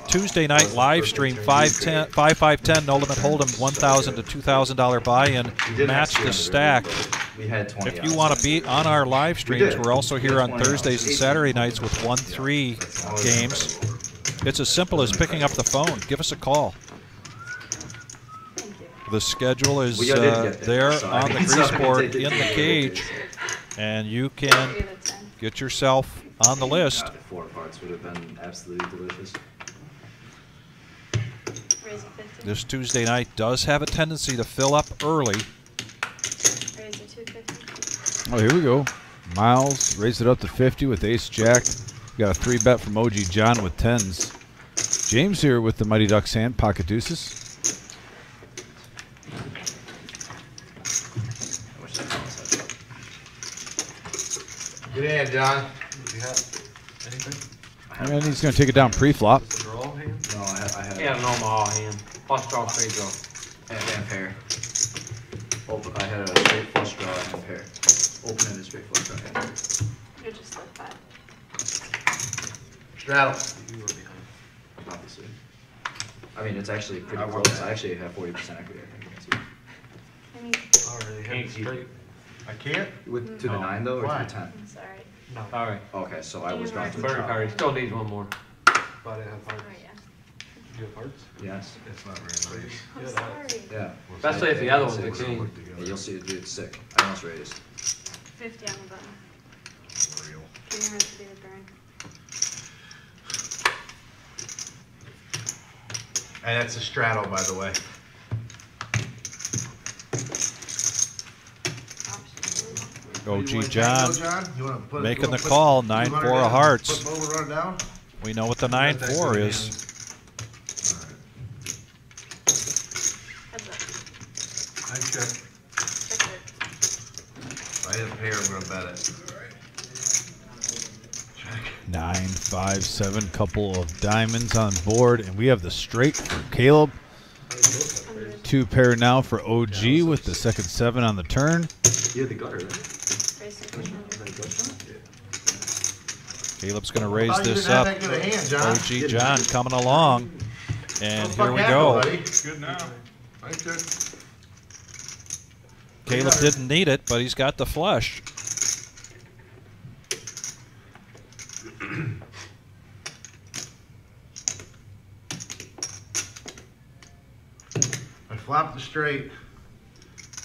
Tuesday night live stream 510 5510 no limit hold'em 1000 to $2000 buy-in match the stack We had 20. if you want to be on our live streams we're also here on Thursdays and. Saturday nights with 1-3 games it's as simple as picking up the phone give us a call. The schedule is uh, there, there so I on the mean, grease board in the cage and you can get yourself on the list God, four parts would have been absolutely delicious. Raise a fifty. This Tuesday night does have a tendency to fill up early. Raise a two fifty. Oh, here we go. Miles raised it up to 50 with ace jack. We got a three bet from OG John with tens. James here with the Mighty Ducks hand, pocket deuces. Good hand, John. Do you have anything? And he's going to take it down pre-flop. Draw hand? No, I had, I had. Yeah, normal all hand. Flush draw, straight draw. And, and pair. Open, I had a straight flush draw and pair. Open and a straight flush draw and pair. You're just like five. Straddle. You were behind. Obviously. I mean, it's actually pretty I close. I actually have forty percent equity, I think. I mean, Already Can't had straight. I can't? With, to the No. nine though, or to Why? the ten? I'm sorry. No, All right. Oh, okay, so I was drawn to the Burger top. card, still needs one more. but I didn't have Oh, hearts. yeah. Do you have hearts? Yes. It's not very nice. I'm Yeah, sorry. Yeah. Especially if the other one's a Six. king. Yeah, you'll see it, dude, it's sick. I almost raised. Fifty on the button. Real. King has to be the turn. And that's a straddle, by the way. OG John John? You wanna put- making the call, 9-4 of hearts. Put Bubba run down? We know what the 9 4 is. Heads. I check. Check. If I hit a pair, I'm gonna bet it. Nine, five, seven, couple of diamonds on board, and we have the straight for Caleb. Two pair now for OG with the second seven on the turn. You had the gutter, right? Raise some fish under. Caleb's going to raise thought this up. that good a hand, John. OG John coming along. And What here we go. Good now. I check. Caleb didn't need it, but he's got the flush. I flopped the straight.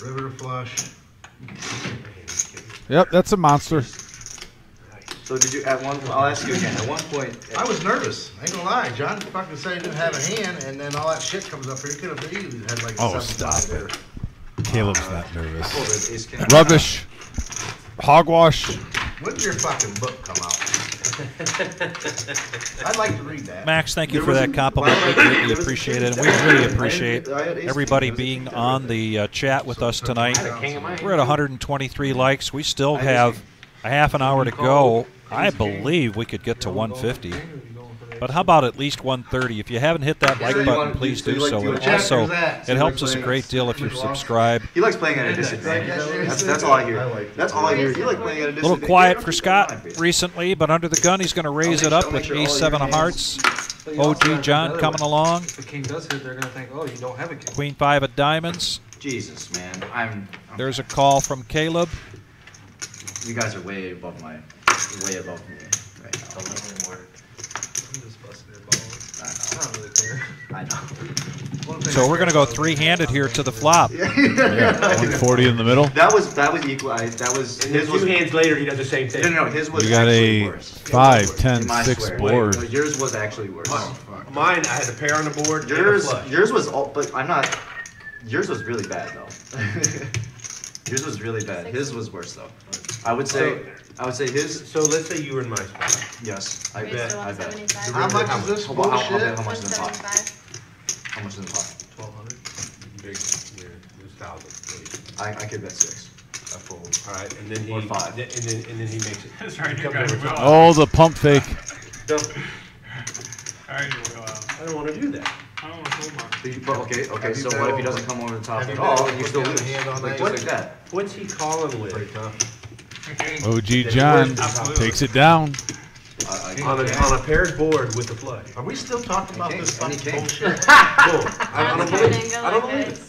River to flush. Yep, that's a monster. So did you, at one, point I'll ask you again, at one point, I was nervous. I ain't gonna lie. John fucking said he didn't have a hand, and then all that shit comes up here. He could have easily had like Oh, seven stop there. Caleb's uh, not oh, nervous. there's ace king. Rubbish. Hogwash. When did your fucking book come out? I'd like to read that. Max, thank you There for that a- compliment. We greatly appreciate it. And we really appreciate I had ace everybody king. There was a being on the uh, chat with us tonight. I had a king of mine. We're at 123 likes. We still have a half an hour to go. I believe we could get to You wanna go for 150. King or you going for the But how about at least 130? If you haven't hit that like So button, want- please so do like- so. you like- Jack, also, it helps us a great deal if you subscribe. He likes playing at a disadvantage. That's, that's all I hear. That's all I hear. You like playing at a A little quiet for Scott that in mind. recently, but under the gun, he's going to raise it up with make sure all ace your seven of hearts. But you OG John coming along. If the king does hit, they're gonna think, oh, you don't have a king. Queen five of diamonds. Jesus, man. I'm. I'm There's a call from Caleb. You guys are way above my, way above me right now. I'm just busting your balls. I I don't really care. I know. So we're going to go three-handed here to the flop. Yeah, Yeah, 140 in the middle. That was that was equal. I, that was And then his was. two hands later, he does the same thing. No, no, no. His was We got actually a worse. His was five, worse, 10, in my six swear. board. No, yours was actually worse. Mine, I had a pair on the board and a Yours, flush. yours was all, but I'm not. Yours was really bad though. yours was really bad. His was worse though. I would say. I would say his. So let's say you were in my spot. Yes, I Raise bet. to I bet. 175. How much is this How about- how- how bullshit? about- how much is in the pot? 175. How much is in the pot? Twelve hundred. Big, yeah, this thousand, please. I, I could bet six. I fold. All right, and then he, Or five. th- and then, and then he makes it. That's right, you comes guys over will. top. Oh, the pump fake. All right, you will. uh, I don't wanna do that. I don't want to hold mine. So you- But okay, okay. Have you So bet what if he over- doesn't come over the top have at you all? bet and You over still down lose, hand all like night? just like that. What's he calling with? Pretty tough. Okay. OG John takes it down. I, I, On a, on a paired board with the flush. Are we still talking about this any fucking king. bullshit? Boom. I I don't believe coming in, it. go I don't believe it.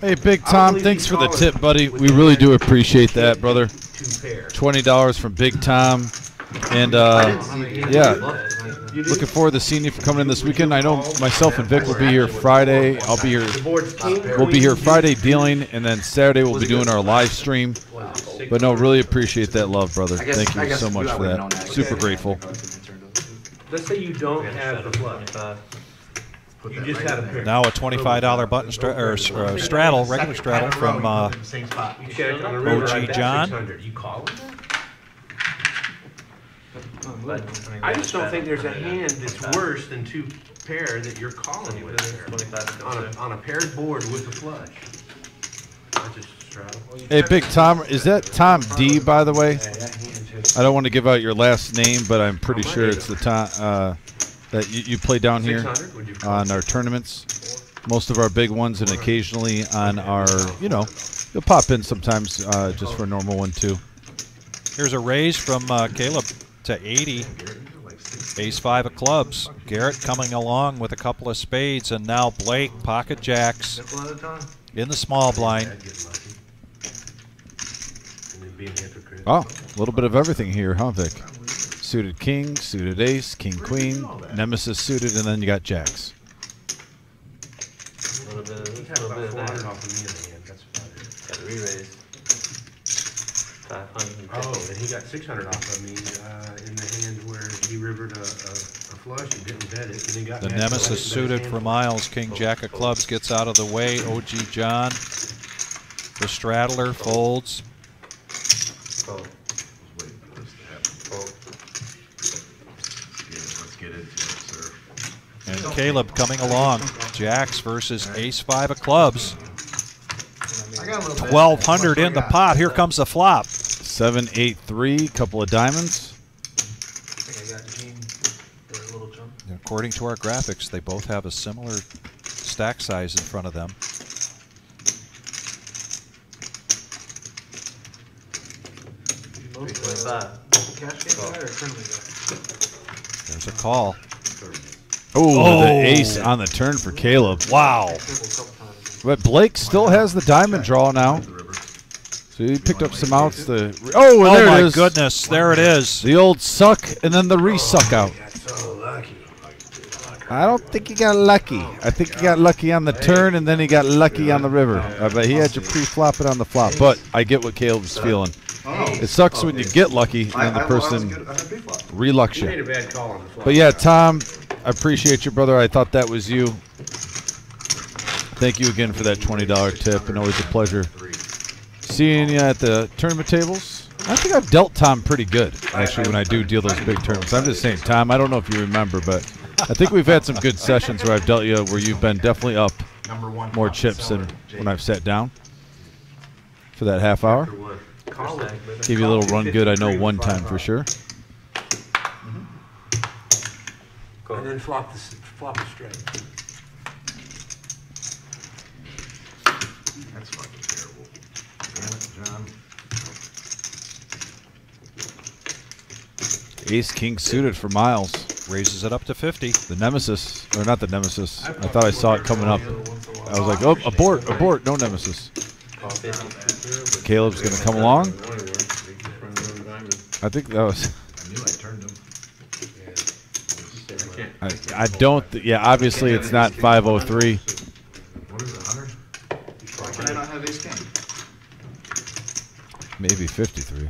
Hey, Big Tom, thanks for the tip, buddy. We really do appreciate that, brother. Twenty dollars from Big Tom, and uh, yeah, looking forward to seeing you for coming in this weekend. I know myself and Vic will be here Friday. I'll be here. The board's king. We'll be here Friday dealing, and then Saturday we'll be doing our live stream. But no, really appreciate that love, brother. Thank you so much I for that. that. Super grateful. Let's say you don't have the flush. Put You just had a pair. Now a $25 button stra- or uh, straddle, regular straddle time in a row, from you uh, put it in the same spot. You got it on the river OG like that, John. 600. You calling that? But I just don't think there's a hand that's worse than two pair that you're calling with there. On a, on a paired board with a flush. I just straddle. Hey, Big Tom, is that Tom D, by the way? Hey, that hand just- I don't want to give out your last name, but I'm pretty sure it's the Tom uh, that you, you play down here 600, would you call on our tournaments. Most of our big ones, and occasionally on our, you know, you'll pop in sometimes uh, just for a normal one too. Here's a raise from uh, Caleb to 80. Ace five of clubs. Garrett coming along with a couple of spades, and now Blake pocket jacks Nickel at a time. in the small blind. I'd get lucky. And then being a hypocrite. Oh, a little bit of everything here, huh, Vic? Suited king, suited ace, king queen, nemesis suited, and then you got jacks. A little bit, of- had little about bit of 400 that. off of me in the hand, that's about it. Got a re-raise. Five hundred and Oh, fifty. and he got six hundred off of me, uh, in the hand where he rivered a, a, a flush and didn't bet it, and he got. The mad 'cause nemesis didn't bet suited hand for full. Miles. King Jack of clubs gets out of the way. OG John. The straddler folds. Fold. Waiting for this to happen. Fold. Yeah, let's get into it, sir. And Caleb coming along. Jacks versus ace five of clubs. I got a little bit. 1200 in the pot. Here comes the flop. Seven, eight, three, couple of diamonds. I think I got Gene for a little chunk. According to our graphics, they both have a similar stack size in front of them. Most, Three twenty-five. Cash game guy or tournament guy? There's a call. Oh, the ace on the turn for Caleb. Wow. Triple a couple times. But Blake still has the diamond draw now. So he picked up some outs. The oh, and Oh there my goodness, there it is. The old suck and then the re-suck out. Got so lucky. I don't think he got lucky. I think he got lucky on the turn and then he got lucky on the river. Uh, but he had you pre-flop it on the flop. But I get what Caleb's feeling. It sucks when you get lucky and the person re-lucks You made you. a bad call on the flop. But yeah, Tom, I appreciate you, brother. I thought that was you. Thank you again for that $20 tip, and always a pleasure seeing you at the tournament tables. I think I've dealt Tom pretty good, actually, when I do deal those big tournaments. I'm just saying, Tom, I don't know if you remember, but I think we've had some good sessions where I've dealt you where you've been definitely up more chips than when I've sat down for that half hour. Give you a little run good, I know, one time for sure. And then flop the, flop it straight. Ace King suited for Miles. Raises it up to 50. The Nemesis, or not the Nemesis. I thought I saw it coming up. I was like, oh, abort, abort, no Nemesis. Caleb's going to come along. I think that was... I, I don't, yeah, obviously it's not 503. Maybe 53.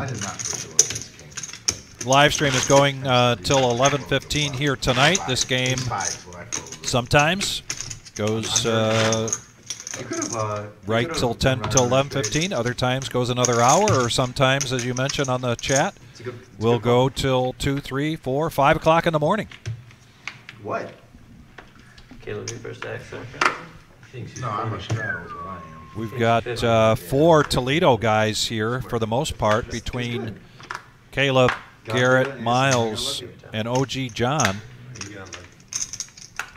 I did not push it with ace king. Live stream is going uh, till 11:15 here tonight. This game Five is what I folded. sometimes goes uh, You could have, uh. right till 10 till 11:15. Other times goes another hour, or sometimes, as you mentioned on the chat, It's a good- it's a will good call. go till two, three, four, five o'clock in the morning. What? Caleb, your first act. No, I'm a straddle is what I am. We've got uh, four Toledo guys here for the most part between Caleb, Garrett, Miles, and OG John.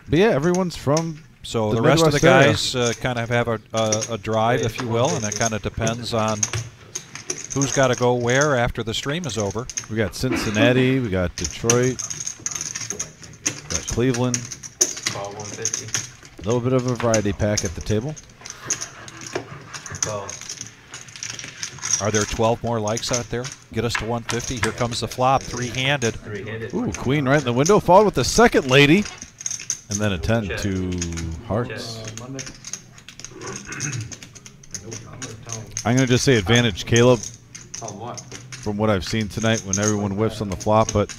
But yeah, everyone's from. So The the, rest of the guys uh, kind of have a, a, a drive, if you will, and it kind of depends on who's got to go where after the stream is over. We got Cincinnati, we got Detroit, got Cleveland. A little bit of a variety pack at the table. Are there 12 more likes out there? Get us to 150. Here comes the flop, three-handed. Three-handed. Ooh, Queen right in the window. Followed with the second lady. and then a 10 to hearts. I'm gonna tell him. I'm going to just say advantage Caleb Tell 'em what? from what I've seen tonight when everyone whiffs on the flop, but.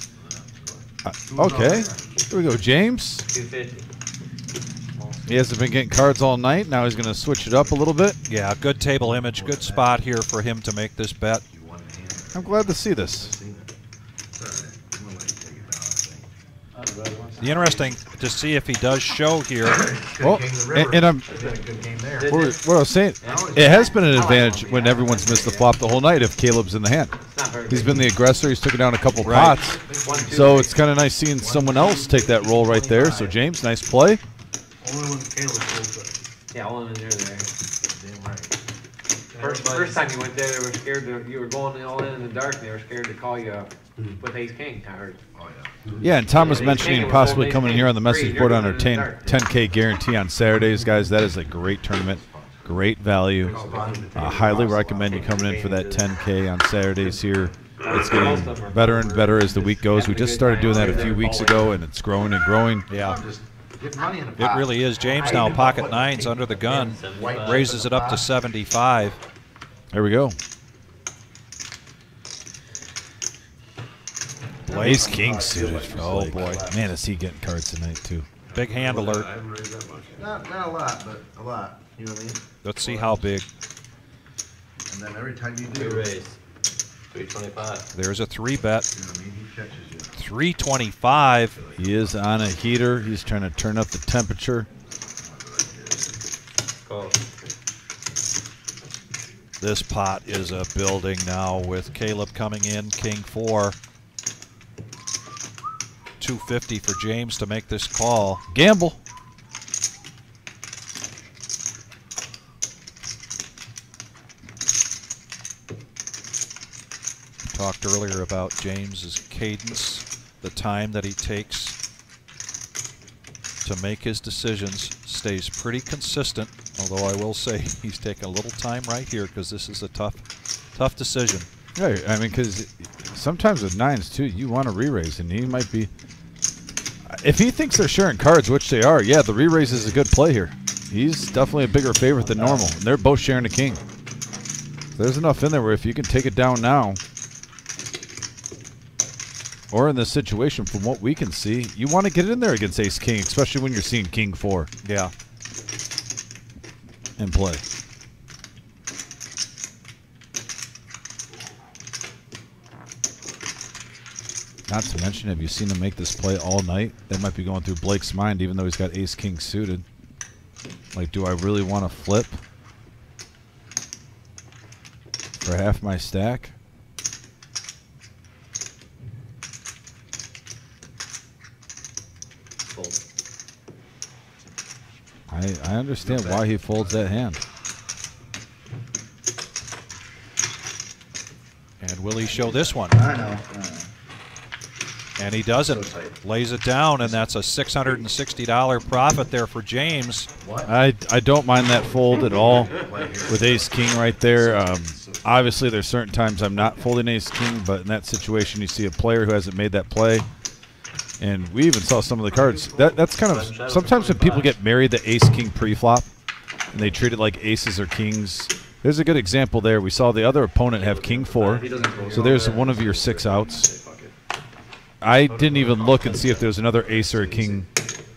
uh, okay. Here we go, James. Two fifty. He hasn't been getting cards all night. Now he's going to switch it up a little bit. Yeah, good table image, good spot here for him to make this bet. I'm glad to see this. The interesting to see if he does show here. Well, and, and I'm what, I was saying, it has been an advantage when everyone's missed the flop the whole night if Caleb's in the hand. He's been the aggressor. He's taken down a couple Right. pots, so it's kind of nice seeing someone else take that role right there. So James, nice play. Only when Caleb pulls it. Yeah, all in there there. Damn right. First, first time you went there, they were scared to, you were going all in in the dark, and they were scared to call you up with ace king, I heard. Oh, Yeah, and Tom was Yeah, mentioning King possibly coming ace here on the message three, board you're on our 10, 10K guarantee on Saturdays, guys. That is a great tournament, great value. I highly recommend you coming in for that 10K on Saturdays here. It's getting better and better as the week goes. We just started doing that a few weeks ago, and it's growing and growing. Yeah. Get money in the It really is. James now pocket nines under the gun, raises it up to 75. There we go. Ace King suited. Oh, boy. man, is he getting cards tonight too? Big hand alert. Haven't raised that much. Not, not a lot, but a lot. You know what I mean? Let's see how big. And then every time you do, Good you raise. Three twenty-five. There's a three bet. What I mean? He catches you. 325. He is on a heater. He's trying to turn up the temperature. This pot is a building now with Caleb coming in, king four. 250 for James to make this call. Gamble. Talked earlier about James's cadence, the time that he takes to make his decisions stays pretty consistent. Although I will say he's taking a little time right here because this is a tough, tough decision. Yeah, I mean, because sometimes with nines too, you want to re-raise, and he might be. If he thinks they're sharing cards, which they are, yeah, the re-raise is a good play here. He's definitely a bigger favorite than normal, and they're both sharing a king. There's enough in there where if you can take it down now, or in this situation, from what we can see, you want to get in there against Ace King, especially when you're seeing King Four Yeah. in play. Not to mention, have you seen him make this play all night? That might be going through Blake's mind, even though he's got Ace King suited. Like, do I really want to flip for half my stack? Fold. I, I understand why he folds that hand. And will he show this one? I know. I know. And he doesn't. Lays it down, and that's a $660 profit there for James. I, I don't mind that fold at all with Ace King right there. Um, obviously, there's certain times I'm not folding Ace King, but in that situation, you see a player who hasn't made that play. And we even saw some of the cards. That That's kind of sometimes when people get married the Ace King pre-flop and they treat it like aces or kings. There's a good example there. We saw the other opponent have King four, so there's one of your six outs. I didn't even look and see if there was another ace or a king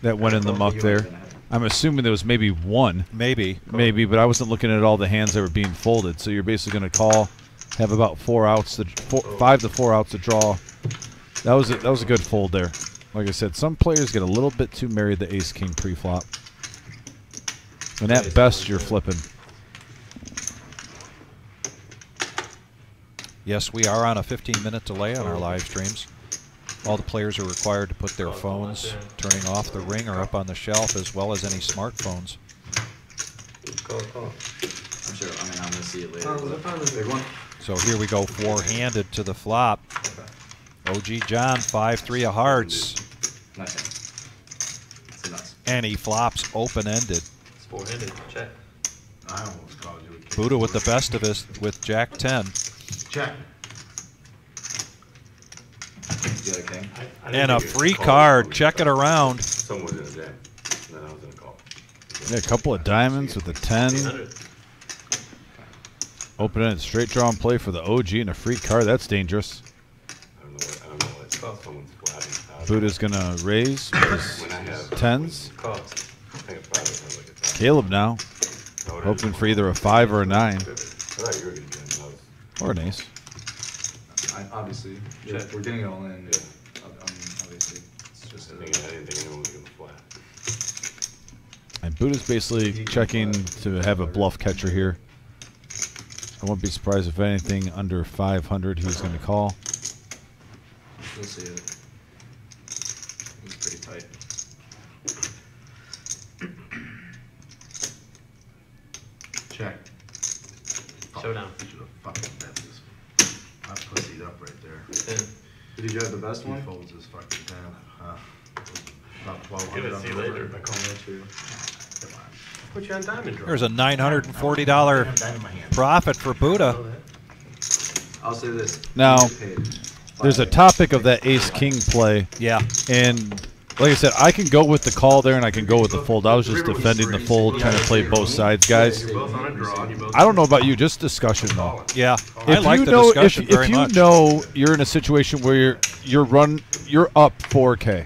that went in the muck there. I'm assuming there was maybe one. Maybe. Maybe, but I wasn't looking at all the hands that were being folded. So you're basically going to call, have about four outs, to, four, five to four outs to draw. That was a, that was a good fold there. Like I said, some players get a little bit too married to the ace king pre-flop. And at best, you're flipping. Yes, we are on a 15-minute delay on our live streams. All the players are required to put their phones turning off the ring or up on the shelf, as well as any smartphones. So here we go, four-handed to the flop. OG John, 5-3 of hearts, Nice. hand. It's nuts. and he flops open-ended. It's four-handed, check. I almost called you a king. Buddha with the best of us with Jack 10. Check. You got a king? And a free card, check it around. Someone's in a jam. Then I was gonna call. Yeah, a couple of diamonds with a 10. Open ended straight draw and play for the OG and a free card. That's dangerous. I don't know what, I don't know what, someone's flatting. Buddha's going to raise with his When I have- tens. Call. I think it's probably sounds like it's. Caleb now. Hoping for either a 5 or a 9. I thought you were gonna do it. I was- Or an ace. I, obviously, Yeah. we're getting it all in. Yeah. Um, obviously, it's just I a, think I didn't think anyone was gonna flat. And Buddha's basically checking to have a bluff catcher here. I won't be surprised if anything under 500 he's going to call. We'll see it. It's pretty tight. Check. Showdown. Should've fucking bet this. one. I pussied up right there. Yeah. Did you have the best He one? folds his fucking ten. Huh. About twelve Give on the you later. river. I call that true. Come on. Put you on diamond draw. There's a $940 Dime in my hand. profit for Buddha. I'll say this. Now, You get paid. There's a topic of that ace king play. Yeah. And like I said, I can go with the call there and I can go with the fold. I was just defending the fold, trying to play both sides, guys. You're both on a draw. and you both I don't know about you, just discussion though. Yeah. If I like you the know, if, discussion if very you much. know you're in a situation where you're you're run you're up 4K,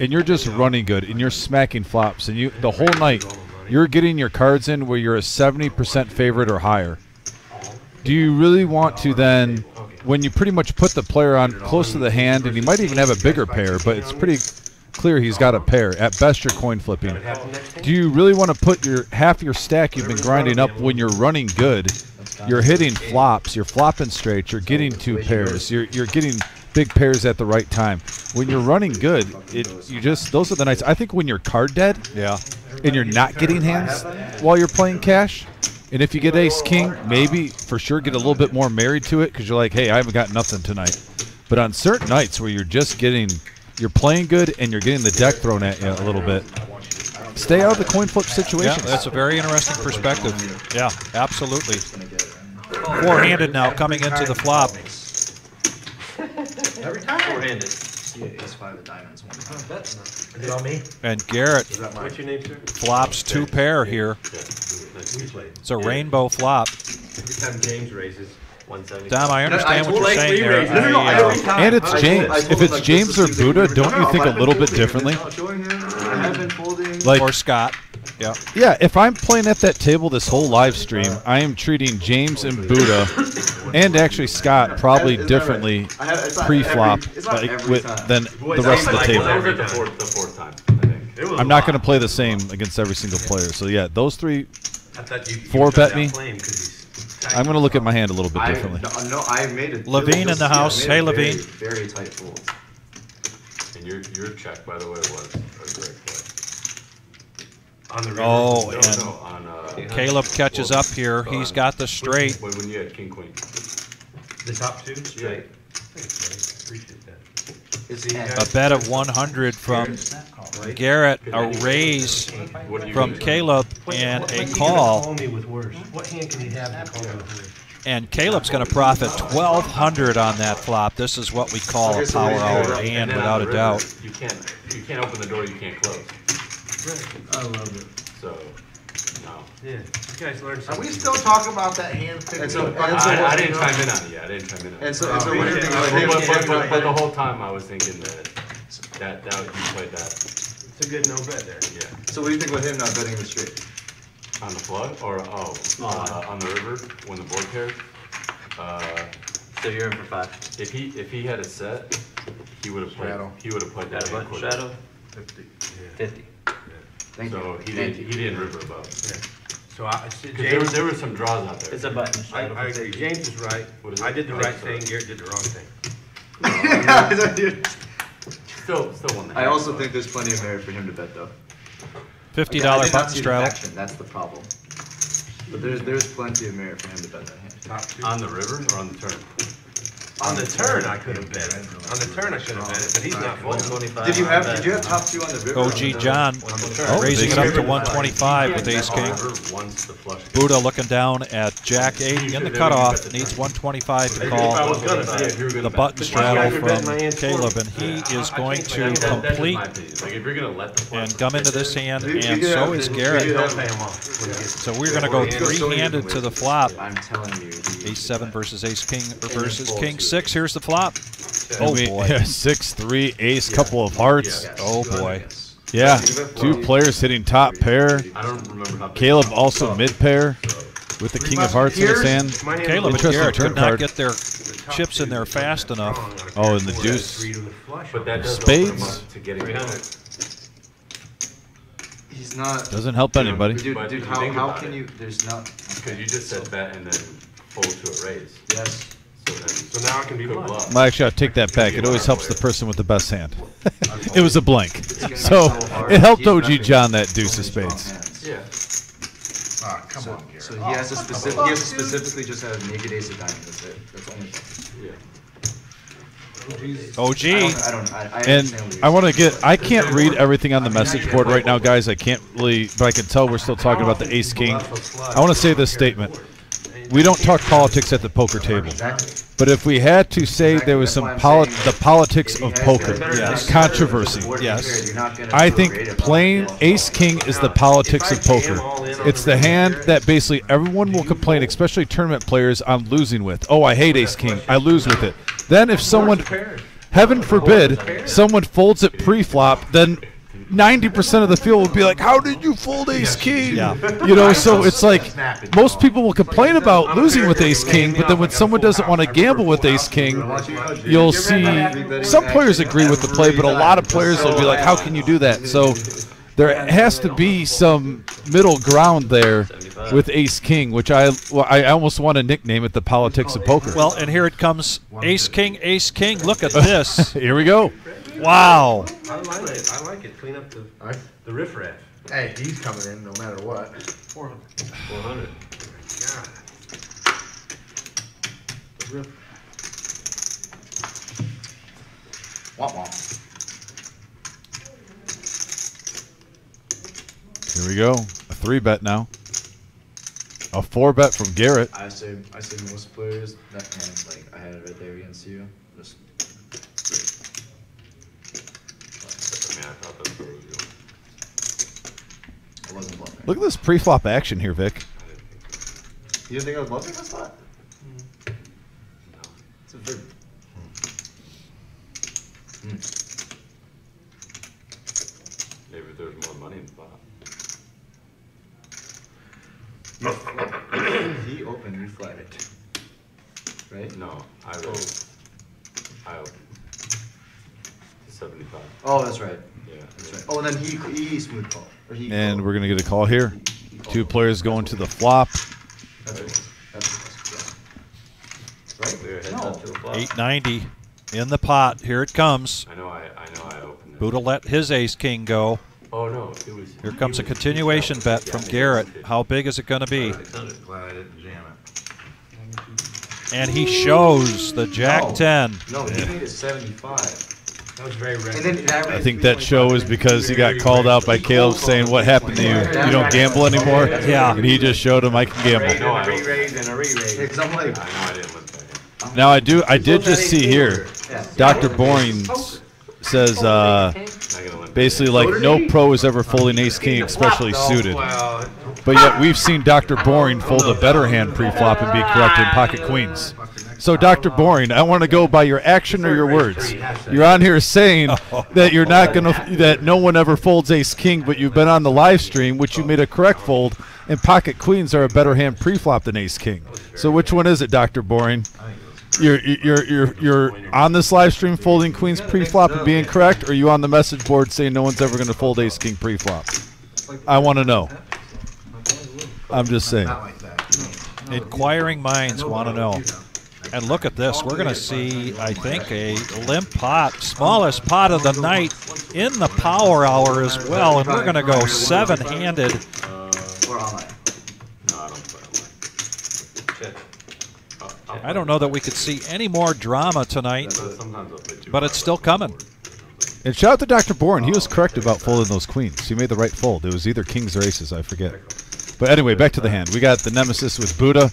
and you're just running good and you're smacking flops and you the whole night you're getting your cards in where you're a 70% favorite or higher. Do you really want to then, when you pretty much put the player on close to the hand and he might even have a bigger pair, but it's pretty clear he's got a pair. At best, you're coin flipping. Do you really want to put your half your stack you've been grinding up when you're running good? You're hitting flops, you're flopping straight, you're getting two pairs, you're you're getting big pairs at the right time. When you're running good, it you just those are the nights. I think when you're card dead, Yeah. and you're not getting hands while you're playing cash. And if you get ace king, maybe for sure get a little bit more married to it because you're like, hey, I haven't got nothing tonight. But on certain nights where you're just getting, you're playing good and you're getting the deck thrown at you a little bit, stay out of the coin flip Yeah, that's a very interesting perspective. Yeah, absolutely. Four-handed now coming into the flop. Every time. Four-handed. Yeah, ace five of diamonds. One time. Is it on me? And Garrett What's your name, sir? flops two pair here. We played. It's a rainbow flop. Every time James raises. One seventy. Dom, I understand what you're saying there. No, no, no, I, every uh, time. And it's I told- James. I told If him, it's like, James or is the Buddha, don't you think a little bit differently? No, him. I have been folding. Like, Or Scott. Yeah. yeah, if I'm playing at that table this whole live stream, I am treating James and Buddha, and actually Scott, probably It's not right. differently I have- it's not pre-flop every- it's not like, with, than the rest of the it's table. like That was like the fourth, the fourth time, I think. I'm not going to play the same against every single player. So yeah, those three. I thought you- you Four shut bet me. Flame 'cause he's tight. I'm going to look at my hand a little bit I, differently. no, no, I made it. Levine you'll in the house. Hey, a very, Levine. Very tight fold. And your, your check, by the way, was a great play. On the river. Oh, No, and no, on, uh. Caleb catches up here. He's got the straight. When, when you had king, queen. The top two? Yeah. Thanks, buddy. Appreciate that. It's See, you A bet of 100 from Garrett, a raise What do you from? Caleb, and a when's he gonna call. Call me with worse. What hand can he have to call me with worse? And Caleb's going to profit 1,200 on that flop. This is what we call a power hour hand, without a doubt. You can't, you can't open the door you can't close, I love it. so, no. Yeah, you guys learned Are something. we still talking about that hand pick? And so- I, and so I what- didn't chime in on it yet, I didn't chime in on it. And so, and so what do you think? But, Like, but, but, but, but the whole time I was thinking that, that, that, you played that, It's a good no bet there. yeah. So what do you think with him not betting the straight? On the flood, or, oh, uh, on the river, when the board paired? Uh, So you're in for five. if he, if he had a set, he would've played, Shadow. he would've played that a hand bunch quicker. shadow? Fifty. Fifty. Thank So you. he Thank didn't, you. he didn't river above. So I, see, 'Cause there, James, there were some draws out there. It's a button. I, I agree. James is right. What is I did the Okay, right so- thing, Garrett did the wrong thing. Still, still won the I also think there's plenty of merit for him to bet though. $50 Again, I did not button see the straddle. action, That's the problem. But there's there's plenty of merit for him to bet that hand. Top two. On the river or on the turn? On the turn, I could have bet it. On the turn, I should have bet it, but he's not folding. Did you have, did you have top two on the river? OG John Oh, raising it up to 125 with ace king. Buddha looking down at Jack 8 in the cutoff. Needs 125 to call the button straddle from Caleb, and he is going to complete and come into this hand, and so is Garrett. So we're going to go three-handed to the flop. I'm telling you. he- Ace 7 versus Ace King versus King 6. Here's the flop. Oh We- boy. yeah, six, three, ace, couple of hearts. Oh boy. Yeah, two players hitting top pair. I don't remember how Caleb also mid pair with the king of hearts in his hand. Caleb and Interesting Garrett turn could not get their chips in there fast enough. Oh, and the deuce. But that does open him Spades up to getting it. He's not. doesn't help anybody. Dude, But dude, how, how can it- you, there's not. Because you just said bet and then fold to a raise. Yes. So now it can be could bluff. bluff. Well, actually, I'll take that back. It always helps the person with the best hand. it was a blank, so it helped OG John that deuce of spades. Yeah. Ah, come on, Garrett. So he has a specific, he has to specifically just had a naked ace of diamonds, that's it, that's only. Yeah. OG. I don't, I don't, I, I And understand what you're I want to get. I can't read everything on the message board right now, guys. I can't really, but I can tell we're still talking about the ace king. I want to say this statement. We don't talk politics at the poker table. But if we had to say there was some poli- the politics of poker, Yes. controversy, Yes. I think playing ace king is the politics of poker. It's the hand that basically everyone will complain, especially tournament players, on losing with. Oh, I hate ace king. I lose with it. Then if someone, heaven forbid, someone folds it pre-flop, then 90% of the field will be like, "How did you fold ace king?" Yeah. You know, so it's like most people will complain about losing with ace king, but then when someone doesn't want to gamble with ace king, you'll see some players agree with the play, but a lot of players will be like, "How can you do that?" So there has to be some middle ground there with ace king, which I well, I almost want to nickname it the politics of poker. Well, and here it comes. Ace King, Ace King. Look at this. Here we go. Wow. I like it, I like it, clean up the, the riffraff. Hey, he's coming in no matter what. Four hundred. God. Womp womp. Here we go. A three bet now. A four bet from Garrett. I say, I say most players, that hand, like, I had it right there against you, just, I thought that's what it was doing. I wasn't bluffing. Look at this pre-flop action here, Vic. You didn't think I was bluffing this spot? It's a very, hmm. Maybe if there was more money in the pot. he opened, you flatted. Right? No, I oh. raised. I opened. Seventy-five. Oh, that's right. Yeah. That's right. Oh, and then he, he smooth call. Or he And called. we're gonna get a call here. Two players going to the flop. That's what it was. That's what it was. Yeah. Right? Clear heads No. the flop. 890 in the pot. Here it comes. I know I, I know I opened it. Buddha let his Ace King go. Oh, no, it was. Here comes a was- continuation bet from Garrett. How big is it going to be? Glad I didn't jam it. And he shows the Jack No. 10. No, he made it 75. That was very rare. And then that I think that show is because he got called out by Caleb saying, "What happened to you? You don't gamble anymore." Yeah. And he just showed him I can gamble. No, I re-raise and a re-raise. Because I'm like, I know I didn't let that in. Now I do. I did just see here. Dr. Boring says uh, Not gonna limp it. basically like no pro is ever folding ace king, especially suited. But yet we've seen Dr. Boring fold a better hand pre-flop and be correct in pocket queens. So Dr. Boring, I want to go by your action or your words. You're on here saying oh. that you're not gonna that no one ever folds ace king, but you've been on the live stream, which you made a correct fold, and pocket queens are a better hand pre-flop than ace king. So which one is it, Dr. Boring? You're you're you're you're on this live stream folding queens pre-flop and being correct, or are you on the message board saying no one's ever going to fold ace king pre-flop? I want to know. I'm just saying. Not like that. Inquiring minds want to know. And look at this. We're going to see, I think, a limp pot, smallest pot of the night in the power hour as well. And we're going to go seven handed. Or online. No, I don't play online. Shit. I'll, I'll I don't know that we could see any more drama tonight, but it's still coming. And shout out to Dr. Bourne. He was correct about folding those queens. He made the right fold. It was either kings or aces, I forget. But anyway, back to the hand. We got the nemesis with Buddha.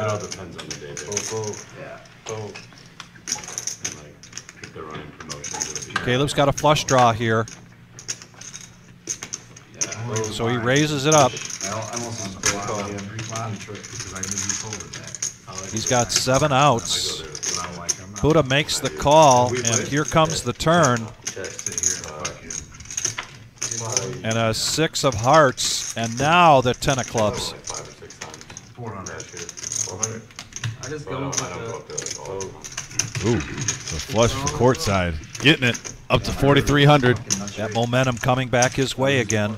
It all depends on the day. babe. Yeah. And, like, if they're running promotions, it'll be- Caleb's got a flush draw here, oh, so he raises it up. I al- I almost want to call him. Because I knew he folded that. He's got seven outs. But I'm like, I'm not Buddha makes the call, and here comes the turn, and a six of hearts, and now the ten of clubs. Like five or six times four hundred. last year. Four hundred? I just go I with don't, I don't go the, up to like all the Ooh, time. the flush for courtside. Getting it up to 4,300. That momentum coming back his way again. Yeah,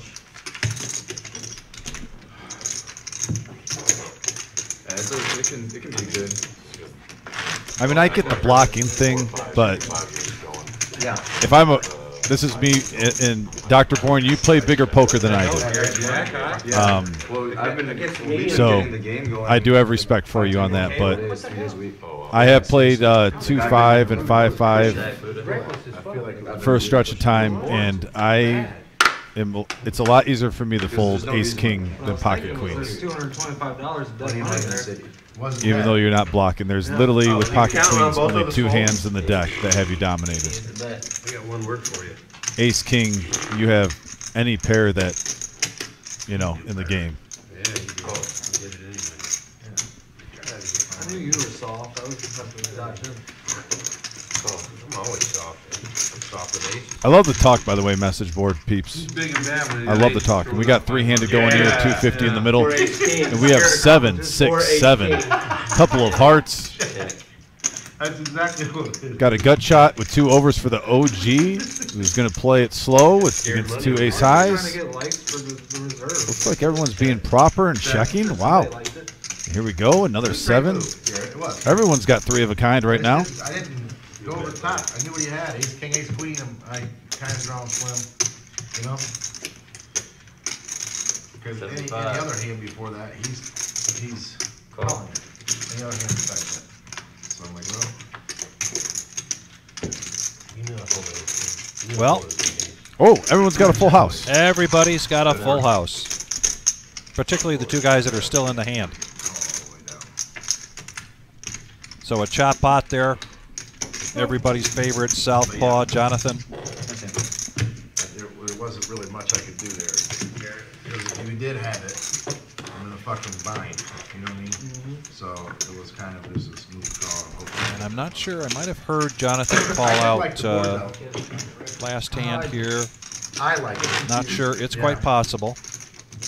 it's a, it can it can be good. I mean, I get the blocking thing, but Five years going. Yeah. if I'm a. This is me and, and Dr. Bourne. You play bigger poker than I do. Um, I've been, we've been So, getting the game going. I do have respect for you on that, but days, three days a week. I have played uh, two five and five five Breakfast is fun. for a stretch of time, and I am. It's a lot easier for me to fold ace king than pocket queens, two hundred and twenty-five dollars a Plenty dead of money money in the there. city. Wasn't even bad. though you're not blocking. There's literally Oh, with pocket count on queens only two folds? hands in the deck that have you dominated. I got one word for you. Ace king, you have any pair that you know in the game. Yeah, you can you get it anyway. I knew you were soft, I was just have to dodge in. I'm always soft. I'm soft with ace. I love the talk, by the way, message board peeps. Big and bad when I love the talk. And we got three handed going here, Yeah, 250 in the middle, Four and we have seven, six, seven, couple of hearts. That's exactly what it is. Got a gut shot with two overs for the OG, who's going to play it slow with against two ace Trying to highs. get likes for the, the reserve. Looks like everyone's being proper and checking. Wow. They liked it. Here we go, another seven. Yeah, it was. Everyone's got three of a kind right now. I didn't go over the top. I knew what he had. Ace, king, ace, queen. and I kind of drawn slim, you know? Because any, any other hand before that, he's, he's calling it. Any other hand besides that. So I'm like, well, You know I hold ace king. You know I Well. hold ace king. Oh, everyone's got a full house. Everybody's got a full house, particularly the two guys that are still in the hand. all the way down. So a chop pot there. Everybody's favorite southpaw, Jonathan. There, there wasn't really much I could do there. Because if you did have it, I'm in a fucking bind, you know what I mean? So it was kind of just a smooth call. I'm And I'm not sure. I might have heard Jonathan call I out like the board, uh, last hand here. I like it. Not sure. It's Yeah. quite possible.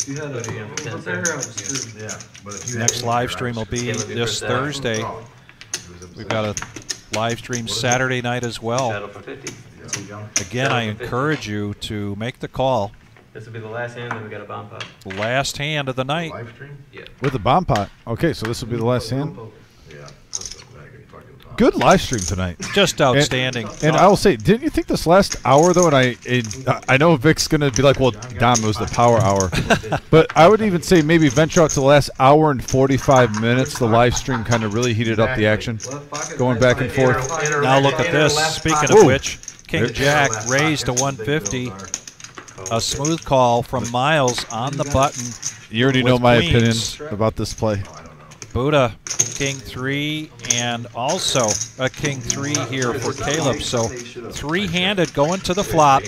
You had a, one there, I was. Yeah, but if you had Next any live there, stream will was- be this. Thursday. Oh, it was We've got a live stream Saturday night as well. Shadow for fifty. Again, I encourage you to make the call. This will be the last hand, then we got a bomb pot. Last hand of the night. Live stream? Yeah. With the bomb pot. Okay, so this will be the last hand. Yeah. That's a bag of fucking talk. Good live stream tonight. Just outstanding. And I will say, didn't you think this last hour though? And I, and I know Vic's gonna be like, "Well, Dom, it was the power hour," but I would even say maybe venture out to the last hour and forty-five minutes. The live stream kind of really heated up the action, going back and forth. Now look at this. Speaking of Ooh. which, King Jack raised to 150. A smooth call from Miles on the button. You already know my queens. opinion about this play. Buddha, King three, and also a King three here for Caleb. So three-handed going to the flop.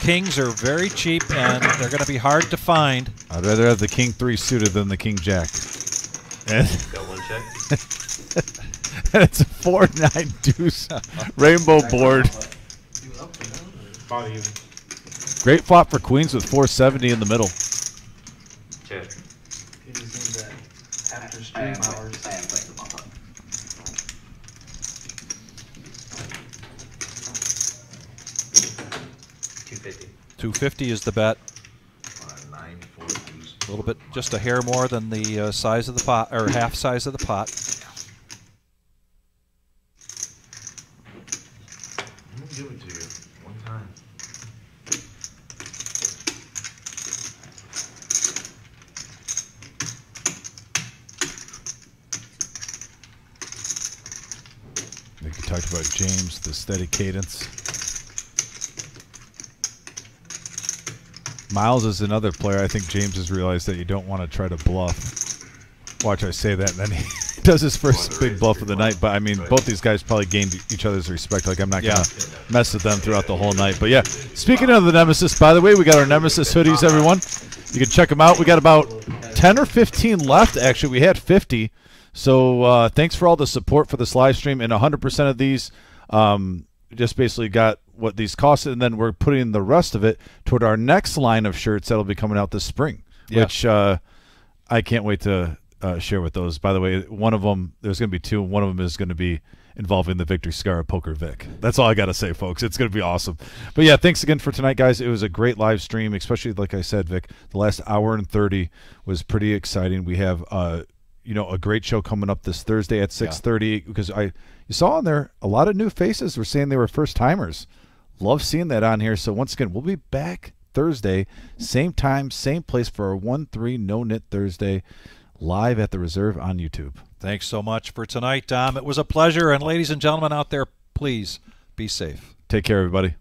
Kings are very cheap and they're going to be hard to find. I'd rather have the King three suited than the King Jack. And Got one check. it's a four nine deuce uh, rainbow board. Great flop for queens with 470 in the middle. Check. He just needs that after stream hours. Two fifty. 250 is the bet. Five, nine, four, deuce. A little bit, just a hair more than the uh, size of the pot, or half size of the pot. I'm gonna give it to you one time. Talked about James, the steady cadence. Miles is another player. I think James has realized that you don't want to try to bluff. Watch, I say that, and then he does his first big bluff of the night. But I mean, both these guys probably gained each other's respect. Like I'm not gonna mess with them throughout the whole night. But yeah, speaking of the Nemesis, by the way, we got our Nemesis hoodies, everyone. You can check them out. We got about 10 or 15 left. Actually, we had 50. So uh, thanks for all the support for this live stream. And 100% of these um, just basically got what these cost, and then we're putting the rest of it toward our next line of shirts that'll be coming out this spring, Yeah. which uh, I can't wait to uh, share with those. By the way, one of them there's going to be two. One of them is going to be involving the Victory Scar of Poker Vic. That's all I got to say, folks. It's going to be awesome. But yeah, thanks again for tonight, guys. It was a great live stream, especially like I said, Vic. The last hour and thirty was pretty exciting. We have. Uh, you know, a great show coming up this Thursday at six thirty. Because I, you saw on there a lot of new faces were saying they were first timers. Love seeing that on here. So once again, we'll be back Thursday, same time, same place for our one three no knit Thursday, live at the Reserve on YouTube. Thanks so much for tonight, Dom. It was a pleasure. And ladies and gentlemen out there, please be safe. Take care, everybody.